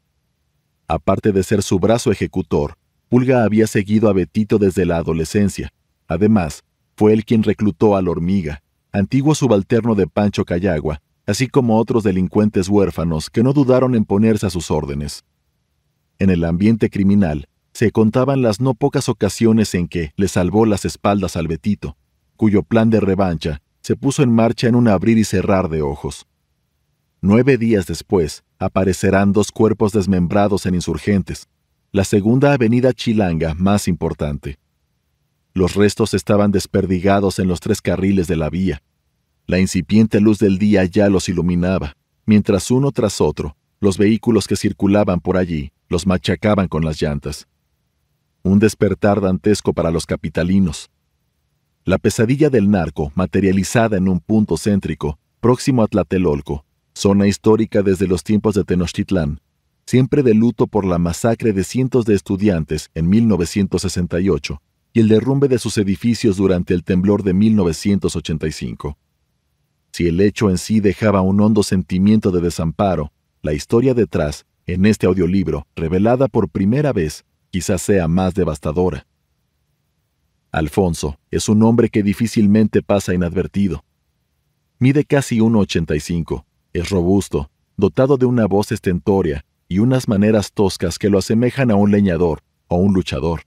Aparte de ser su brazo ejecutor, Pulga había seguido a Betito desde la adolescencia. Además, fue él quien reclutó al Hormiga, antiguo subalterno de Pancho Cayagua, así como otros delincuentes huérfanos que no dudaron en ponerse a sus órdenes. En el ambiente criminal, se contaban las no pocas ocasiones en que le salvó las espaldas al Betito, cuyo plan de revancha se puso en marcha en un abrir y cerrar de ojos. Nueve días después, aparecerán dos cuerpos desmembrados en insurgentes, la segunda avenida chilanga más importante. Los restos estaban desperdigados en los tres carriles de la vía. La incipiente luz del día ya los iluminaba, mientras uno tras otro, los vehículos que circulaban por allí los machacaban con las llantas un despertar dantesco para los capitalinos. La pesadilla del narco, materializada en un punto céntrico, próximo a Tlatelolco, zona histórica desde los tiempos de Tenochtitlán, siempre de luto por la masacre de cientos de estudiantes en 1968 y el derrumbe de sus edificios durante el temblor de 1985. Si el hecho en sí dejaba un hondo sentimiento de desamparo, la historia detrás, en este audiolibro, revelada por primera vez, quizás sea más devastadora. Alfonso es un hombre que difícilmente pasa inadvertido. Mide casi 1,85, es robusto, dotado de una voz estentórea y unas maneras toscas que lo asemejan a un leñador o un luchador.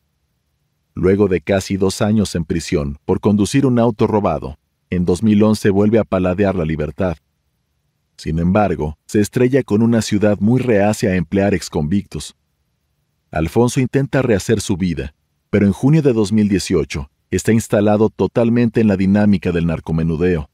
Luego de casi dos años en prisión por conducir un auto robado, en 2011 vuelve a paladear la libertad. Sin embargo, se estrella con una ciudad muy reacia a emplear exconvictos. Alfonso intenta rehacer su vida, pero en junio de 2018 está instalado totalmente en la dinámica del narcomenudeo.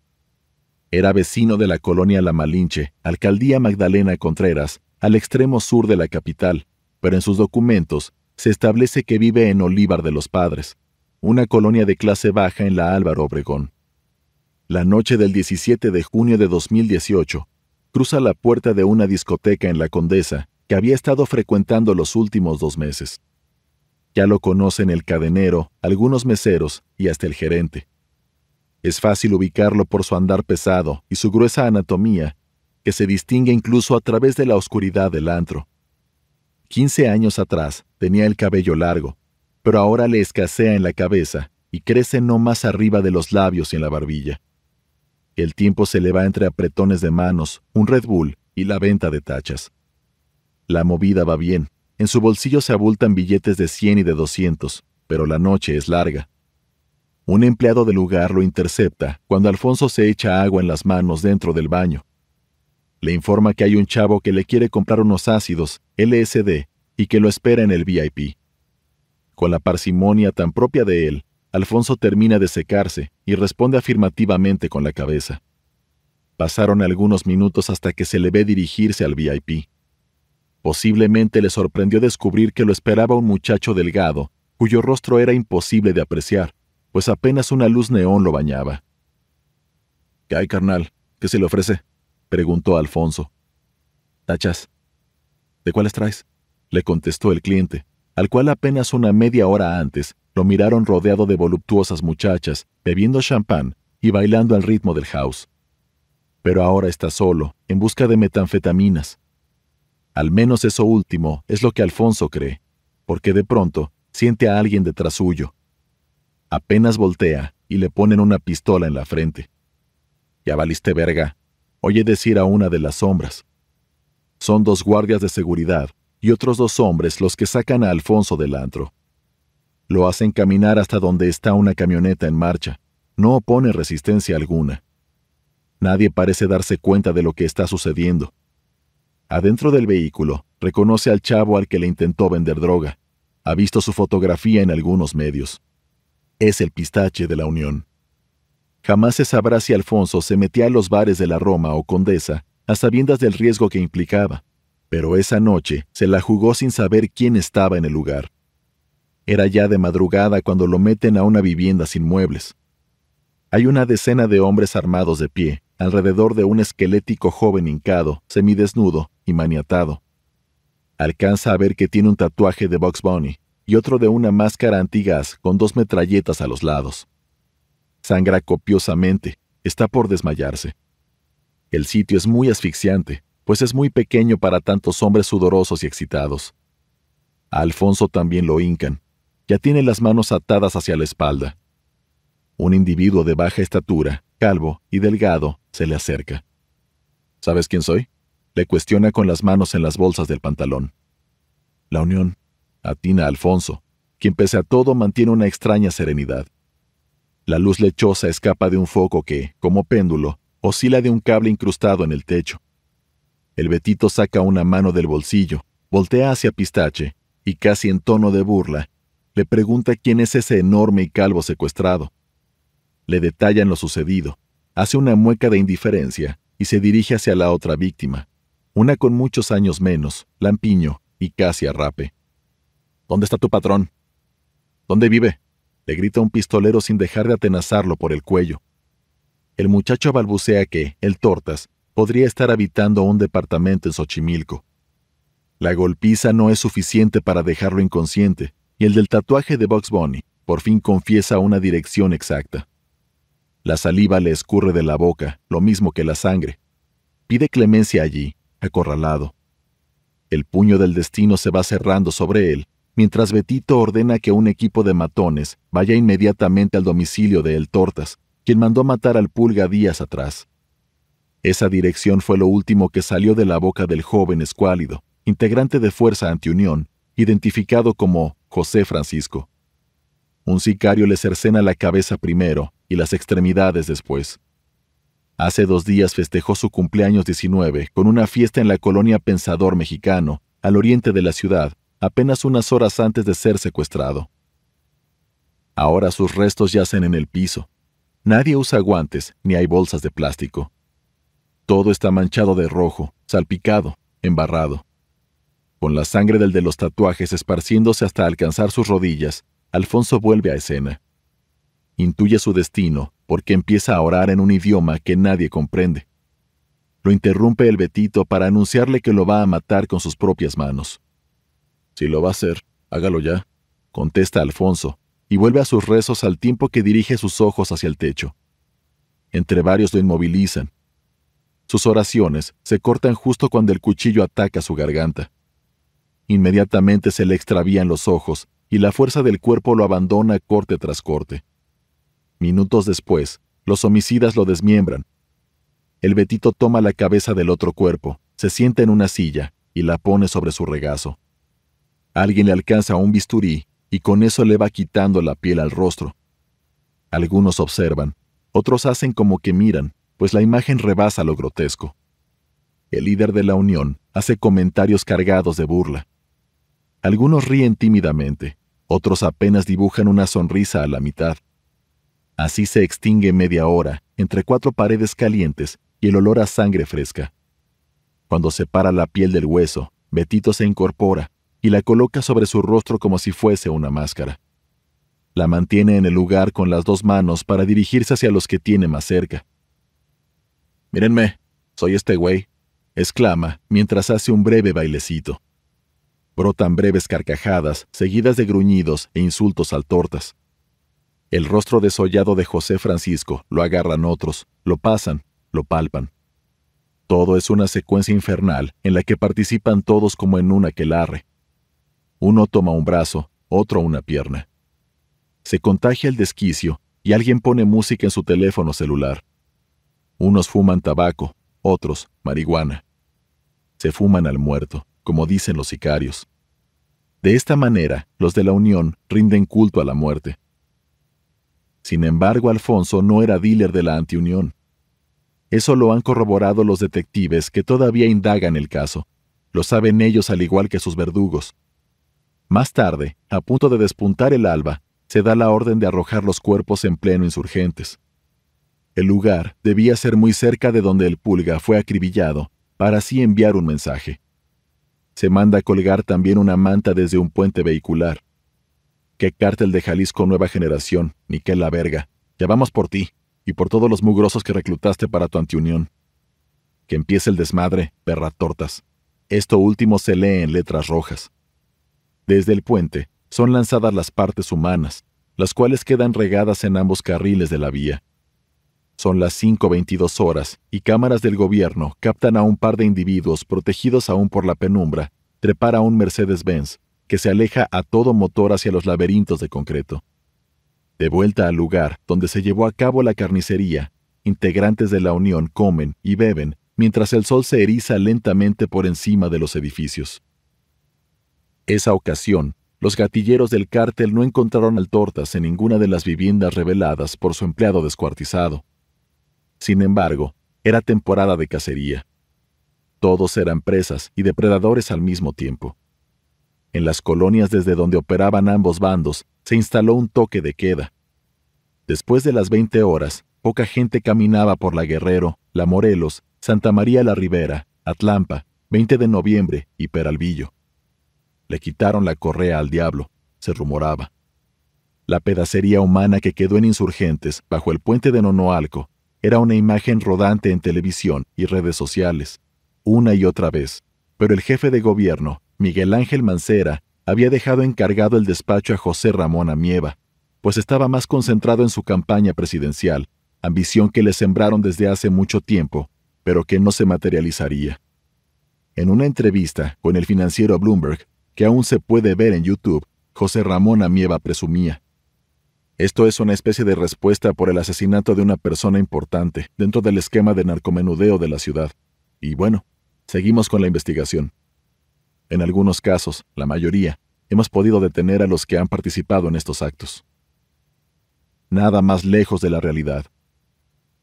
Era vecino de la colonia La Malinche, alcaldía Magdalena Contreras, al extremo sur de la capital, pero en sus documentos se establece que vive en Olívar de los Padres, una colonia de clase baja en la Álvaro Obregón. La noche del 17 de junio de 2018, cruza la puerta de una discoteca en La Condesa que había estado frecuentando los últimos dos meses. Ya lo conocen el cadenero, algunos meseros y hasta el gerente. Es fácil ubicarlo por su andar pesado y su gruesa anatomía, que se distingue incluso a través de la oscuridad del antro. Quince años atrás tenía el cabello largo, pero ahora le escasea en la cabeza y crece no más arriba de los labios y en la barbilla. El tiempo se le va entre apretones de manos, un Red Bull y la venta de tachas. La movida va bien, en su bolsillo se abultan billetes de 100 y de 200, pero la noche es larga. Un empleado del lugar lo intercepta cuando Alfonso se echa agua en las manos dentro del baño. Le informa que hay un chavo que le quiere comprar unos ácidos, LSD, y que lo espera en el VIP. Con la parsimonia tan propia de él, Alfonso termina de secarse y responde afirmativamente con la cabeza. Pasaron algunos minutos hasta que se le ve dirigirse al VIP. Posiblemente le sorprendió descubrir que lo esperaba un muchacho delgado, cuyo rostro era imposible de apreciar, pues apenas una luz neón lo bañaba. ¿Qué hay, carnal? ¿Qué se le ofrece? preguntó Alfonso. Tachas. ¿De cuáles traes? le contestó el cliente, al cual apenas una media hora antes lo miraron rodeado de voluptuosas muchachas, bebiendo champán y bailando al ritmo del house. Pero ahora está solo, en busca de metanfetaminas, al menos eso último es lo que Alfonso cree, porque de pronto siente a alguien detrás suyo. Apenas voltea y le ponen una pistola en la frente. Ya valiste verga, oye decir a una de las sombras. Son dos guardias de seguridad y otros dos hombres los que sacan a Alfonso del antro. Lo hacen caminar hasta donde está una camioneta en marcha. No opone resistencia alguna. Nadie parece darse cuenta de lo que está sucediendo. Adentro del vehículo, reconoce al chavo al que le intentó vender droga. Ha visto su fotografía en algunos medios. Es el pistache de la Unión. Jamás se sabrá si Alfonso se metía a los bares de la Roma o Condesa a sabiendas del riesgo que implicaba, pero esa noche se la jugó sin saber quién estaba en el lugar. Era ya de madrugada cuando lo meten a una vivienda sin muebles. Hay una decena de hombres armados de pie, alrededor de un esquelético joven hincado, semidesnudo y maniatado. Alcanza a ver que tiene un tatuaje de Box Bunny y otro de una máscara antigas con dos metralletas a los lados. Sangra copiosamente, está por desmayarse. El sitio es muy asfixiante, pues es muy pequeño para tantos hombres sudorosos y excitados. A Alfonso también lo hincan. Ya tiene las manos atadas hacia la espalda. Un individuo de baja estatura, calvo y delgado, se le acerca. ¿Sabes quién soy? Le cuestiona con las manos en las bolsas del pantalón. La unión, atina Alfonso, quien pese a todo mantiene una extraña serenidad. La luz lechosa escapa de un foco que, como péndulo, oscila de un cable incrustado en el techo. El Betito saca una mano del bolsillo, voltea hacia Pistache y, casi en tono de burla, le pregunta quién es ese enorme y calvo secuestrado. Le detallan lo sucedido, hace una mueca de indiferencia y se dirige hacia la otra víctima, una con muchos años menos, lampiño y casi arrape. ¿Dónde está tu patrón? ¿Dónde vive? le grita un pistolero sin dejar de atenazarlo por el cuello. El muchacho balbucea que, el Tortas, podría estar habitando un departamento en Xochimilco. La golpiza no es suficiente para dejarlo inconsciente, y el del tatuaje de Box Bunny por fin confiesa una dirección exacta. La saliva le escurre de la boca, lo mismo que la sangre. Pide clemencia allí, acorralado. El puño del destino se va cerrando sobre él, mientras Betito ordena que un equipo de matones vaya inmediatamente al domicilio de El Tortas, quien mandó matar al pulga días atrás. Esa dirección fue lo último que salió de la boca del joven escuálido, integrante de Fuerza Antiunión, identificado como José Francisco. Un sicario le cercena la cabeza primero y las extremidades después. Hace dos días festejó su cumpleaños 19 con una fiesta en la colonia Pensador Mexicano, al oriente de la ciudad, apenas unas horas antes de ser secuestrado. Ahora sus restos yacen en el piso. Nadie usa guantes ni hay bolsas de plástico. Todo está manchado de rojo, salpicado, embarrado. Con la sangre del de los tatuajes esparciéndose hasta alcanzar sus rodillas, Alfonso vuelve a escena. Intuye su destino porque empieza a orar en un idioma que nadie comprende. Lo interrumpe el Betito para anunciarle que lo va a matar con sus propias manos. Si lo va a hacer, hágalo ya, contesta Alfonso, y vuelve a sus rezos al tiempo que dirige sus ojos hacia el techo. Entre varios lo inmovilizan. Sus oraciones se cortan justo cuando el cuchillo ataca su garganta. Inmediatamente se le extravían los ojos y la fuerza del cuerpo lo abandona corte tras corte. Minutos después, los homicidas lo desmiembran. El Betito toma la cabeza del otro cuerpo, se sienta en una silla y la pone sobre su regazo. Alguien le alcanza un bisturí y con eso le va quitando la piel al rostro. Algunos observan, otros hacen como que miran, pues la imagen rebasa lo grotesco. El líder de la Unión hace comentarios cargados de burla. Algunos ríen tímidamente, otros apenas dibujan una sonrisa a la mitad. Así se extingue media hora entre cuatro paredes calientes y el olor a sangre fresca. Cuando separa la piel del hueso, Betito se incorpora y la coloca sobre su rostro como si fuese una máscara. La mantiene en el lugar con las dos manos para dirigirse hacia los que tiene más cerca. Mírenme, soy este güey, exclama mientras hace un breve bailecito. Brotan breves carcajadas, seguidas de gruñidos e insultos al tortas. El rostro desollado de José Francisco lo agarran otros, lo pasan, lo palpan. Todo es una secuencia infernal en la que participan todos como en una aquelarre. Uno toma un brazo, otro una pierna. Se contagia el desquicio y alguien pone música en su teléfono celular. Unos fuman tabaco, otros marihuana. Se fuman al muerto como dicen los sicarios. De esta manera, los de la Unión rinden culto a la muerte. Sin embargo, Alfonso no era dealer de la antiunión. Eso lo han corroborado los detectives que todavía indagan el caso. Lo saben ellos al igual que sus verdugos. Más tarde, a punto de despuntar el alba, se da la orden de arrojar los cuerpos en pleno insurgentes. El lugar debía ser muy cerca de donde el pulga fue acribillado, para así enviar un mensaje. Se manda a colgar también una manta desde un puente vehicular. ¿Qué cártel de Jalisco Nueva Generación, ni qué la verga? Ya vamos por ti, y por todos los mugrosos que reclutaste para tu antiunión. Que empiece el desmadre, perra tortas. Esto último se lee en letras rojas. Desde el puente son lanzadas las partes humanas, las cuales quedan regadas en ambos carriles de la vía. Son las 5.22 horas y cámaras del gobierno captan a un par de individuos protegidos aún por la penumbra trepar a un Mercedes-Benz que se aleja a todo motor hacia los laberintos de concreto. De vuelta al lugar donde se llevó a cabo la carnicería, integrantes de la Unión comen y beben mientras el sol se eriza lentamente por encima de los edificios. Esa ocasión, los gatilleros del cártel no encontraron al Tortas en ninguna de las viviendas reveladas por su empleado descuartizado. Sin embargo, era temporada de cacería. Todos eran presas y depredadores al mismo tiempo. En las colonias desde donde operaban ambos bandos se instaló un toque de queda. Después de las 20 horas, poca gente caminaba por la Guerrero, la Morelos, Santa María la Ribera, Atlampa, 20 de noviembre y Peralvillo. Le quitaron la correa al diablo, se rumoraba. La pedacería humana que quedó en insurgentes bajo el puente de Nonoalco era una imagen rodante en televisión y redes sociales, una y otra vez, pero el jefe de gobierno, Miguel Ángel Mancera, había dejado encargado el despacho a José Ramón Amieva, pues estaba más concentrado en su campaña presidencial, ambición que le sembraron desde hace mucho tiempo, pero que no se materializaría. En una entrevista con el financiero Bloomberg, que aún se puede ver en YouTube, José Ramón Amieva presumía, esto es una especie de respuesta por el asesinato de una persona importante dentro del esquema de narcomenudeo de la ciudad. Y bueno, seguimos con la investigación. En algunos casos, la mayoría, hemos podido detener a los que han participado en estos actos. Nada más lejos de la realidad.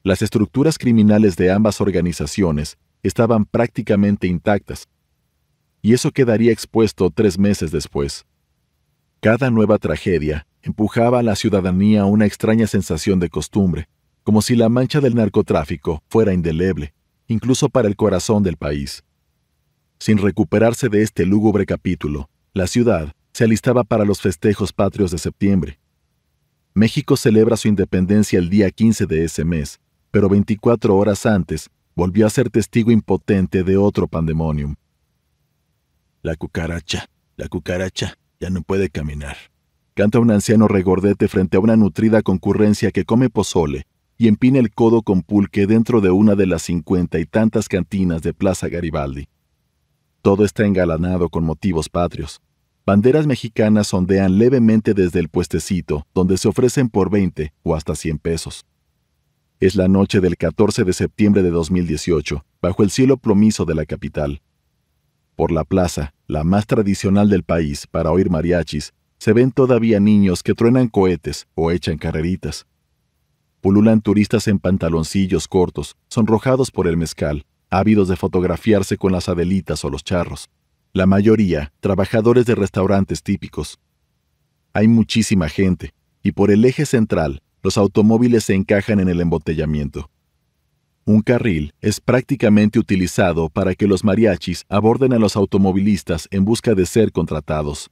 Las estructuras criminales de ambas organizaciones estaban prácticamente intactas. y eso quedaría expuesto tres meses después. Cada nueva tragedia empujaba a la ciudadanía a una extraña sensación de costumbre, como si la mancha del narcotráfico fuera indeleble, incluso para el corazón del país. Sin recuperarse de este lúgubre capítulo, la ciudad se alistaba para los festejos patrios de septiembre. México celebra su independencia el día 15 de ese mes, pero 24 horas antes volvió a ser testigo impotente de otro pandemonium. La cucaracha, la cucaracha, ya no puede caminar. Canta un anciano regordete frente a una nutrida concurrencia que come pozole y empina el codo con pulque dentro de una de las cincuenta y tantas cantinas de Plaza Garibaldi. Todo está engalanado con motivos patrios. Banderas mexicanas ondean levemente desde el puestecito, donde se ofrecen por 20 o hasta 100 pesos. Es la noche del 14 de septiembre de 2018, bajo el cielo plomizo de la capital. Por la plaza, la más tradicional del país para oír mariachis, se ven todavía niños que truenan cohetes o echan carreritas. Pululan turistas en pantaloncillos cortos, sonrojados por el mezcal, ávidos de fotografiarse con las adelitas o los charros. La mayoría, trabajadores de restaurantes típicos. Hay muchísima gente, y por el eje central, los automóviles se encajan en el embotellamiento. Un carril es prácticamente utilizado para que los mariachis aborden a los automovilistas en busca de ser contratados.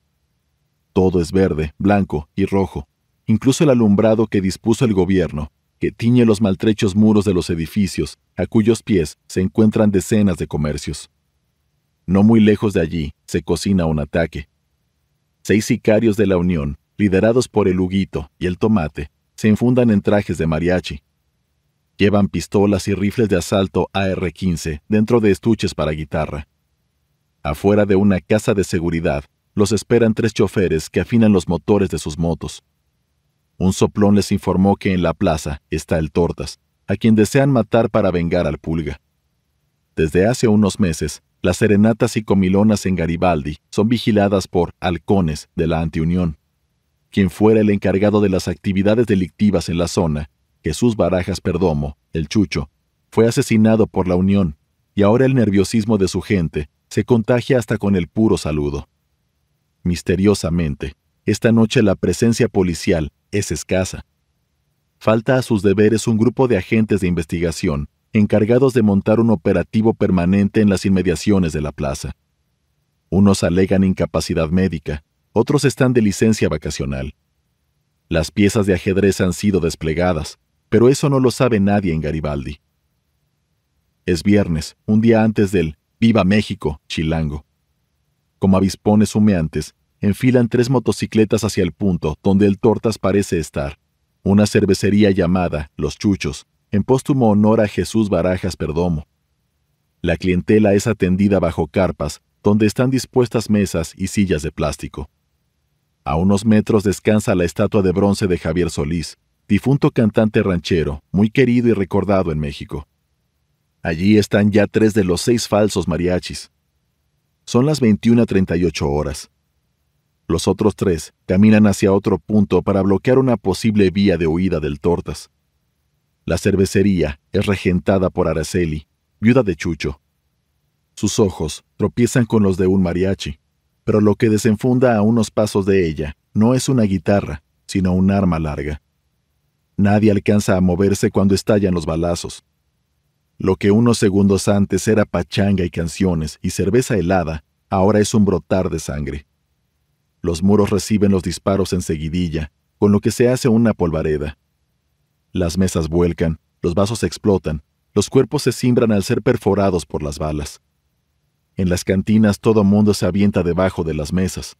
Todo es verde, blanco y rojo, incluso el alumbrado que dispuso el gobierno, que tiñe los maltrechos muros de los edificios, a cuyos pies se encuentran decenas de comercios. No muy lejos de allí se cocina un ataque. Seis sicarios de la Unión, liderados por el Huguito y el Tomate, se infundan en trajes de mariachi, Llevan pistolas y rifles de asalto AR-15 dentro de estuches para guitarra. Afuera de una casa de seguridad, los esperan tres choferes que afinan los motores de sus motos. Un soplón les informó que en la plaza está el Tortas, a quien desean matar para vengar al Pulga. Desde hace unos meses, las serenatas y comilonas en Garibaldi son vigiladas por halcones de la Antiunión. Quien fuera el encargado de las actividades delictivas en la zona Jesús Barajas Perdomo, el Chucho, fue asesinado por la Unión, y ahora el nerviosismo de su gente se contagia hasta con el puro saludo. Misteriosamente, esta noche la presencia policial es escasa. Falta a sus deberes un grupo de agentes de investigación encargados de montar un operativo permanente en las inmediaciones de la plaza. Unos alegan incapacidad médica, otros están de licencia vacacional. Las piezas de ajedrez han sido desplegadas, pero eso no lo sabe nadie en Garibaldi. Es viernes, un día antes del Viva México, Chilango. Como avispones humeantes, enfilan tres motocicletas hacia el punto donde el Tortas parece estar, una cervecería llamada Los Chuchos, en póstumo honor a Jesús Barajas Perdomo. La clientela es atendida bajo carpas, donde están dispuestas mesas y sillas de plástico. A unos metros descansa la estatua de bronce de Javier Solís, difunto cantante ranchero, muy querido y recordado en México. Allí están ya tres de los seis falsos mariachis. Son las 21.38 horas. Los otros tres caminan hacia otro punto para bloquear una posible vía de huida del Tortas. La cervecería es regentada por Araceli, viuda de Chucho. Sus ojos tropiezan con los de un mariachi, pero lo que desenfunda a unos pasos de ella no es una guitarra, sino un arma larga. Nadie alcanza a moverse cuando estallan los balazos. Lo que unos segundos antes era pachanga y canciones y cerveza helada, ahora es un brotar de sangre. Los muros reciben los disparos en seguidilla, con lo que se hace una polvareda. Las mesas vuelcan, los vasos explotan, los cuerpos se cimbran al ser perforados por las balas. En las cantinas todo mundo se avienta debajo de las mesas.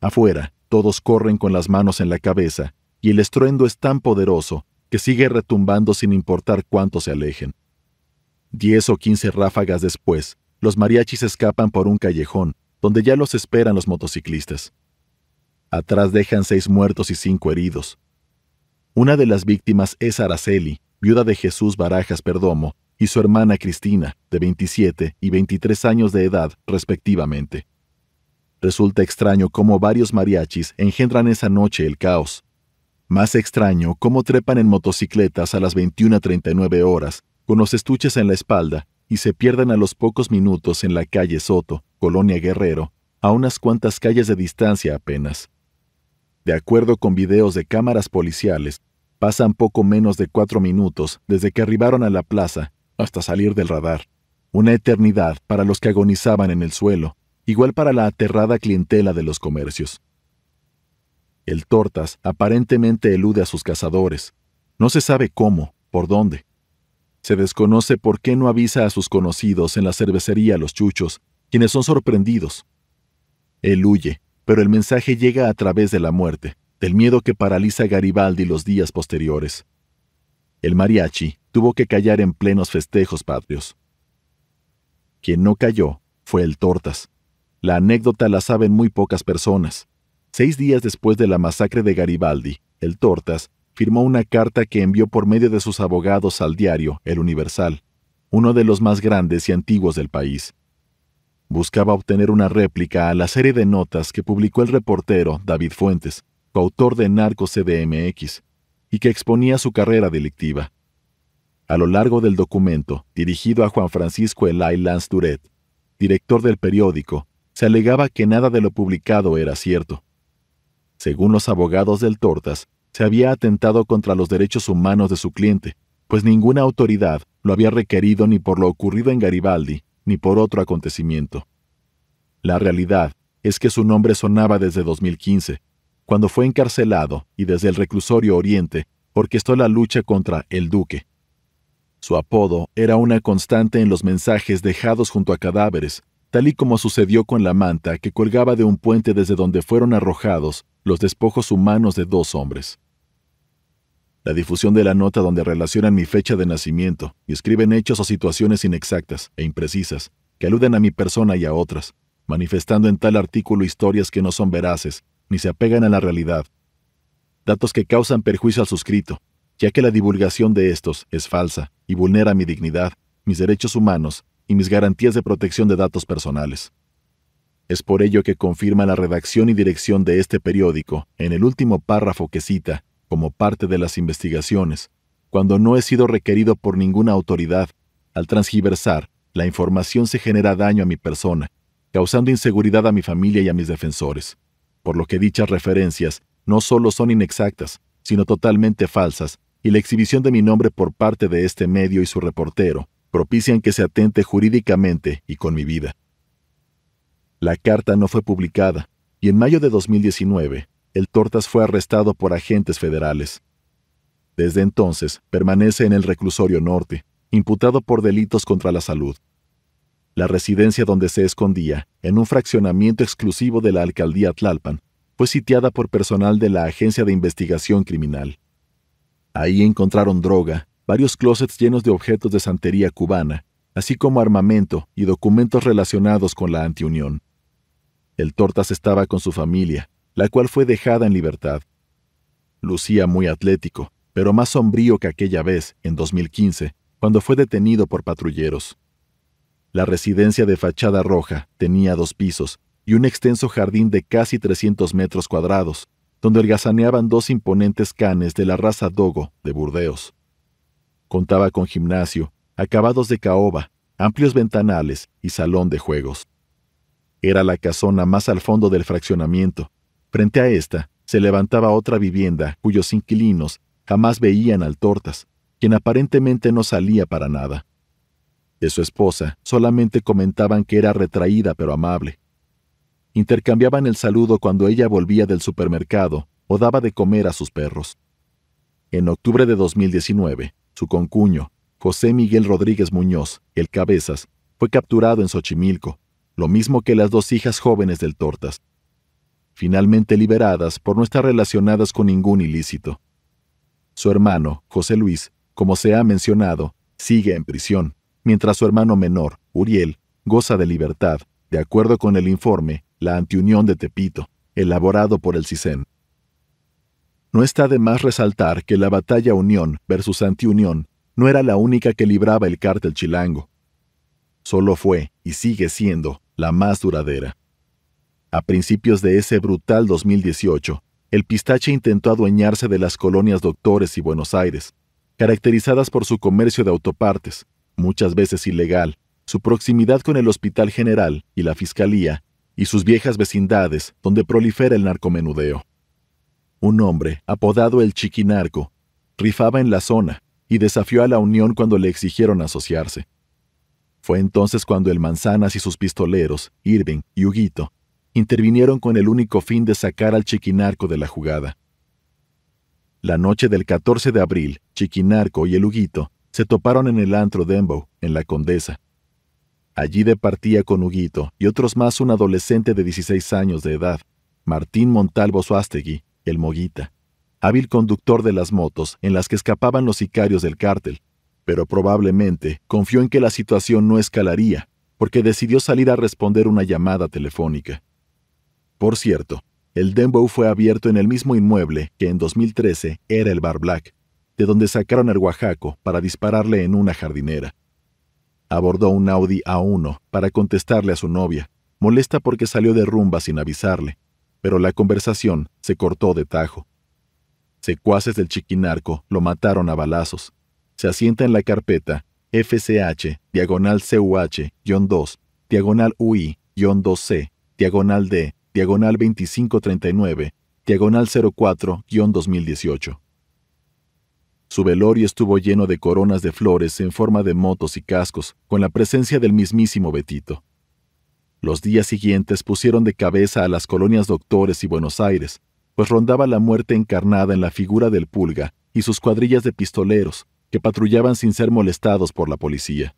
Afuera, todos corren con las manos en la cabeza y el estruendo es tan poderoso que sigue retumbando sin importar cuánto se alejen. Diez o quince ráfagas después, los mariachis escapan por un callejón, donde ya los esperan los motociclistas. Atrás dejan seis muertos y cinco heridos. Una de las víctimas es Araceli, viuda de Jesús Barajas Perdomo, y su hermana Cristina, de 27 y 23 años de edad, respectivamente. Resulta extraño cómo varios mariachis engendran esa noche el caos, más extraño, cómo trepan en motocicletas a las 21.39 horas, con los estuches en la espalda, y se pierden a los pocos minutos en la calle Soto, Colonia Guerrero, a unas cuantas calles de distancia apenas. De acuerdo con videos de cámaras policiales, pasan poco menos de cuatro minutos desde que arribaron a la plaza hasta salir del radar. Una eternidad para los que agonizaban en el suelo, igual para la aterrada clientela de los comercios. El Tortas aparentemente elude a sus cazadores. No se sabe cómo, por dónde. Se desconoce por qué no avisa a sus conocidos en la cervecería Los Chuchos, quienes son sorprendidos. Él huye, pero el mensaje llega a través de la muerte, del miedo que paraliza a Garibaldi los días posteriores. El mariachi tuvo que callar en plenos festejos patrios. Quien no cayó fue el Tortas. La anécdota la saben muy pocas personas. Seis días después de la masacre de Garibaldi, el Tortas firmó una carta que envió por medio de sus abogados al diario El Universal, uno de los más grandes y antiguos del país. Buscaba obtener una réplica a la serie de notas que publicó el reportero David Fuentes, coautor de Narco CDMX, y que exponía su carrera delictiva. A lo largo del documento, dirigido a Juan Francisco Elay Lance Duret, director del periódico, se alegaba que nada de lo publicado era cierto. Según los abogados del Tortas, se había atentado contra los derechos humanos de su cliente, pues ninguna autoridad lo había requerido ni por lo ocurrido en Garibaldi, ni por otro acontecimiento. La realidad es que su nombre sonaba desde 2015, cuando fue encarcelado y desde el reclusorio Oriente orquestó la lucha contra el Duque. Su apodo era una constante en los mensajes dejados junto a cadáveres, tal y como sucedió con la manta que colgaba de un puente desde donde fueron arrojados los despojos humanos de dos hombres. La difusión de la nota donde relacionan mi fecha de nacimiento y escriben hechos o situaciones inexactas e imprecisas que aluden a mi persona y a otras, manifestando en tal artículo historias que no son veraces ni se apegan a la realidad. Datos que causan perjuicio al suscrito, ya que la divulgación de estos es falsa y vulnera mi dignidad, mis derechos humanos y mis garantías de protección de datos personales. Es por ello que confirma la redacción y dirección de este periódico en el último párrafo que cita, como parte de las investigaciones, cuando no he sido requerido por ninguna autoridad, al transgiversar, la información se genera daño a mi persona, causando inseguridad a mi familia y a mis defensores, por lo que dichas referencias no solo son inexactas, sino totalmente falsas, y la exhibición de mi nombre por parte de este medio y su reportero propician que se atente jurídicamente y con mi vida. La carta no fue publicada, y en mayo de 2019, el Tortas fue arrestado por agentes federales. Desde entonces, permanece en el reclusorio norte, imputado por delitos contra la salud. La residencia donde se escondía, en un fraccionamiento exclusivo de la alcaldía Tlalpan, fue sitiada por personal de la Agencia de Investigación Criminal. Ahí encontraron droga, varios closets llenos de objetos de santería cubana, así como armamento y documentos relacionados con la antiunión. El Tortas estaba con su familia, la cual fue dejada en libertad. Lucía muy atlético, pero más sombrío que aquella vez, en 2015, cuando fue detenido por patrulleros. La residencia de fachada roja tenía dos pisos y un extenso jardín de casi 300 metros cuadrados, donde holgazaneaban dos imponentes canes de la raza Dogo de Burdeos. Contaba con gimnasio, acabados de caoba, amplios ventanales y salón de juegos. Era la casona más al fondo del fraccionamiento. Frente a esta se levantaba otra vivienda cuyos inquilinos jamás veían al Tortas, quien aparentemente no salía para nada. De su esposa solamente comentaban que era retraída pero amable. Intercambiaban el saludo cuando ella volvía del supermercado o daba de comer a sus perros. En octubre de 2019, su concuño, José Miguel Rodríguez Muñoz, el Cabezas, fue capturado en Xochimilco lo mismo que las dos hijas jóvenes del Tortas, finalmente liberadas por no estar relacionadas con ningún ilícito. Su hermano, José Luis, como se ha mencionado, sigue en prisión, mientras su hermano menor, Uriel, goza de libertad, de acuerdo con el informe La Antiunión de Tepito, elaborado por el CISEN. No está de más resaltar que la batalla Unión versus Antiunión no era la única que libraba el cártel chilango. Solo fue, y sigue siendo, la más duradera. A principios de ese brutal 2018, el pistache intentó adueñarse de las colonias Doctores y Buenos Aires, caracterizadas por su comercio de autopartes, muchas veces ilegal, su proximidad con el Hospital General y la Fiscalía, y sus viejas vecindades donde prolifera el narcomenudeo. Un hombre, apodado el Chiquinarco, rifaba en la zona y desafió a la Unión cuando le exigieron asociarse. Fue entonces cuando el Manzanas y sus pistoleros, Irving y Huguito, intervinieron con el único fin de sacar al Chiquinarco de la jugada. La noche del 14 de abril, Chiquinarco y el Huguito se toparon en el antro Dembow, en la Condesa. Allí departía con Huguito y otros más un adolescente de 16 años de edad, Martín Montalvo Suástegui, el Moguita, hábil conductor de las motos en las que escapaban los sicarios del cártel, pero probablemente confió en que la situación no escalaría, porque decidió salir a responder una llamada telefónica. Por cierto, el Dembow fue abierto en el mismo inmueble que en 2013 era el Bar Black, de donde sacaron el Oaxaco para dispararle en una jardinera. Abordó un Audi A1 para contestarle a su novia, molesta porque salió de rumba sin avisarle, pero la conversación se cortó de tajo. Secuaces del chiquinarco lo mataron a balazos. Se asienta en la carpeta FCH, diagonal CUH-2, diagonal UI-2C, diagonal D, diagonal 2539, diagonal 04-2018. Su velorio estuvo lleno de coronas de flores en forma de motos y cascos, con la presencia del mismísimo Betito. Los días siguientes pusieron de cabeza a las colonias Doctores y Buenos Aires, pues rondaba la muerte encarnada en la figura del pulga y sus cuadrillas de pistoleros, que patrullaban sin ser molestados por la policía.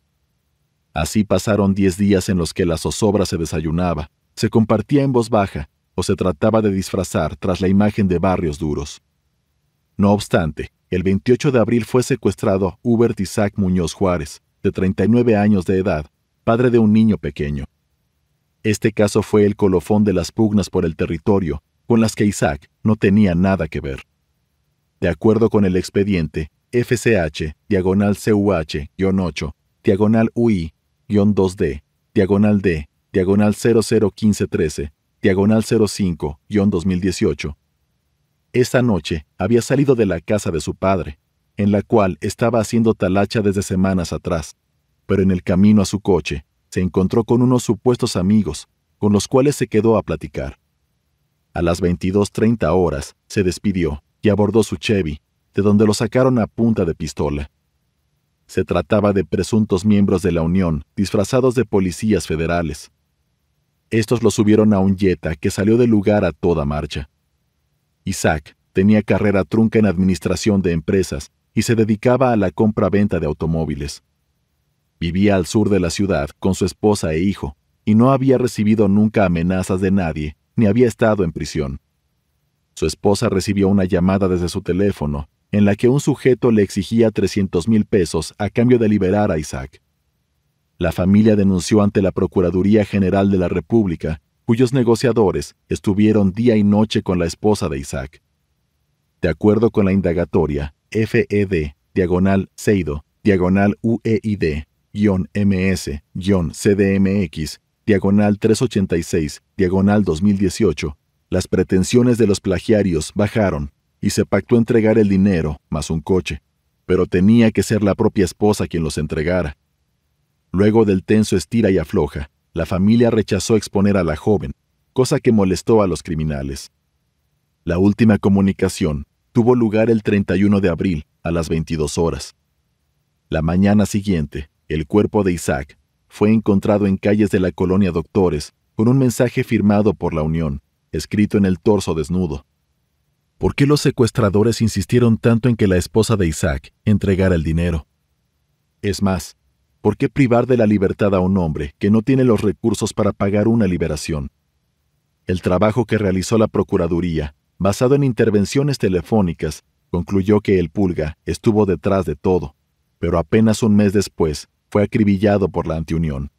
Así pasaron diez días en los que la zozobra se desayunaba, se compartía en voz baja o se trataba de disfrazar tras la imagen de barrios duros. No obstante, el 28 de abril fue secuestrado Hubert Isaac Muñoz Juárez, de 39 años de edad, padre de un niño pequeño. Este caso fue el colofón de las pugnas por el territorio, con las que Isaac no tenía nada que ver. De acuerdo con el expediente, FCH, diagonal CUH-8, diagonal UI-2D, diagonal D, diagonal 001513, diagonal 05-2018, esa noche había salido de la casa de su padre, en la cual estaba haciendo talacha desde semanas atrás, pero en el camino a su coche se encontró con unos supuestos amigos, con los cuales se quedó a platicar. A las 22.30 horas se despidió y abordó su Chevy, de donde lo sacaron a punta de pistola. Se trataba de presuntos miembros de la Unión, disfrazados de policías federales. Estos lo subieron a un Jetta que salió del lugar a toda marcha. Isaac tenía carrera trunca en administración de empresas y se dedicaba a la compra-venta de automóviles. Vivía al sur de la ciudad con su esposa e hijo, y no había recibido nunca amenazas de nadie, ni había estado en prisión. Su esposa recibió una llamada desde su teléfono, en la que un sujeto le exigía 300 mil pesos a cambio de liberar a Isaac. La familia denunció ante la Procuraduría General de la República cuyos negociadores estuvieron día y noche con la esposa de Isaac. De acuerdo con la indagatoria, FED, diagonal Seido, diagonal UEID, MS, CDMX, diagonal 386, diagonal 2018, las pretensiones de los plagiarios bajaron y se pactó entregar el dinero más un coche, pero tenía que ser la propia esposa quien los entregara. Luego del tenso estira y afloja, la familia rechazó exponer a la joven, cosa que molestó a los criminales. La última comunicación tuvo lugar el 31 de abril a las 22 horas. La mañana siguiente, el cuerpo de Isaac fue encontrado en calles de la colonia Doctores con un mensaje firmado por la Unión, escrito en el torso desnudo. ¿Por qué los secuestradores insistieron tanto en que la esposa de Isaac entregara el dinero? Es más, ¿Por qué privar de la libertad a un hombre que no tiene los recursos para pagar una liberación? El trabajo que realizó la Procuraduría, basado en intervenciones telefónicas, concluyó que el Pulga estuvo detrás de todo, pero apenas un mes después fue acribillado por la antiunión.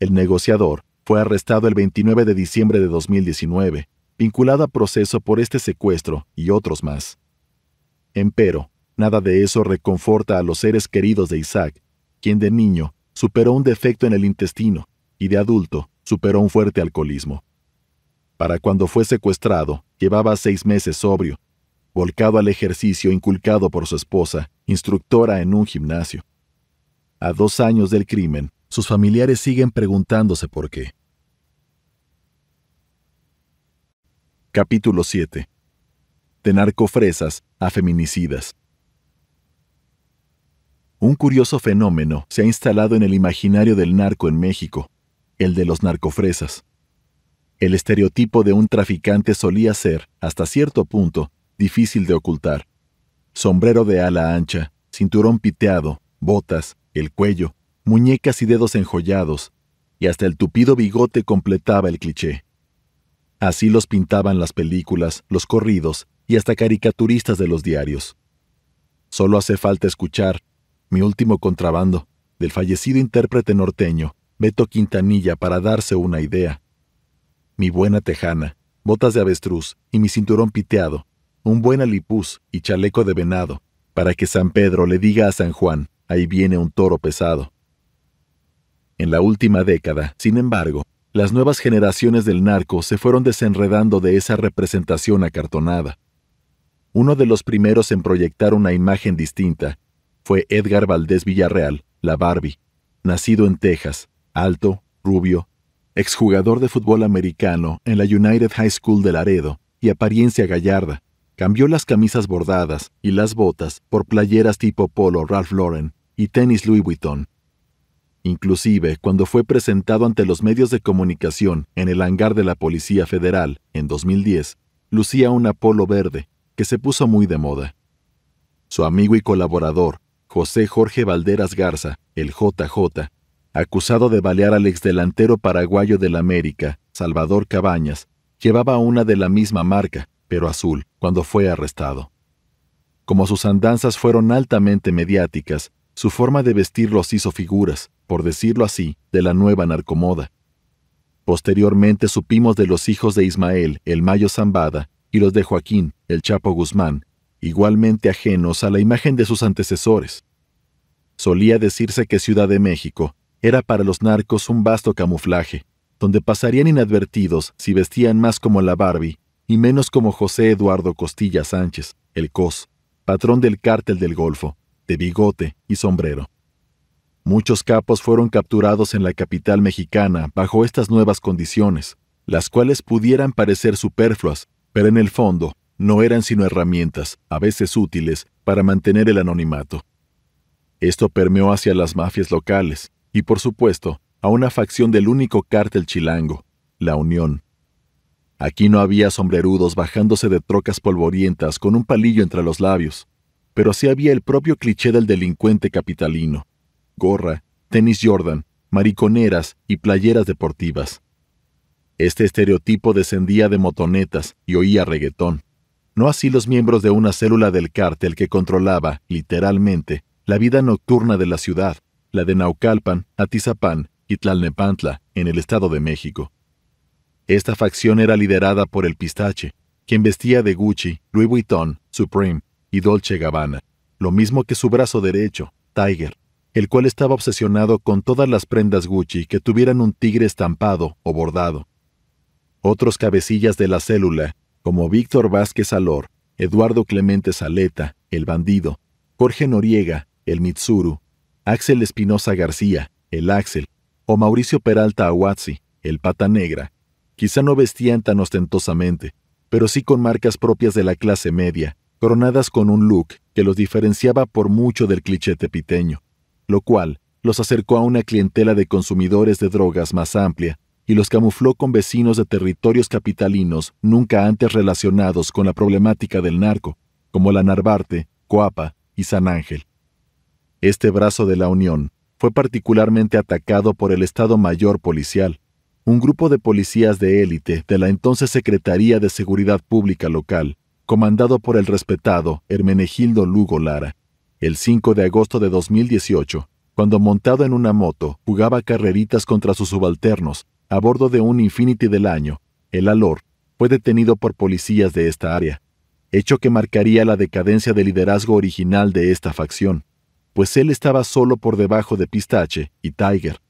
El negociador fue arrestado el 29 de diciembre de 2019, vinculado a proceso por este secuestro y otros más. Empero, nada de eso reconforta a los seres queridos de Isaac, quien de niño superó un defecto en el intestino y de adulto superó un fuerte alcoholismo. Para cuando fue secuestrado, llevaba seis meses sobrio, volcado al ejercicio inculcado por su esposa, instructora en un gimnasio. A dos años del crimen, sus familiares siguen preguntándose por qué. Capítulo 7. De narcofresas a feminicidas. Un curioso fenómeno se ha instalado en el imaginario del narco en México, el de los narcofresas. El estereotipo de un traficante solía ser, hasta cierto punto, difícil de ocultar. Sombrero de ala ancha, cinturón piteado, botas, el cuello, muñecas y dedos enjollados, y hasta el tupido bigote completaba el cliché. Así los pintaban las películas, los corridos y hasta caricaturistas de los diarios. Solo hace falta escuchar Mi último contrabando, del fallecido intérprete norteño, Beto Quintanilla, para darse una idea mi buena tejana, botas de avestruz y mi cinturón piteado, un buen alipuz y chaleco de venado, para que San Pedro le diga a San Juan, ahí viene un toro pesado. En la última década, sin embargo, las nuevas generaciones del narco se fueron desenredando de esa representación acartonada. Uno de los primeros en proyectar una imagen distinta fue Edgar Valdés Villarreal, la Barbie, nacido en Texas, alto, rubio, exjugador de fútbol americano en la United High School de Laredo y apariencia gallarda, cambió las camisas bordadas y las botas por playeras tipo polo Ralph Lauren y tenis Louis Vuitton. Inclusive, cuando fue presentado ante los medios de comunicación en el hangar de la Policía Federal en 2010, lucía un polo verde, que se puso muy de moda. Su amigo y colaborador, José Jorge Valderas Garza, el JJ, acusado de balear al exdelantero paraguayo del América, Salvador Cabañas, llevaba una de la misma marca, pero azul, cuando fue arrestado. Como sus andanzas fueron altamente mediáticas, su forma de vestir los hizo figuras, por decirlo así, de la nueva narcomoda. Posteriormente supimos de los hijos de Ismael, el Mayo Zambada, y los de Joaquín, el Chapo Guzmán, igualmente ajenos a la imagen de sus antecesores. Solía decirse que Ciudad de México era para los narcos un vasto camuflaje, donde pasarían inadvertidos si vestían más como la Barbie y menos como José Eduardo Costilla Sánchez, el COS, patrón del cártel del Golfo, de bigote y sombrero. Muchos capos fueron capturados en la capital mexicana bajo estas nuevas condiciones, las cuales pudieran parecer superfluas, pero en el fondo no eran sino herramientas, a veces útiles, para mantener el anonimato. Esto permeó hacia las mafias locales, y por supuesto a una facción del único cártel chilango, la Unión. Aquí no había sombrerudos bajándose de trocas polvorientas con un palillo entre los labios, pero sí había el propio cliché del delincuente capitalino. Gorra, tenis Jordan, mariconeras y playeras deportivas. Este estereotipo descendía de motonetas y oía reggaetón. No así los miembros de una célula del cártel que controlaba, literalmente, la vida nocturna de la ciudad, la de Naucalpan, Atizapán y Tlalnepantla, en el Estado de México. Esta facción era liderada por el Pistache, quien vestía de Gucci, Louis Vuitton, Supreme y Dolce Gabbana, lo mismo que su brazo derecho, Tiger, el cual estaba obsesionado con todas las prendas Gucci que tuvieran un tigre estampado o bordado. Otros cabecillas de la célula, como Víctor Vázquez Alor, Eduardo Clemente Saleta, el bandido, Jorge Noriega, el Mitsuru, Axel Espinosa García, el Axel, o Mauricio Peralta Aguazzi, el Pata Negra, quizá no vestían tan ostentosamente, pero sí con marcas propias de la clase media, coronadas con un look que los diferenciaba por mucho del cliché tepiteño, lo cual los acercó a una clientela de consumidores de drogas más amplia y los camufló con vecinos de territorios capitalinos nunca antes relacionados con la problemática del narco, como la Narvarte, Coapa y San Ángel. Este brazo de la Unión fue particularmente atacado por el Estado Mayor Policial, un grupo de policías de élite de la entonces Secretaría de Seguridad Pública local, comandado por el respetado Hermenegildo Lugo Lara. El 5 de agosto de 2018, cuando montado en una moto jugaba carreritas contra sus subalternos a bordo de un Infinity del año, el Alor fue detenido por policías de esta área, hecho que marcaría la decadencia del liderazgo original de esta facción pues él estaba solo por debajo de Pistache y Tiger.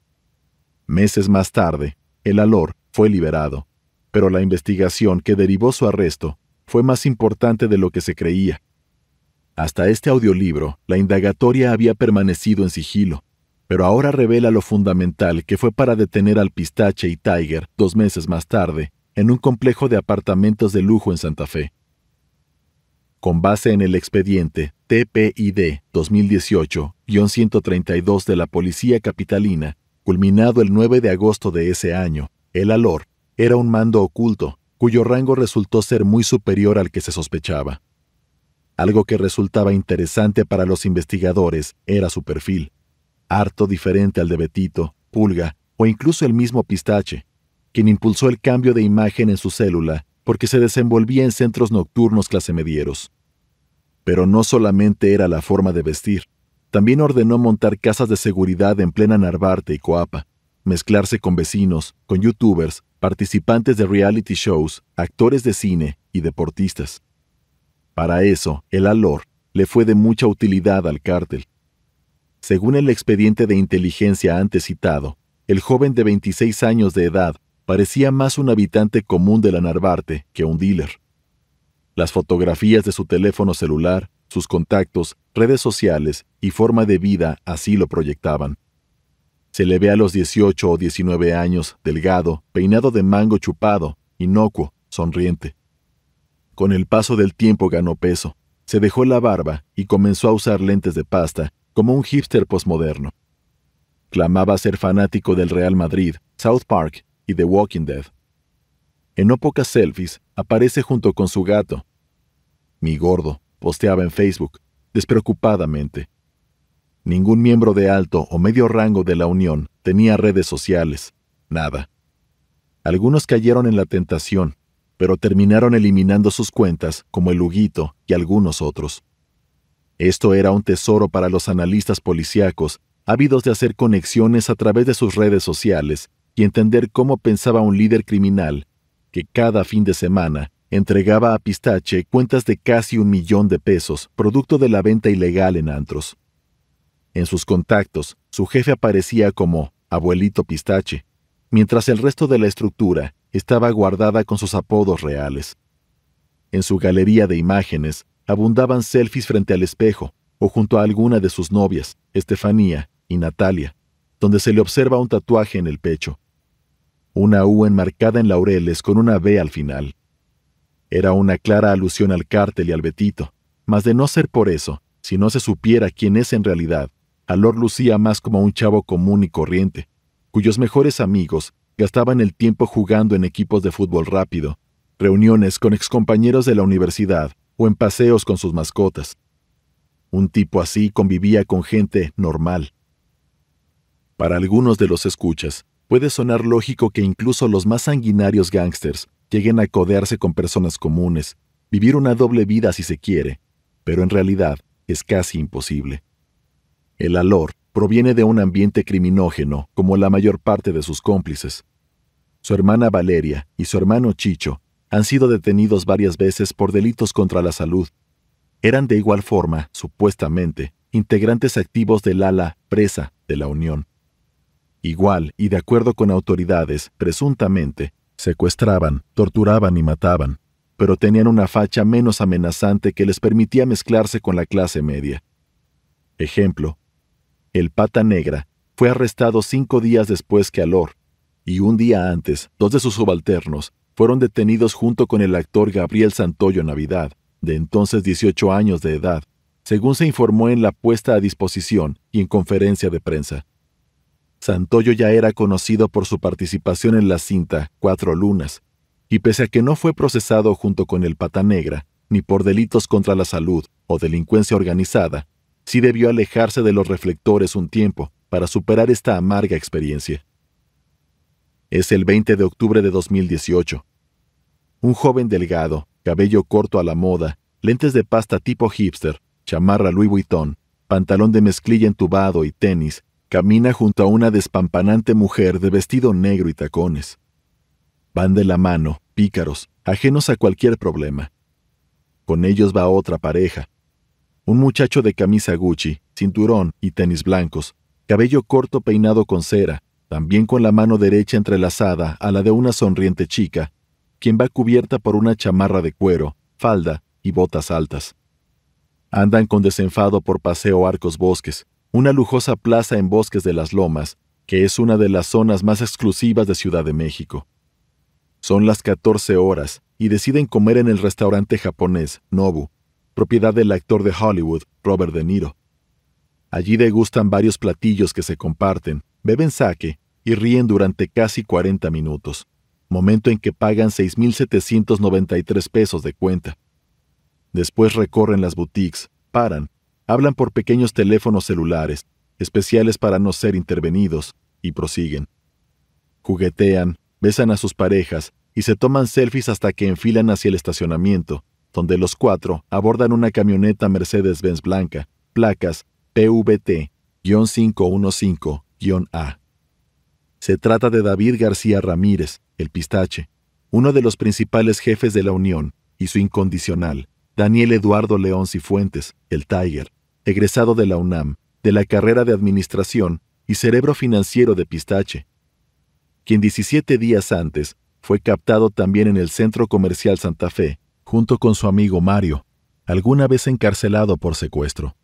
Meses más tarde, el Alor fue liberado, pero la investigación que derivó su arresto fue más importante de lo que se creía. Hasta este audiolibro, la indagatoria había permanecido en sigilo, pero ahora revela lo fundamental que fue para detener al Pistache y Tiger dos meses más tarde en un complejo de apartamentos de lujo en Santa Fe. Con base en el expediente TPID 2018-132 de la Policía Capitalina, culminado el 9 de agosto de ese año, el ALOR era un mando oculto cuyo rango resultó ser muy superior al que se sospechaba. Algo que resultaba interesante para los investigadores era su perfil, harto diferente al de Betito, Pulga o incluso el mismo Pistache, quien impulsó el cambio de imagen en su célula porque se desenvolvía en centros nocturnos clase medieros. Pero no solamente era la forma de vestir, también ordenó montar casas de seguridad en plena Narvarte y Coapa, mezclarse con vecinos, con youtubers, participantes de reality shows, actores de cine y deportistas. Para eso, el ALOR le fue de mucha utilidad al cártel. Según el expediente de inteligencia antes citado, el joven de 26 años de edad parecía más un habitante común de la Narvarte que un dealer. Las fotografías de su teléfono celular, sus contactos, redes sociales y forma de vida así lo proyectaban. Se le ve a los 18 o 19 años, delgado, peinado de mango chupado, inocuo, sonriente. Con el paso del tiempo ganó peso, se dejó la barba y comenzó a usar lentes de pasta como un hipster posmoderno. Clamaba ser fanático del Real Madrid, South Park y The Walking Dead. En no pocas selfies aparece junto con su gato. Mi gordo posteaba en Facebook, despreocupadamente. Ningún miembro de alto o medio rango de la Unión tenía redes sociales, nada. Algunos cayeron en la tentación, pero terminaron eliminando sus cuentas, como el Huguito y algunos otros. Esto era un tesoro para los analistas policíacos, ávidos de hacer conexiones a través de sus redes sociales y entender cómo pensaba un líder criminal que cada fin de semana entregaba a Pistache cuentas de casi un millón de pesos, producto de la venta ilegal en antros. En sus contactos, su jefe aparecía como abuelito Pistache, mientras el resto de la estructura estaba guardada con sus apodos reales. En su galería de imágenes abundaban selfies frente al espejo o junto a alguna de sus novias, Estefanía y Natalia, donde se le observa un tatuaje en el pecho. Una U enmarcada en laureles con una B al final. Era una clara alusión al cártel y al Betito, mas de no ser por eso, si no se supiera quién es en realidad, Alor lucía más como un chavo común y corriente, cuyos mejores amigos gastaban el tiempo jugando en equipos de fútbol rápido, reuniones con excompañeros de la universidad o en paseos con sus mascotas. Un tipo así convivía con gente normal. Para algunos de los escuchas, puede sonar lógico que incluso los más sanguinarios gángsters lleguen a codearse con personas comunes, vivir una doble vida si se quiere, pero en realidad es casi imposible. El alor proviene de un ambiente criminógeno, como la mayor parte de sus cómplices. Su hermana Valeria y su hermano Chicho han sido detenidos varias veces por delitos contra la salud. Eran de igual forma, supuestamente, integrantes activos del ala presa de la Unión. Igual y de acuerdo con autoridades, presuntamente, secuestraban, torturaban y mataban, pero tenían una facha menos amenazante que les permitía mezclarse con la clase media. Ejemplo, el Pata Negra, fue arrestado cinco días después que Alor, y un día antes, dos de sus subalternos fueron detenidos junto con el actor Gabriel Santoyo Navidad, de entonces 18 años de edad, según se informó en la puesta a disposición y en conferencia de prensa. Santoyo ya era conocido por su participación en la cinta Cuatro Lunas, y pese a que no fue procesado junto con el Pata Negra, ni por delitos contra la salud o delincuencia organizada, sí debió alejarse de los reflectores un tiempo para superar esta amarga experiencia. Es el 20 de octubre de 2018. Un joven delgado, cabello corto a la moda, lentes de pasta tipo hipster, chamarra Louis Vuitton, pantalón de mezclilla entubado y tenis, camina junto a una despampanante mujer de vestido negro y tacones. Van de la mano, pícaros, ajenos a cualquier problema. Con ellos va otra pareja, un muchacho de camisa Gucci, cinturón y tenis blancos, cabello corto peinado con cera, también con la mano derecha entrelazada a la de una sonriente chica, quien va cubierta por una chamarra de cuero, falda y botas altas. Andan con desenfado por paseo Arcos Bosques, una lujosa plaza en Bosques de las Lomas, que es una de las zonas más exclusivas de Ciudad de México. Son las 14 horas y deciden comer en el restaurante japonés Nobu, propiedad del actor de Hollywood Robert De Niro. Allí degustan varios platillos que se comparten, beben sake y ríen durante casi 40 minutos, momento en que pagan 6.793 pesos de cuenta. Después recorren las boutiques, paran, hablan por pequeños teléfonos celulares, especiales para no ser intervenidos, y prosiguen. Juguetean, besan a sus parejas y se toman selfies hasta que enfilan hacia el estacionamiento, donde los cuatro abordan una camioneta Mercedes-Benz blanca, placas PVT-515-A. Se trata de David García Ramírez, el pistache, uno de los principales jefes de la Unión, y su incondicional, Daniel Eduardo León Cifuentes, el Tiger, egresado de la UNAM, de la carrera de Administración y cerebro financiero de Pistache, quien 17 días antes fue captado también en el Centro Comercial Santa Fe, junto con su amigo Mario, alguna vez encarcelado por secuestro.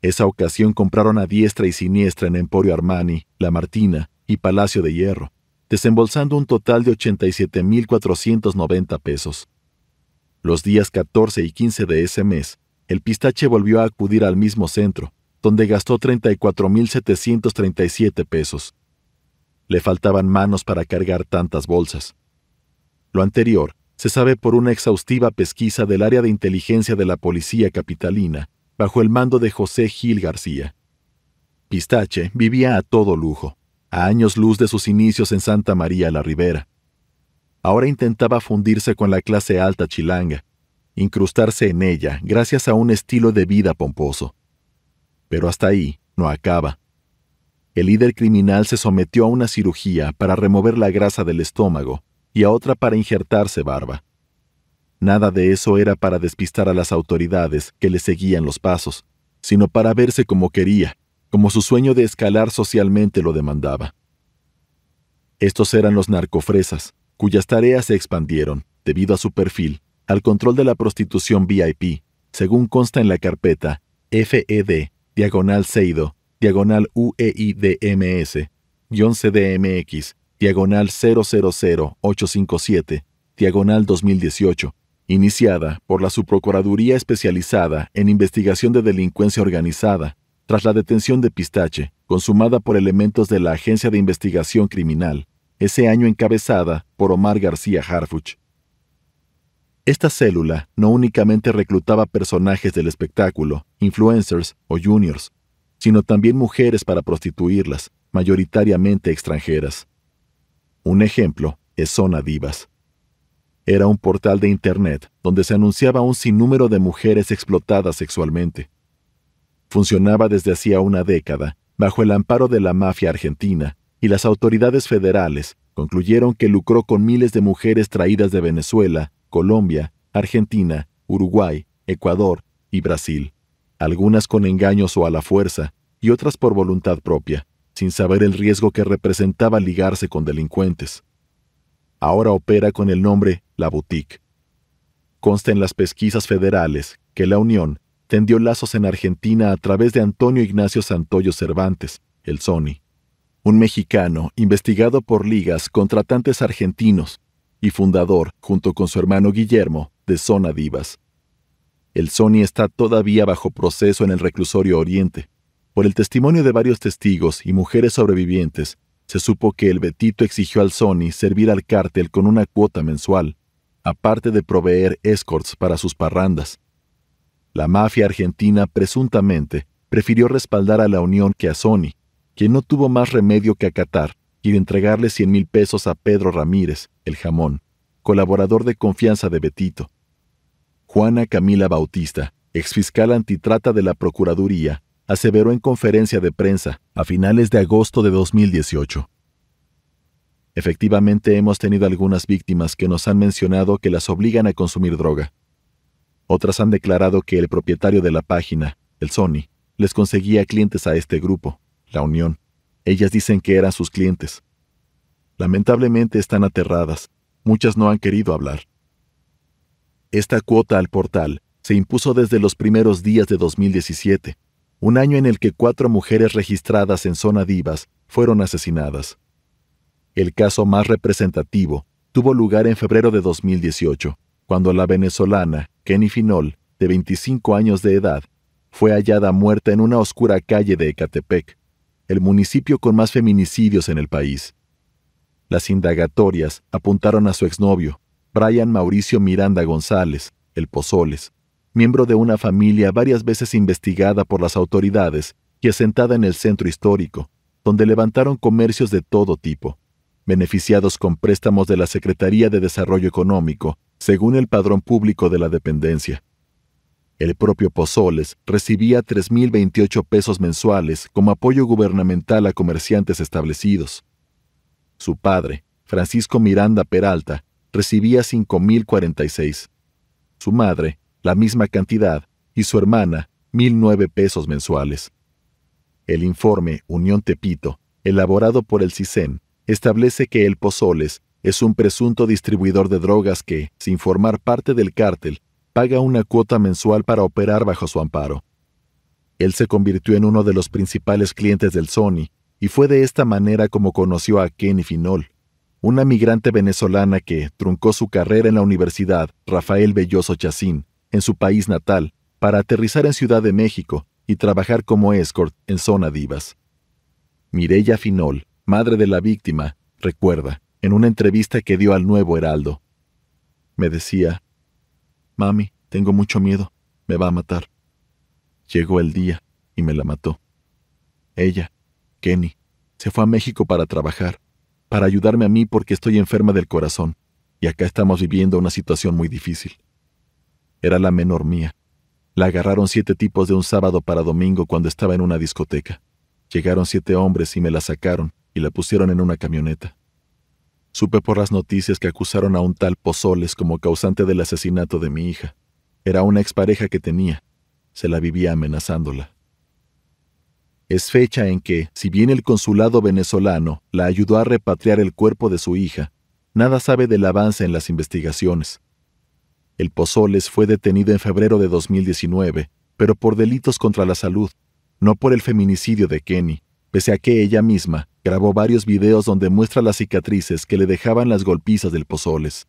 Esa ocasión compraron a diestra y siniestra en Emporio Armani, La Martina y Palacio de Hierro, desembolsando un total de 87.490 pesos. Los días 14 y 15 de ese mes, el pistache volvió a acudir al mismo centro, donde gastó 34.737 pesos. Le faltaban manos para cargar tantas bolsas. Lo anterior se sabe por una exhaustiva pesquisa del área de inteligencia de la Policía Capitalina, bajo el mando de José Gil García. Pistache vivía a todo lujo, a años luz de sus inicios en Santa María la Ribera. Ahora intentaba fundirse con la clase alta chilanga, incrustarse en ella gracias a un estilo de vida pomposo. Pero hasta ahí no acaba. El líder criminal se sometió a una cirugía para remover la grasa del estómago y a otra para injertarse barba. Nada de eso era para despistar a las autoridades que le seguían los pasos, sino para verse como quería, como su sueño de escalar socialmente lo demandaba. Estos eran los narcofresas, cuyas tareas se expandieron, debido a su perfil, al control de la prostitución VIP, según consta en la carpeta FED, diagonal Seido, diagonal UEIDMS, guion CDMX, diagonal 000857, diagonal 2018, iniciada por la Subprocuraduría Especializada en Investigación de Delincuencia Organizada, tras la detención de Pistache, consumada por elementos de la Agencia de Investigación Criminal, ese año encabezada por Omar García Harfuch. Esta célula no únicamente reclutaba personajes del espectáculo, influencers o juniors, sino también mujeres para prostituirlas, mayoritariamente extranjeras. Un ejemplo es Zona Divas. Era un portal de Internet donde se anunciaba un sinnúmero de mujeres explotadas sexualmente. Funcionaba desde hacía una década, bajo el amparo de la mafia argentina, y las autoridades federales concluyeron que lucró con miles de mujeres traídas de Venezuela, Colombia, Argentina, Uruguay, Ecuador y Brasil, algunas con engaños o a la fuerza, y otras por voluntad propia, sin saber el riesgo que representaba ligarse con delincuentes ahora opera con el nombre La Boutique. Consta en las pesquisas federales que la Unión tendió lazos en Argentina a través de Antonio Ignacio Santoyo Cervantes, el Sony, un mexicano investigado por ligas contratantes argentinos y fundador, junto con su hermano Guillermo, de Zona Divas. El Sony está todavía bajo proceso en el reclusorio Oriente. Por el testimonio de varios testigos y mujeres sobrevivientes, se supo que el Betito exigió al Sony servir al cártel con una cuota mensual, aparte de proveer escorts para sus parrandas. La mafia argentina presuntamente prefirió respaldar a la Unión que a Sony, quien no tuvo más remedio que acatar y entregarle cien mil pesos a Pedro Ramírez, el jamón, colaborador de confianza de Betito. Juana Camila Bautista, exfiscal antitrata de la Procuraduría, aseveró en conferencia de prensa a finales de agosto de 2018. Efectivamente hemos tenido algunas víctimas que nos han mencionado que las obligan a consumir droga. Otras han declarado que el propietario de la página, el Sony, les conseguía clientes a este grupo, la Unión. Ellas dicen que eran sus clientes. Lamentablemente están aterradas. Muchas no han querido hablar. Esta cuota al portal se impuso desde los primeros días de 2017 un año en el que cuatro mujeres registradas en Zona Divas fueron asesinadas. El caso más representativo tuvo lugar en febrero de 2018, cuando la venezolana Kenny Finol, de 25 años de edad, fue hallada muerta en una oscura calle de Ecatepec, el municipio con más feminicidios en el país. Las indagatorias apuntaron a su exnovio, Brian Mauricio Miranda González, el Pozoles, miembro de una familia varias veces investigada por las autoridades y asentada en el centro histórico, donde levantaron comercios de todo tipo, beneficiados con préstamos de la Secretaría de Desarrollo Económico, según el padrón público de la dependencia. El propio Pozoles recibía 3.028 pesos mensuales como apoyo gubernamental a comerciantes establecidos. Su padre, Francisco Miranda Peralta, recibía 5.046. Su madre, la misma cantidad, y su hermana, 1.009 pesos mensuales. El informe Unión Tepito, elaborado por el CISEN, establece que el Pozoles es un presunto distribuidor de drogas que, sin formar parte del cártel, paga una cuota mensual para operar bajo su amparo. Él se convirtió en uno de los principales clientes del Sony y fue de esta manera como conoció a Kenny Finol, una migrante venezolana que truncó su carrera en la Universidad Rafael Belloso Chacín, en su país natal, para aterrizar en Ciudad de México y trabajar como escort en Zona Divas. Mireya Finol, madre de la víctima, recuerda, en una entrevista que dio al Nuevo Heraldo. Me decía, Mami, tengo mucho miedo, me va a matar. Llegó el día y me la mató. Ella, Kenny, se fue a México para trabajar para ayudarme a mí porque estoy enferma del corazón, y acá estamos viviendo una situación muy difícil. Era la menor mía. La agarraron siete tipos de un sábado para domingo cuando estaba en una discoteca. Llegaron siete hombres y me la sacaron y la pusieron en una camioneta. Supe por las noticias que acusaron a un tal Pozoles como causante del asesinato de mi hija. Era una expareja que tenía. Se la vivía amenazándola es fecha en que, si bien el consulado venezolano la ayudó a repatriar el cuerpo de su hija, nada sabe del avance en las investigaciones. El Pozoles fue detenido en febrero de 2019, pero por delitos contra la salud, no por el feminicidio de Kenny, pese a que ella misma grabó varios videos donde muestra las cicatrices que le dejaban las golpizas del Pozoles.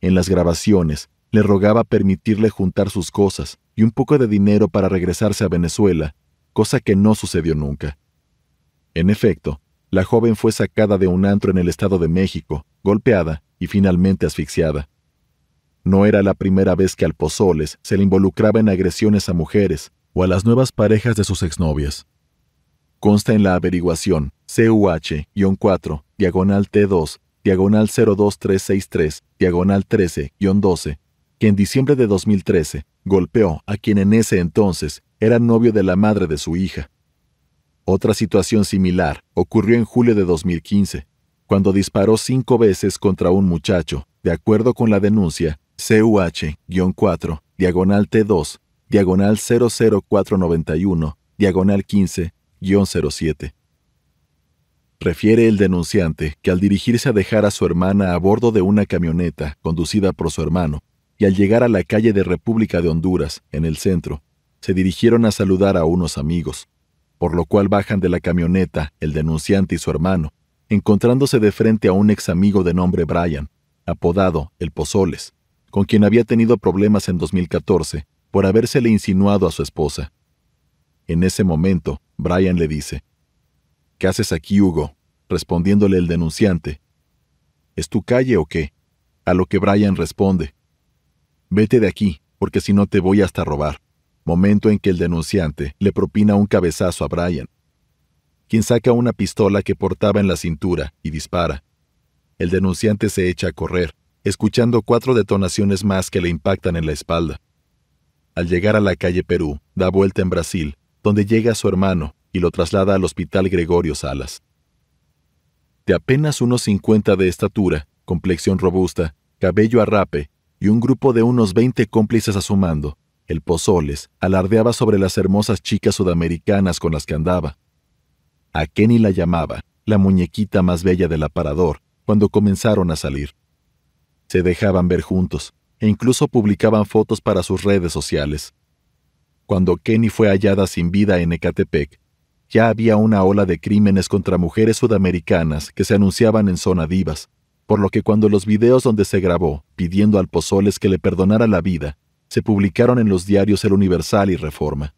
En las grabaciones, le rogaba permitirle juntar sus cosas y un poco de dinero para regresarse a Venezuela cosa que no sucedió nunca. En efecto, la joven fue sacada de un antro en el Estado de México, golpeada y finalmente asfixiada. No era la primera vez que al Pozoles se le involucraba en agresiones a mujeres o a las nuevas parejas de sus exnovias. Consta en la averiguación CUH-4, diagonal T2, diagonal 02363, diagonal 13-12, que en diciembre de 2013 golpeó a quien en ese entonces era novio de la madre de su hija. Otra situación similar ocurrió en julio de 2015, cuando disparó cinco veces contra un muchacho, de acuerdo con la denuncia CUH-4, diagonal T2, diagonal 00491, diagonal 15-07. Refiere el denunciante que al dirigirse a dejar a su hermana a bordo de una camioneta conducida por su hermano, y al llegar a la calle de República de Honduras, en el centro, se dirigieron a saludar a unos amigos, por lo cual bajan de la camioneta el denunciante y su hermano, encontrándose de frente a un ex amigo de nombre Brian, apodado El Pozoles, con quien había tenido problemas en 2014 por habérsele insinuado a su esposa. En ese momento, Brian le dice, ¿Qué haces aquí, Hugo? respondiéndole el denunciante, ¿Es tu calle o qué? A lo que Brian responde, Vete de aquí, porque si no te voy hasta robar momento en que el denunciante le propina un cabezazo a Brian, quien saca una pistola que portaba en la cintura y dispara. El denunciante se echa a correr, escuchando cuatro detonaciones más que le impactan en la espalda. Al llegar a la calle Perú, da vuelta en Brasil, donde llega su hermano y lo traslada al Hospital Gregorio Salas. De apenas unos 50 de estatura, complexión robusta, cabello a rape y un grupo de unos 20 cómplices a su mando, el Pozoles alardeaba sobre las hermosas chicas sudamericanas con las que andaba. A Kenny la llamaba la muñequita más bella del aparador cuando comenzaron a salir. Se dejaban ver juntos e incluso publicaban fotos para sus redes sociales. Cuando Kenny fue hallada sin vida en Ecatepec, ya había una ola de crímenes contra mujeres sudamericanas que se anunciaban en zona divas, por lo que cuando los videos donde se grabó pidiendo al Pozoles que le perdonara la vida se publicaron en los diarios El Universal y Reforma.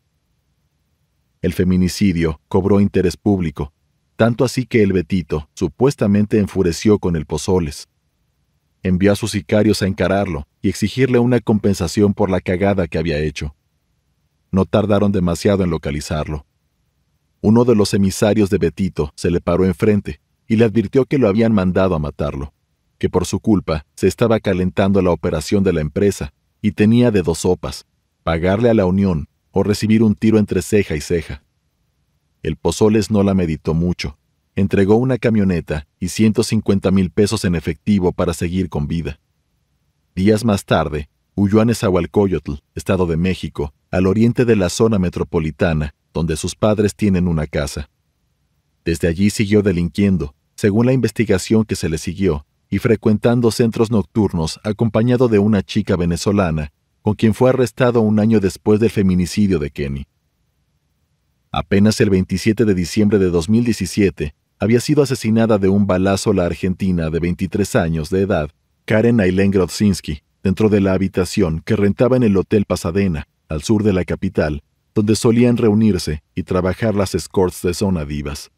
El feminicidio cobró interés público, tanto así que el Betito supuestamente enfureció con el Pozoles. Envió a sus sicarios a encararlo y exigirle una compensación por la cagada que había hecho. No tardaron demasiado en localizarlo. Uno de los emisarios de Betito se le paró enfrente y le advirtió que lo habían mandado a matarlo, que por su culpa se estaba calentando la operación de la empresa y tenía de dos sopas, pagarle a la Unión o recibir un tiro entre ceja y ceja. El Pozoles no la meditó mucho. Entregó una camioneta y 150 mil pesos en efectivo para seguir con vida. Días más tarde, huyó a Nezahualcóyotl, Estado de México, al oriente de la zona metropolitana, donde sus padres tienen una casa. Desde allí siguió delinquiendo, según la investigación que se le siguió, y frecuentando centros nocturnos acompañado de una chica venezolana, con quien fue arrestado un año después del feminicidio de Kenny. Apenas el 27 de diciembre de 2017 había sido asesinada de un balazo la argentina de 23 años de edad, Karen Ailén Grodzinski, dentro de la habitación que rentaba en el Hotel Pasadena, al sur de la capital, donde solían reunirse y trabajar las escorts de zona divas.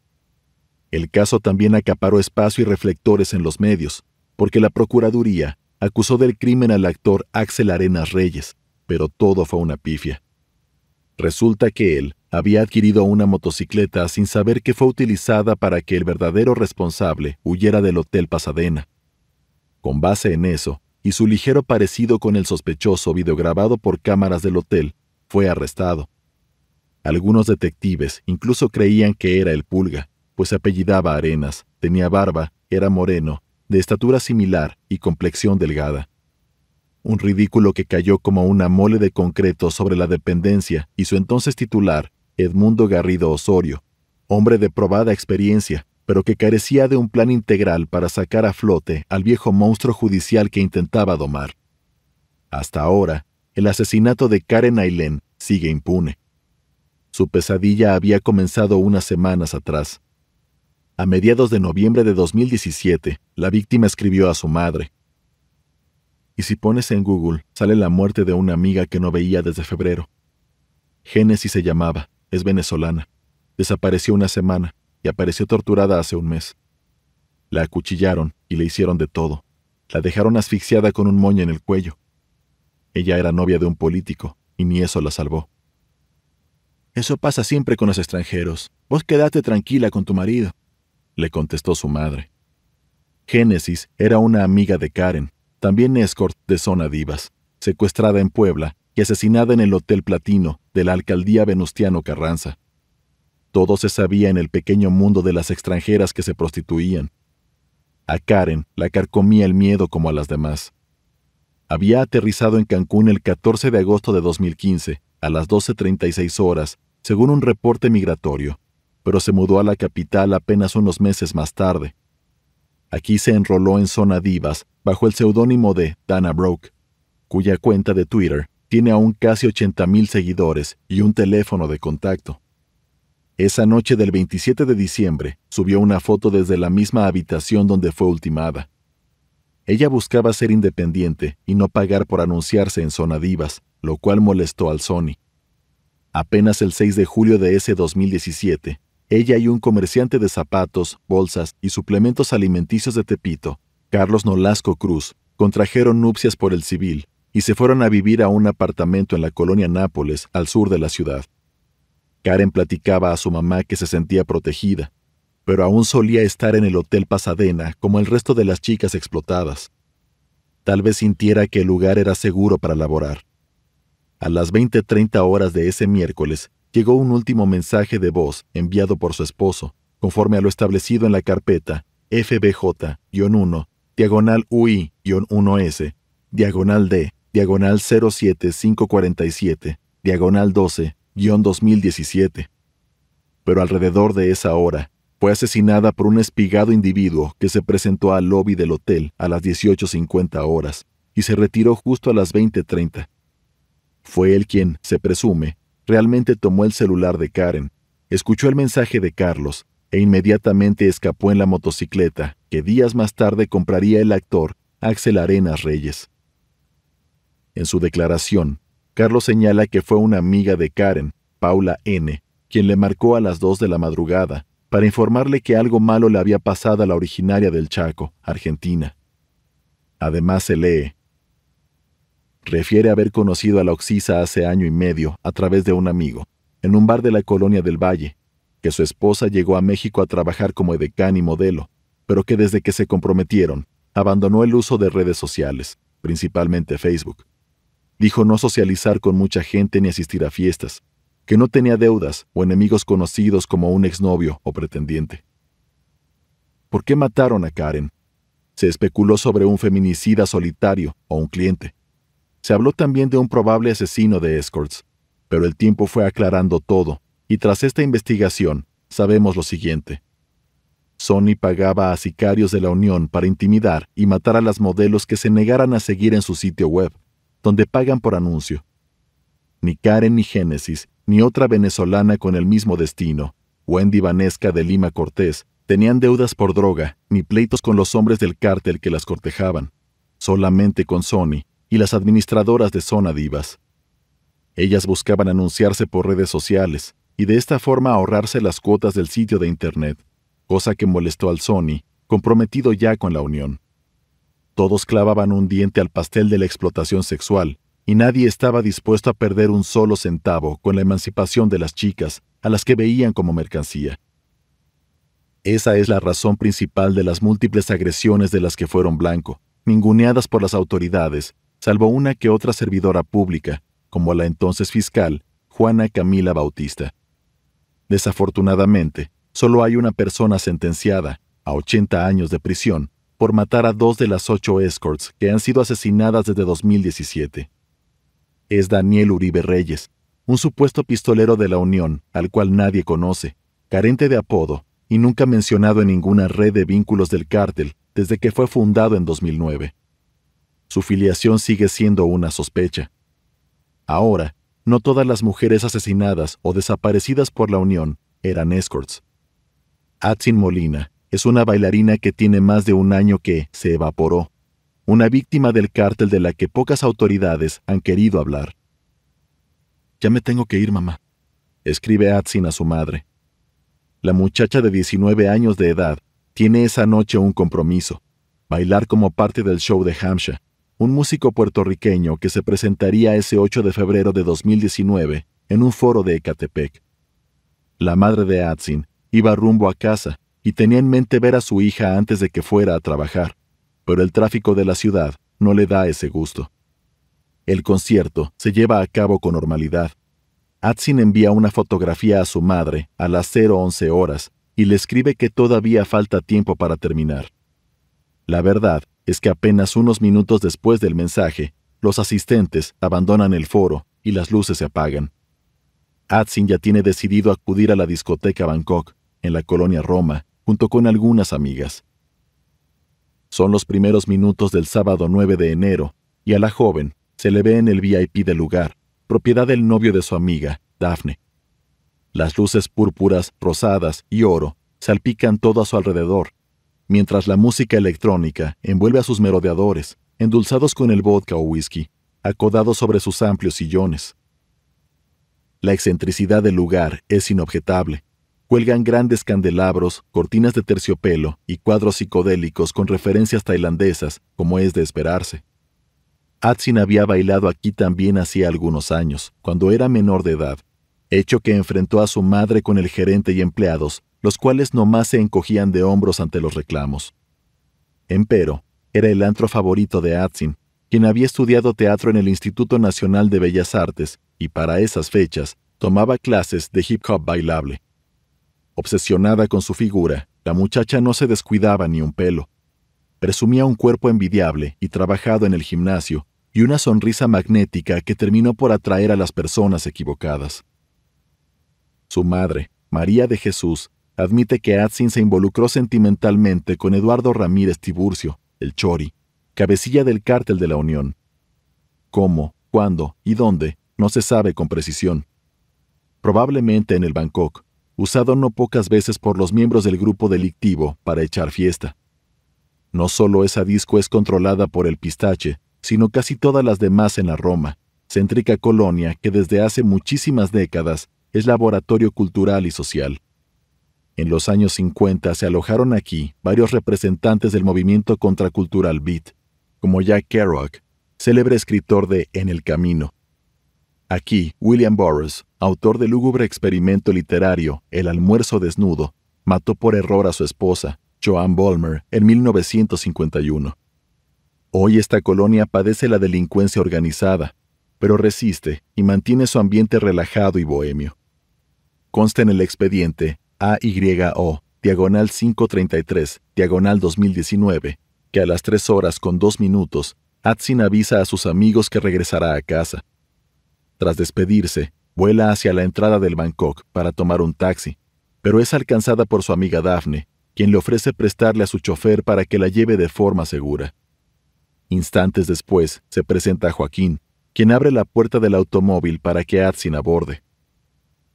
El caso también acaparó espacio y reflectores en los medios, porque la Procuraduría acusó del crimen al actor Axel Arenas Reyes, pero todo fue una pifia. Resulta que él había adquirido una motocicleta sin saber que fue utilizada para que el verdadero responsable huyera del Hotel Pasadena. Con base en eso, y su ligero parecido con el sospechoso videograbado por cámaras del hotel, fue arrestado. Algunos detectives incluso creían que era el pulga, pues apellidaba Arenas, tenía barba, era moreno, de estatura similar y complexión delgada. Un ridículo que cayó como una mole de concreto sobre la dependencia y su entonces titular, Edmundo Garrido Osorio, hombre de probada experiencia, pero que carecía de un plan integral para sacar a flote al viejo monstruo judicial que intentaba domar. Hasta ahora, el asesinato de Karen Ailén sigue impune. Su pesadilla había comenzado unas semanas atrás. A mediados de noviembre de 2017, la víctima escribió a su madre. Y si pones en Google, sale la muerte de una amiga que no veía desde febrero. Génesis se llamaba, es venezolana. Desapareció una semana y apareció torturada hace un mes. La acuchillaron y le hicieron de todo. La dejaron asfixiada con un moño en el cuello. Ella era novia de un político, y ni eso la salvó. Eso pasa siempre con los extranjeros. Vos quedate tranquila con tu marido le contestó su madre. Génesis era una amiga de Karen, también escort de Zona Divas, secuestrada en Puebla y asesinada en el Hotel Platino de la alcaldía Venustiano Carranza. Todo se sabía en el pequeño mundo de las extranjeras que se prostituían. A Karen la carcomía el miedo como a las demás. Había aterrizado en Cancún el 14 de agosto de 2015, a las 12.36 horas, según un reporte migratorio pero se mudó a la capital apenas unos meses más tarde. Aquí se enroló en Zona Divas bajo el seudónimo de Dana Broke, cuya cuenta de Twitter tiene aún casi 80.000 seguidores y un teléfono de contacto. Esa noche del 27 de diciembre subió una foto desde la misma habitación donde fue ultimada. Ella buscaba ser independiente y no pagar por anunciarse en Zona Divas, lo cual molestó al Sony. Apenas el 6 de julio de ese 2017, ella y un comerciante de zapatos, bolsas y suplementos alimenticios de Tepito, Carlos Nolasco Cruz, contrajeron nupcias por el civil y se fueron a vivir a un apartamento en la colonia Nápoles, al sur de la ciudad. Karen platicaba a su mamá que se sentía protegida, pero aún solía estar en el Hotel Pasadena como el resto de las chicas explotadas. Tal vez sintiera que el lugar era seguro para laborar. A las 20-30 horas de ese miércoles, llegó un último mensaje de voz enviado por su esposo, conforme a lo establecido en la carpeta FBJ-1, diagonal UI-1S, diagonal D, diagonal 07547, diagonal 12-2017. Pero alrededor de esa hora, fue asesinada por un espigado individuo que se presentó al lobby del hotel a las 18.50 horas y se retiró justo a las 20.30. Fue él quien, se presume, realmente tomó el celular de Karen, escuchó el mensaje de Carlos e inmediatamente escapó en la motocicleta que días más tarde compraría el actor Axel Arenas Reyes. En su declaración, Carlos señala que fue una amiga de Karen, Paula N., quien le marcó a las dos de la madrugada para informarle que algo malo le había pasado a la originaria del Chaco, Argentina. Además se lee, refiere haber conocido a la Oxisa hace año y medio a través de un amigo, en un bar de la colonia del Valle, que su esposa llegó a México a trabajar como edecán y modelo, pero que desde que se comprometieron, abandonó el uso de redes sociales, principalmente Facebook. Dijo no socializar con mucha gente ni asistir a fiestas, que no tenía deudas o enemigos conocidos como un exnovio o pretendiente. ¿Por qué mataron a Karen? Se especuló sobre un feminicida solitario o un cliente. Se habló también de un probable asesino de escorts, pero el tiempo fue aclarando todo, y tras esta investigación sabemos lo siguiente. Sony pagaba a sicarios de la Unión para intimidar y matar a las modelos que se negaran a seguir en su sitio web, donde pagan por anuncio. Ni Karen ni Génesis ni otra venezolana con el mismo destino, Wendy Vanesca de Lima Cortés, tenían deudas por droga ni pleitos con los hombres del cártel que las cortejaban, solamente con Sony y las administradoras de Zona Divas. Ellas buscaban anunciarse por redes sociales y de esta forma ahorrarse las cuotas del sitio de Internet, cosa que molestó al Sony, comprometido ya con la unión. Todos clavaban un diente al pastel de la explotación sexual, y nadie estaba dispuesto a perder un solo centavo con la emancipación de las chicas, a las que veían como mercancía. Esa es la razón principal de las múltiples agresiones de las que fueron blanco, ninguneadas por las autoridades, salvo una que otra servidora pública, como la entonces fiscal, Juana Camila Bautista. Desafortunadamente, solo hay una persona sentenciada, a 80 años de prisión, por matar a dos de las ocho escorts que han sido asesinadas desde 2017 es Daniel Uribe Reyes, un supuesto pistolero de la Unión, al cual nadie conoce, carente de apodo y nunca mencionado en ninguna red de vínculos del cártel desde que fue fundado en 2009. Su filiación sigue siendo una sospecha. Ahora, no todas las mujeres asesinadas o desaparecidas por la Unión eran escorts. Atsin Molina es una bailarina que tiene más de un año que se evaporó una víctima del cártel de la que pocas autoridades han querido hablar. Ya me tengo que ir, mamá, escribe Atsin a su madre. La muchacha de 19 años de edad tiene esa noche un compromiso, bailar como parte del show de Hampshire, un músico puertorriqueño que se presentaría ese 8 de febrero de 2019 en un foro de Ecatepec. La madre de Atsin iba rumbo a casa y tenía en mente ver a su hija antes de que fuera a trabajar pero el tráfico de la ciudad no le da ese gusto. El concierto se lleva a cabo con normalidad. Atsin envía una fotografía a su madre a las 011 horas y le escribe que todavía falta tiempo para terminar. La verdad es que apenas unos minutos después del mensaje, los asistentes abandonan el foro y las luces se apagan. Atsin ya tiene decidido acudir a la discoteca Bangkok, en la colonia Roma, junto con algunas amigas. Son los primeros minutos del sábado 9 de enero, y a la joven se le ve en el VIP del lugar, propiedad del novio de su amiga, Daphne. Las luces púrpuras, rosadas y oro salpican todo a su alrededor, mientras la música electrónica envuelve a sus merodeadores, endulzados con el vodka o whisky, acodados sobre sus amplios sillones. La excentricidad del lugar es inobjetable, Cuelgan grandes candelabros, cortinas de terciopelo y cuadros psicodélicos con referencias tailandesas, como es de esperarse. Atsin había bailado aquí también hacía algunos años, cuando era menor de edad, hecho que enfrentó a su madre con el gerente y empleados, los cuales nomás se encogían de hombros ante los reclamos. Empero, era el antro favorito de Atsin, quien había estudiado teatro en el Instituto Nacional de Bellas Artes y para esas fechas tomaba clases de hip hop bailable. Obsesionada con su figura, la muchacha no se descuidaba ni un pelo. Presumía un cuerpo envidiable y trabajado en el gimnasio, y una sonrisa magnética que terminó por atraer a las personas equivocadas. Su madre, María de Jesús, admite que Atsin se involucró sentimentalmente con Eduardo Ramírez Tiburcio, el Chori, cabecilla del cártel de la Unión. Cómo, cuándo y dónde no se sabe con precisión probablemente en el Bangkok, usado no pocas veces por los miembros del grupo delictivo para echar fiesta. No solo esa disco es controlada por el pistache, sino casi todas las demás en la Roma, céntrica colonia que desde hace muchísimas décadas es laboratorio cultural y social. En los años 50 se alojaron aquí varios representantes del movimiento contracultural beat, como Jack Kerouac, célebre escritor de En el Camino. Aquí, William Burroughs, autor del lúgubre experimento literario El almuerzo desnudo, mató por error a su esposa, Joan Bolmer, en 1951. Hoy esta colonia padece la delincuencia organizada, pero resiste y mantiene su ambiente relajado y bohemio. Consta en el expediente AYO, diagonal 533, diagonal 2019, que a las 3 horas con 2 minutos, Atsin avisa a sus amigos que regresará a casa. Tras despedirse, vuela hacia la entrada del Bangkok para tomar un taxi, pero es alcanzada por su amiga Daphne, quien le ofrece prestarle a su chofer para que la lleve de forma segura. Instantes después, se presenta a Joaquín, quien abre la puerta del automóvil para que Atsin aborde.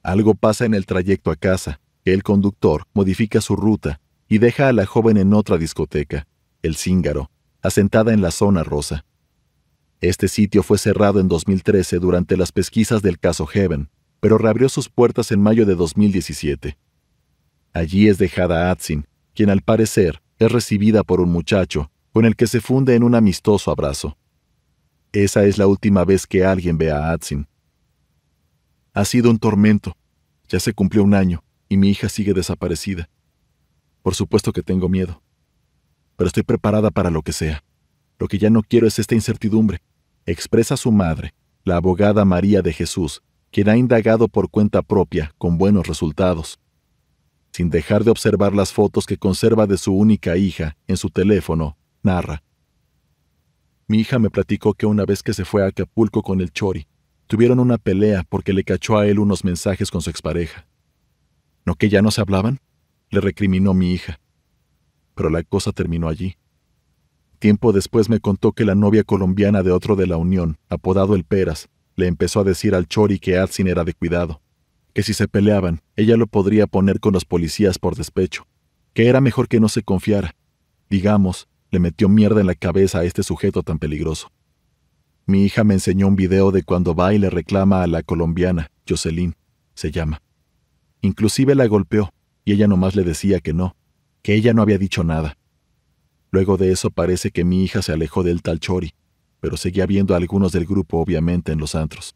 Algo pasa en el trayecto a casa, el conductor modifica su ruta y deja a la joven en otra discoteca, el Cíngaro, asentada en la zona rosa. Este sitio fue cerrado en 2013 durante las pesquisas del caso Heaven, pero reabrió sus puertas en mayo de 2017. Allí es dejada Atsin, quien al parecer es recibida por un muchacho con el que se funde en un amistoso abrazo. Esa es la última vez que alguien ve a Atsin. Ha sido un tormento. Ya se cumplió un año y mi hija sigue desaparecida. Por supuesto que tengo miedo, pero estoy preparada para lo que sea. Lo que ya no quiero es esta incertidumbre, expresa su madre, la abogada María de Jesús, quien ha indagado por cuenta propia con buenos resultados. Sin dejar de observar las fotos que conserva de su única hija en su teléfono, narra. Mi hija me platicó que una vez que se fue a Acapulco con el Chori, tuvieron una pelea porque le cachó a él unos mensajes con su expareja. ¿No que ya no se hablaban? le recriminó mi hija. Pero la cosa terminó allí. Tiempo después me contó que la novia colombiana de otro de la Unión, apodado el Peras, le empezó a decir al Chori que Adsin era de cuidado, que si se peleaban, ella lo podría poner con los policías por despecho, que era mejor que no se confiara. Digamos, le metió mierda en la cabeza a este sujeto tan peligroso. Mi hija me enseñó un video de cuando va y le reclama a la colombiana, Jocelyn, se llama. Inclusive la golpeó, y ella nomás le decía que no, que ella no había dicho nada. Luego de eso parece que mi hija se alejó del tal Chori, pero seguía viendo a algunos del grupo obviamente en los antros.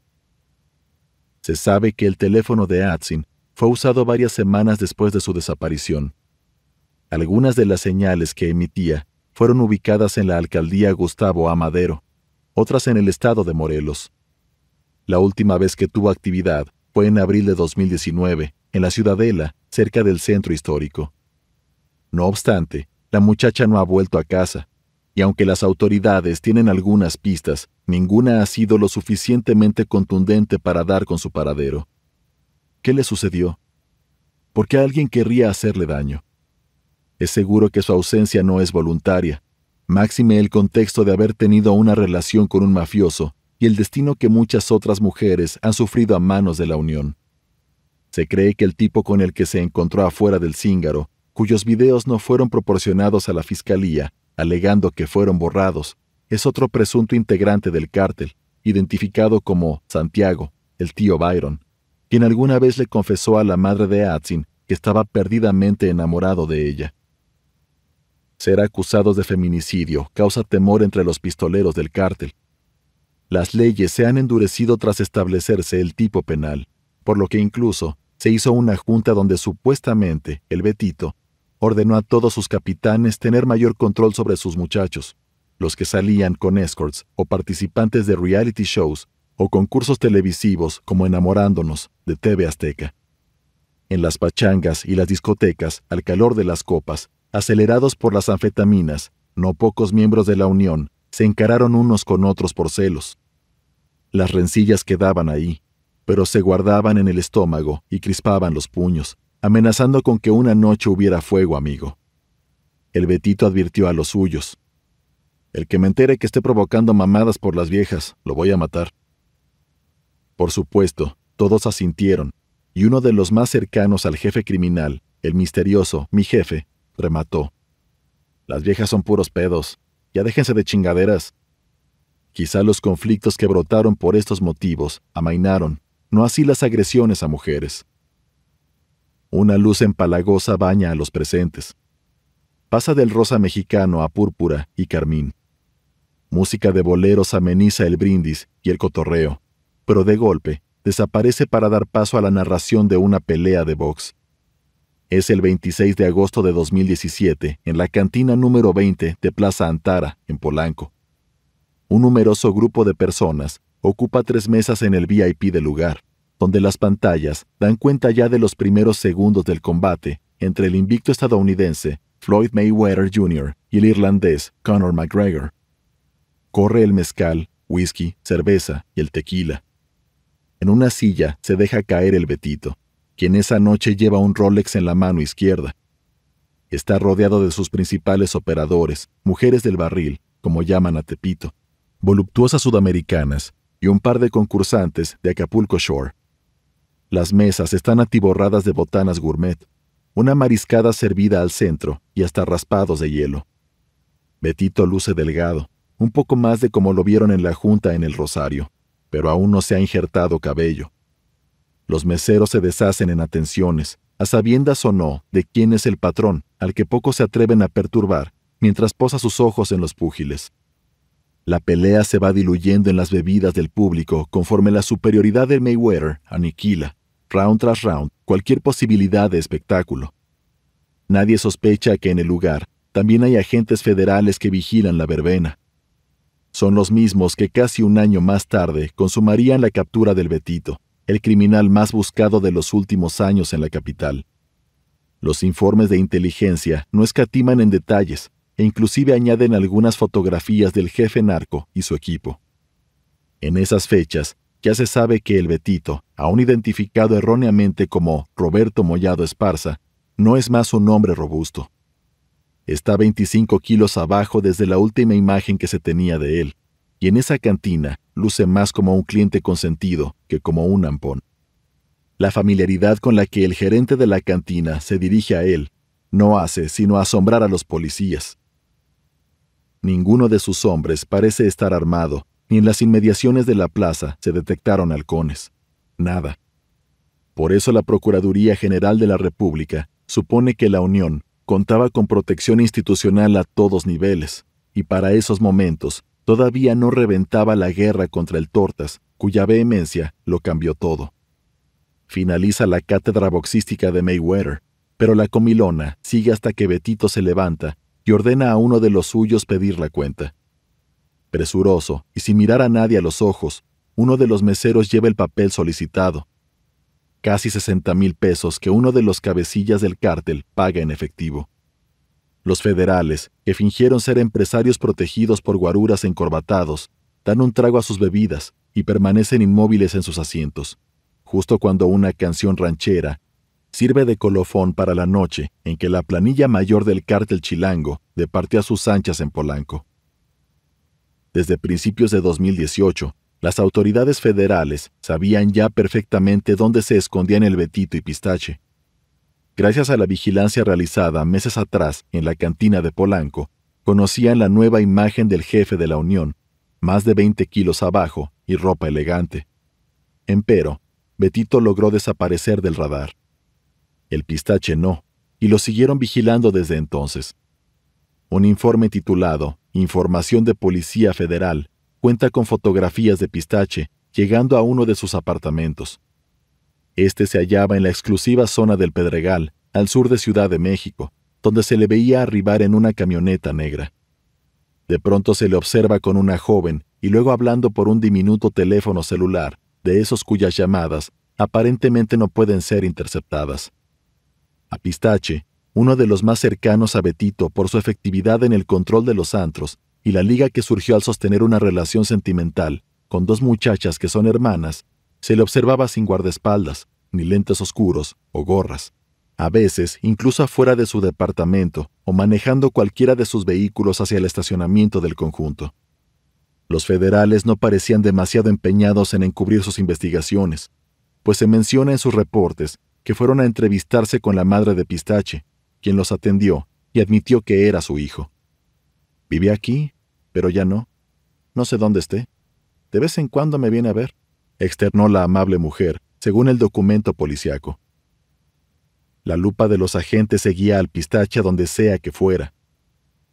Se sabe que el teléfono de Atsin fue usado varias semanas después de su desaparición. Algunas de las señales que emitía fueron ubicadas en la alcaldía Gustavo Amadero, otras en el estado de Morelos. La última vez que tuvo actividad fue en abril de 2019, en la Ciudadela, cerca del centro histórico. No obstante, la muchacha no ha vuelto a casa, y aunque las autoridades tienen algunas pistas, ninguna ha sido lo suficientemente contundente para dar con su paradero. ¿Qué le sucedió? ¿Por qué alguien querría hacerle daño? Es seguro que su ausencia no es voluntaria, máxime el contexto de haber tenido una relación con un mafioso y el destino que muchas otras mujeres han sufrido a manos de la Unión. Se cree que el tipo con el que se encontró afuera del cíngaro, cuyos videos no fueron proporcionados a la fiscalía, alegando que fueron borrados, es otro presunto integrante del cártel, identificado como Santiago, el tío Byron, quien alguna vez le confesó a la madre de Atsin que estaba perdidamente enamorado de ella. Ser acusados de feminicidio causa temor entre los pistoleros del cártel. Las leyes se han endurecido tras establecerse el tipo penal, por lo que incluso se hizo una junta donde supuestamente el Betito ordenó a todos sus capitanes tener mayor control sobre sus muchachos, los que salían con escorts o participantes de reality shows o concursos televisivos como Enamorándonos de TV Azteca. En las pachangas y las discotecas, al calor de las copas, acelerados por las anfetaminas, no pocos miembros de la Unión se encararon unos con otros por celos. Las rencillas quedaban ahí, pero se guardaban en el estómago y crispaban los puños, amenazando con que una noche hubiera fuego, amigo. El Betito advirtió a los suyos. El que me entere que esté provocando mamadas por las viejas, lo voy a matar. Por supuesto, todos asintieron, y uno de los más cercanos al jefe criminal, el misterioso, mi jefe, remató. Las viejas son puros pedos. Ya déjense de chingaderas. Quizá los conflictos que brotaron por estos motivos amainaron, no así las agresiones a mujeres. Una luz empalagosa baña a los presentes. Pasa del rosa mexicano a púrpura y carmín. Música de boleros ameniza el brindis y el cotorreo, pero de golpe desaparece para dar paso a la narración de una pelea de box. Es el 26 de agosto de 2017 en la cantina número 20 de Plaza Antara, en Polanco. Un numeroso grupo de personas ocupa tres mesas en el VIP del lugar, donde las pantallas dan cuenta ya de los primeros segundos del combate entre el invicto estadounidense Floyd Mayweather Jr. y el irlandés Conor McGregor. Corre el mezcal, whisky, cerveza y el tequila. En una silla se deja caer el Betito, quien esa noche lleva un Rolex en la mano izquierda. Está rodeado de sus principales operadores, mujeres del barril, como llaman a Tepito, voluptuosas sudamericanas y un par de concursantes de Acapulco Shore. Las mesas están atiborradas de botanas gourmet, una mariscada servida al centro y hasta raspados de hielo. Betito luce delgado, un poco más de como lo vieron en la junta en el Rosario, pero aún no se ha injertado cabello. Los meseros se deshacen en atenciones, a sabiendas o no de quién es el patrón, al que pocos se atreven a perturbar, mientras posa sus ojos en los púgiles. La pelea se va diluyendo en las bebidas del público conforme la superioridad del Mayweather aniquila, round tras round, cualquier posibilidad de espectáculo. Nadie sospecha que en el lugar también hay agentes federales que vigilan la verbena. Son los mismos que casi un año más tarde consumarían la captura del Betito, el criminal más buscado de los últimos años en la capital. Los informes de inteligencia no escatiman en detalles e inclusive añaden algunas fotografías del jefe narco y su equipo. En esas fechas, ya se sabe que el Betito, aún identificado erróneamente como Roberto Mollado Esparza, no es más un hombre robusto. Está 25 kilos abajo desde la última imagen que se tenía de él, y en esa cantina luce más como un cliente consentido que como un ampón. La familiaridad con la que el gerente de la cantina se dirige a él no hace sino asombrar a los policías. Ninguno de sus hombres parece estar armado, ni en las inmediaciones de la plaza se detectaron halcones. Nada. Por eso la Procuraduría General de la República supone que la Unión contaba con protección institucional a todos niveles, y para esos momentos todavía no reventaba la guerra contra el Tortas, cuya vehemencia lo cambió todo. Finaliza la cátedra boxística de Mayweather, pero la comilona sigue hasta que Betito se levanta y ordena a uno de los suyos pedir la cuenta. Presuroso y sin mirar a nadie a los ojos, uno de los meseros lleva el papel solicitado, casi 60 mil pesos que uno de los cabecillas del cártel paga en efectivo. Los federales, que fingieron ser empresarios protegidos por guaruras encorbatados, dan un trago a sus bebidas y permanecen inmóviles en sus asientos, justo cuando una canción ranchera sirve de colofón para la noche en que la planilla mayor del cártel chilango departió a sus anchas en Polanco. Desde principios de 2018, las autoridades federales sabían ya perfectamente dónde se escondían el Betito y Pistache. Gracias a la vigilancia realizada meses atrás en la cantina de Polanco, conocían la nueva imagen del jefe de la Unión, más de 20 kilos abajo y ropa elegante. Empero, Betito logró desaparecer del radar. El pistache no, y lo siguieron vigilando desde entonces. Un informe titulado Información de Policía Federal cuenta con fotografías de Pistache llegando a uno de sus apartamentos. Este se hallaba en la exclusiva zona del Pedregal, al sur de Ciudad de México, donde se le veía arribar en una camioneta negra. De pronto se le observa con una joven y luego hablando por un diminuto teléfono celular, de esos cuyas llamadas aparentemente no pueden ser interceptadas. A Pistache, uno de los más cercanos a Betito por su efectividad en el control de los antros, y la liga que surgió al sostener una relación sentimental con dos muchachas que son hermanas, se le observaba sin guardaespaldas, ni lentes oscuros o gorras. A veces, incluso afuera de su departamento o manejando cualquiera de sus vehículos hacia el estacionamiento del conjunto. Los federales no parecían demasiado empeñados en encubrir sus investigaciones. pues se menciona en sus reportes que fueron a entrevistarse con la madre de Pistache, quien los atendió y admitió que era su hijo. Vive aquí, pero ya no. No sé dónde esté. De vez en cuando me viene a ver, externó la amable mujer, según el documento policiaco. La lupa de los agentes seguía al pistache donde sea que fuera.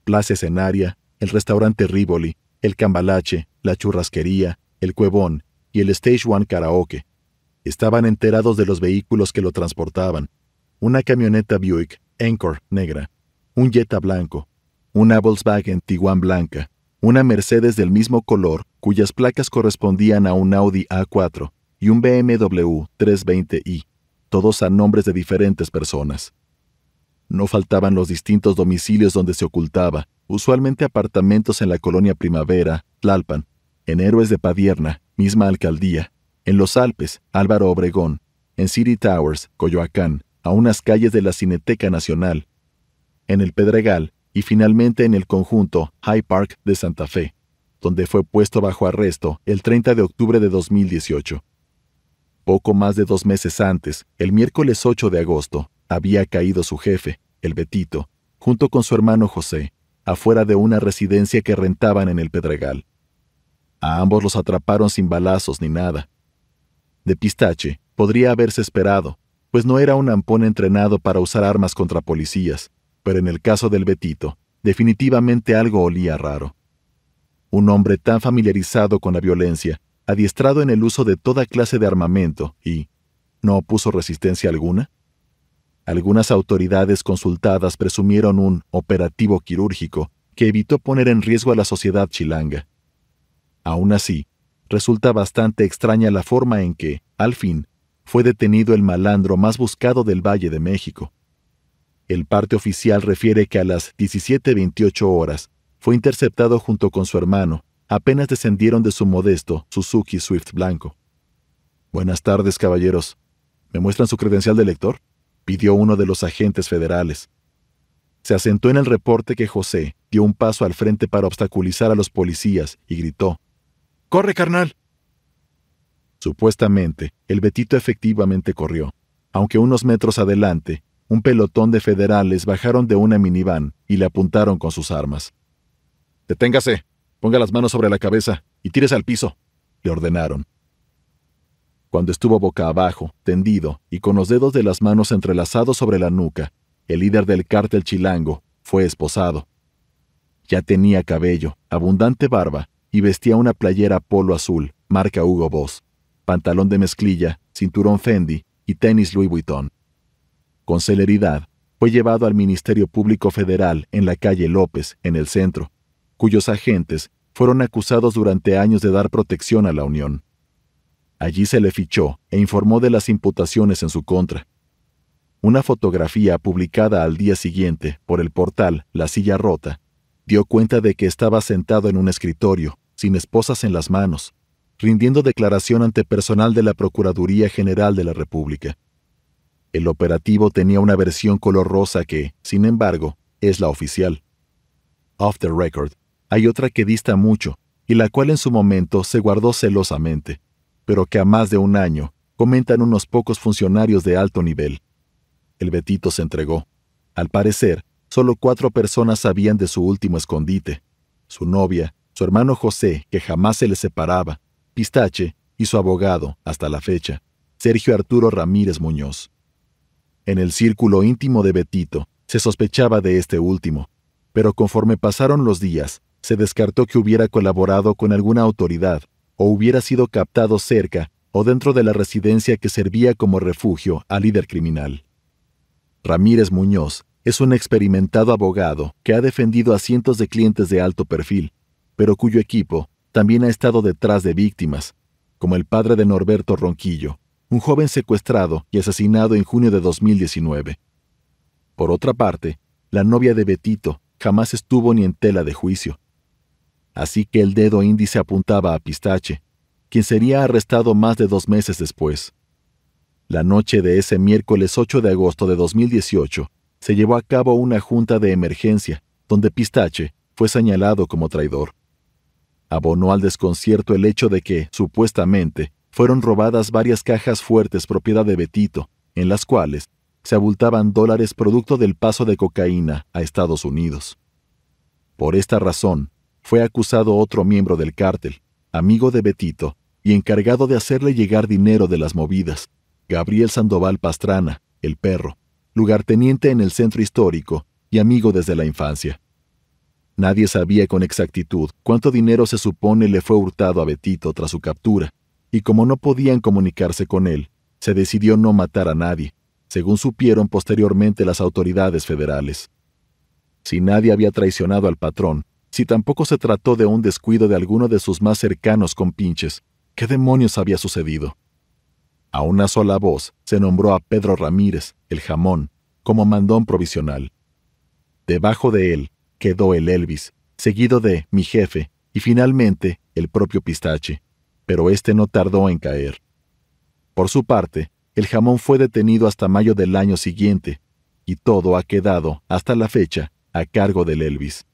Plaza Escenaria, el restaurante Rivoli, el Cambalache, la churrasquería, el Cuevón y el Stage One Karaoke. Estaban enterados de los vehículos que lo transportaban. Una camioneta Buick, Anchor, negra, un Jetta blanco, una Volkswagen Tiguan blanca, una Mercedes del mismo color cuyas placas correspondían a un Audi A4 y un BMW 320i, todos a nombres de diferentes personas. No faltaban los distintos domicilios donde se ocultaba, usualmente apartamentos en la colonia Primavera, Tlalpan, en Héroes de Padierna, misma alcaldía, en Los Alpes, Álvaro Obregón, en City Towers, Coyoacán, a unas calles de la Cineteca Nacional, en el Pedregal y finalmente en el conjunto High Park de Santa Fe, donde fue puesto bajo arresto el 30 de octubre de 2018. Poco más de dos meses antes, el miércoles 8 de agosto, había caído su jefe, el Betito, junto con su hermano José, afuera de una residencia que rentaban en el Pedregal. A ambos los atraparon sin balazos ni nada. De Pistache podría haberse esperado, pues no era un ampón entrenado para usar armas contra policías, pero en el caso del Betito, definitivamente algo olía raro. Un hombre tan familiarizado con la violencia adiestrado en el uso de toda clase de armamento y ¿no opuso resistencia alguna? Algunas autoridades consultadas presumieron un operativo quirúrgico que evitó poner en riesgo a la sociedad chilanga. Aún así, resulta bastante extraña la forma en que, al fin, fue detenido el malandro más buscado del Valle de México. El parte oficial refiere que a las 17.28 horas fue interceptado junto con su hermano, apenas descendieron de su modesto Suzuki Swift blanco. Buenas tardes, caballeros. ¿Me muestran su credencial de lector? pidió uno de los agentes federales. Se asentó en el reporte que José dio un paso al frente para obstaculizar a los policías y gritó: ¡Corre, carnal! Supuestamente, el Betito efectivamente corrió, aunque unos metros adelante, un pelotón de federales bajaron de una minivan y le apuntaron con sus armas. Deténgase, Ponga las manos sobre la cabeza y tírese al piso, le ordenaron. Cuando estuvo boca abajo, tendido y con los dedos de las manos entrelazados sobre la nuca, el líder del cártel chilango fue esposado. Ya tenía cabello, abundante barba y vestía una playera polo azul, marca Hugo Boss, pantalón de mezclilla, cinturón Fendi y tenis Louis Vuitton. Con celeridad, fue llevado al Ministerio Público Federal en la calle López, en el centro, cuyos agentes fueron acusados durante años de dar protección a la Unión. Allí se le fichó e informó de las imputaciones en su contra. Una fotografía publicada al día siguiente por el portal La Silla Rota dio cuenta de que estaba sentado en un escritorio, sin esposas en las manos, rindiendo declaración ante personal de la Procuraduría General de la República. El operativo tenía una versión color rosa que, sin embargo, es la oficial. Off the record, hay otra que dista mucho, y la cual en su momento se guardó celosamente, pero que a más de un año comentan unos pocos funcionarios de alto nivel. El Betito se entregó. Al parecer, solo cuatro personas sabían de su último escondite. Su novia, su hermano José, que jamás se le separaba, Pistache, y su abogado, hasta la fecha, Sergio Arturo Ramírez Muñoz. En el círculo íntimo de Betito se sospechaba de este último, pero conforme pasaron los días, se descartó que hubiera colaborado con alguna autoridad o hubiera sido captado cerca o dentro de la residencia que servía como refugio al líder criminal. Ramírez Muñoz es un experimentado abogado que ha defendido a cientos de clientes de alto perfil, pero cuyo equipo también ha estado detrás de víctimas, como el padre de Norberto Ronquillo, un joven secuestrado y asesinado en junio de 2019. Por otra parte, la novia de Betito jamás estuvo ni en tela de juicio así que el dedo índice apuntaba a Pistache, quien sería arrestado más de dos meses después. La noche de ese miércoles 8 de agosto de 2018 se llevó a cabo una junta de emergencia, donde Pistache fue señalado como traidor. Abonó al desconcierto el hecho de que, supuestamente, fueron robadas varias cajas fuertes propiedad de Betito, en las cuales se abultaban dólares producto del paso de cocaína a Estados Unidos. Por esta razón, fue acusado otro miembro del cártel, amigo de Betito y encargado de hacerle llegar dinero de las movidas, Gabriel Sandoval Pastrana, el perro, lugarteniente en el centro histórico y amigo desde la infancia. Nadie sabía con exactitud cuánto dinero se supone le fue hurtado a Betito tras su captura, y como no podían comunicarse con él, se decidió no matar a nadie, según supieron posteriormente las autoridades federales. Si nadie había traicionado al patrón, si tampoco se trató de un descuido de alguno de sus más cercanos compinches, ¿qué demonios había sucedido? A una sola voz se nombró a Pedro Ramírez, el jamón, como mandón provisional. Debajo de él quedó el Elvis, seguido de mi jefe y finalmente el propio Pistache, pero este no tardó en caer. Por su parte, el jamón fue detenido hasta mayo del año siguiente, y todo ha quedado, hasta la fecha, a cargo del Elvis.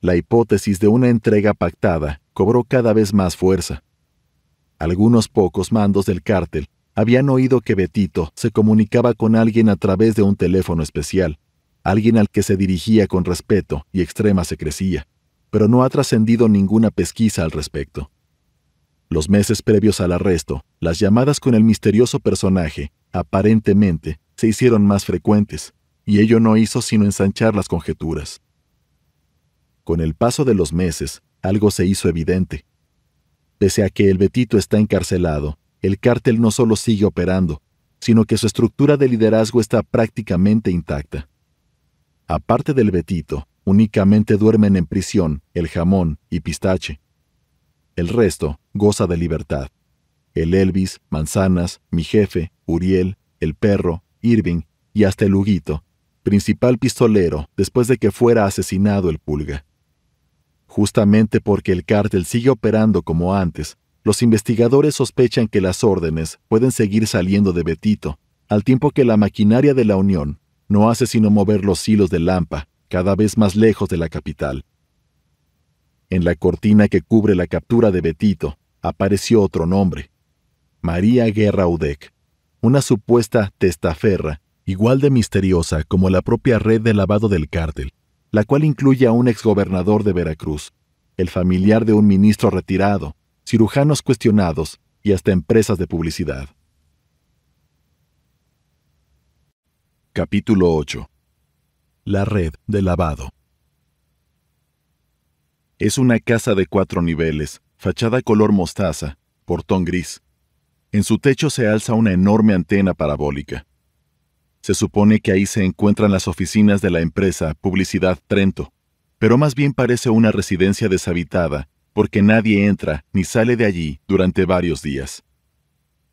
La hipótesis de una entrega pactada cobró cada vez más fuerza. Algunos pocos mandos del cártel habían oído que Betito se comunicaba con alguien a través de un teléfono especial, alguien al que se dirigía con respeto y extrema secrecía, pero no ha trascendido ninguna pesquisa al respecto. Los meses previos al arresto, las llamadas con el misterioso personaje, aparentemente, se hicieron más frecuentes, y ello no hizo sino ensanchar las conjeturas. Con el paso de los meses, algo se hizo evidente. Pese a que el Betito está encarcelado, el cártel no solo sigue operando, sino que su estructura de liderazgo está prácticamente intacta. Aparte del Betito, únicamente duermen en prisión el jamón y pistache. El resto goza de libertad. El Elvis, Manzanas, mi jefe, Uriel, el perro, Irving y hasta el Huguito, principal pistolero después de que fuera asesinado el Pulga. Justamente porque el cártel sigue operando como antes, los investigadores sospechan que las órdenes pueden seguir saliendo de Betito, al tiempo que la maquinaria de la Unión no hace sino mover los hilos de Lampa cada vez más lejos de la capital. En la cortina que cubre la captura de Betito apareció otro nombre, María Guerra Udec, una supuesta testaferra, igual de misteriosa como la propia red de lavado del cártel la cual incluye a un exgobernador de Veracruz, el familiar de un ministro retirado, cirujanos cuestionados y hasta empresas de publicidad. Capítulo 8. La red de lavado. Es una casa de cuatro niveles, fachada color mostaza, portón gris. En su techo se alza una enorme antena parabólica. Se supone que ahí se encuentran las oficinas de la empresa Publicidad Trento, pero más bien parece una residencia deshabitada, porque nadie entra ni sale de allí durante varios días.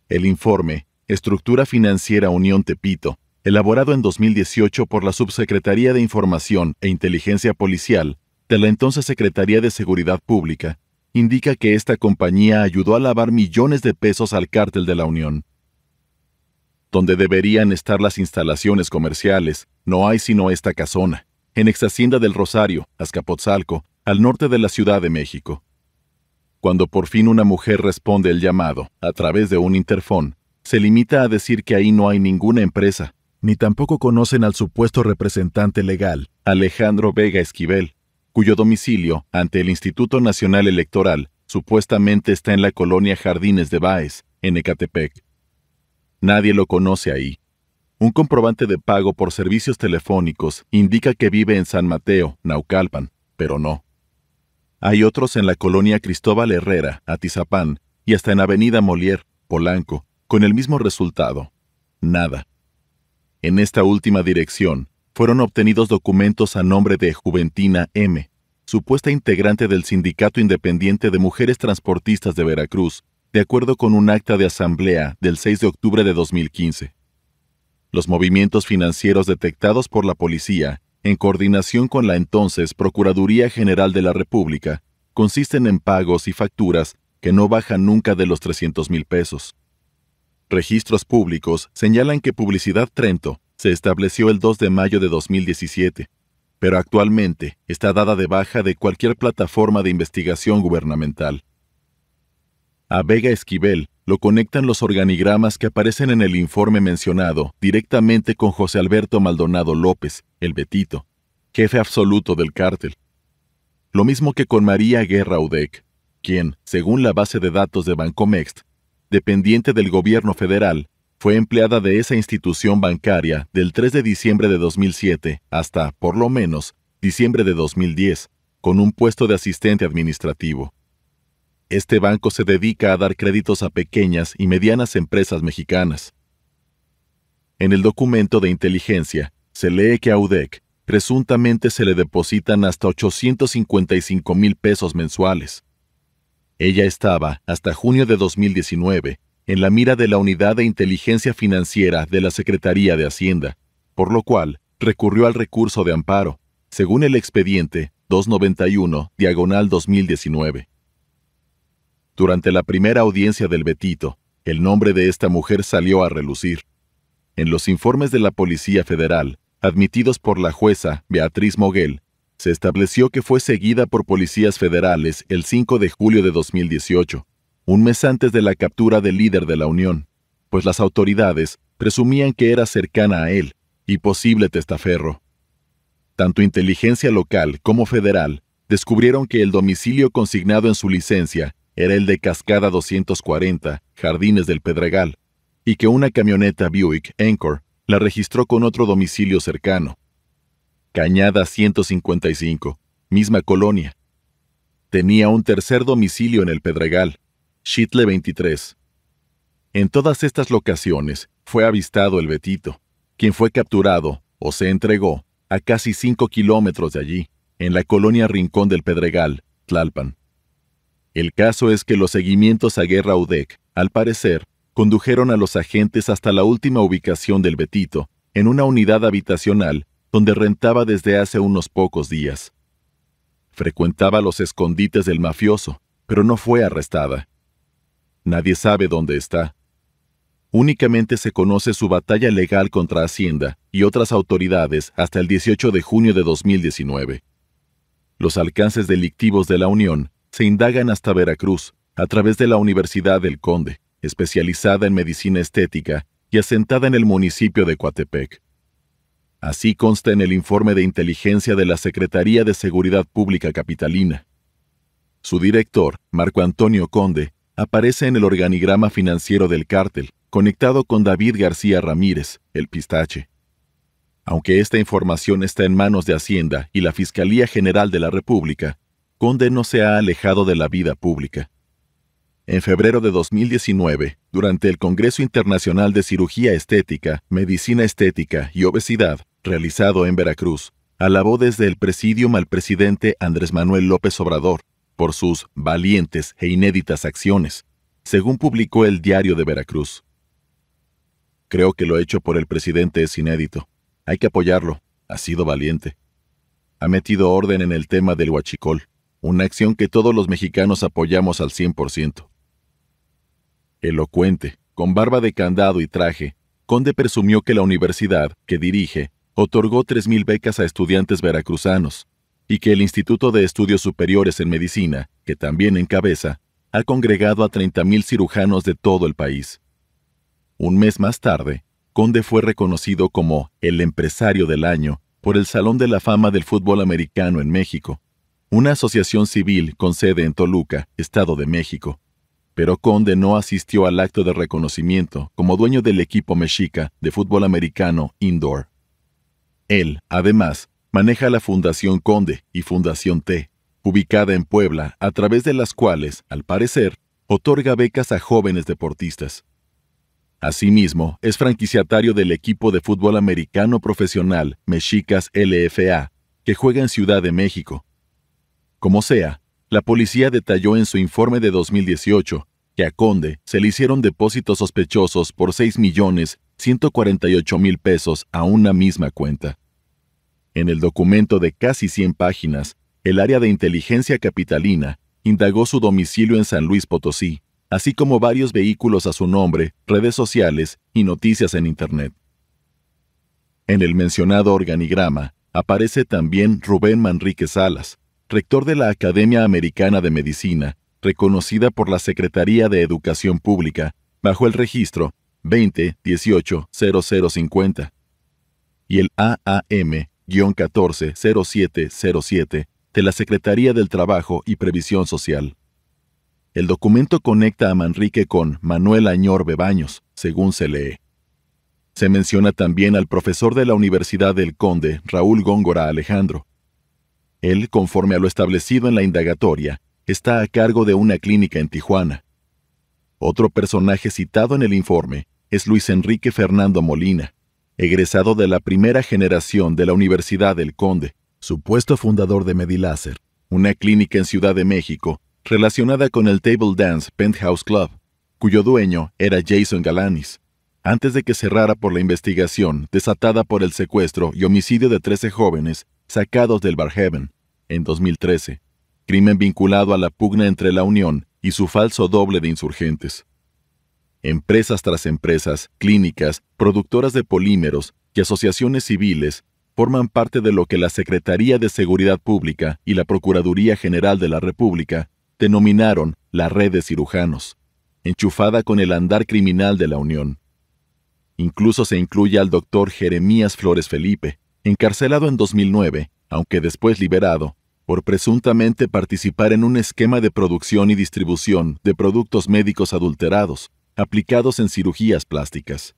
El informe, Estructura Financiera Unión Tepito, elaborado en 2018 por la Subsecretaría de Información e Inteligencia Policial de la entonces Secretaría de Seguridad Pública, indica que esta compañía ayudó a lavar millones de pesos al cártel de la Unión. Donde deberían estar las instalaciones comerciales, no hay sino esta casona, en ex Hacienda del Rosario, Azcapotzalco, al norte de la Ciudad de México. Cuando por fin una mujer responde el llamado, a través de un interfón, se limita a decir que ahí no hay ninguna empresa, ni tampoco conocen al supuesto representante legal, Alejandro Vega Esquivel, cuyo domicilio, ante el Instituto Nacional Electoral, supuestamente está en la colonia Jardines de Báez, en Ecatepec. Nadie lo conoce ahí. Un comprobante de pago por servicios telefónicos indica que vive en San Mateo, Naucalpan, pero no. Hay otros en la colonia Cristóbal Herrera, Atizapán, y hasta en Avenida Molière, Polanco, con el mismo resultado. Nada. En esta última dirección, fueron obtenidos documentos a nombre de Juventina M., supuesta integrante del Sindicato Independiente de Mujeres Transportistas de Veracruz, de acuerdo con un acta de asamblea del 6 de octubre de 2015. Los movimientos financieros detectados por la policía, en coordinación con la entonces Procuraduría General de la República, consisten en pagos y facturas que no bajan nunca de los 300 mil pesos. Registros públicos señalan que Publicidad Trento se estableció el 2 de mayo de 2017, pero actualmente está dada de baja de cualquier plataforma de investigación gubernamental. A Vega Esquivel lo conectan los organigramas que aparecen en el informe mencionado directamente con José Alberto Maldonado López, el Betito, jefe absoluto del cártel. Lo mismo que con María Guerra Udec, quien, según la base de datos de Bancomext, dependiente del gobierno federal, fue empleada de esa institución bancaria del 3 de diciembre de 2007 hasta, por lo menos, diciembre de 2010, con un puesto de asistente administrativo. Este banco se dedica a dar créditos a pequeñas y medianas empresas mexicanas. En el documento de inteligencia se lee que a UDEC presuntamente se le depositan hasta 855 mil pesos mensuales. Ella estaba, hasta junio de 2019, en la mira de la Unidad de Inteligencia Financiera de la Secretaría de Hacienda, por lo cual recurrió al recurso de amparo, según el expediente 291, diagonal 2019. Durante la primera audiencia del Betito, el nombre de esta mujer salió a relucir. En los informes de la Policía Federal, admitidos por la jueza Beatriz Moguel, se estableció que fue seguida por policías federales el 5 de julio de 2018, un mes antes de la captura del líder de la Unión, pues las autoridades presumían que era cercana a él y posible testaferro. Tanto inteligencia local como federal descubrieron que el domicilio consignado en su licencia era el de Cascada 240, Jardines del Pedregal, y que una camioneta Buick Anchor la registró con otro domicilio cercano. Cañada 155, misma colonia. Tenía un tercer domicilio en el Pedregal, Chitle 23. En todas estas locaciones fue avistado el Betito, quien fue capturado o se entregó a casi 5 kilómetros de allí, en la colonia Rincón del Pedregal, Tlalpan. El caso es que los seguimientos a Guerra UDEC, al parecer, condujeron a los agentes hasta la última ubicación del Betito, en una unidad habitacional donde rentaba desde hace unos pocos días. Frecuentaba los escondites del mafioso, pero no fue arrestada. Nadie sabe dónde está. Únicamente se conoce su batalla legal contra Hacienda y otras autoridades hasta el 18 de junio de 2019. Los alcances delictivos de la Unión se indagan hasta Veracruz, a través de la Universidad del Conde, especializada en medicina estética y asentada en el municipio de Coatepec. Así consta en el informe de inteligencia de la Secretaría de Seguridad Pública Capitalina. Su director, Marco Antonio Conde, aparece en el organigrama financiero del cártel, conectado con David García Ramírez, el pistache. Aunque esta información está en manos de Hacienda y la Fiscalía General de la República, Conde no se ha alejado de la vida pública. En febrero de 2019, durante el Congreso Internacional de Cirugía Estética, Medicina Estética y Obesidad, realizado en Veracruz, alabó desde el presidium al presidente Andrés Manuel López Obrador por sus valientes e inéditas acciones, según publicó el Diario de Veracruz. Creo que lo hecho por el presidente es inédito. Hay que apoyarlo. Ha sido valiente. Ha metido orden en el tema del huachicol una acción que todos los mexicanos apoyamos al 100%. Elocuente, con barba de candado y traje, Conde presumió que la universidad, que dirige, otorgó 3.000 becas a estudiantes veracruzanos, y que el Instituto de Estudios Superiores en Medicina, que también encabeza, ha congregado a 30.000 cirujanos de todo el país. Un mes más tarde, Conde fue reconocido como el empresario del año por el Salón de la Fama del Fútbol Americano en México, una asociación civil con sede en Toluca, Estado de México. Pero Conde no asistió al acto de reconocimiento como dueño del equipo mexica de fútbol americano indoor. Él, además, maneja la Fundación Conde y Fundación T, ubicada en Puebla, a través de las cuales, al parecer, otorga becas a jóvenes deportistas. Asimismo, es franquiciatario del equipo de fútbol americano profesional Mexicas LFA, que juega en Ciudad de México, como sea, la policía detalló en su informe de 2018 que a Conde se le hicieron depósitos sospechosos por 6 millones 148 mil pesos a una misma cuenta. En el documento de casi 100 páginas, el área de inteligencia capitalina indagó su domicilio en San Luis Potosí, así como varios vehículos a su nombre, redes sociales y noticias en Internet. En el mencionado organigrama aparece también Rubén Manrique Salas, rector de la Academia Americana de Medicina reconocida por la Secretaría de Educación Pública bajo el registro 2018-0050 y el AAM-140707 de la Secretaría del Trabajo y Previsión Social. El documento conecta a Manrique con Manuel Añor Bebaños, según se lee. Se menciona también al profesor de la Universidad del Conde, Raúl Góngora Alejandro. Él, conforme a lo establecido en la indagatoria, está a cargo de una clínica en Tijuana. Otro personaje citado en el informe es Luis Enrique Fernando Molina, egresado de la primera generación de la Universidad del Conde, supuesto fundador de Mediláser, una clínica en Ciudad de México relacionada con el Table Dance Penthouse Club, cuyo dueño era Jason Galanis, antes de que cerrara por la investigación desatada por el secuestro y homicidio de 13 jóvenes sacados del Barhaven en 2013, crimen vinculado a la pugna entre la Unión y su falso doble de insurgentes. Empresas tras empresas, clínicas, productoras de polímeros y asociaciones civiles forman parte de lo que la Secretaría de Seguridad Pública y la Procuraduría General de la República denominaron la red de cirujanos, enchufada con el andar criminal de la Unión. Incluso se incluye al doctor Jeremías Flores Felipe, encarcelado en 2009, aunque después liberado, por presuntamente participar en un esquema de producción y distribución de productos médicos adulterados, aplicados en cirugías plásticas.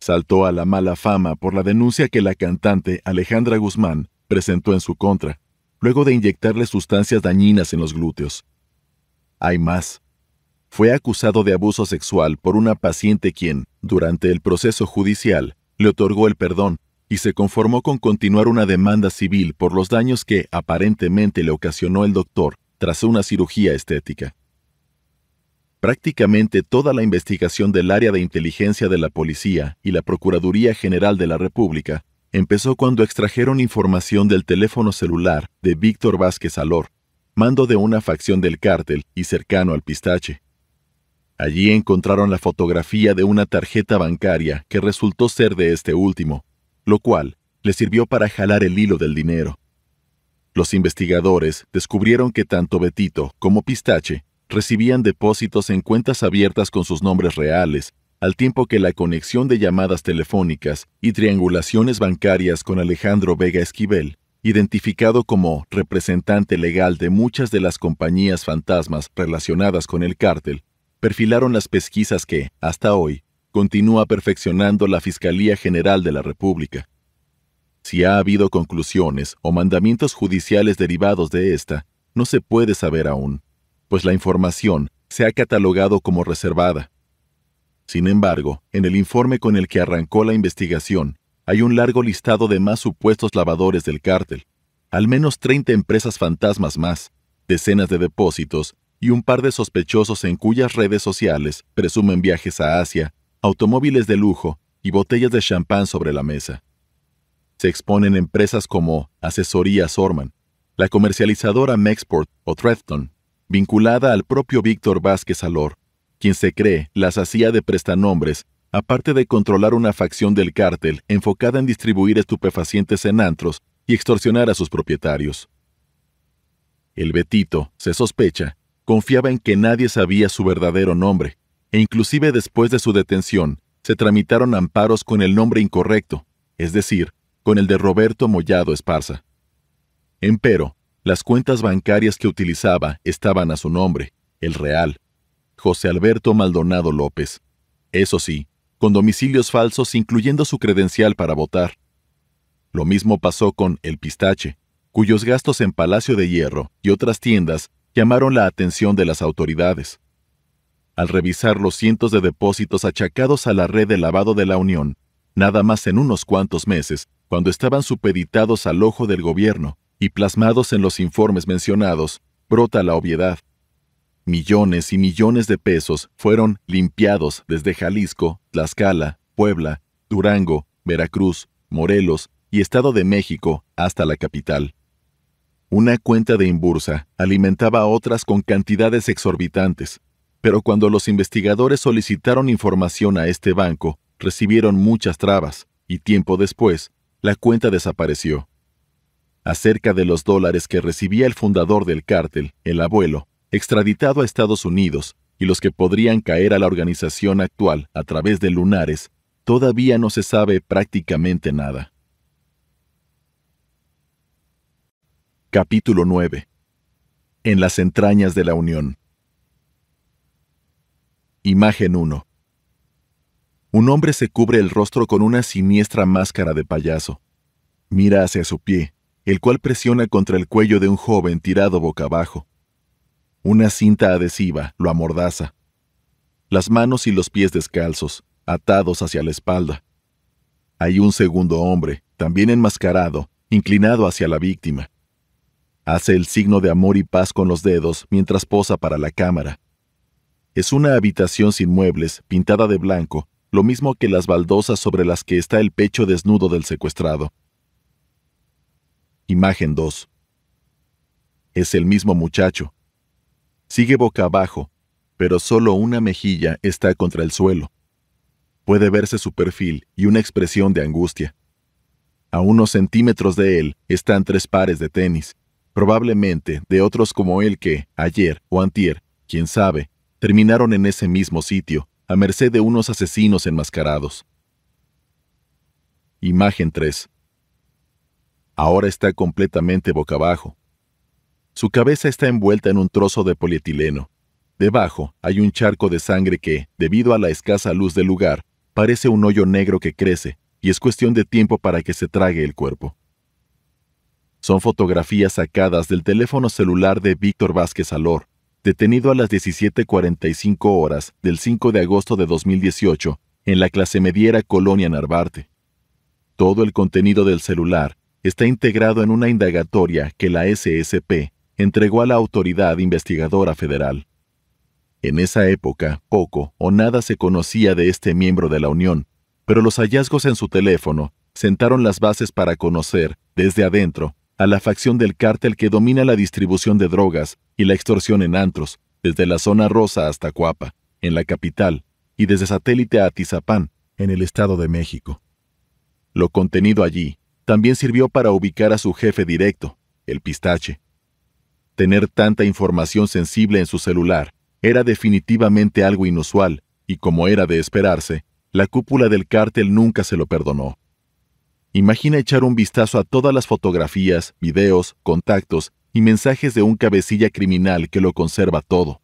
Saltó a la mala fama por la denuncia que la cantante Alejandra Guzmán presentó en su contra, luego de inyectarle sustancias dañinas en los glúteos. Hay más. Fue acusado de abuso sexual por una paciente quien, durante el proceso judicial, le otorgó el perdón y se conformó con continuar una demanda civil por los daños que aparentemente le ocasionó el doctor tras una cirugía estética. Prácticamente toda la investigación del área de inteligencia de la Policía y la Procuraduría General de la República empezó cuando extrajeron información del teléfono celular de Víctor Vázquez Alor, mando de una facción del cártel y cercano al pistache. Allí encontraron la fotografía de una tarjeta bancaria que resultó ser de este último, lo cual le sirvió para jalar el hilo del dinero. Los investigadores descubrieron que tanto Betito como Pistache recibían depósitos en cuentas abiertas con sus nombres reales al tiempo que la conexión de llamadas telefónicas y triangulaciones bancarias con Alejandro Vega Esquivel, identificado como representante legal de muchas de las compañías fantasmas relacionadas con el cártel, perfilaron las pesquisas que, hasta hoy, continúa perfeccionando la Fiscalía General de la República. Si ha habido conclusiones o mandamientos judiciales derivados de esta, no se puede saber aún, pues la información se ha catalogado como reservada sin embargo, en el informe con el que arrancó la investigación, hay un largo listado de más supuestos lavadores del cártel, al menos 30 empresas fantasmas más, decenas de depósitos y un par de sospechosos en cuyas redes sociales presumen viajes a Asia, automóviles de lujo y botellas de champán sobre la mesa. Se exponen empresas como Asesoría Sorman, la comercializadora Mexport o Threadton, vinculada al propio Víctor Vázquez Alor, quien se cree las hacía de prestanombres, aparte de controlar una facción del cártel enfocada en distribuir estupefacientes en antros y extorsionar a sus propietarios. El Betito, se sospecha, confiaba en que nadie sabía su verdadero nombre, e inclusive después de su detención, se tramitaron amparos con el nombre incorrecto, es decir, con el de Roberto Mollado Esparza. Empero, las cuentas bancarias que utilizaba estaban a su nombre, el real, José Alberto Maldonado López. Eso sí, con domicilios falsos incluyendo su credencial para votar. Lo mismo pasó con El Pistache, cuyos gastos en Palacio de Hierro y otras tiendas llamaron la atención de las autoridades. Al revisar los cientos de depósitos achacados a la red de lavado de la Unión, nada más en unos cuantos meses, cuando estaban supeditados al ojo del gobierno y plasmados en los informes mencionados, brota la obviedad. Millones y millones de pesos fueron limpiados desde Jalisco, Tlaxcala, Puebla, Durango, Veracruz, Morelos y Estado de México hasta la capital. Una cuenta de Imbursa alimentaba a otras con cantidades exorbitantes, pero cuando los investigadores solicitaron información a este banco, recibieron muchas trabas, y tiempo después, la cuenta desapareció. Acerca de los dólares que recibía el fundador del cártel, el abuelo, extraditado a Estados Unidos, y los que podrían caer a la organización actual a través de lunares, todavía no se sabe prácticamente nada. Capítulo 9. En las entrañas de la Unión. Imagen 1. Un hombre se cubre el rostro con una siniestra máscara de payaso. Mira hacia su pie, el cual presiona contra el cuello de un joven tirado boca abajo. Una cinta adhesiva lo amordaza. Las manos y los pies descalzos, atados hacia la espalda. Hay un segundo hombre, también enmascarado, inclinado hacia la víctima. Hace el signo de amor y paz con los dedos mientras posa para la cámara. Es una habitación sin muebles, pintada de blanco, lo mismo que las baldosas sobre las que está el pecho desnudo del secuestrado. Imagen 2. Es el mismo muchacho. Sigue boca abajo, pero solo una mejilla está contra el suelo. Puede verse su perfil y una expresión de angustia. A unos centímetros de él están tres pares de tenis, probablemente de otros como él que, ayer o antier, quién sabe, terminaron en ese mismo sitio, a merced de unos asesinos enmascarados. Imagen 3. Ahora está completamente boca abajo. Su cabeza está envuelta en un trozo de polietileno. Debajo hay un charco de sangre que, debido a la escasa luz del lugar, parece un hoyo negro que crece, y es cuestión de tiempo para que se trague el cuerpo. Son fotografías sacadas del teléfono celular de Víctor Vázquez Alor, detenido a las 17.45 horas del 5 de agosto de 2018 en la clase mediera Colonia Narvarte. Todo el contenido del celular está integrado en una indagatoria que la SSP entregó a la Autoridad Investigadora Federal. En esa época, poco o nada se conocía de este miembro de la Unión, pero los hallazgos en su teléfono sentaron las bases para conocer, desde adentro, a la facción del cártel que domina la distribución de drogas y la extorsión en antros, desde la zona rosa hasta Cuapa, en la capital, y desde satélite a Atizapán, en el Estado de México. Lo contenido allí también sirvió para ubicar a su jefe directo, el pistache. Tener tanta información sensible en su celular era definitivamente algo inusual, y como era de esperarse, la cúpula del cártel nunca se lo perdonó. Imagina echar un vistazo a todas las fotografías, videos, contactos y mensajes de un cabecilla criminal que lo conserva todo.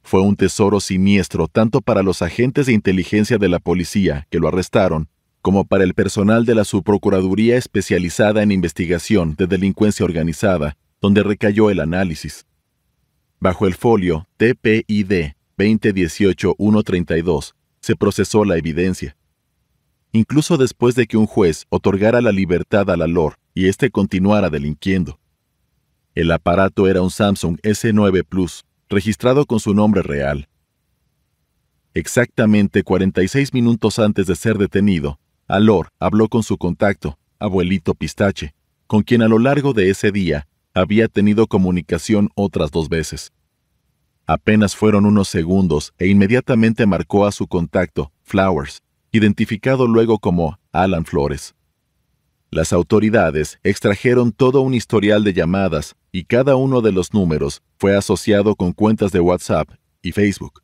Fue un tesoro siniestro tanto para los agentes de inteligencia de la policía que lo arrestaron como para el personal de la Subprocuraduría especializada en investigación de delincuencia organizada, donde recayó el análisis. Bajo el folio TPID 2018-132 se procesó la evidencia. Incluso después de que un juez otorgara la libertad a la y éste continuara delinquiendo. El aparato era un Samsung S9 Plus, registrado con su nombre real. Exactamente 46 minutos antes de ser detenido, Alor habló con su contacto, abuelito Pistache, con quien a lo largo de ese día había tenido comunicación otras dos veces. Apenas fueron unos segundos e inmediatamente marcó a su contacto, Flowers, identificado luego como Alan Flores. Las autoridades extrajeron todo un historial de llamadas y cada uno de los números fue asociado con cuentas de WhatsApp y Facebook.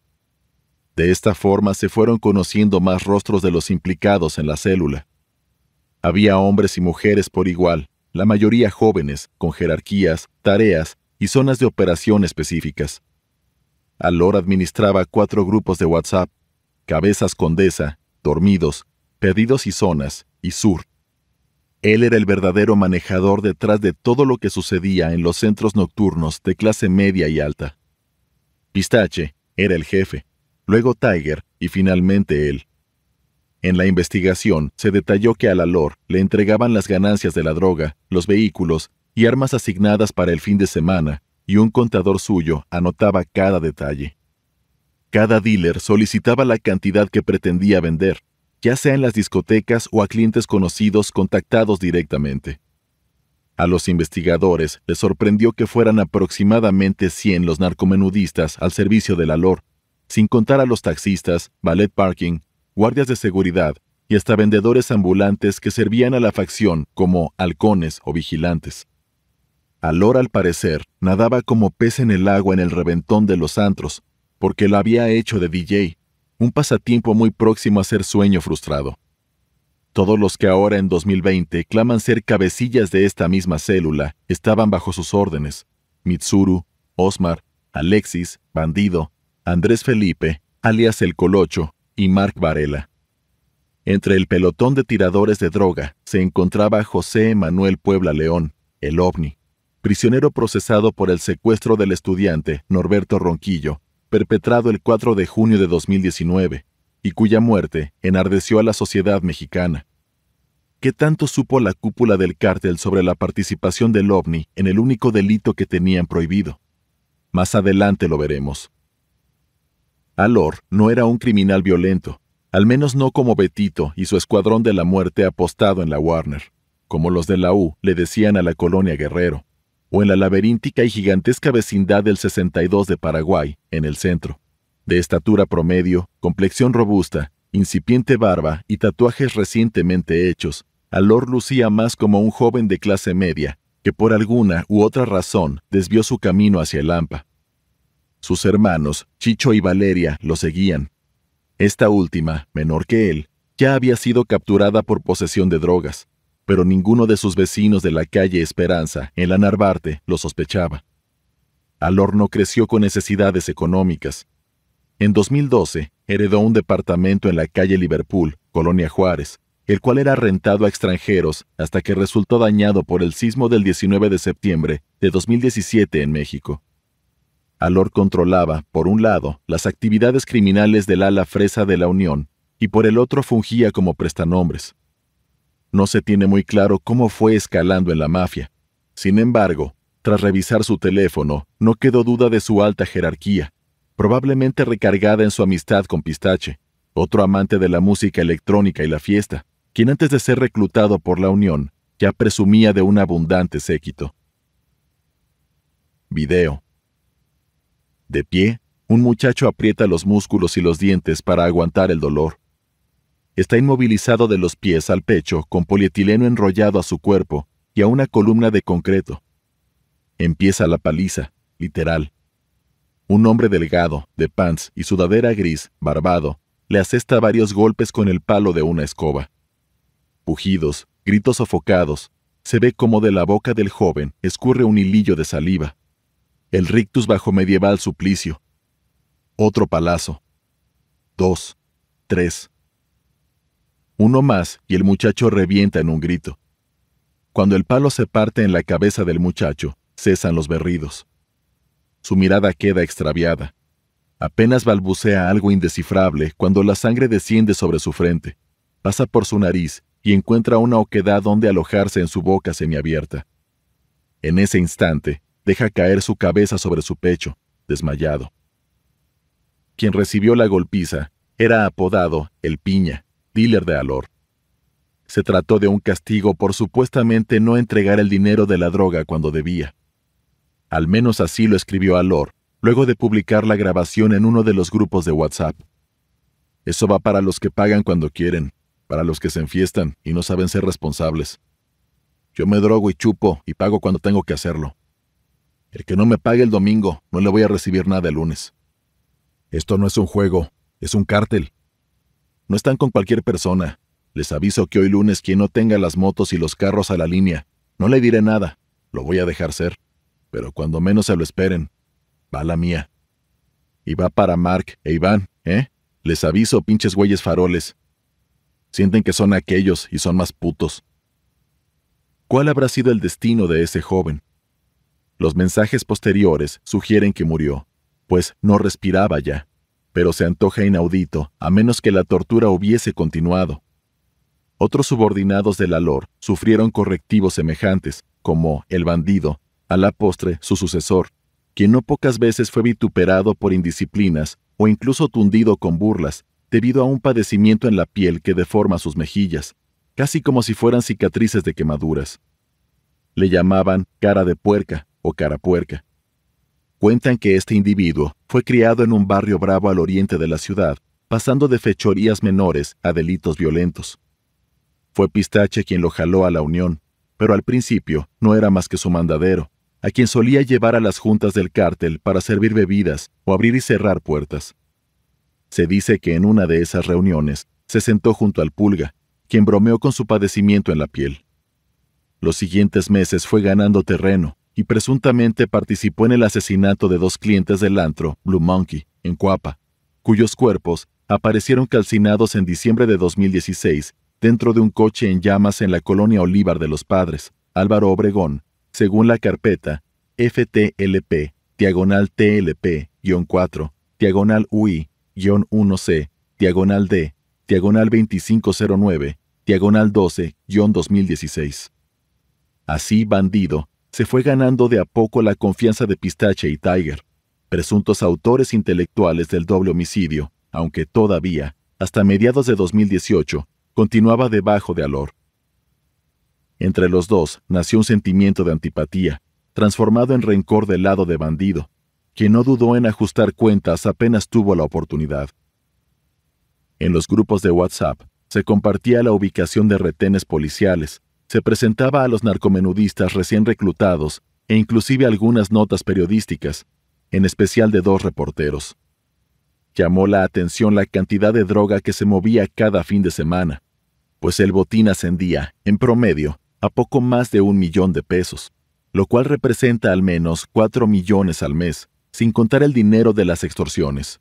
De esta forma se fueron conociendo más rostros de los implicados en la célula. Había hombres y mujeres por igual, la mayoría jóvenes, con jerarquías, tareas y zonas de operación específicas. Alor administraba cuatro grupos de WhatsApp, Cabezas Condesa, Dormidos, Perdidos y Zonas, y Sur. Él era el verdadero manejador detrás de todo lo que sucedía en los centros nocturnos de clase media y alta. Pistache era el jefe, luego Tiger y finalmente él. En la investigación se detalló que a la LOR le entregaban las ganancias de la droga, los vehículos y armas asignadas para el fin de semana, y un contador suyo anotaba cada detalle. Cada dealer solicitaba la cantidad que pretendía vender, ya sea en las discotecas o a clientes conocidos contactados directamente. A los investigadores les sorprendió que fueran aproximadamente 100 los narcomenudistas al servicio de la LOR, sin contar a los taxistas, ballet parking, guardias de seguridad y hasta vendedores ambulantes que servían a la facción como halcones o vigilantes. Alor, al parecer, nadaba como pez en el agua en el reventón de los antros, porque lo había hecho de DJ, un pasatiempo muy próximo a ser sueño frustrado. Todos los que ahora en 2020 claman ser cabecillas de esta misma célula estaban bajo sus órdenes. Mitsuru, Osmar, Alexis, Bandido, Andrés Felipe, alias El Colocho, y Mark Varela. Entre el pelotón de tiradores de droga se encontraba José Manuel Puebla León, el ovni, prisionero procesado por el secuestro del estudiante Norberto Ronquillo, perpetrado el 4 de junio de 2019, y cuya muerte enardeció a la sociedad mexicana. ¿Qué tanto supo la cúpula del cártel sobre la participación del ovni en el único delito que tenían prohibido? Más adelante lo veremos. Alor no era un criminal violento, al menos no como Betito y su escuadrón de la muerte apostado en la Warner, como los de la U le decían a la colonia Guerrero o en la laberíntica y gigantesca vecindad del 62 de Paraguay, en el centro. De estatura promedio, complexión robusta, incipiente barba y tatuajes recientemente hechos, Alor lucía más como un joven de clase media, que por alguna u otra razón desvió su camino hacia el Lampa. Sus hermanos, Chicho y Valeria, lo seguían. Esta última, menor que él, ya había sido capturada por posesión de drogas, pero ninguno de sus vecinos de la calle Esperanza, en la Narvarte, lo sospechaba. Alor no creció con necesidades económicas. En 2012, heredó un departamento en la calle Liverpool, Colonia Juárez, el cual era rentado a extranjeros hasta que resultó dañado por el sismo del 19 de septiembre de 2017 en México. Alor controlaba, por un lado, las actividades criminales del ala fresa de la Unión y por el otro fungía como prestanombres. No se tiene muy claro cómo fue escalando en la mafia. Sin embargo, tras revisar su teléfono, no quedó duda de su alta jerarquía, probablemente recargada en su amistad con Pistache, otro amante de la música electrónica y la fiesta, quien antes de ser reclutado por la Unión ya presumía de un abundante séquito. Video. De pie, un muchacho aprieta los músculos y los dientes para aguantar el dolor. Está inmovilizado de los pies al pecho con polietileno enrollado a su cuerpo y a una columna de concreto. Empieza la paliza, literal. Un hombre delgado, de pants y sudadera gris, barbado, le asesta varios golpes con el palo de una escoba. Pujidos, gritos sofocados, se ve como de la boca del joven escurre un hilillo de saliva. El rictus bajo medieval suplicio. Otro palazo. Dos. Tres. Uno más y el muchacho revienta en un grito. Cuando el palo se parte en la cabeza del muchacho, cesan los berridos. Su mirada queda extraviada. Apenas balbucea algo indescifrable cuando la sangre desciende sobre su frente, pasa por su nariz y encuentra una oquedad donde alojarse en su boca semiabierta. En ese instante, deja caer su cabeza sobre su pecho, desmayado. Quien recibió la golpiza era apodado el Piña, dealer de Alor. Se trató de un castigo por supuestamente no entregar el dinero de la droga cuando debía. Al menos así lo escribió Alor, luego de publicar la grabación en uno de los grupos de WhatsApp. Eso va para los que pagan cuando quieren, para los que se enfiestan y no saben ser responsables. Yo me drogo y chupo y pago cuando tengo que hacerlo. El que no me pague el domingo, no le voy a recibir nada el lunes. Esto no es un juego, es un cártel. No están con cualquier persona. Les aviso que hoy lunes quien no tenga las motos y los carros a la línea, no le diré nada, lo voy a dejar ser. Pero cuando menos se lo esperen, va la mía. Y va para Mark e Iván, ¿eh? Les aviso, pinches güeyes faroles. Sienten que son aquellos y son más putos. ¿Cuál habrá sido el destino de ese joven? Los mensajes posteriores sugieren que murió, pues no respiraba ya pero se antoja inaudito, a menos que la tortura hubiese continuado. Otros subordinados de la LOR sufrieron correctivos semejantes, como el bandido, a la postre su sucesor, quien no pocas veces fue vituperado por indisciplinas o incluso tundido con burlas, debido a un padecimiento en la piel que deforma sus mejillas, casi como si fueran cicatrices de quemaduras. Le llamaban cara de puerca o cara puerca. Cuentan que este individuo fue criado en un barrio bravo al oriente de la ciudad, pasando de fechorías menores a delitos violentos. Fue Pistache quien lo jaló a la Unión, pero al principio no era más que su mandadero, a quien solía llevar a las juntas del cártel para servir bebidas o abrir y cerrar puertas. Se dice que en una de esas reuniones se sentó junto al pulga, quien bromeó con su padecimiento en la piel. Los siguientes meses fue ganando terreno y presuntamente participó en el asesinato de dos clientes del antro, Blue Monkey, en Cuapa, cuyos cuerpos aparecieron calcinados en diciembre de 2016 dentro de un coche en llamas en la colonia Olívar de los Padres, Álvaro Obregón, según la carpeta FTLP, diagonal TLP-4, diagonal UI-1C, diagonal D, diagonal 2509, diagonal 12-2016. Así, Bandido se fue ganando de a poco la confianza de Pistache y Tiger, presuntos autores intelectuales del doble homicidio, aunque todavía, hasta mediados de 2018, continuaba debajo de Alor. Entre los dos nació un sentimiento de antipatía, transformado en rencor del lado de bandido, que no dudó en ajustar cuentas apenas tuvo la oportunidad. En los grupos de WhatsApp se compartía la ubicación de retenes policiales, se presentaba a los narcomenudistas recién reclutados e inclusive algunas notas periodísticas, en especial de dos reporteros. Llamó la atención la cantidad de droga que se movía cada fin de semana, pues el botín ascendía, en promedio, a poco más de un millón de pesos, lo cual representa al menos cuatro millones al mes, sin contar el dinero de las extorsiones.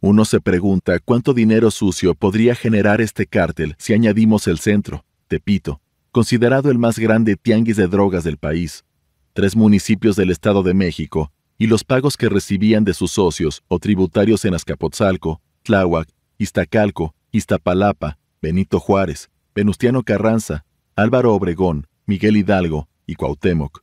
Uno se pregunta cuánto dinero sucio podría generar este cártel si añadimos el centro, Tepito, considerado el más grande tianguis de drogas del país, tres municipios del Estado de México y los pagos que recibían de sus socios o tributarios en Azcapotzalco, Tláhuac, Iztacalco, Iztapalapa, Benito Juárez, Venustiano Carranza, Álvaro Obregón, Miguel Hidalgo y Cuauhtémoc.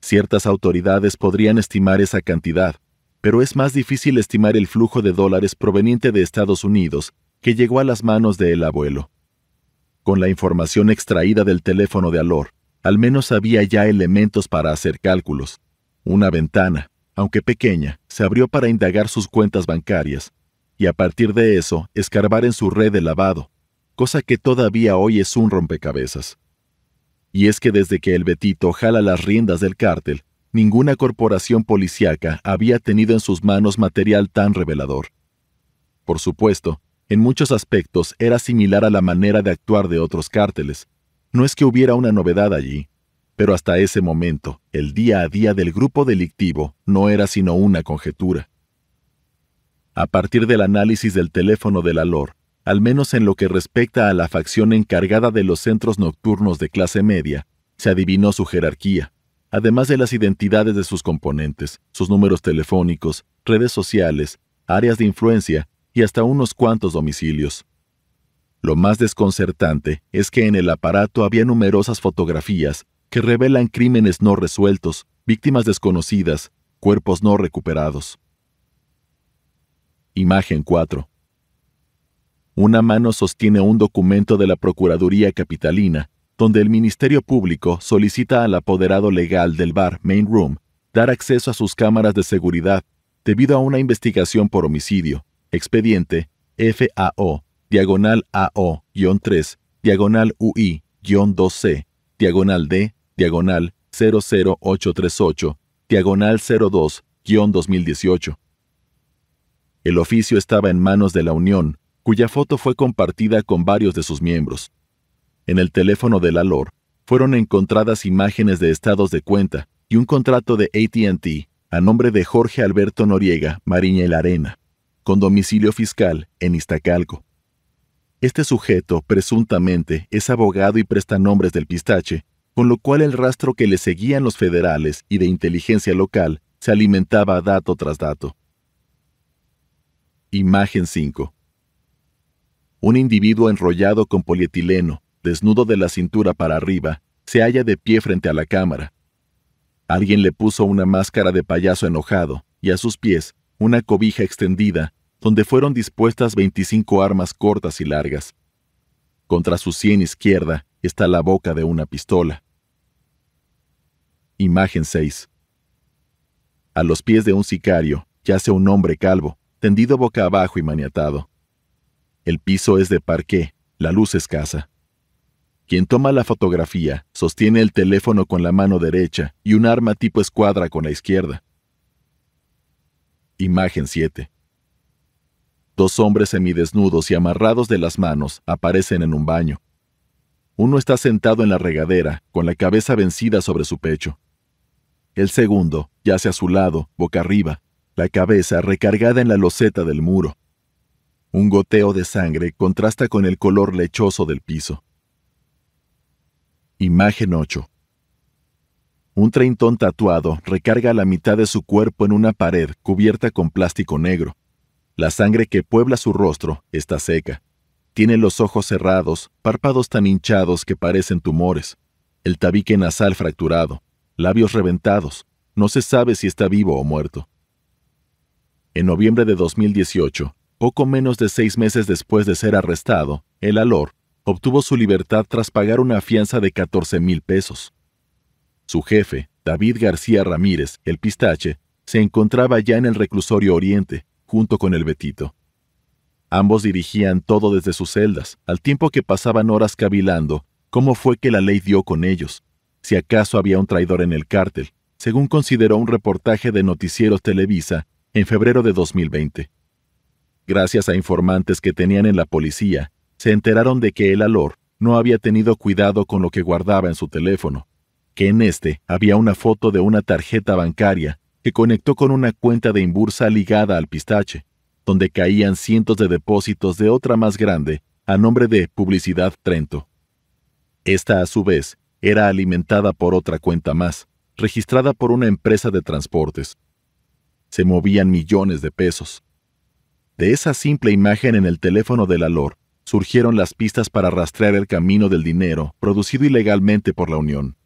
Ciertas autoridades podrían estimar esa cantidad, pero es más difícil estimar el flujo de dólares proveniente de Estados Unidos que llegó a las manos del abuelo. Con la información extraída del teléfono de Alor, al menos había ya elementos para hacer cálculos. Una ventana, aunque pequeña, se abrió para indagar sus cuentas bancarias, y a partir de eso escarbar en su red de lavado, cosa que todavía hoy es un rompecabezas. Y es que desde que el Betito jala las riendas del cártel, ninguna corporación policíaca había tenido en sus manos material tan revelador. Por supuesto, en muchos aspectos era similar a la manera de actuar de otros cárteles. No es que hubiera una novedad allí, pero hasta ese momento, el día a día del grupo delictivo no era sino una conjetura. A partir del análisis del teléfono de la LOR, al menos en lo que respecta a la facción encargada de los centros nocturnos de clase media, se adivinó su jerarquía, además de las identidades de sus componentes, sus números telefónicos, redes sociales, áreas de influencia y hasta unos cuantos domicilios. Lo más desconcertante es que en el aparato había numerosas fotografías que revelan crímenes no resueltos, víctimas desconocidas, cuerpos no recuperados. Imagen 4. Una mano sostiene un documento de la Procuraduría Capitalina, donde el Ministerio Público solicita al apoderado legal del bar Main Room dar acceso a sus cámaras de seguridad debido a una investigación por homicidio, expediente FAO, diagonal AO-3, diagonal UI-2C, diagonal D, diagonal 00838, diagonal 02-2018. El oficio estaba en manos de la Unión, cuya foto fue compartida con varios de sus miembros. En el teléfono de la LOR fueron encontradas imágenes de estados de cuenta y un contrato de ATT a nombre de Jorge Alberto Noriega Mariña la Arena con domicilio fiscal en Iztacalco. Este sujeto, presuntamente, es abogado y presta nombres del pistache, con lo cual el rastro que le seguían los federales y de inteligencia local se alimentaba dato tras dato. Imagen 5. Un individuo enrollado con polietileno, desnudo de la cintura para arriba, se halla de pie frente a la cámara. Alguien le puso una máscara de payaso enojado, y a sus pies una cobija extendida, donde fueron dispuestas 25 armas cortas y largas. Contra su sien izquierda está la boca de una pistola. Imagen 6. A los pies de un sicario yace un hombre calvo, tendido boca abajo y maniatado. El piso es de parqué, la luz escasa. Quien toma la fotografía sostiene el teléfono con la mano derecha y un arma tipo escuadra con la izquierda. Imagen 7. Dos hombres semidesnudos y amarrados de las manos aparecen en un baño. Uno está sentado en la regadera, con la cabeza vencida sobre su pecho. El segundo yace a su lado, boca arriba, la cabeza recargada en la loseta del muro. Un goteo de sangre contrasta con el color lechoso del piso. Imagen 8. Un treintón tatuado recarga la mitad de su cuerpo en una pared cubierta con plástico negro. La sangre que puebla su rostro está seca. Tiene los ojos cerrados, párpados tan hinchados que parecen tumores, el tabique nasal fracturado, labios reventados. No se sabe si está vivo o muerto. En noviembre de 2018, poco menos de seis meses después de ser arrestado, el Alor obtuvo su libertad tras pagar una fianza de 14 mil pesos. Su jefe, David García Ramírez, el pistache, se encontraba ya en el reclusorio Oriente, junto con el Betito. Ambos dirigían todo desde sus celdas, al tiempo que pasaban horas cavilando cómo fue que la ley dio con ellos, si acaso había un traidor en el cártel, según consideró un reportaje de Noticieros Televisa en febrero de 2020. Gracias a informantes que tenían en la policía, se enteraron de que el Alor no había tenido cuidado con lo que guardaba en su teléfono, que en este había una foto de una tarjeta bancaria que conectó con una cuenta de Imbursa ligada al pistache, donde caían cientos de depósitos de otra más grande a nombre de Publicidad Trento. Esta, a su vez, era alimentada por otra cuenta más, registrada por una empresa de transportes. Se movían millones de pesos. De esa simple imagen en el teléfono del Alor surgieron las pistas para rastrear el camino del dinero producido ilegalmente por la Unión.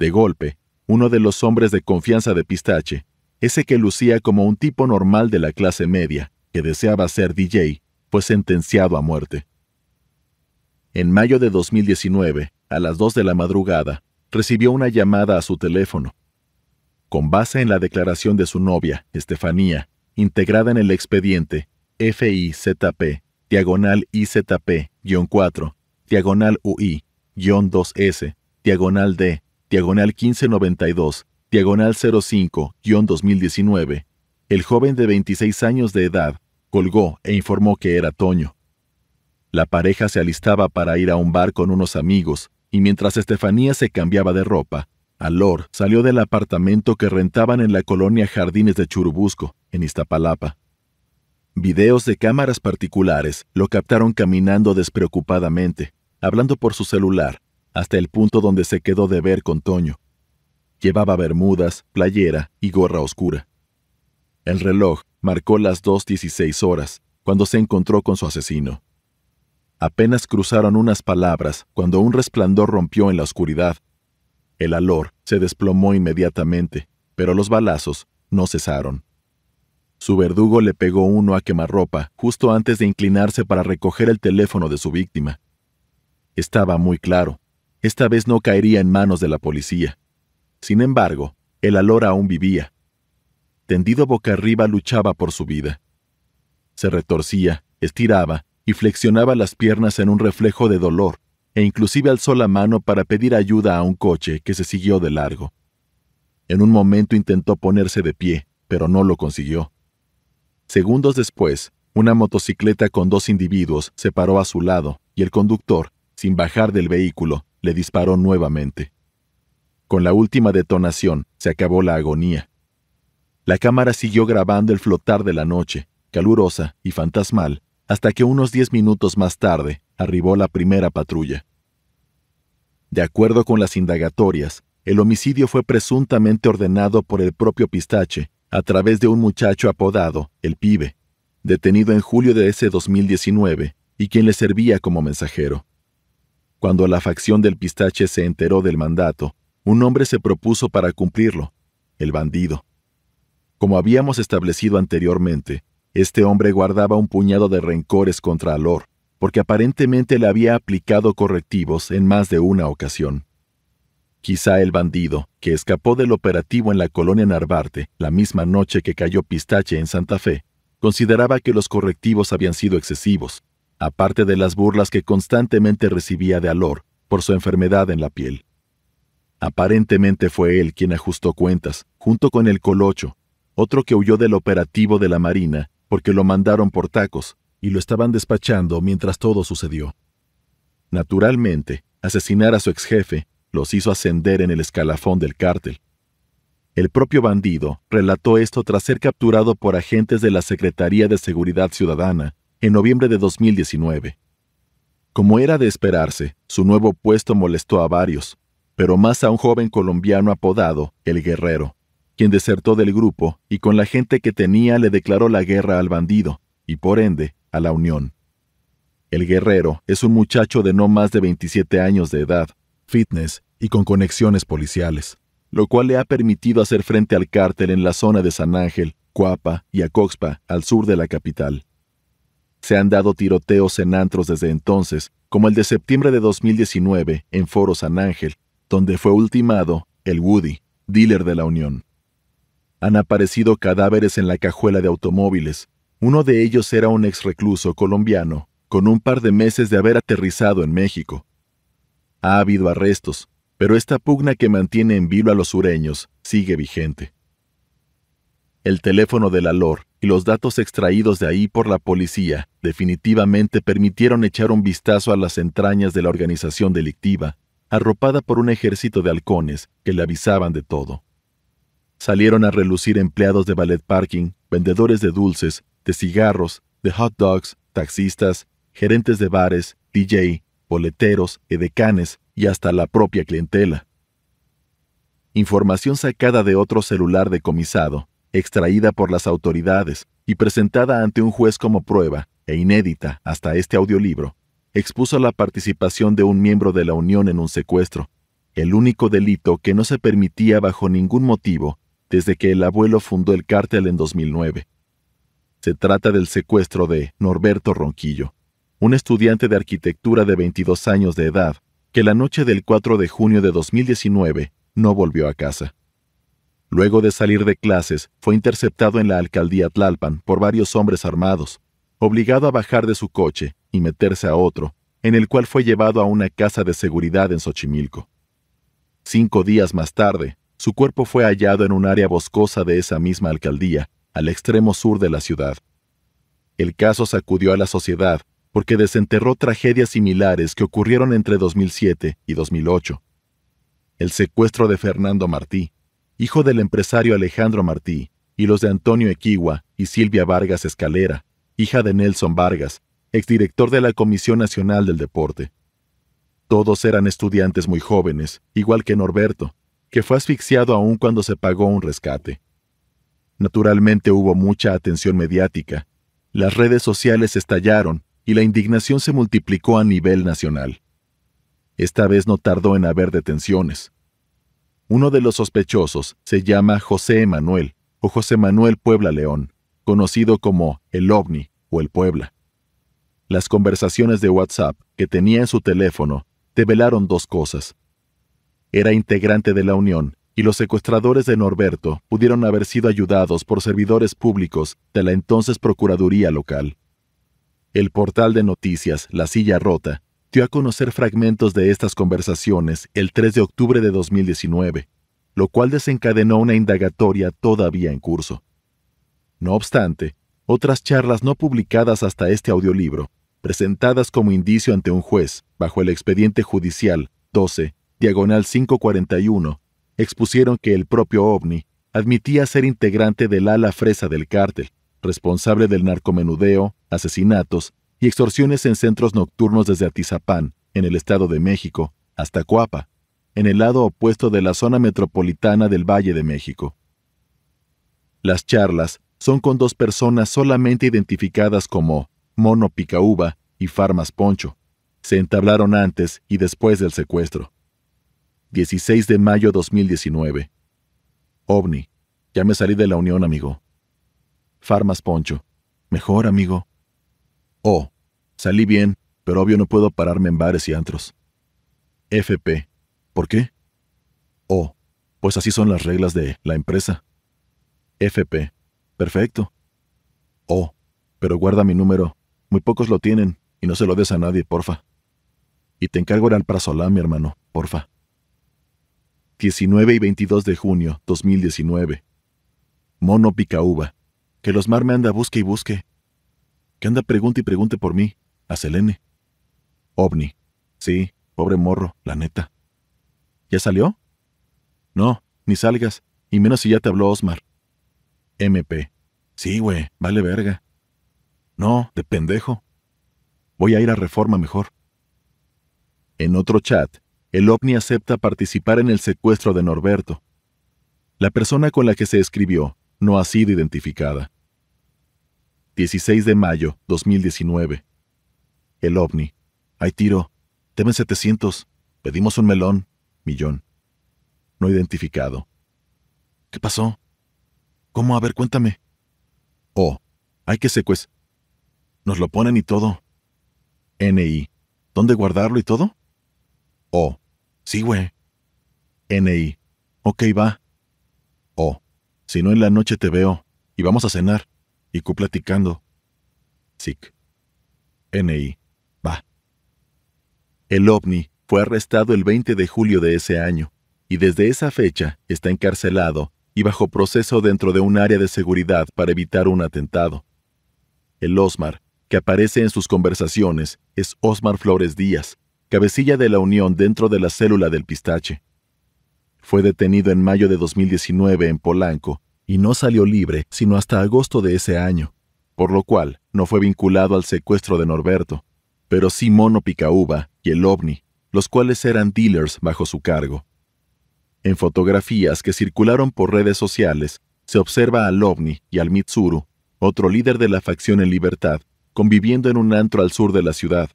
De golpe, uno de los hombres de confianza de Pistache, ese que lucía como un tipo normal de la clase media, que deseaba ser DJ, fue sentenciado a muerte. En mayo de 2019, a las 2 de la madrugada, recibió una llamada a su teléfono. Con base en la declaración de su novia, Estefanía, integrada en el expediente FIZP, diagonal IZP-4, diagonal UI-2S, diagonal D, diagonal 1592, diagonal 05-2019, el joven de 26 años de edad colgó e informó que era Toño. La pareja se alistaba para ir a un bar con unos amigos, y mientras Estefanía se cambiaba de ropa, Alor salió del apartamento que rentaban en la colonia Jardines de Churubusco, en Iztapalapa. Videos de cámaras particulares lo captaron caminando despreocupadamente, hablando por su celular, hasta el punto donde se quedó de ver con Toño. Llevaba bermudas, playera y gorra oscura. El reloj marcó las 2.16 horas cuando se encontró con su asesino. Apenas cruzaron unas palabras cuando un resplandor rompió en la oscuridad. El alor se desplomó inmediatamente, pero los balazos no cesaron. Su verdugo le pegó uno a quemarropa justo antes de inclinarse para recoger el teléfono de su víctima. Estaba muy claro, esta vez no caería en manos de la policía. Sin embargo, el alor aún vivía. Tendido boca arriba luchaba por su vida. Se retorcía, estiraba y flexionaba las piernas en un reflejo de dolor, e inclusive alzó la mano para pedir ayuda a un coche que se siguió de largo. En un momento intentó ponerse de pie, pero no lo consiguió. Segundos después, una motocicleta con dos individuos se paró a su lado y el conductor, sin bajar del vehículo, le disparó nuevamente. Con la última detonación se acabó la agonía. La cámara siguió grabando el flotar de la noche, calurosa y fantasmal, hasta que unos diez minutos más tarde arribó la primera patrulla. De acuerdo con las indagatorias, el homicidio fue presuntamente ordenado por el propio Pistache a través de un muchacho apodado El Pibe, detenido en julio de ese 2019 y quien le servía como mensajero. Cuando la facción del pistache se enteró del mandato, un hombre se propuso para cumplirlo, el bandido. Como habíamos establecido anteriormente, este hombre guardaba un puñado de rencores contra Alor, porque aparentemente le había aplicado correctivos en más de una ocasión. Quizá el bandido, que escapó del operativo en la colonia Narvarte la misma noche que cayó Pistache en Santa Fe, consideraba que los correctivos habían sido excesivos, aparte de las burlas que constantemente recibía de Alor, por su enfermedad en la piel. Aparentemente fue él quien ajustó cuentas, junto con el Colocho, otro que huyó del operativo de la Marina porque lo mandaron por tacos y lo estaban despachando mientras todo sucedió. Naturalmente, asesinar a su ex jefe los hizo ascender en el escalafón del cártel. El propio bandido relató esto tras ser capturado por agentes de la Secretaría de Seguridad Ciudadana en noviembre de 2019. Como era de esperarse, su nuevo puesto molestó a varios, pero más a un joven colombiano apodado El Guerrero, quien desertó del grupo y con la gente que tenía le declaró la guerra al bandido, y por ende, a la Unión. El Guerrero es un muchacho de no más de 27 años de edad, fitness y con conexiones policiales, lo cual le ha permitido hacer frente al cártel en la zona de San Ángel, Cuapa y Acoxpa, al sur de la capital. Se han dado tiroteos en antros desde entonces, como el de septiembre de 2019 en Foro San Ángel, donde fue ultimado el Woody, dealer de la Unión. Han aparecido cadáveres en la cajuela de automóviles. Uno de ellos era un ex recluso colombiano, con un par de meses de haber aterrizado en México. Ha habido arrestos, pero esta pugna que mantiene en vilo a los sureños sigue vigente. El teléfono de la LOR y los datos extraídos de ahí por la policía definitivamente permitieron echar un vistazo a las entrañas de la organización delictiva, arropada por un ejército de halcones que le avisaban de todo. Salieron a relucir empleados de ballet parking, vendedores de dulces, de cigarros, de hot dogs, taxistas, gerentes de bares, DJ, boleteros, edecanes y hasta la propia clientela. Información sacada de otro celular decomisado extraída por las autoridades y presentada ante un juez como prueba, e inédita hasta este audiolibro, expuso la participación de un miembro de la Unión en un secuestro, el único delito que no se permitía bajo ningún motivo desde que el abuelo fundó el cártel en 2009. Se trata del secuestro de Norberto Ronquillo, un estudiante de arquitectura de 22 años de edad, que la noche del 4 de junio de 2019 no volvió a casa. Luego de salir de clases, fue interceptado en la alcaldía Tlalpan por varios hombres armados, obligado a bajar de su coche y meterse a otro, en el cual fue llevado a una casa de seguridad en Xochimilco. Cinco días más tarde, su cuerpo fue hallado en un área boscosa de esa misma alcaldía, al extremo sur de la ciudad. El caso sacudió a la sociedad porque desenterró tragedias similares que ocurrieron entre 2007 y 2008. El secuestro de Fernando Martí, hijo del empresario Alejandro Martí, y los de Antonio Equigua y Silvia Vargas Escalera, hija de Nelson Vargas, exdirector de la Comisión Nacional del Deporte. Todos eran estudiantes muy jóvenes, igual que Norberto, que fue asfixiado aún cuando se pagó un rescate. Naturalmente hubo mucha atención mediática, las redes sociales estallaron y la indignación se multiplicó a nivel nacional. Esta vez no tardó en haber detenciones. Uno de los sospechosos se llama José Emanuel o José Manuel Puebla León, conocido como el OVNI o el Puebla. Las conversaciones de WhatsApp que tenía en su teléfono develaron dos cosas. Era integrante de la Unión y los secuestradores de Norberto pudieron haber sido ayudados por servidores públicos de la entonces Procuraduría local. El portal de noticias La Silla Rota dio a conocer fragmentos de estas conversaciones el 3 de octubre de 2019, lo cual desencadenó una indagatoria todavía en curso. No obstante, otras charlas no publicadas hasta este audiolibro, presentadas como indicio ante un juez bajo el expediente judicial 12, diagonal 541, expusieron que el propio OVNI admitía ser integrante del ala fresa del cártel, responsable del narcomenudeo, asesinatos y extorsiones en centros nocturnos desde Atizapán, en el Estado de México, hasta Coapa, en el lado opuesto de la zona metropolitana del Valle de México. Las charlas son con dos personas solamente identificadas como Mono Picaúba y Farmas Poncho. Se entablaron antes y después del secuestro. 16 de mayo 2019. OVNI. Ya me salí de la unión, amigo. Farmas Poncho. Mejor, amigo. Oh, salí bien, pero obvio no puedo pararme en bares y antros. FP. ¿Por qué? Oh, pues así son las reglas de la empresa. FP. Perfecto. Oh, pero guarda mi número. Muy pocos lo tienen y no se lo des a nadie, porfa. Y te encargo el alprazolam, mi hermano, porfa. 19 y 22 de junio 2019. Mono Picaúba. Que los mar me anda busque y busque. Que anda pregunte y pregunte por mí. A Selene. OVNI. Sí, pobre morro, la neta. ¿Ya salió? No, ni salgas, y menos si ya te habló Osmar. MP. Sí, güey, vale verga. No, de pendejo. Voy a ir a reforma mejor. En otro chat, el ovni acepta participar en el secuestro de Norberto. La persona con la que se escribió no ha sido identificada. 16 de mayo 2019. El ovni. Hay tiro. Temen 700. Pedimos un melón. Millón. No identificado. ¿Qué pasó? ¿Cómo? A ver, cuéntame. Oh, hay que secuestrar. Nos lo ponen y todo. NI. ¿Dónde guardarlo y todo? Oh, sí, güey. NI. Ok, va. Oh, si no en la noche te veo y vamos a cenar y cu platicando. SIC. NI. Va. El ovni fue arrestado el 20 de julio de ese año y desde esa fecha está encarcelado y bajo proceso dentro de un área de seguridad para evitar un atentado. El Osmar, que aparece en sus conversaciones, es Osmar Flores Díaz, cabecilla de la Unión dentro de la célula del pistache. Fue detenido en mayo de 2019 en Polanco y no salió libre sino hasta agosto de ese año, por lo cual no fue vinculado al secuestro de Norberto, pero sí Mono Picaúba y el OVNI, los cuales eran dealers bajo su cargo. En fotografías que circularon por redes sociales, se observa al OVNI y al Mitsuru, otro líder de la facción en libertad, conviviendo en un antro al sur de la ciudad,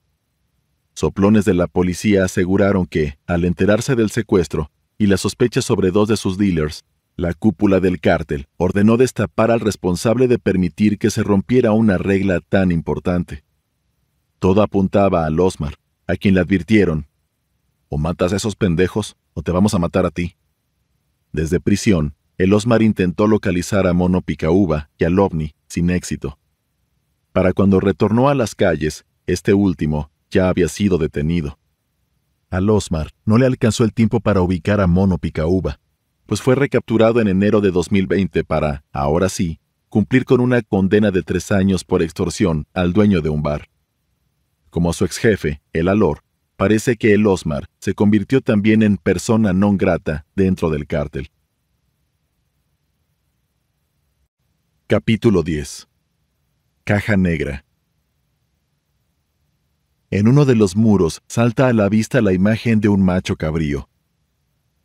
Soplones de la policía aseguraron que, al enterarse del secuestro y la sospecha sobre dos de sus dealers, la cúpula del cártel ordenó destapar al responsable de permitir que se rompiera una regla tan importante. Todo apuntaba a Osmar, a quien le advirtieron, o matas a esos pendejos o te vamos a matar a ti. Desde prisión, el Osmar intentó localizar a Mono Picaúba y al OVNI sin éxito. Para cuando retornó a las calles, este último ya había sido detenido. Al Osmar no le alcanzó el tiempo para ubicar a Mono Picaúba, pues fue recapturado en enero de 2020 para, ahora sí, cumplir con una condena de tres años por extorsión al dueño de un bar. Como su ex jefe, el Alor, parece que el Osmar se convirtió también en persona non grata dentro del cártel. Capítulo 10 Caja Negra en uno de los muros salta a la vista la imagen de un macho cabrío.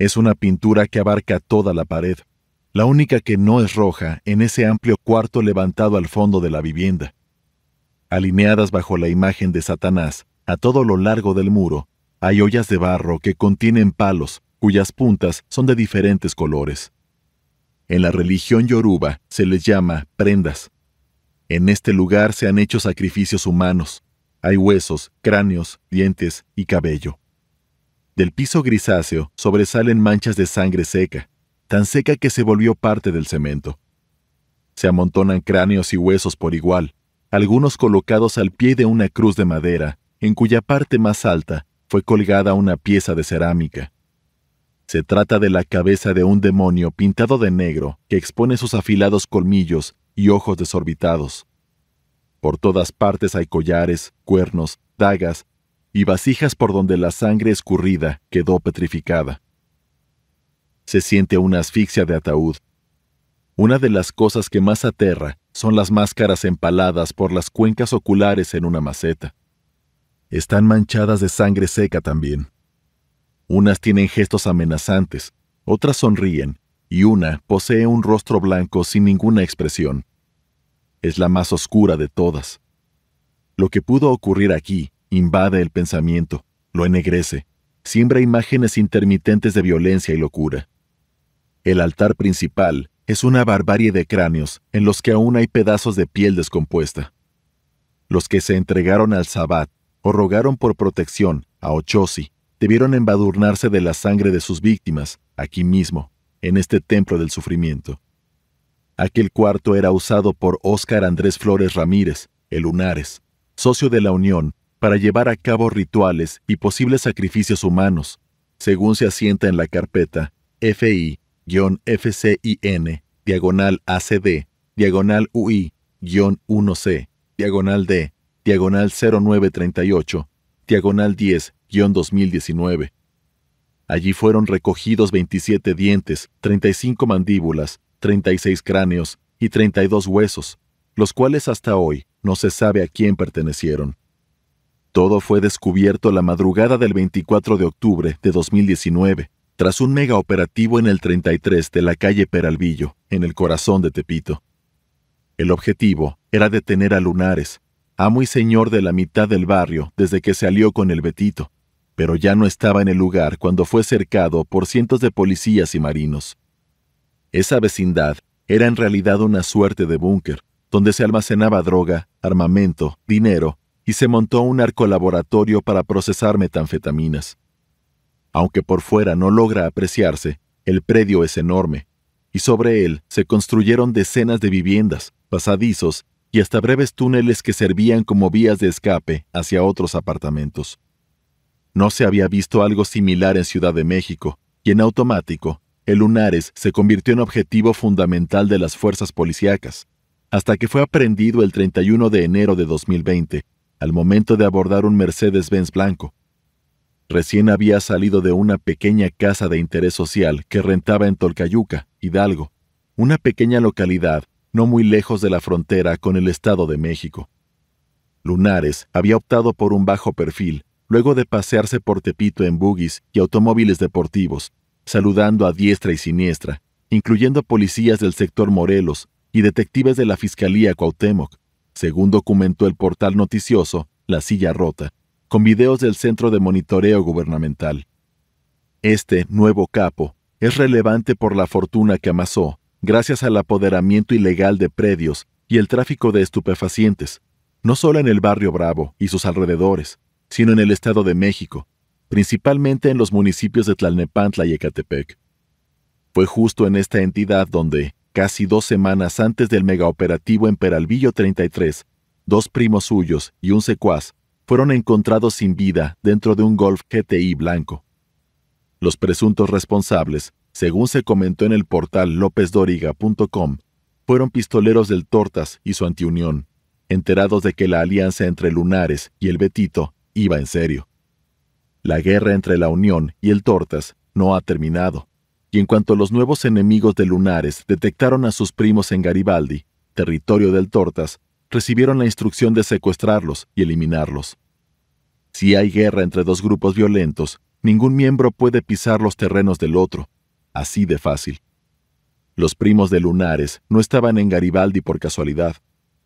Es una pintura que abarca toda la pared, la única que no es roja en ese amplio cuarto levantado al fondo de la vivienda. Alineadas bajo la imagen de Satanás, a todo lo largo del muro, hay ollas de barro que contienen palos, cuyas puntas son de diferentes colores. En la religión yoruba se les llama prendas. En este lugar se han hecho sacrificios humanos, hay huesos, cráneos, dientes y cabello. Del piso grisáceo sobresalen manchas de sangre seca, tan seca que se volvió parte del cemento. Se amontonan cráneos y huesos por igual, algunos colocados al pie de una cruz de madera, en cuya parte más alta fue colgada una pieza de cerámica. Se trata de la cabeza de un demonio pintado de negro que expone sus afilados colmillos y ojos desorbitados. Por todas partes hay collares, cuernos, dagas y vasijas por donde la sangre escurrida quedó petrificada. Se siente una asfixia de ataúd. Una de las cosas que más aterra son las máscaras empaladas por las cuencas oculares en una maceta. Están manchadas de sangre seca también. Unas tienen gestos amenazantes, otras sonríen, y una posee un rostro blanco sin ninguna expresión es la más oscura de todas. Lo que pudo ocurrir aquí invade el pensamiento, lo ennegrece, siembra imágenes intermitentes de violencia y locura. El altar principal es una barbarie de cráneos en los que aún hay pedazos de piel descompuesta. Los que se entregaron al Sabbat o rogaron por protección a Ochosi debieron embadurnarse de la sangre de sus víctimas aquí mismo, en este templo del sufrimiento. Aquel cuarto era usado por Óscar Andrés Flores Ramírez, el Lunares, socio de la Unión, para llevar a cabo rituales y posibles sacrificios humanos, según se asienta en la carpeta FI-FCIN, diagonal ACD, diagonal UI-1C, diagonal D, diagonal 0938, diagonal 10-2019. Allí fueron recogidos 27 dientes, 35 mandíbulas, 36 cráneos y 32 huesos, los cuales hasta hoy no se sabe a quién pertenecieron. Todo fue descubierto la madrugada del 24 de octubre de 2019, tras un mega operativo en el 33 de la calle Peralvillo, en el corazón de Tepito. El objetivo era detener a Lunares, amo y señor de la mitad del barrio desde que se alió con el Betito, pero ya no estaba en el lugar cuando fue cercado por cientos de policías y marinos. Esa vecindad era en realidad una suerte de búnker, donde se almacenaba droga, armamento, dinero, y se montó un arco-laboratorio para procesar metanfetaminas. Aunque por fuera no logra apreciarse, el predio es enorme, y sobre él se construyeron decenas de viviendas, pasadizos y hasta breves túneles que servían como vías de escape hacia otros apartamentos. No se había visto algo similar en Ciudad de México, y en automático, el Lunares se convirtió en objetivo fundamental de las fuerzas policíacas, hasta que fue aprendido el 31 de enero de 2020, al momento de abordar un Mercedes-Benz blanco. Recién había salido de una pequeña casa de interés social que rentaba en Tolcayuca, Hidalgo, una pequeña localidad no muy lejos de la frontera con el Estado de México. Lunares había optado por un bajo perfil luego de pasearse por Tepito en buggies y automóviles deportivos, saludando a diestra y siniestra, incluyendo policías del sector Morelos y detectives de la Fiscalía Cuauhtémoc, según documentó el portal noticioso La Silla Rota, con videos del Centro de Monitoreo Gubernamental. Este nuevo capo es relevante por la fortuna que amasó gracias al apoderamiento ilegal de predios y el tráfico de estupefacientes, no solo en el barrio Bravo y sus alrededores, sino en el Estado de México, principalmente en los municipios de Tlalnepantla y Ecatepec. Fue justo en esta entidad donde, casi dos semanas antes del megaoperativo en Peralvillo 33, dos primos suyos y un secuaz fueron encontrados sin vida dentro de un Golf GTI blanco. Los presuntos responsables según se comentó en el portal lopezdoriga.com, fueron pistoleros del Tortas y su antiunión, enterados de que la alianza entre Lunares y el Betito iba en serio. La guerra entre la Unión y el Tortas no ha terminado, y en cuanto los nuevos enemigos de Lunares detectaron a sus primos en Garibaldi, territorio del Tortas, recibieron la instrucción de secuestrarlos y eliminarlos. Si hay guerra entre dos grupos violentos, ningún miembro puede pisar los terrenos del otro, así de fácil. Los primos de Lunares no estaban en Garibaldi por casualidad.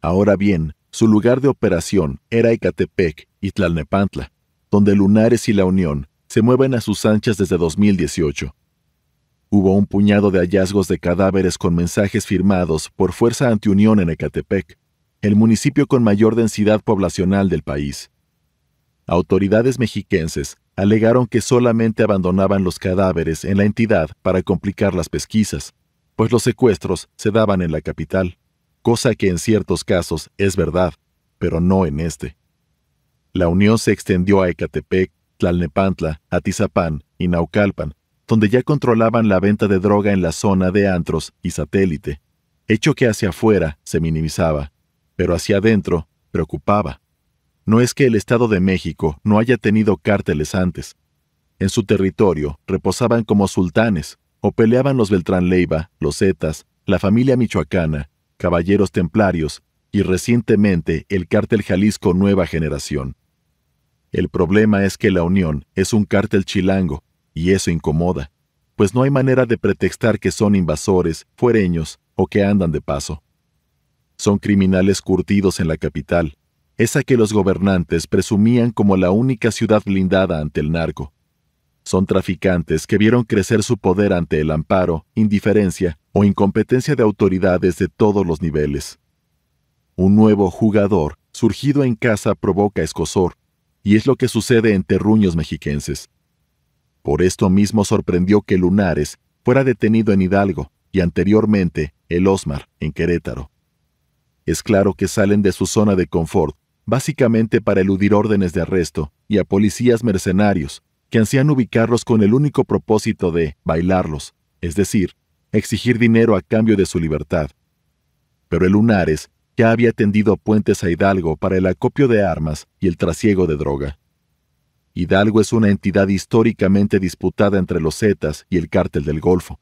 Ahora bien, su lugar de operación era Ecatepec y Tlalnepantla, donde Lunares y la Unión se mueven a sus anchas desde 2018. Hubo un puñado de hallazgos de cadáveres con mensajes firmados por Fuerza Antiunión en Ecatepec, el municipio con mayor densidad poblacional del país. Autoridades mexiquenses alegaron que solamente abandonaban los cadáveres en la entidad para complicar las pesquisas, pues los secuestros se daban en la capital, cosa que en ciertos casos es verdad, pero no en este. La unión se extendió a Ecatepec, Tlalnepantla, Atizapán y Naucalpan, donde ya controlaban la venta de droga en la zona de antros y satélite, hecho que hacia afuera se minimizaba, pero hacia adentro preocupaba. No es que el Estado de México no haya tenido cárteles antes. En su territorio reposaban como sultanes, o peleaban los Beltrán Leiva, los Zetas, la familia michoacana, caballeros templarios y recientemente el cártel Jalisco Nueva Generación. El problema es que la Unión es un cártel chilango, y eso incomoda, pues no hay manera de pretextar que son invasores, fuereños o que andan de paso. Son criminales curtidos en la capital, esa que los gobernantes presumían como la única ciudad blindada ante el narco. Son traficantes que vieron crecer su poder ante el amparo, indiferencia o incompetencia de autoridades de todos los niveles. Un nuevo jugador surgido en casa provoca escosor, y es lo que sucede en terruños mexiquenses. Por esto mismo sorprendió que Lunares fuera detenido en Hidalgo y anteriormente el Osmar en Querétaro. Es claro que salen de su zona de confort básicamente para eludir órdenes de arresto, y a policías mercenarios, que ansían ubicarlos con el único propósito de bailarlos, es decir, exigir dinero a cambio de su libertad. Pero el Lunares ya había tendido puentes a Hidalgo para el acopio de armas y el trasiego de droga. Hidalgo es una entidad históricamente disputada entre los Zetas y el cártel del Golfo.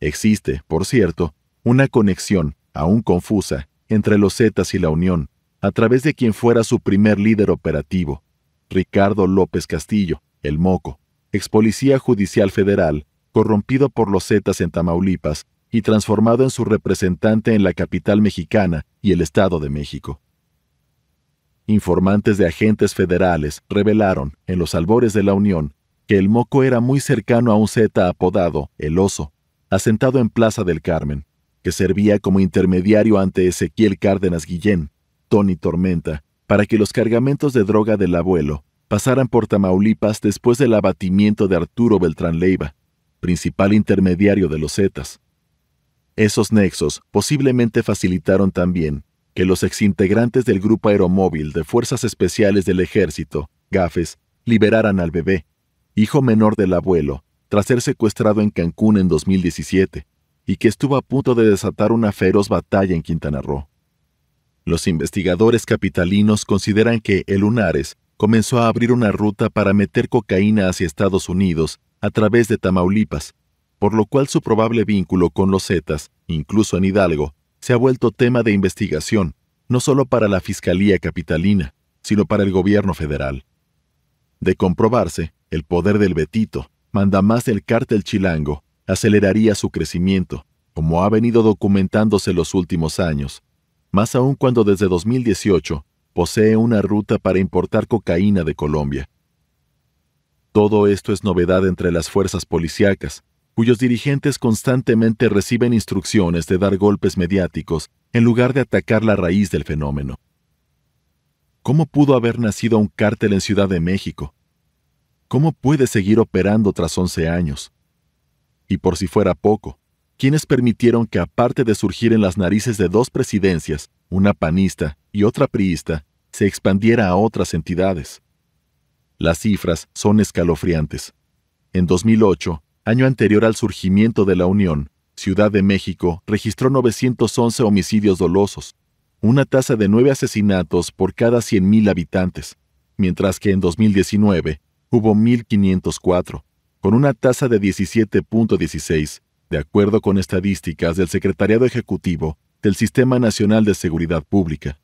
Existe, por cierto, una conexión, aún confusa, entre los Zetas y la Unión, a través de quien fuera su primer líder operativo, Ricardo López Castillo, el Moco, ex policía judicial federal, corrompido por los Zetas en Tamaulipas y transformado en su representante en la capital mexicana y el Estado de México. Informantes de agentes federales revelaron, en los albores de la Unión, que el Moco era muy cercano a un Zeta apodado El Oso, asentado en Plaza del Carmen, que servía como intermediario ante Ezequiel Cárdenas Guillén, Tony Tormenta, para que los cargamentos de droga del abuelo pasaran por Tamaulipas después del abatimiento de Arturo Beltrán Leiva, principal intermediario de los Zetas. Esos nexos posiblemente facilitaron también que los exintegrantes del Grupo Aeromóvil de Fuerzas Especiales del Ejército, GAFES, liberaran al bebé, hijo menor del abuelo, tras ser secuestrado en Cancún en 2017, y que estuvo a punto de desatar una feroz batalla en Quintana Roo. Los investigadores capitalinos consideran que el Lunares comenzó a abrir una ruta para meter cocaína hacia Estados Unidos a través de Tamaulipas, por lo cual su probable vínculo con los Zetas, incluso en Hidalgo, se ha vuelto tema de investigación, no solo para la Fiscalía Capitalina, sino para el gobierno federal. De comprobarse, el poder del Betito, manda más del cártel chilango, aceleraría su crecimiento, como ha venido documentándose los últimos años, más aún cuando desde 2018 posee una ruta para importar cocaína de Colombia. Todo esto es novedad entre las fuerzas policíacas, cuyos dirigentes constantemente reciben instrucciones de dar golpes mediáticos en lugar de atacar la raíz del fenómeno. ¿Cómo pudo haber nacido un cártel en Ciudad de México? ¿Cómo puede seguir operando tras 11 años? Y por si fuera poco, ¿quiénes permitieron que aparte de surgir en las narices de dos presidencias, una panista y otra priista, se expandiera a otras entidades? Las cifras son escalofriantes. En 2008, año anterior al surgimiento de la Unión, Ciudad de México registró 911 homicidios dolosos, una tasa de nueve asesinatos por cada 100.000 habitantes, mientras que en 2019 hubo 1.504, con una tasa de 17.16, de acuerdo con estadísticas del Secretariado Ejecutivo del Sistema Nacional de Seguridad Pública.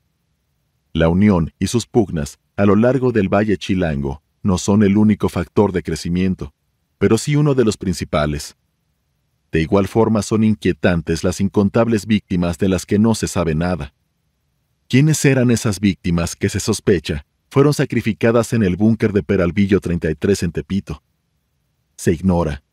La Unión y sus pugnas a lo largo del Valle Chilango no son el único factor de crecimiento, pero sí uno de los principales. De igual forma son inquietantes las incontables víctimas de las que no se sabe nada. ¿Quiénes eran esas víctimas que se sospecha fueron sacrificadas en el búnker de Peralvillo 33 en Tepito? Se ignora.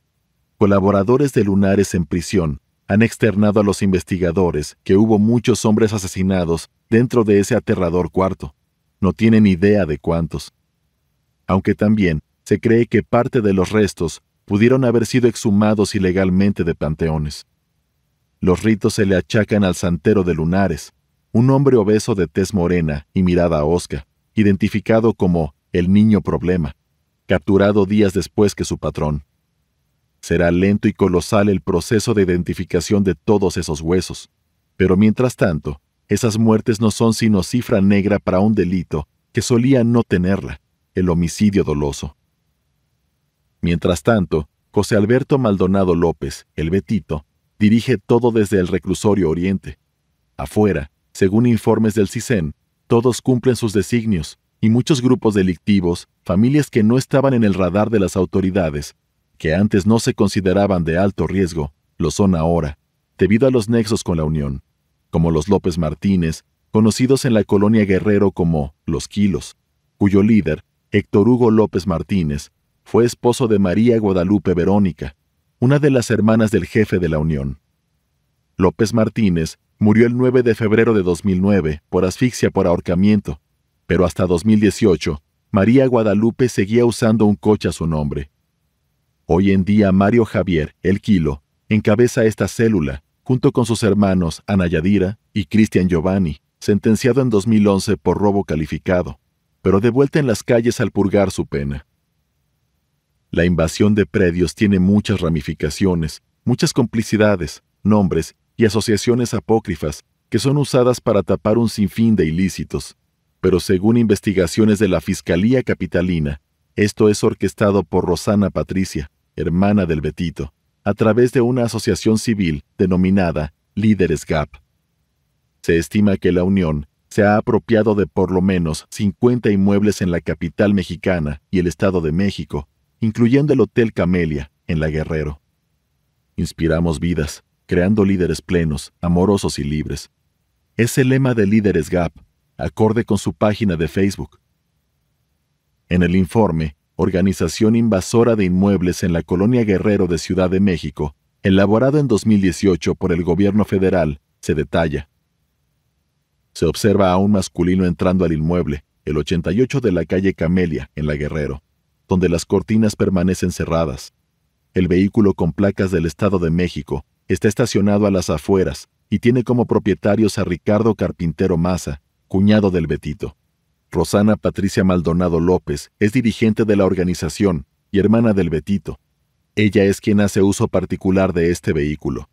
Colaboradores de Lunares en prisión han externado a los investigadores que hubo muchos hombres asesinados dentro de ese aterrador cuarto. No tienen idea de cuántos. Aunque también se cree que parte de los restos pudieron haber sido exhumados ilegalmente de panteones. Los ritos se le achacan al santero de Lunares, un hombre obeso de tez morena y mirada osca, identificado como el niño problema, capturado días después que su patrón. Será lento y colosal el proceso de identificación de todos esos huesos, pero mientras tanto, esas muertes no son sino cifra negra para un delito que solía no tenerla, el homicidio doloso. Mientras tanto, José Alberto Maldonado López, el Betito, dirige todo desde el reclusorio Oriente. Afuera, según informes del CISEN, todos cumplen sus designios y muchos grupos delictivos, familias que no estaban en el radar de las autoridades, que antes no se consideraban de alto riesgo, lo son ahora, debido a los nexos con la Unión, como los López Martínez, conocidos en la colonia Guerrero como los Kilos, cuyo líder, Héctor Hugo López Martínez, fue esposo de María Guadalupe Verónica, una de las hermanas del jefe de la Unión. López Martínez murió el 9 de febrero de 2009 por asfixia por ahorcamiento, pero hasta 2018 María Guadalupe seguía usando un coche a su nombre. Hoy en día Mario Javier, el Kilo, encabeza esta célula, junto con sus hermanos Ana Yadira y Cristian Giovanni, sentenciado en 2011 por robo calificado, pero de vuelta en las calles al purgar su pena. La invasión de predios tiene muchas ramificaciones, muchas complicidades, nombres y asociaciones apócrifas que son usadas para tapar un sinfín de ilícitos, pero según investigaciones de la Fiscalía Capitalina, esto es orquestado por Rosana Patricia, hermana del Betito, a través de una asociación civil denominada Líderes GAP. Se estima que la Unión se ha apropiado de por lo menos 50 inmuebles en la capital mexicana y el Estado de México, incluyendo el Hotel Camelia, en La Guerrero. Inspiramos vidas, creando líderes plenos, amorosos y libres. Es el lema de Líderes GAP, acorde con su página de Facebook. En el informe, Organización Invasora de Inmuebles en la Colonia Guerrero de Ciudad de México, elaborado en 2018 por el gobierno federal, se detalla. Se observa a un masculino entrando al inmueble, el 88 de la calle Camelia, en La Guerrero, donde las cortinas permanecen cerradas. El vehículo con placas del Estado de México está estacionado a las afueras y tiene como propietarios a Ricardo Carpintero Maza, cuñado del Betito. Rosana Patricia Maldonado López es dirigente de la organización y hermana del Betito. Ella es quien hace uso particular de este vehículo.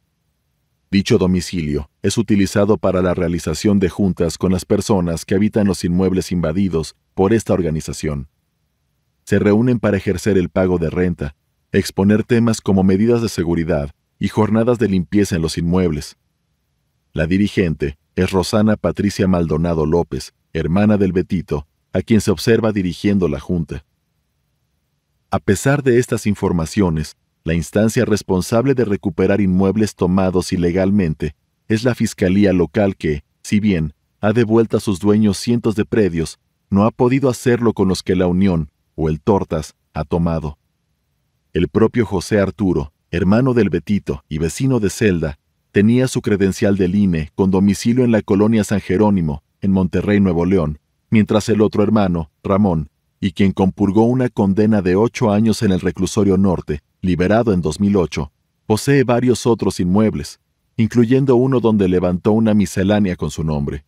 Dicho domicilio es utilizado para la realización de juntas con las personas que habitan los inmuebles invadidos por esta organización. Se reúnen para ejercer el pago de renta, exponer temas como medidas de seguridad y jornadas de limpieza en los inmuebles. La dirigente es Rosana Patricia Maldonado López, hermana del Betito, a quien se observa dirigiendo la Junta. A pesar de estas informaciones, la instancia responsable de recuperar inmuebles tomados ilegalmente es la Fiscalía local que, si bien ha devuelto a sus dueños cientos de predios, no ha podido hacerlo con los que la Unión, o el Tortas, ha tomado. El propio José Arturo, hermano del Betito y vecino de Celda, tenía su credencial del INE con domicilio en la colonia San Jerónimo, en Monterrey, Nuevo León, mientras el otro hermano, Ramón, y quien compurgó una condena de ocho años en el reclusorio norte, liberado en 2008, posee varios otros inmuebles, incluyendo uno donde levantó una miscelánea con su nombre.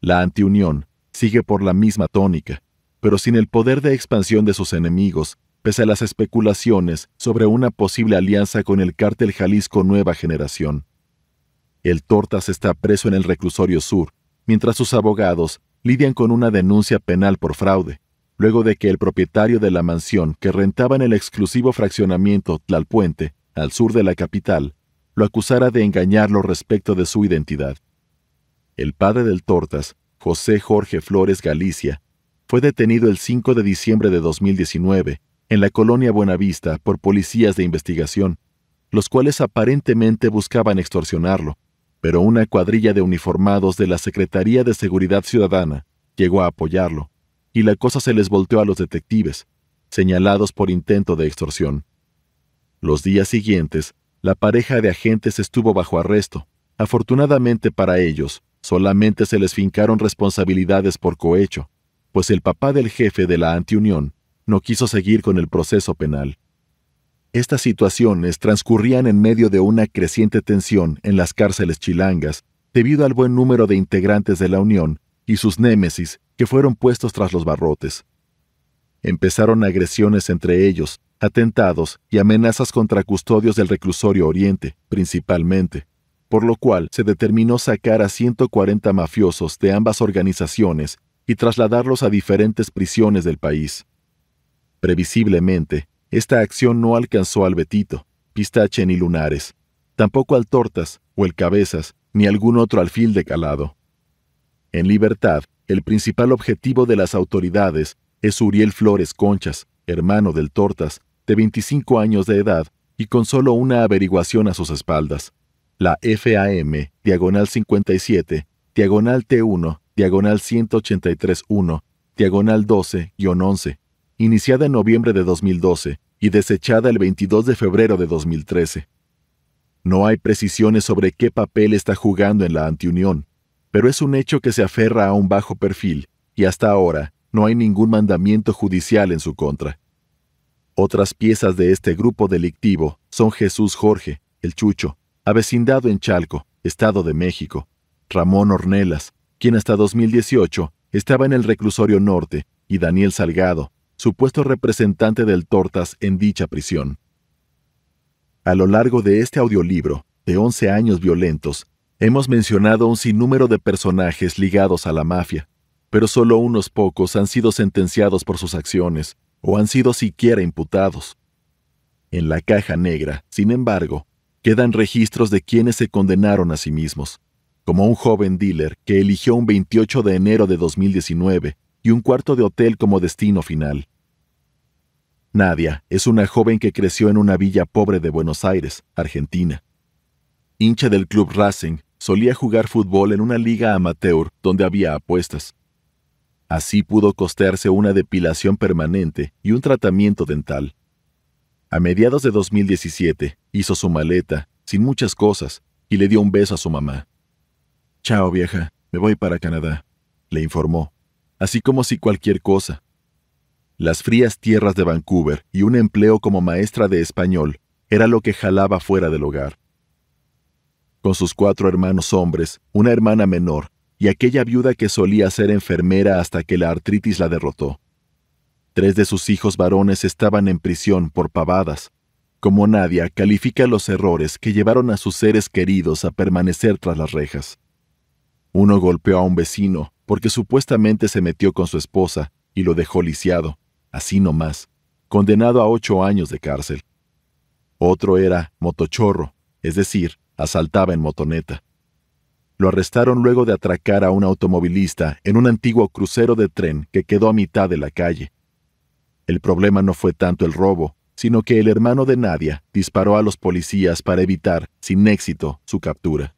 La antiunión sigue por la misma tónica, pero sin el poder de expansión de sus enemigos, pese a las especulaciones sobre una posible alianza con el cártel Jalisco Nueva Generación. El Tortas está preso en el reclusorio sur, mientras sus abogados lidian con una denuncia penal por fraude, luego de que el propietario de la mansión que rentaba en el exclusivo fraccionamiento Tlalpuente, al sur de la capital, lo acusara de engañarlo respecto de su identidad. El padre del Tortas, José Jorge Flores Galicia, fue detenido el 5 de diciembre de 2019 en la colonia Buenavista por policías de investigación, los cuales aparentemente buscaban extorsionarlo, pero una cuadrilla de uniformados de la Secretaría de Seguridad Ciudadana llegó a apoyarlo, y la cosa se les volteó a los detectives, señalados por intento de extorsión. Los días siguientes, la pareja de agentes estuvo bajo arresto. Afortunadamente para ellos, solamente se les fincaron responsabilidades por cohecho, pues el papá del jefe de la antiunión no quiso seguir con el proceso penal. Estas situaciones transcurrían en medio de una creciente tensión en las cárceles chilangas debido al buen número de integrantes de la Unión y sus némesis que fueron puestos tras los barrotes. Empezaron agresiones entre ellos, atentados y amenazas contra custodios del reclusorio Oriente, principalmente, por lo cual se determinó sacar a 140 mafiosos de ambas organizaciones y trasladarlos a diferentes prisiones del país. Previsiblemente, esta acción no alcanzó al Betito, Pistache ni Lunares, tampoco al Tortas o el Cabezas, ni algún otro alfil de calado. En libertad, el principal objetivo de las autoridades es Uriel Flores Conchas, hermano del Tortas, de 25 años de edad y con solo una averiguación a sus espaldas. La FAM, diagonal 57, diagonal T1, diagonal 183.1, diagonal 12-11, iniciada en noviembre de 2012 y desechada el 22 de febrero de 2013. No hay precisiones sobre qué papel está jugando en la antiunión, pero es un hecho que se aferra a un bajo perfil y hasta ahora no hay ningún mandamiento judicial en su contra. Otras piezas de este grupo delictivo son Jesús Jorge, el Chucho, avecindado en Chalco, Estado de México, Ramón Ornelas, quien hasta 2018 estaba en el reclusorio norte, y Daniel Salgado, supuesto representante del Tortas en dicha prisión. A lo largo de este audiolibro, de 11 años violentos, hemos mencionado un sinnúmero de personajes ligados a la mafia, pero solo unos pocos han sido sentenciados por sus acciones o han sido siquiera imputados. En la caja negra, sin embargo, quedan registros de quienes se condenaron a sí mismos, como un joven dealer que eligió un 28 de enero de 2019 y un cuarto de hotel como destino final. Nadia es una joven que creció en una villa pobre de Buenos Aires, Argentina. Hincha del club Racing, solía jugar fútbol en una liga amateur donde había apuestas. Así pudo costearse una depilación permanente y un tratamiento dental. A mediados de 2017 hizo su maleta, sin muchas cosas, y le dio un beso a su mamá. Chao, vieja, me voy para Canadá, le informó, así como si cualquier cosa. Las frías tierras de Vancouver y un empleo como maestra de español era lo que jalaba fuera del hogar. Con sus cuatro hermanos hombres, una hermana menor y aquella viuda que solía ser enfermera hasta que la artritis la derrotó. Tres de sus hijos varones estaban en prisión por pavadas. Como Nadia califica los errores que llevaron a sus seres queridos a permanecer tras las rejas. Uno golpeó a un vecino porque supuestamente se metió con su esposa y lo dejó lisiado, así nomás, condenado a ocho años de cárcel. Otro era motochorro, es decir, asaltaba en motoneta. Lo arrestaron luego de atracar a un automovilista en un antiguo crucero de tren que quedó a mitad de la calle. El problema no fue tanto el robo, sino que el hermano de Nadia disparó a los policías para evitar, sin éxito, su captura.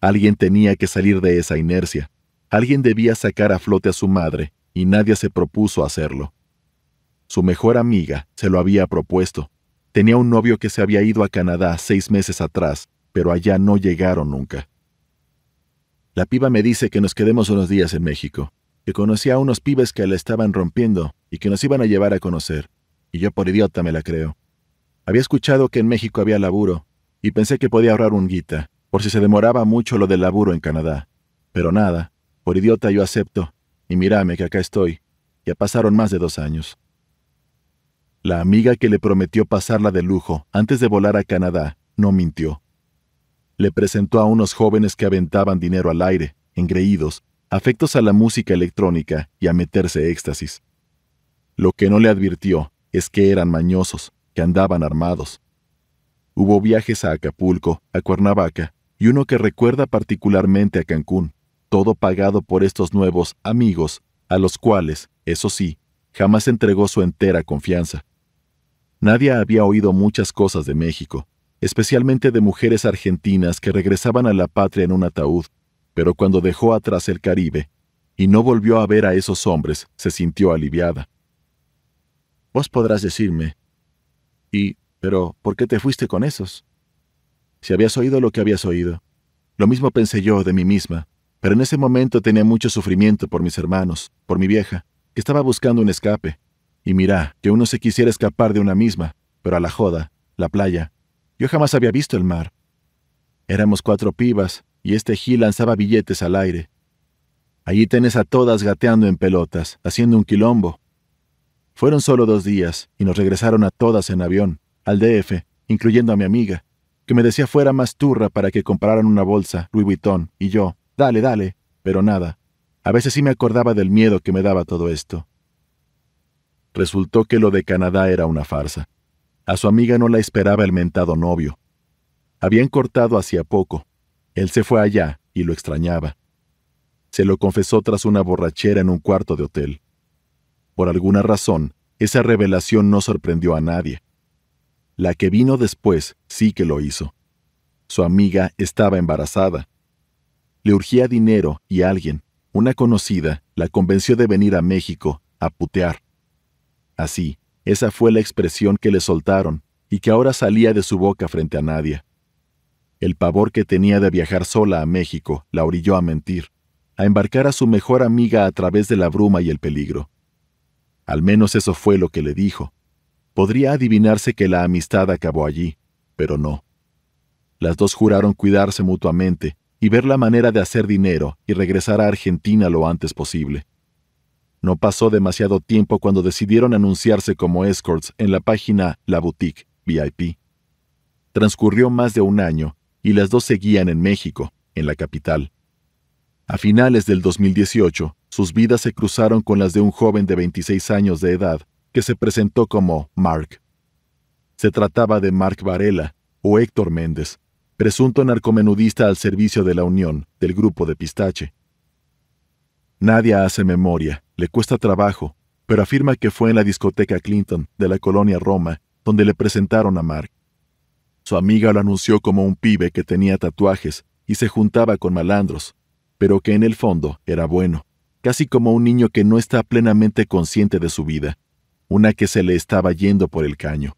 Alguien tenía que salir de esa inercia. Alguien debía sacar a flote a su madre, y Nadia se propuso hacerlo. Su mejor amiga se lo había propuesto. Tenía un novio que se había ido a Canadá seis meses atrás, pero allá no llegaron nunca. La piba me dice que nos quedemos unos días en México que conocía a unos pibes que la estaban rompiendo y que nos iban a llevar a conocer, y yo por idiota me la creo. Había escuchado que en México había laburo, y pensé que podía ahorrar un guita, por si se demoraba mucho lo del laburo en Canadá. Pero nada, por idiota yo acepto, y mírame que acá estoy, ya pasaron más de dos años. La amiga que le prometió pasarla de lujo antes de volar a Canadá no mintió. Le presentó a unos jóvenes que aventaban dinero al aire, engreídos, afectos a la música electrónica y a meterse éxtasis. Lo que no le advirtió es que eran mañosos, que andaban armados. Hubo viajes a Acapulco, a Cuernavaca y uno que recuerda particularmente a Cancún, todo pagado por estos nuevos amigos, a los cuales, eso sí, jamás entregó su entera confianza. Nadie había oído muchas cosas de México, especialmente de mujeres argentinas que regresaban a la patria en un ataúd, pero cuando dejó atrás el Caribe y no volvió a ver a esos hombres, se sintió aliviada. Vos podrás decirme, y, pero, ¿por qué te fuiste con esos? Si habías oído lo que habías oído. Lo mismo pensé yo de mí misma, pero en ese momento tenía mucho sufrimiento por mis hermanos, por mi vieja, que estaba buscando un escape. Y mira, que uno se quisiera escapar de una misma, pero a la joda, la playa. Yo jamás había visto el mar. Éramos cuatro pibas, y este Gil lanzaba billetes al aire. Allí tenés a todas gateando en pelotas, haciendo un quilombo. Fueron solo dos días y nos regresaron a todas en avión, al DF, incluyendo a mi amiga, que me decía fuera más turra para que compraran una bolsa, Louis Vuitton, y yo, dale, dale, pero nada. A veces sí me acordaba del miedo que me daba todo esto. Resultó que lo de Canadá era una farsa. A su amiga no la esperaba el mentado novio. Habían cortado hacía poco, él se fue allá y lo extrañaba. Se lo confesó tras una borrachera en un cuarto de hotel. Por alguna razón, esa revelación no sorprendió a nadie. La que vino después sí que lo hizo. Su amiga estaba embarazada. Le urgía dinero y alguien, una conocida, la convenció de venir a México a putear. Así, esa fue la expresión que le soltaron y que ahora salía de su boca frente a nadie. El pavor que tenía de viajar sola a México la orilló a mentir, a embarcar a su mejor amiga a través de la bruma y el peligro. Al menos eso fue lo que le dijo. Podría adivinarse que la amistad acabó allí, pero no. Las dos juraron cuidarse mutuamente, y ver la manera de hacer dinero y regresar a Argentina lo antes posible. No pasó demasiado tiempo cuando decidieron anunciarse como escorts en la página La Boutique VIP. Transcurrió más de un año y las dos seguían en México, en la capital. A finales del 2018, sus vidas se cruzaron con las de un joven de 26 años de edad que se presentó como Mark. Se trataba de Mark Varela o Héctor Méndez, presunto narcomenudista al servicio de la Unión, del grupo de Pistache. Nadie hace memoria, le cuesta trabajo, pero afirma que fue en la discoteca Clinton de la colonia Roma donde le presentaron a Mark. Su amiga lo anunció como un pibe que tenía tatuajes y se juntaba con malandros, pero que en el fondo era bueno, casi como un niño que no está plenamente consciente de su vida, una que se le estaba yendo por el caño.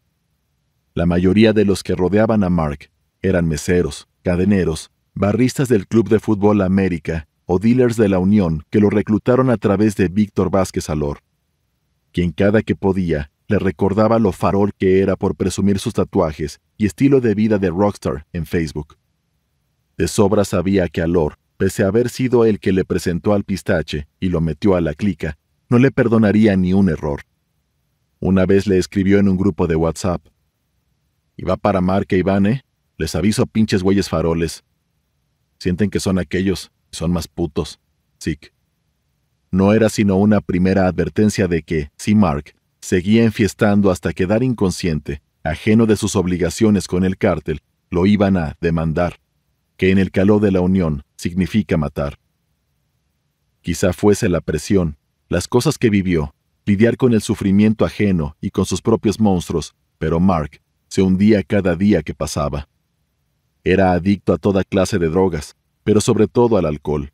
La mayoría de los que rodeaban a Mark eran meseros, cadeneros, barristas del Club de Fútbol América o dealers de la Unión que lo reclutaron a través de Víctor Vázquez Alor, quien cada que podía le recordaba lo farol que era por presumir sus tatuajes y estilo de vida de rockstar en Facebook. De sobra sabía que Alor, pese a haber sido el que le presentó al pistache y lo metió a la clica, no le perdonaría ni un error. Una vez le escribió en un grupo de WhatsApp. Y va para Marca y Ivane, les aviso pinches güeyes faroles. Sienten que son aquellos, son más putos. Sick. No era sino una primera advertencia de que, si Mark seguía enfiestando hasta quedar inconsciente, ajeno de sus obligaciones con el cártel, lo iban a demandar, que en el calor de la unión significa matar. Quizá fuese la presión, las cosas que vivió, lidiar con el sufrimiento ajeno y con sus propios monstruos, pero Mark se hundía cada día que pasaba. Era adicto a toda clase de drogas, pero sobre todo al alcohol.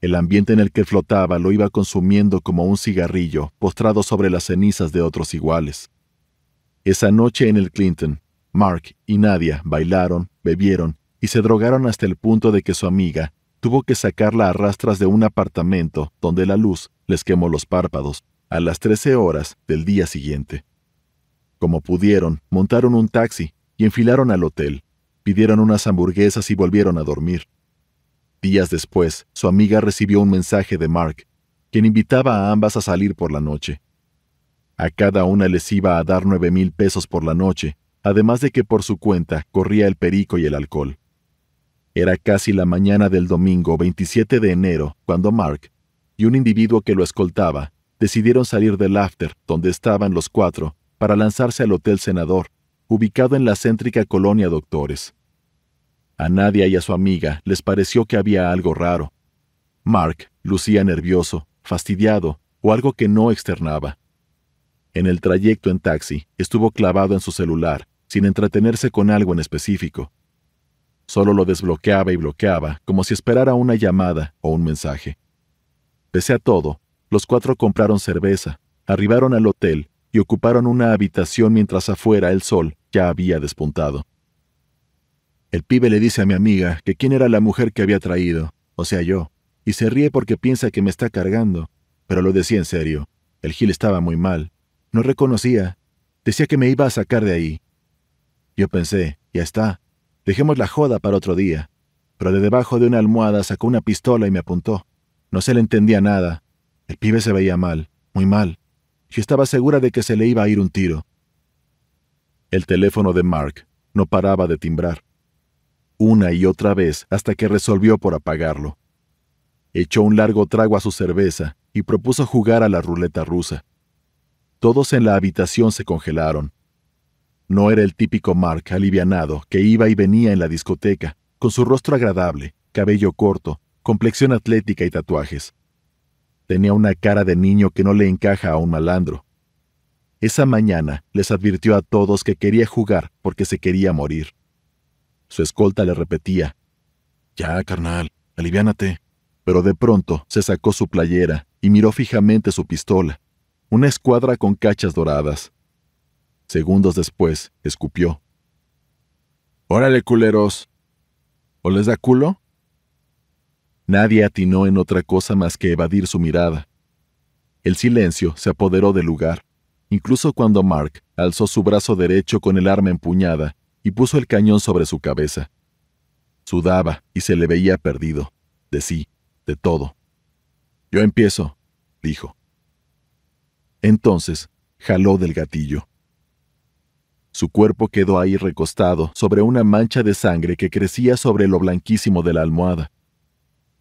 El ambiente en el que flotaba lo iba consumiendo como un cigarrillo postrado sobre las cenizas de otros iguales. Esa noche en el Clinton, Mark y Nadia bailaron, bebieron y se drogaron hasta el punto de que su amiga tuvo que sacarla a rastras de un apartamento donde la luz les quemó los párpados a las 13 horas del día siguiente. Como pudieron, montaron un taxi y enfilaron al hotel, pidieron unas hamburguesas y volvieron a dormir. Días después, su amiga recibió un mensaje de Mark, quien invitaba a ambas a salir por la noche. A cada una les iba a dar nueve mil pesos por la noche, además de que por su cuenta corría el perico y el alcohol. Era casi la mañana del domingo 27 de enero cuando Mark y un individuo que lo escoltaba decidieron salir del after donde estaban los cuatro para lanzarse al Hotel Senador, ubicado en la céntrica colonia Doctores. A Nadia y a su amiga les pareció que había algo raro. Mark lucía nervioso, fastidiado o algo que no externaba. En el trayecto en taxi estuvo clavado en su celular, sin entretenerse con algo en específico. Solo lo desbloqueaba y bloqueaba, como si esperara una llamada o un mensaje. Pese a todo, los cuatro compraron cerveza, arribaron al hotel y ocuparon una habitación mientras afuera el sol ya había despuntado. El pibe le dice a mi amiga que quién era la mujer que había traído, o sea yo, y se ríe porque piensa que me está cargando, pero lo decía en serio. El Gil estaba muy mal. No reconocía. Decía que me iba a sacar de ahí. Yo pensé, ya está, dejemos la joda para otro día. Pero de debajo de una almohada sacó una pistola y me apuntó. No se le entendía nada. El pibe se veía mal, muy mal. Yo estaba segura de que se le iba a ir un tiro. El teléfono de Mark no paraba de timbrar una y otra vez hasta que resolvió por apagarlo. Echó un largo trago a su cerveza y propuso jugar a la ruleta rusa. Todos en la habitación se congelaron. No era el típico Mark alivianado que iba y venía en la discoteca, con su rostro agradable, cabello corto, complexión atlética y tatuajes. Tenía una cara de niño que no le encaja a un malandro. Esa mañana les advirtió a todos que quería jugar porque se quería morir. Su escolta le repetía, Ya, carnal, aliviánate. Pero de pronto se sacó su playera y miró fijamente su pistola, una escuadra con cachas doradas. Segundos después, escupió. Órale, culeros. ¿O les da culo? Nadie atinó en otra cosa más que evadir su mirada. El silencio se apoderó del lugar, incluso cuando Mark alzó su brazo derecho con el arma empuñada y puso el cañón sobre su cabeza. Sudaba y se le veía perdido, de sí, de todo. Yo empiezo, dijo. Entonces, jaló del gatillo. Su cuerpo quedó ahí recostado sobre una mancha de sangre que crecía sobre lo blanquísimo de la almohada.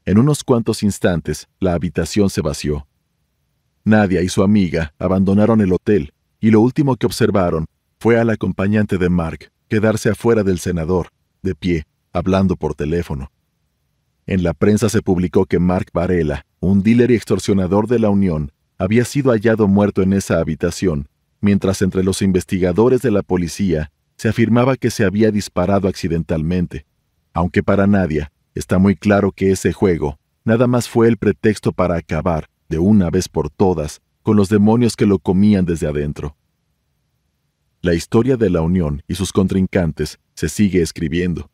En unos cuantos instantes, la habitación se vació. Nadia y su amiga abandonaron el hotel y lo último que observaron fue al acompañante de Mark quedarse afuera del senador, de pie, hablando por teléfono. En la prensa se publicó que Mark Varela, un dealer y extorsionador de la Unión, había sido hallado muerto en esa habitación, mientras entre los investigadores de la policía se afirmaba que se había disparado accidentalmente, aunque para Nadia está muy claro que ese juego nada más fue el pretexto para acabar, de una vez por todas, con los demonios que lo comían desde adentro. La historia de la Unión y sus contrincantes se sigue escribiendo.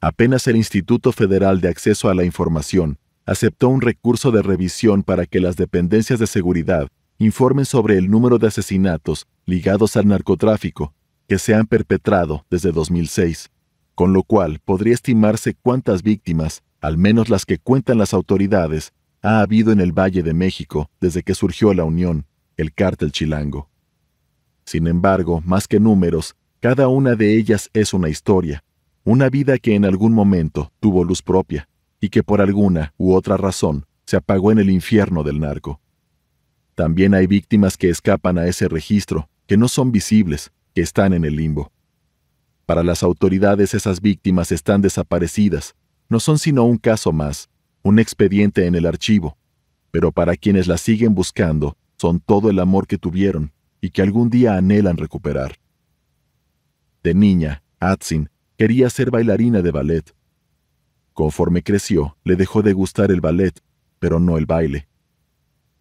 Apenas el Instituto Federal de Acceso a la Información aceptó un recurso de revisión para que las dependencias de seguridad informen sobre el número de asesinatos ligados al narcotráfico que se han perpetrado desde 2006, con lo cual podría estimarse cuántas víctimas, al menos las que cuentan las autoridades, ha habido en el Valle de México desde que surgió la Unión, el cártel chilango. Sin embargo, más que números, cada una de ellas es una historia, una vida que en algún momento tuvo luz propia y que por alguna u otra razón se apagó en el infierno del narco. También hay víctimas que escapan a ese registro, que no son visibles, que están en el limbo. Para las autoridades esas víctimas están desaparecidas, no son sino un caso más, un expediente en el archivo, pero para quienes la siguen buscando son todo el amor que tuvieron y que algún día anhelan recuperar. De niña, Atsin quería ser bailarina de ballet. Conforme creció, le dejó de gustar el ballet, pero no el baile.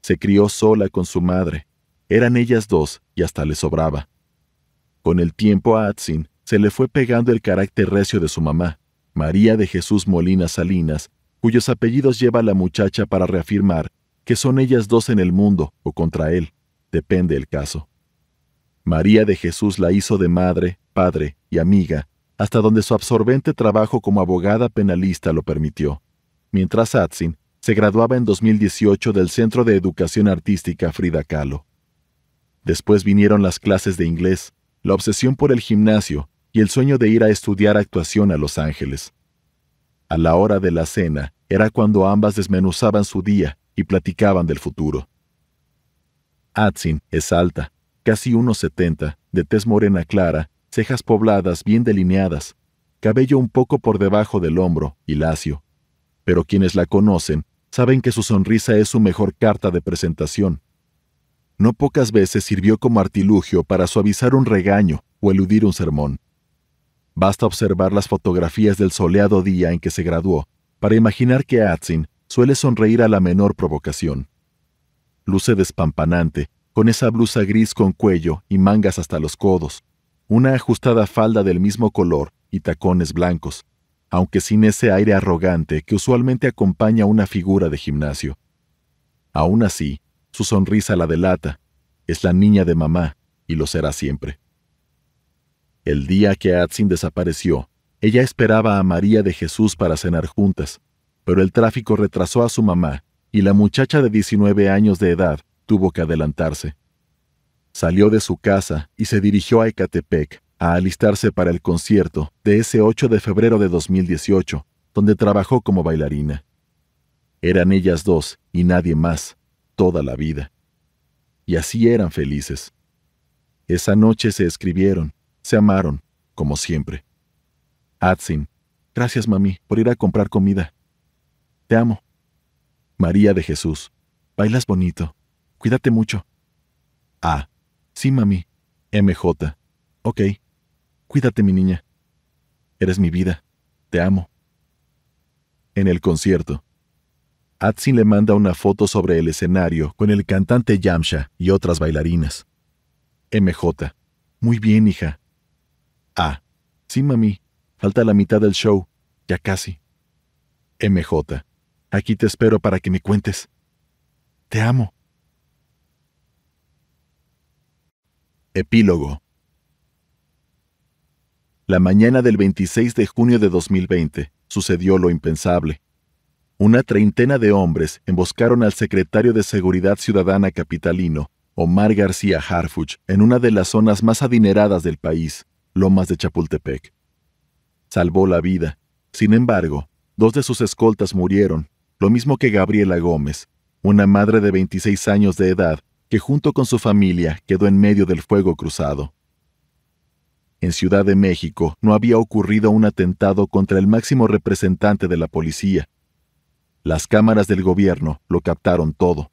Se crió sola con su madre. Eran ellas dos y hasta le sobraba. Con el tiempo a se le fue pegando el carácter recio de su mamá, María de Jesús Molina Salinas, cuyos apellidos lleva la muchacha para reafirmar que son ellas dos en el mundo o contra él, depende el caso. María de Jesús la hizo de madre, padre y amiga, hasta donde su absorbente trabajo como abogada penalista lo permitió, mientras Atsin se graduaba en 2018 del Centro de Educación Artística Frida Kahlo. Después vinieron las clases de inglés, la obsesión por el gimnasio y el sueño de ir a estudiar actuación a Los Ángeles. A la hora de la cena era cuando ambas desmenuzaban su día y platicaban del futuro. Atsin es alta, casi 1,70, de tez morena clara, cejas pobladas bien delineadas, cabello un poco por debajo del hombro y lacio. Pero quienes la conocen saben que su sonrisa es su mejor carta de presentación. No pocas veces sirvió como artilugio para suavizar un regaño o eludir un sermón. Basta observar las fotografías del soleado día en que se graduó para imaginar que Atsin suele sonreír a la menor provocación. Luce despampanante, con esa blusa gris con cuello y mangas hasta los codos, una ajustada falda del mismo color y tacones blancos, aunque sin ese aire arrogante que usualmente acompaña a una figura de gimnasio. Aún así, su sonrisa la delata, es la niña de mamá y lo será siempre. El día que Atsin desapareció, ella esperaba a María de Jesús para cenar juntas, pero el tráfico retrasó a su mamá y la muchacha de 19 años de edad tuvo que adelantarse. Salió de su casa y se dirigió a Ecatepec a alistarse para el concierto de ese 8 de febrero de 2018, donde trabajó como bailarina. Eran ellas dos y nadie más, toda la vida. Y así eran felices. Esa noche se escribieron, se amaron, como siempre. Atsin, gracias mami por ir a comprar comida. Te amo. María de Jesús, bailas bonito. Cuídate mucho. A. Sí, mami. MJ. Ok. Cuídate, mi niña. Eres mi vida. Te amo. En el concierto. Atsin le manda una foto sobre el escenario con el cantante Yamsha y otras bailarinas. MJ. Muy bien, hija. Ah, sí, mami. Falta la mitad del show. Ya casi. MJ. Aquí te espero para que me cuentes. Te amo. Epílogo. la mañana del 26 de junio de 2020 sucedió lo impensable. Una treintena de hombres emboscaron al secretario de Seguridad Ciudadana capitalino, Omar García Harfuch, en una de las zonas más adineradas del país, Lomas de Chapultepec. Salvó la vida. Sin embargo, dos de sus escoltas murieron, lo mismo que Gabriela Gómez, una madre de 26 años de edad que junto con su familia quedó en medio del fuego cruzado. En Ciudad de México no había ocurrido un atentado contra el máximo representante de la policía. Las cámaras del gobierno lo captaron todo.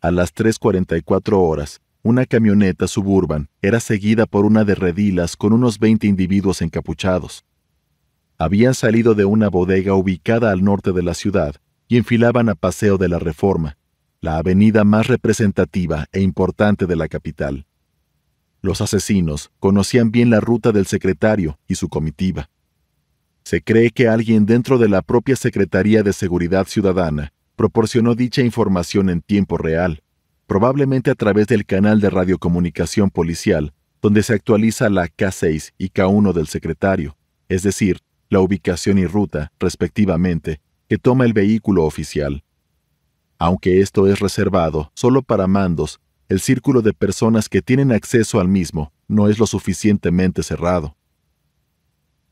A las 3.44 horas, una camioneta suburban era seguida por una de redilas con unos 20 individuos encapuchados. Habían salido de una bodega ubicada al norte de la ciudad y enfilaban a Paseo de la Reforma, la avenida más representativa e importante de la capital. Los asesinos conocían bien la ruta del secretario y su comitiva. Se cree que alguien dentro de la propia Secretaría de Seguridad Ciudadana proporcionó dicha información en tiempo real, probablemente a través del canal de radiocomunicación policial, donde se actualiza la K6 y K1 del secretario, es decir, la ubicación y ruta, respectivamente, que toma el vehículo oficial. Aunque esto es reservado solo para mandos, el círculo de personas que tienen acceso al mismo no es lo suficientemente cerrado.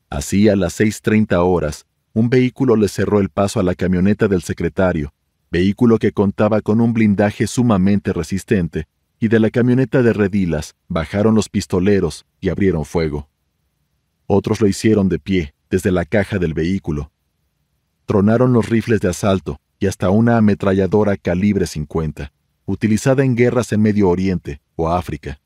Así, a las 6.30 horas, un vehículo le cerró el paso a la camioneta del secretario, vehículo que contaba con un blindaje sumamente resistente, y de la camioneta de redilas bajaron los pistoleros y abrieron fuego. Otros lo hicieron de pie, desde la caja del vehículo. Tronaron los rifles de asalto y hasta una ametralladora calibre 50, utilizada en guerras en Medio Oriente o África.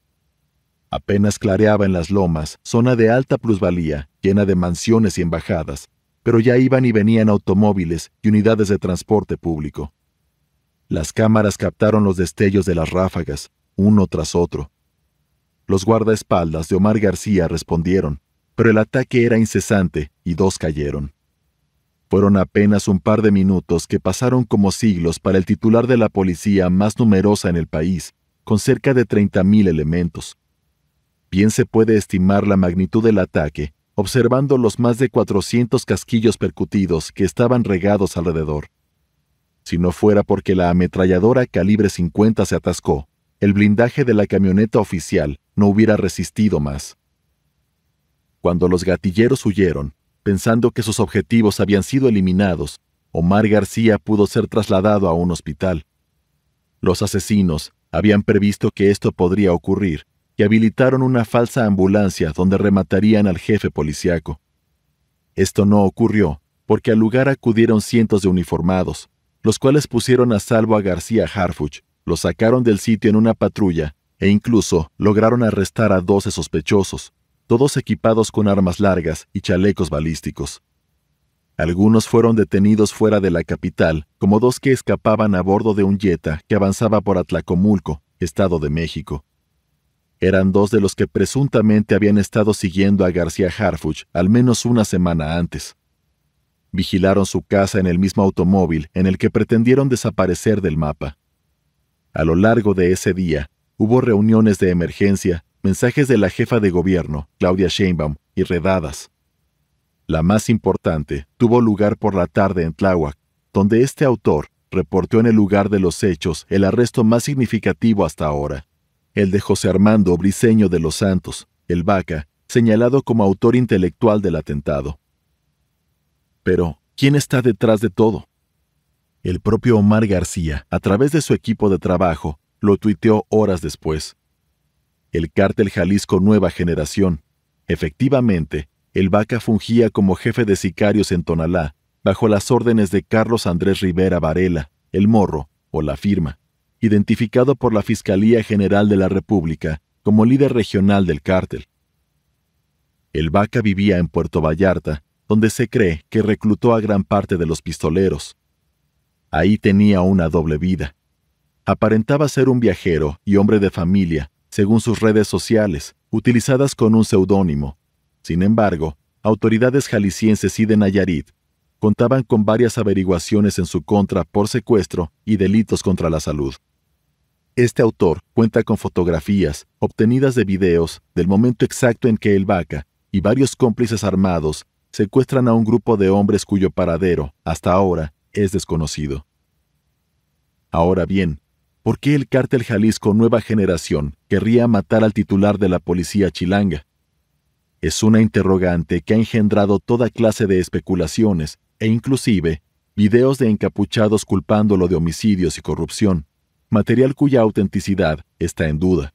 Apenas clareaba en las lomas, zona de alta plusvalía, llena de mansiones y embajadas, pero ya iban y venían automóviles y unidades de transporte público. Las cámaras captaron los destellos de las ráfagas, uno tras otro. Los guardaespaldas de Omar García respondieron, pero el ataque era incesante y dos cayeron. Fueron apenas un par de minutos que pasaron como siglos para el titular de la policía más numerosa en el país, con cerca de 30.000 elementos. Bien se puede estimar la magnitud del ataque observando los más de 400 casquillos percutidos que estaban regados alrededor. Si no fuera porque la ametralladora calibre 50 se atascó, el blindaje de la camioneta oficial no hubiera resistido más. Cuando los gatilleros huyeron, pensando que sus objetivos habían sido eliminados, Omar García pudo ser trasladado a un hospital. Los asesinos habían previsto que esto podría ocurrir y habilitaron una falsa ambulancia donde rematarían al jefe policiaco. Esto no ocurrió porque al lugar acudieron cientos de uniformados, los cuales pusieron a salvo a García Harfuch, lo sacaron del sitio en una patrulla e incluso lograron arrestar a 12 sospechosos, todos equipados con armas largas y chalecos balísticos. Algunos fueron detenidos fuera de la capital, como dos que escapaban a bordo de un Jetta que avanzaba por Atlacomulco, Estado de México. Eran dos de los que presuntamente habían estado siguiendo a García Harfuch al menos una semana antes. Vigilaron su casa en el mismo automóvil en el que pretendieron desaparecer del mapa. A lo largo de ese día, hubo reuniones de emergencia, mensajes de la jefa de gobierno, Claudia Sheinbaum, y redadas. La más importante tuvo lugar por la tarde en Tláhuac, donde este autor reportó en el lugar de los hechos el arresto más significativo hasta ahora el de José Armando Briceño de los Santos, el Vaca, señalado como autor intelectual del atentado. Pero, ¿quién está detrás de todo? El propio Omar García, a través de su equipo de trabajo, lo tuiteó horas después. El cártel Jalisco Nueva Generación. Efectivamente, el Vaca fungía como jefe de sicarios en Tonalá, bajo las órdenes de Carlos Andrés Rivera Varela, el Morro, o la firma identificado por la Fiscalía General de la República como líder regional del cártel. El Vaca vivía en Puerto Vallarta, donde se cree que reclutó a gran parte de los pistoleros. Ahí tenía una doble vida. Aparentaba ser un viajero y hombre de familia, según sus redes sociales, utilizadas con un seudónimo. Sin embargo, autoridades jaliscienses y de Nayarit contaban con varias averiguaciones en su contra por secuestro y delitos contra la salud. Este autor cuenta con fotografías obtenidas de videos del momento exacto en que el Vaca y varios cómplices armados secuestran a un grupo de hombres cuyo paradero, hasta ahora, es desconocido. Ahora bien, ¿por qué el cártel Jalisco Nueva Generación querría matar al titular de la policía chilanga? Es una interrogante que ha engendrado toda clase de especulaciones e inclusive videos de encapuchados culpándolo de homicidios y corrupción, material cuya autenticidad está en duda.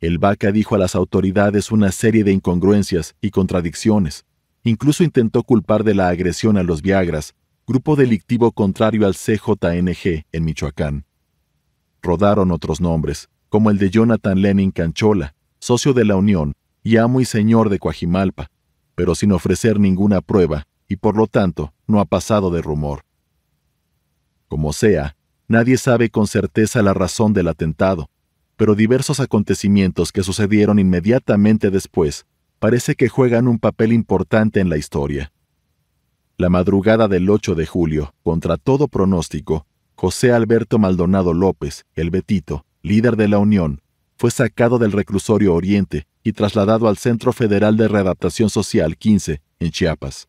El Vaca dijo a las autoridades una serie de incongruencias y contradicciones. Incluso intentó culpar de la agresión a los Viagras grupo delictivo contrario al CJNG en Michoacán. Rodaron otros nombres, como el de Jonathan Lenin Canchola, socio de la Unión y amo y señor de Coajimalpa, pero sin ofrecer ninguna prueba y por lo tanto no ha pasado de rumor. Como sea, nadie sabe con certeza la razón del atentado, pero diversos acontecimientos que sucedieron inmediatamente después parece que juegan un papel importante en la historia. La madrugada del 8 de julio, contra todo pronóstico, José Alberto Maldonado López, el Betito, líder de la Unión, fue sacado del reclusorio Oriente y trasladado al Centro Federal de Readaptación Social 15, en Chiapas.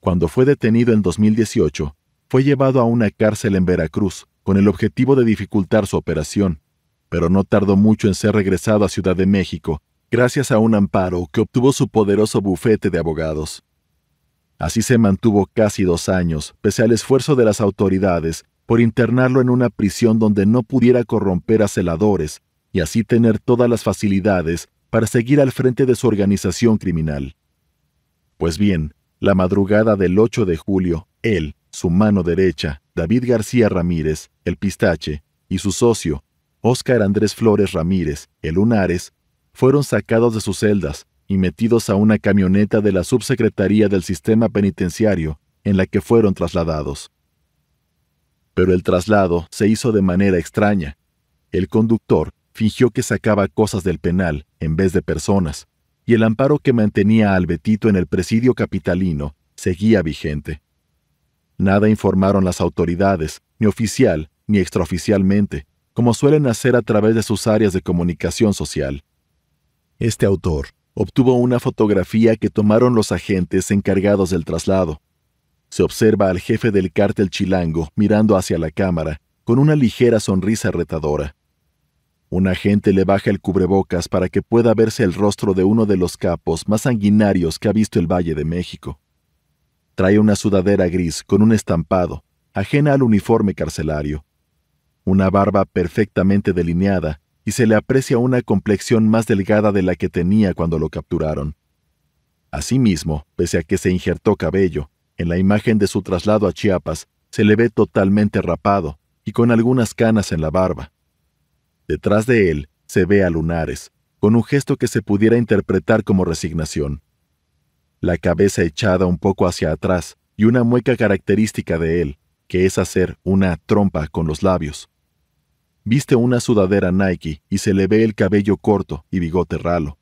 Cuando fue detenido en 2018, fue llevado a una cárcel en Veracruz con el objetivo de dificultar su operación, pero no tardó mucho en ser regresado a Ciudad de México gracias a un amparo que obtuvo su poderoso bufete de abogados. Así se mantuvo casi dos años, pese al esfuerzo de las autoridades por internarlo en una prisión donde no pudiera corromper a celadores y así tener todas las facilidades para seguir al frente de su organización criminal. Pues bien, la madrugada del 8 de julio, él, su mano derecha, David García Ramírez, el pistache, y su socio, Óscar Andrés Flores Ramírez, el Lunares, fueron sacados de sus celdas y metidos a una camioneta de la Subsecretaría del Sistema Penitenciario, en la que fueron trasladados. Pero el traslado se hizo de manera extraña. El conductor fingió que sacaba cosas del penal en vez de personas, y el amparo que mantenía al Betito en el presidio capitalino seguía vigente. Nada informaron las autoridades, ni oficial ni extraoficialmente, como suelen hacer a través de sus áreas de comunicación social. Este autor, obtuvo una fotografía que tomaron los agentes encargados del traslado. Se observa al jefe del cártel chilango mirando hacia la cámara, con una ligera sonrisa retadora. Un agente le baja el cubrebocas para que pueda verse el rostro de uno de los capos más sanguinarios que ha visto el Valle de México. Trae una sudadera gris con un estampado, ajena al uniforme carcelario. Una barba perfectamente delineada y se le aprecia una complexión más delgada de la que tenía cuando lo capturaron. Asimismo, pese a que se injertó cabello, en la imagen de su traslado a Chiapas se le ve totalmente rapado y con algunas canas en la barba. Detrás de él se ve a Lunares, con un gesto que se pudiera interpretar como resignación. La cabeza echada un poco hacia atrás y una mueca característica de él, que es hacer una trompa con los labios. Viste una sudadera Nike y se le ve el cabello corto y bigote ralo.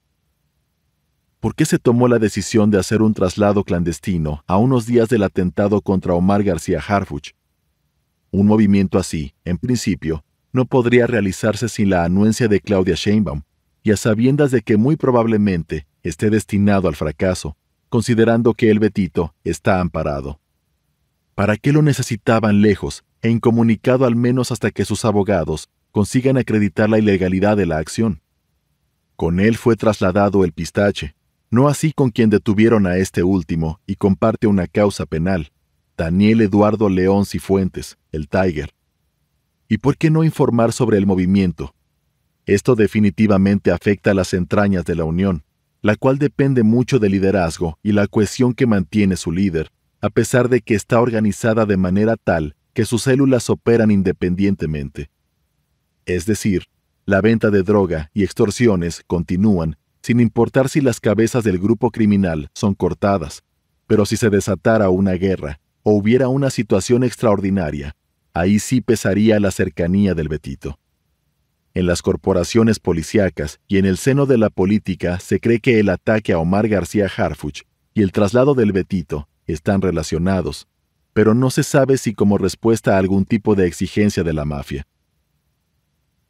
¿Por qué se tomó la decisión de hacer un traslado clandestino a unos días del atentado contra Omar García Harfuch? Un movimiento así, en principio, no podría realizarse sin la anuencia de Claudia Sheinbaum, y a sabiendas de que muy probablemente esté destinado al fracaso, considerando que el Betito está amparado. ¿Para qué lo necesitaban lejos e incomunicado al menos hasta que sus abogados consigan acreditar la ilegalidad de la acción. Con él fue trasladado el pistache, no así con quien detuvieron a este último y comparte una causa penal, Daniel Eduardo León Cifuentes, el Tiger. ¿Y por qué no informar sobre el movimiento? Esto definitivamente afecta a las entrañas de la Unión, la cual depende mucho del liderazgo y la cohesión que mantiene su líder, a pesar de que está organizada de manera tal que sus células operan independientemente. Es decir, la venta de droga y extorsiones continúan sin importar si las cabezas del grupo criminal son cortadas, pero si se desatara una guerra o hubiera una situación extraordinaria, ahí sí pesaría la cercanía del Betito. En las corporaciones policíacas y en el seno de la política se cree que el ataque a Omar García Harfuch y el traslado del Betito están relacionados, pero no se sabe si como respuesta a algún tipo de exigencia de la mafia.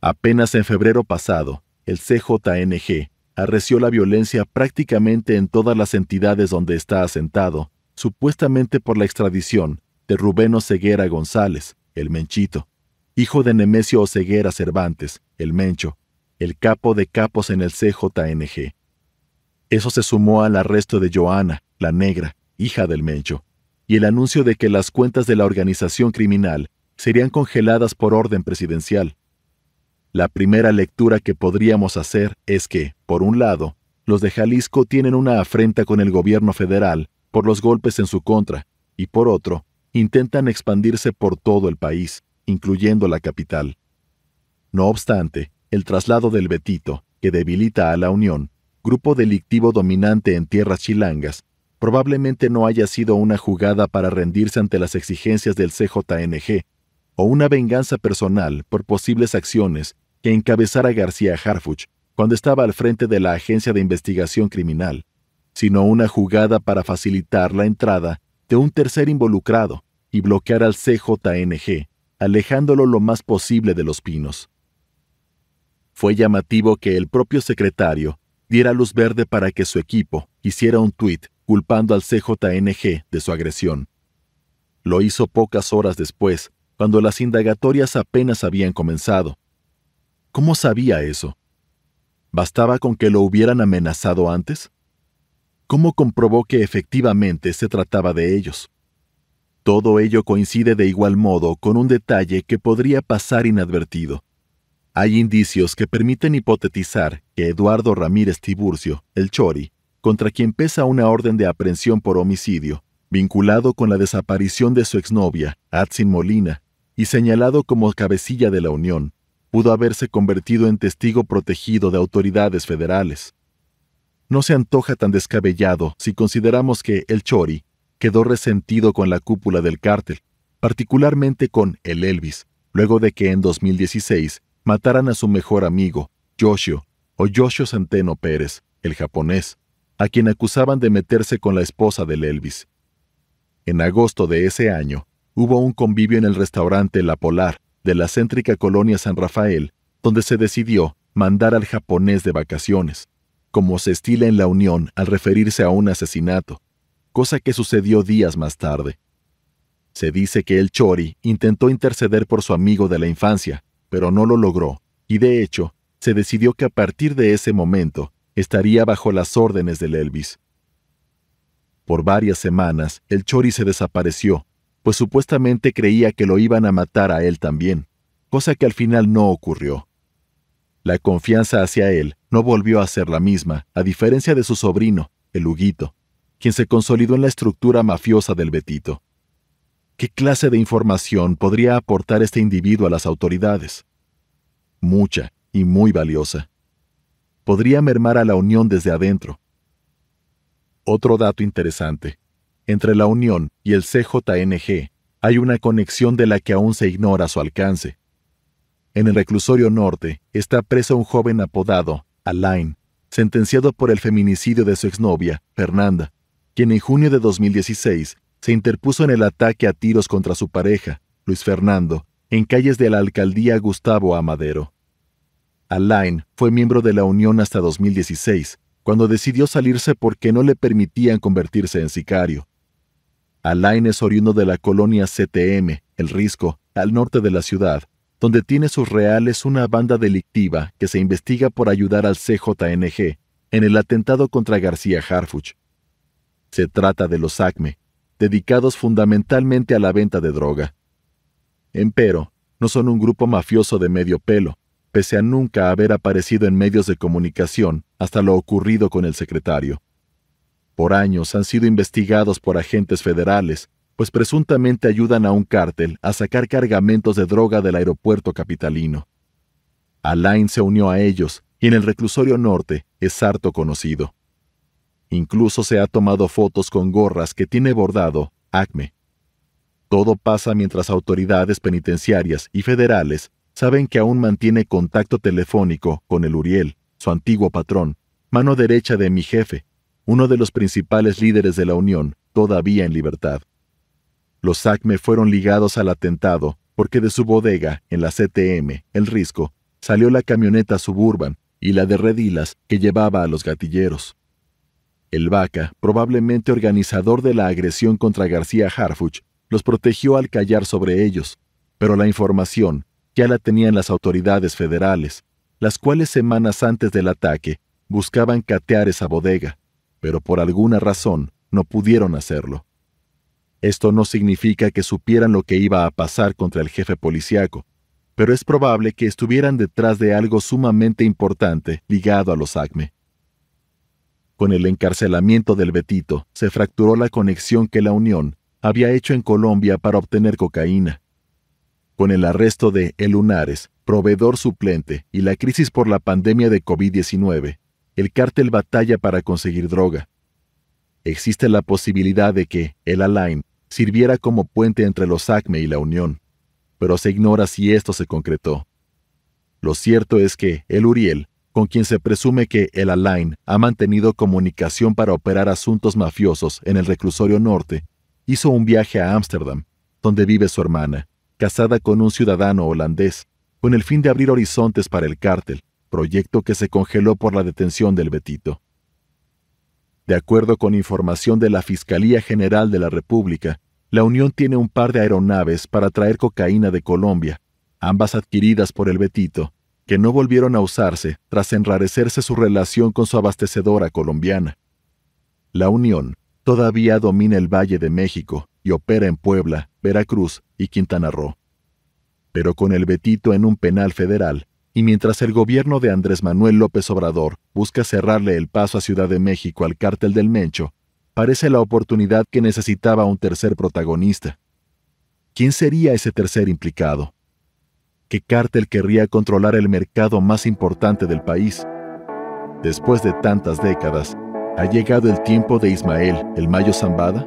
Apenas en febrero pasado, el CJNG arreció la violencia prácticamente en todas las entidades donde está asentado, supuestamente por la extradición de Rubén Oseguera González, el Menchito, hijo de Nemesio Oseguera Cervantes, el Mencho, el capo de capos en el CJNG. Eso se sumó al arresto de Joana, la negra, hija del Mencho, y el anuncio de que las cuentas de la organización criminal serían congeladas por orden presidencial. La primera lectura que podríamos hacer es que, por un lado, los de Jalisco tienen una afrenta con el gobierno federal por los golpes en su contra, y por otro, intentan expandirse por todo el país, incluyendo la capital. No obstante, el traslado del Betito, que debilita a la Unión, grupo delictivo dominante en tierras chilangas, probablemente no haya sido una jugada para rendirse ante las exigencias del CJNG, o una venganza personal por posibles acciones que encabezara García Harfuch cuando estaba al frente de la Agencia de Investigación Criminal, sino una jugada para facilitar la entrada de un tercer involucrado y bloquear al CJNG, alejándolo lo más posible de los pinos. Fue llamativo que el propio secretario diera luz verde para que su equipo hiciera un tuit culpando al CJNG de su agresión. Lo hizo pocas horas después, cuando las indagatorias apenas habían comenzado. ¿Cómo sabía eso? ¿Bastaba con que lo hubieran amenazado antes? ¿Cómo comprobó que efectivamente se trataba de ellos? Todo ello coincide de igual modo con un detalle que podría pasar inadvertido. Hay indicios que permiten hipotetizar que Eduardo Ramírez Tiburcio, el Chori, contra quien pesa una orden de aprehensión por homicidio, vinculado con la desaparición de su exnovia, Atsin Molina, y señalado como cabecilla de la Unión, pudo haberse convertido en testigo protegido de autoridades federales. No se antoja tan descabellado si consideramos que el Chori quedó resentido con la cúpula del cártel, particularmente con el Elvis, luego de que en 2016 mataran a su mejor amigo, Yoshio, o Yoshio Centeno Pérez, el japonés, a quien acusaban de meterse con la esposa del Elvis. En agosto de ese año, hubo un convivio en el restaurante La Polar de la céntrica colonia San Rafael, donde se decidió mandar al japonés de vacaciones, como se estila en la Unión al referirse a un asesinato, cosa que sucedió días más tarde. Se dice que el Chori intentó interceder por su amigo de la infancia, pero no lo logró, y de hecho, se decidió que a partir de ese momento estaría bajo las órdenes del Elvis. Por varias semanas, el Chori se desapareció, pues supuestamente creía que lo iban a matar a él también, cosa que al final no ocurrió. La confianza hacia él no volvió a ser la misma, a diferencia de su sobrino, el Huguito, quien se consolidó en la estructura mafiosa del Betito. ¿Qué clase de información podría aportar este individuo a las autoridades? Mucha y muy valiosa. Podría mermar a la Unión desde adentro. Otro dato interesante. Entre la Unión y el CJNG hay una conexión de la que aún se ignora su alcance. En el reclusorio norte está preso un joven apodado Alain, sentenciado por el feminicidio de su exnovia, Fernanda, quien en junio de 2016 se interpuso en el ataque a tiros contra su pareja, Luis Fernando, en calles de la alcaldía Gustavo Amadero. Alain fue miembro de la Unión hasta 2016, cuando decidió salirse porque no le permitían convertirse en sicario. Alain es oriundo de la colonia CTM, El Risco, al norte de la ciudad, donde tiene sus reales una banda delictiva que se investiga por ayudar al CJNG en el atentado contra García Harfuch. Se trata de los ACME, dedicados fundamentalmente a la venta de droga. Empero, no son un grupo mafioso de medio pelo, pese a nunca haber aparecido en medios de comunicación hasta lo ocurrido con el secretario. Por años han sido investigados por agentes federales pues presuntamente ayudan a un cártel a sacar cargamentos de droga del aeropuerto capitalino. Alain se unió a ellos y en el reclusorio norte es harto conocido. Incluso se ha tomado fotos con gorras que tiene bordado ACME. Todo pasa mientras autoridades penitenciarias y federales saben que aún mantiene contacto telefónico con el Uriel, su antiguo patrón, mano derecha de mi jefe, uno de los principales líderes de la Unión, todavía en libertad. Los ACME fueron ligados al atentado porque de su bodega, en la CTM, El Risco, salió la camioneta Suburban y la de Redilas, que llevaba a los gatilleros. El Vaca, probablemente organizador de la agresión contra García Harfuch, los protegió al callar sobre ellos, pero la información ya la tenían las autoridades federales, las cuales semanas antes del ataque buscaban catear esa bodega, pero por alguna razón no pudieron hacerlo. Esto no significa que supieran lo que iba a pasar contra el jefe policiaco, pero es probable que estuvieran detrás de algo sumamente importante ligado a los ACME. Con el encarcelamiento del Betito, se fracturó la conexión que la Unión había hecho en Colombia para obtener cocaína. Con el arresto de El Lunares, proveedor suplente, y la crisis por la pandemia de COVID-19, el cártel batalla para conseguir droga. Existe la posibilidad de que el Alain sirviera como puente entre los ACME y la Unión, pero se ignora si esto se concretó. Lo cierto es que el Uriel con quien se presume que el Alain ha mantenido comunicación para operar asuntos mafiosos en el reclusorio norte, hizo un viaje a Ámsterdam, donde vive su hermana, casada con un ciudadano holandés, con el fin de abrir horizontes para el cártel, proyecto que se congeló por la detención del Betito. De acuerdo con información de la Fiscalía General de la República, la Unión tiene un par de aeronaves para traer cocaína de Colombia, ambas adquiridas por el Betito, que no volvieron a usarse tras enrarecerse su relación con su abastecedora colombiana. La Unión todavía domina el Valle de México y opera en Puebla, Veracruz y Quintana Roo. Pero con el Betito en un penal federal, y mientras el gobierno de Andrés Manuel López Obrador busca cerrarle el paso a Ciudad de México al cártel del Mencho, parece la oportunidad que necesitaba un tercer protagonista. ¿Quién sería ese tercer implicado? ¿Qué cártel querría controlar el mercado más importante del país? Después de tantas décadas, ¿ha llegado el tiempo de Ismael, el Mayo Zambada?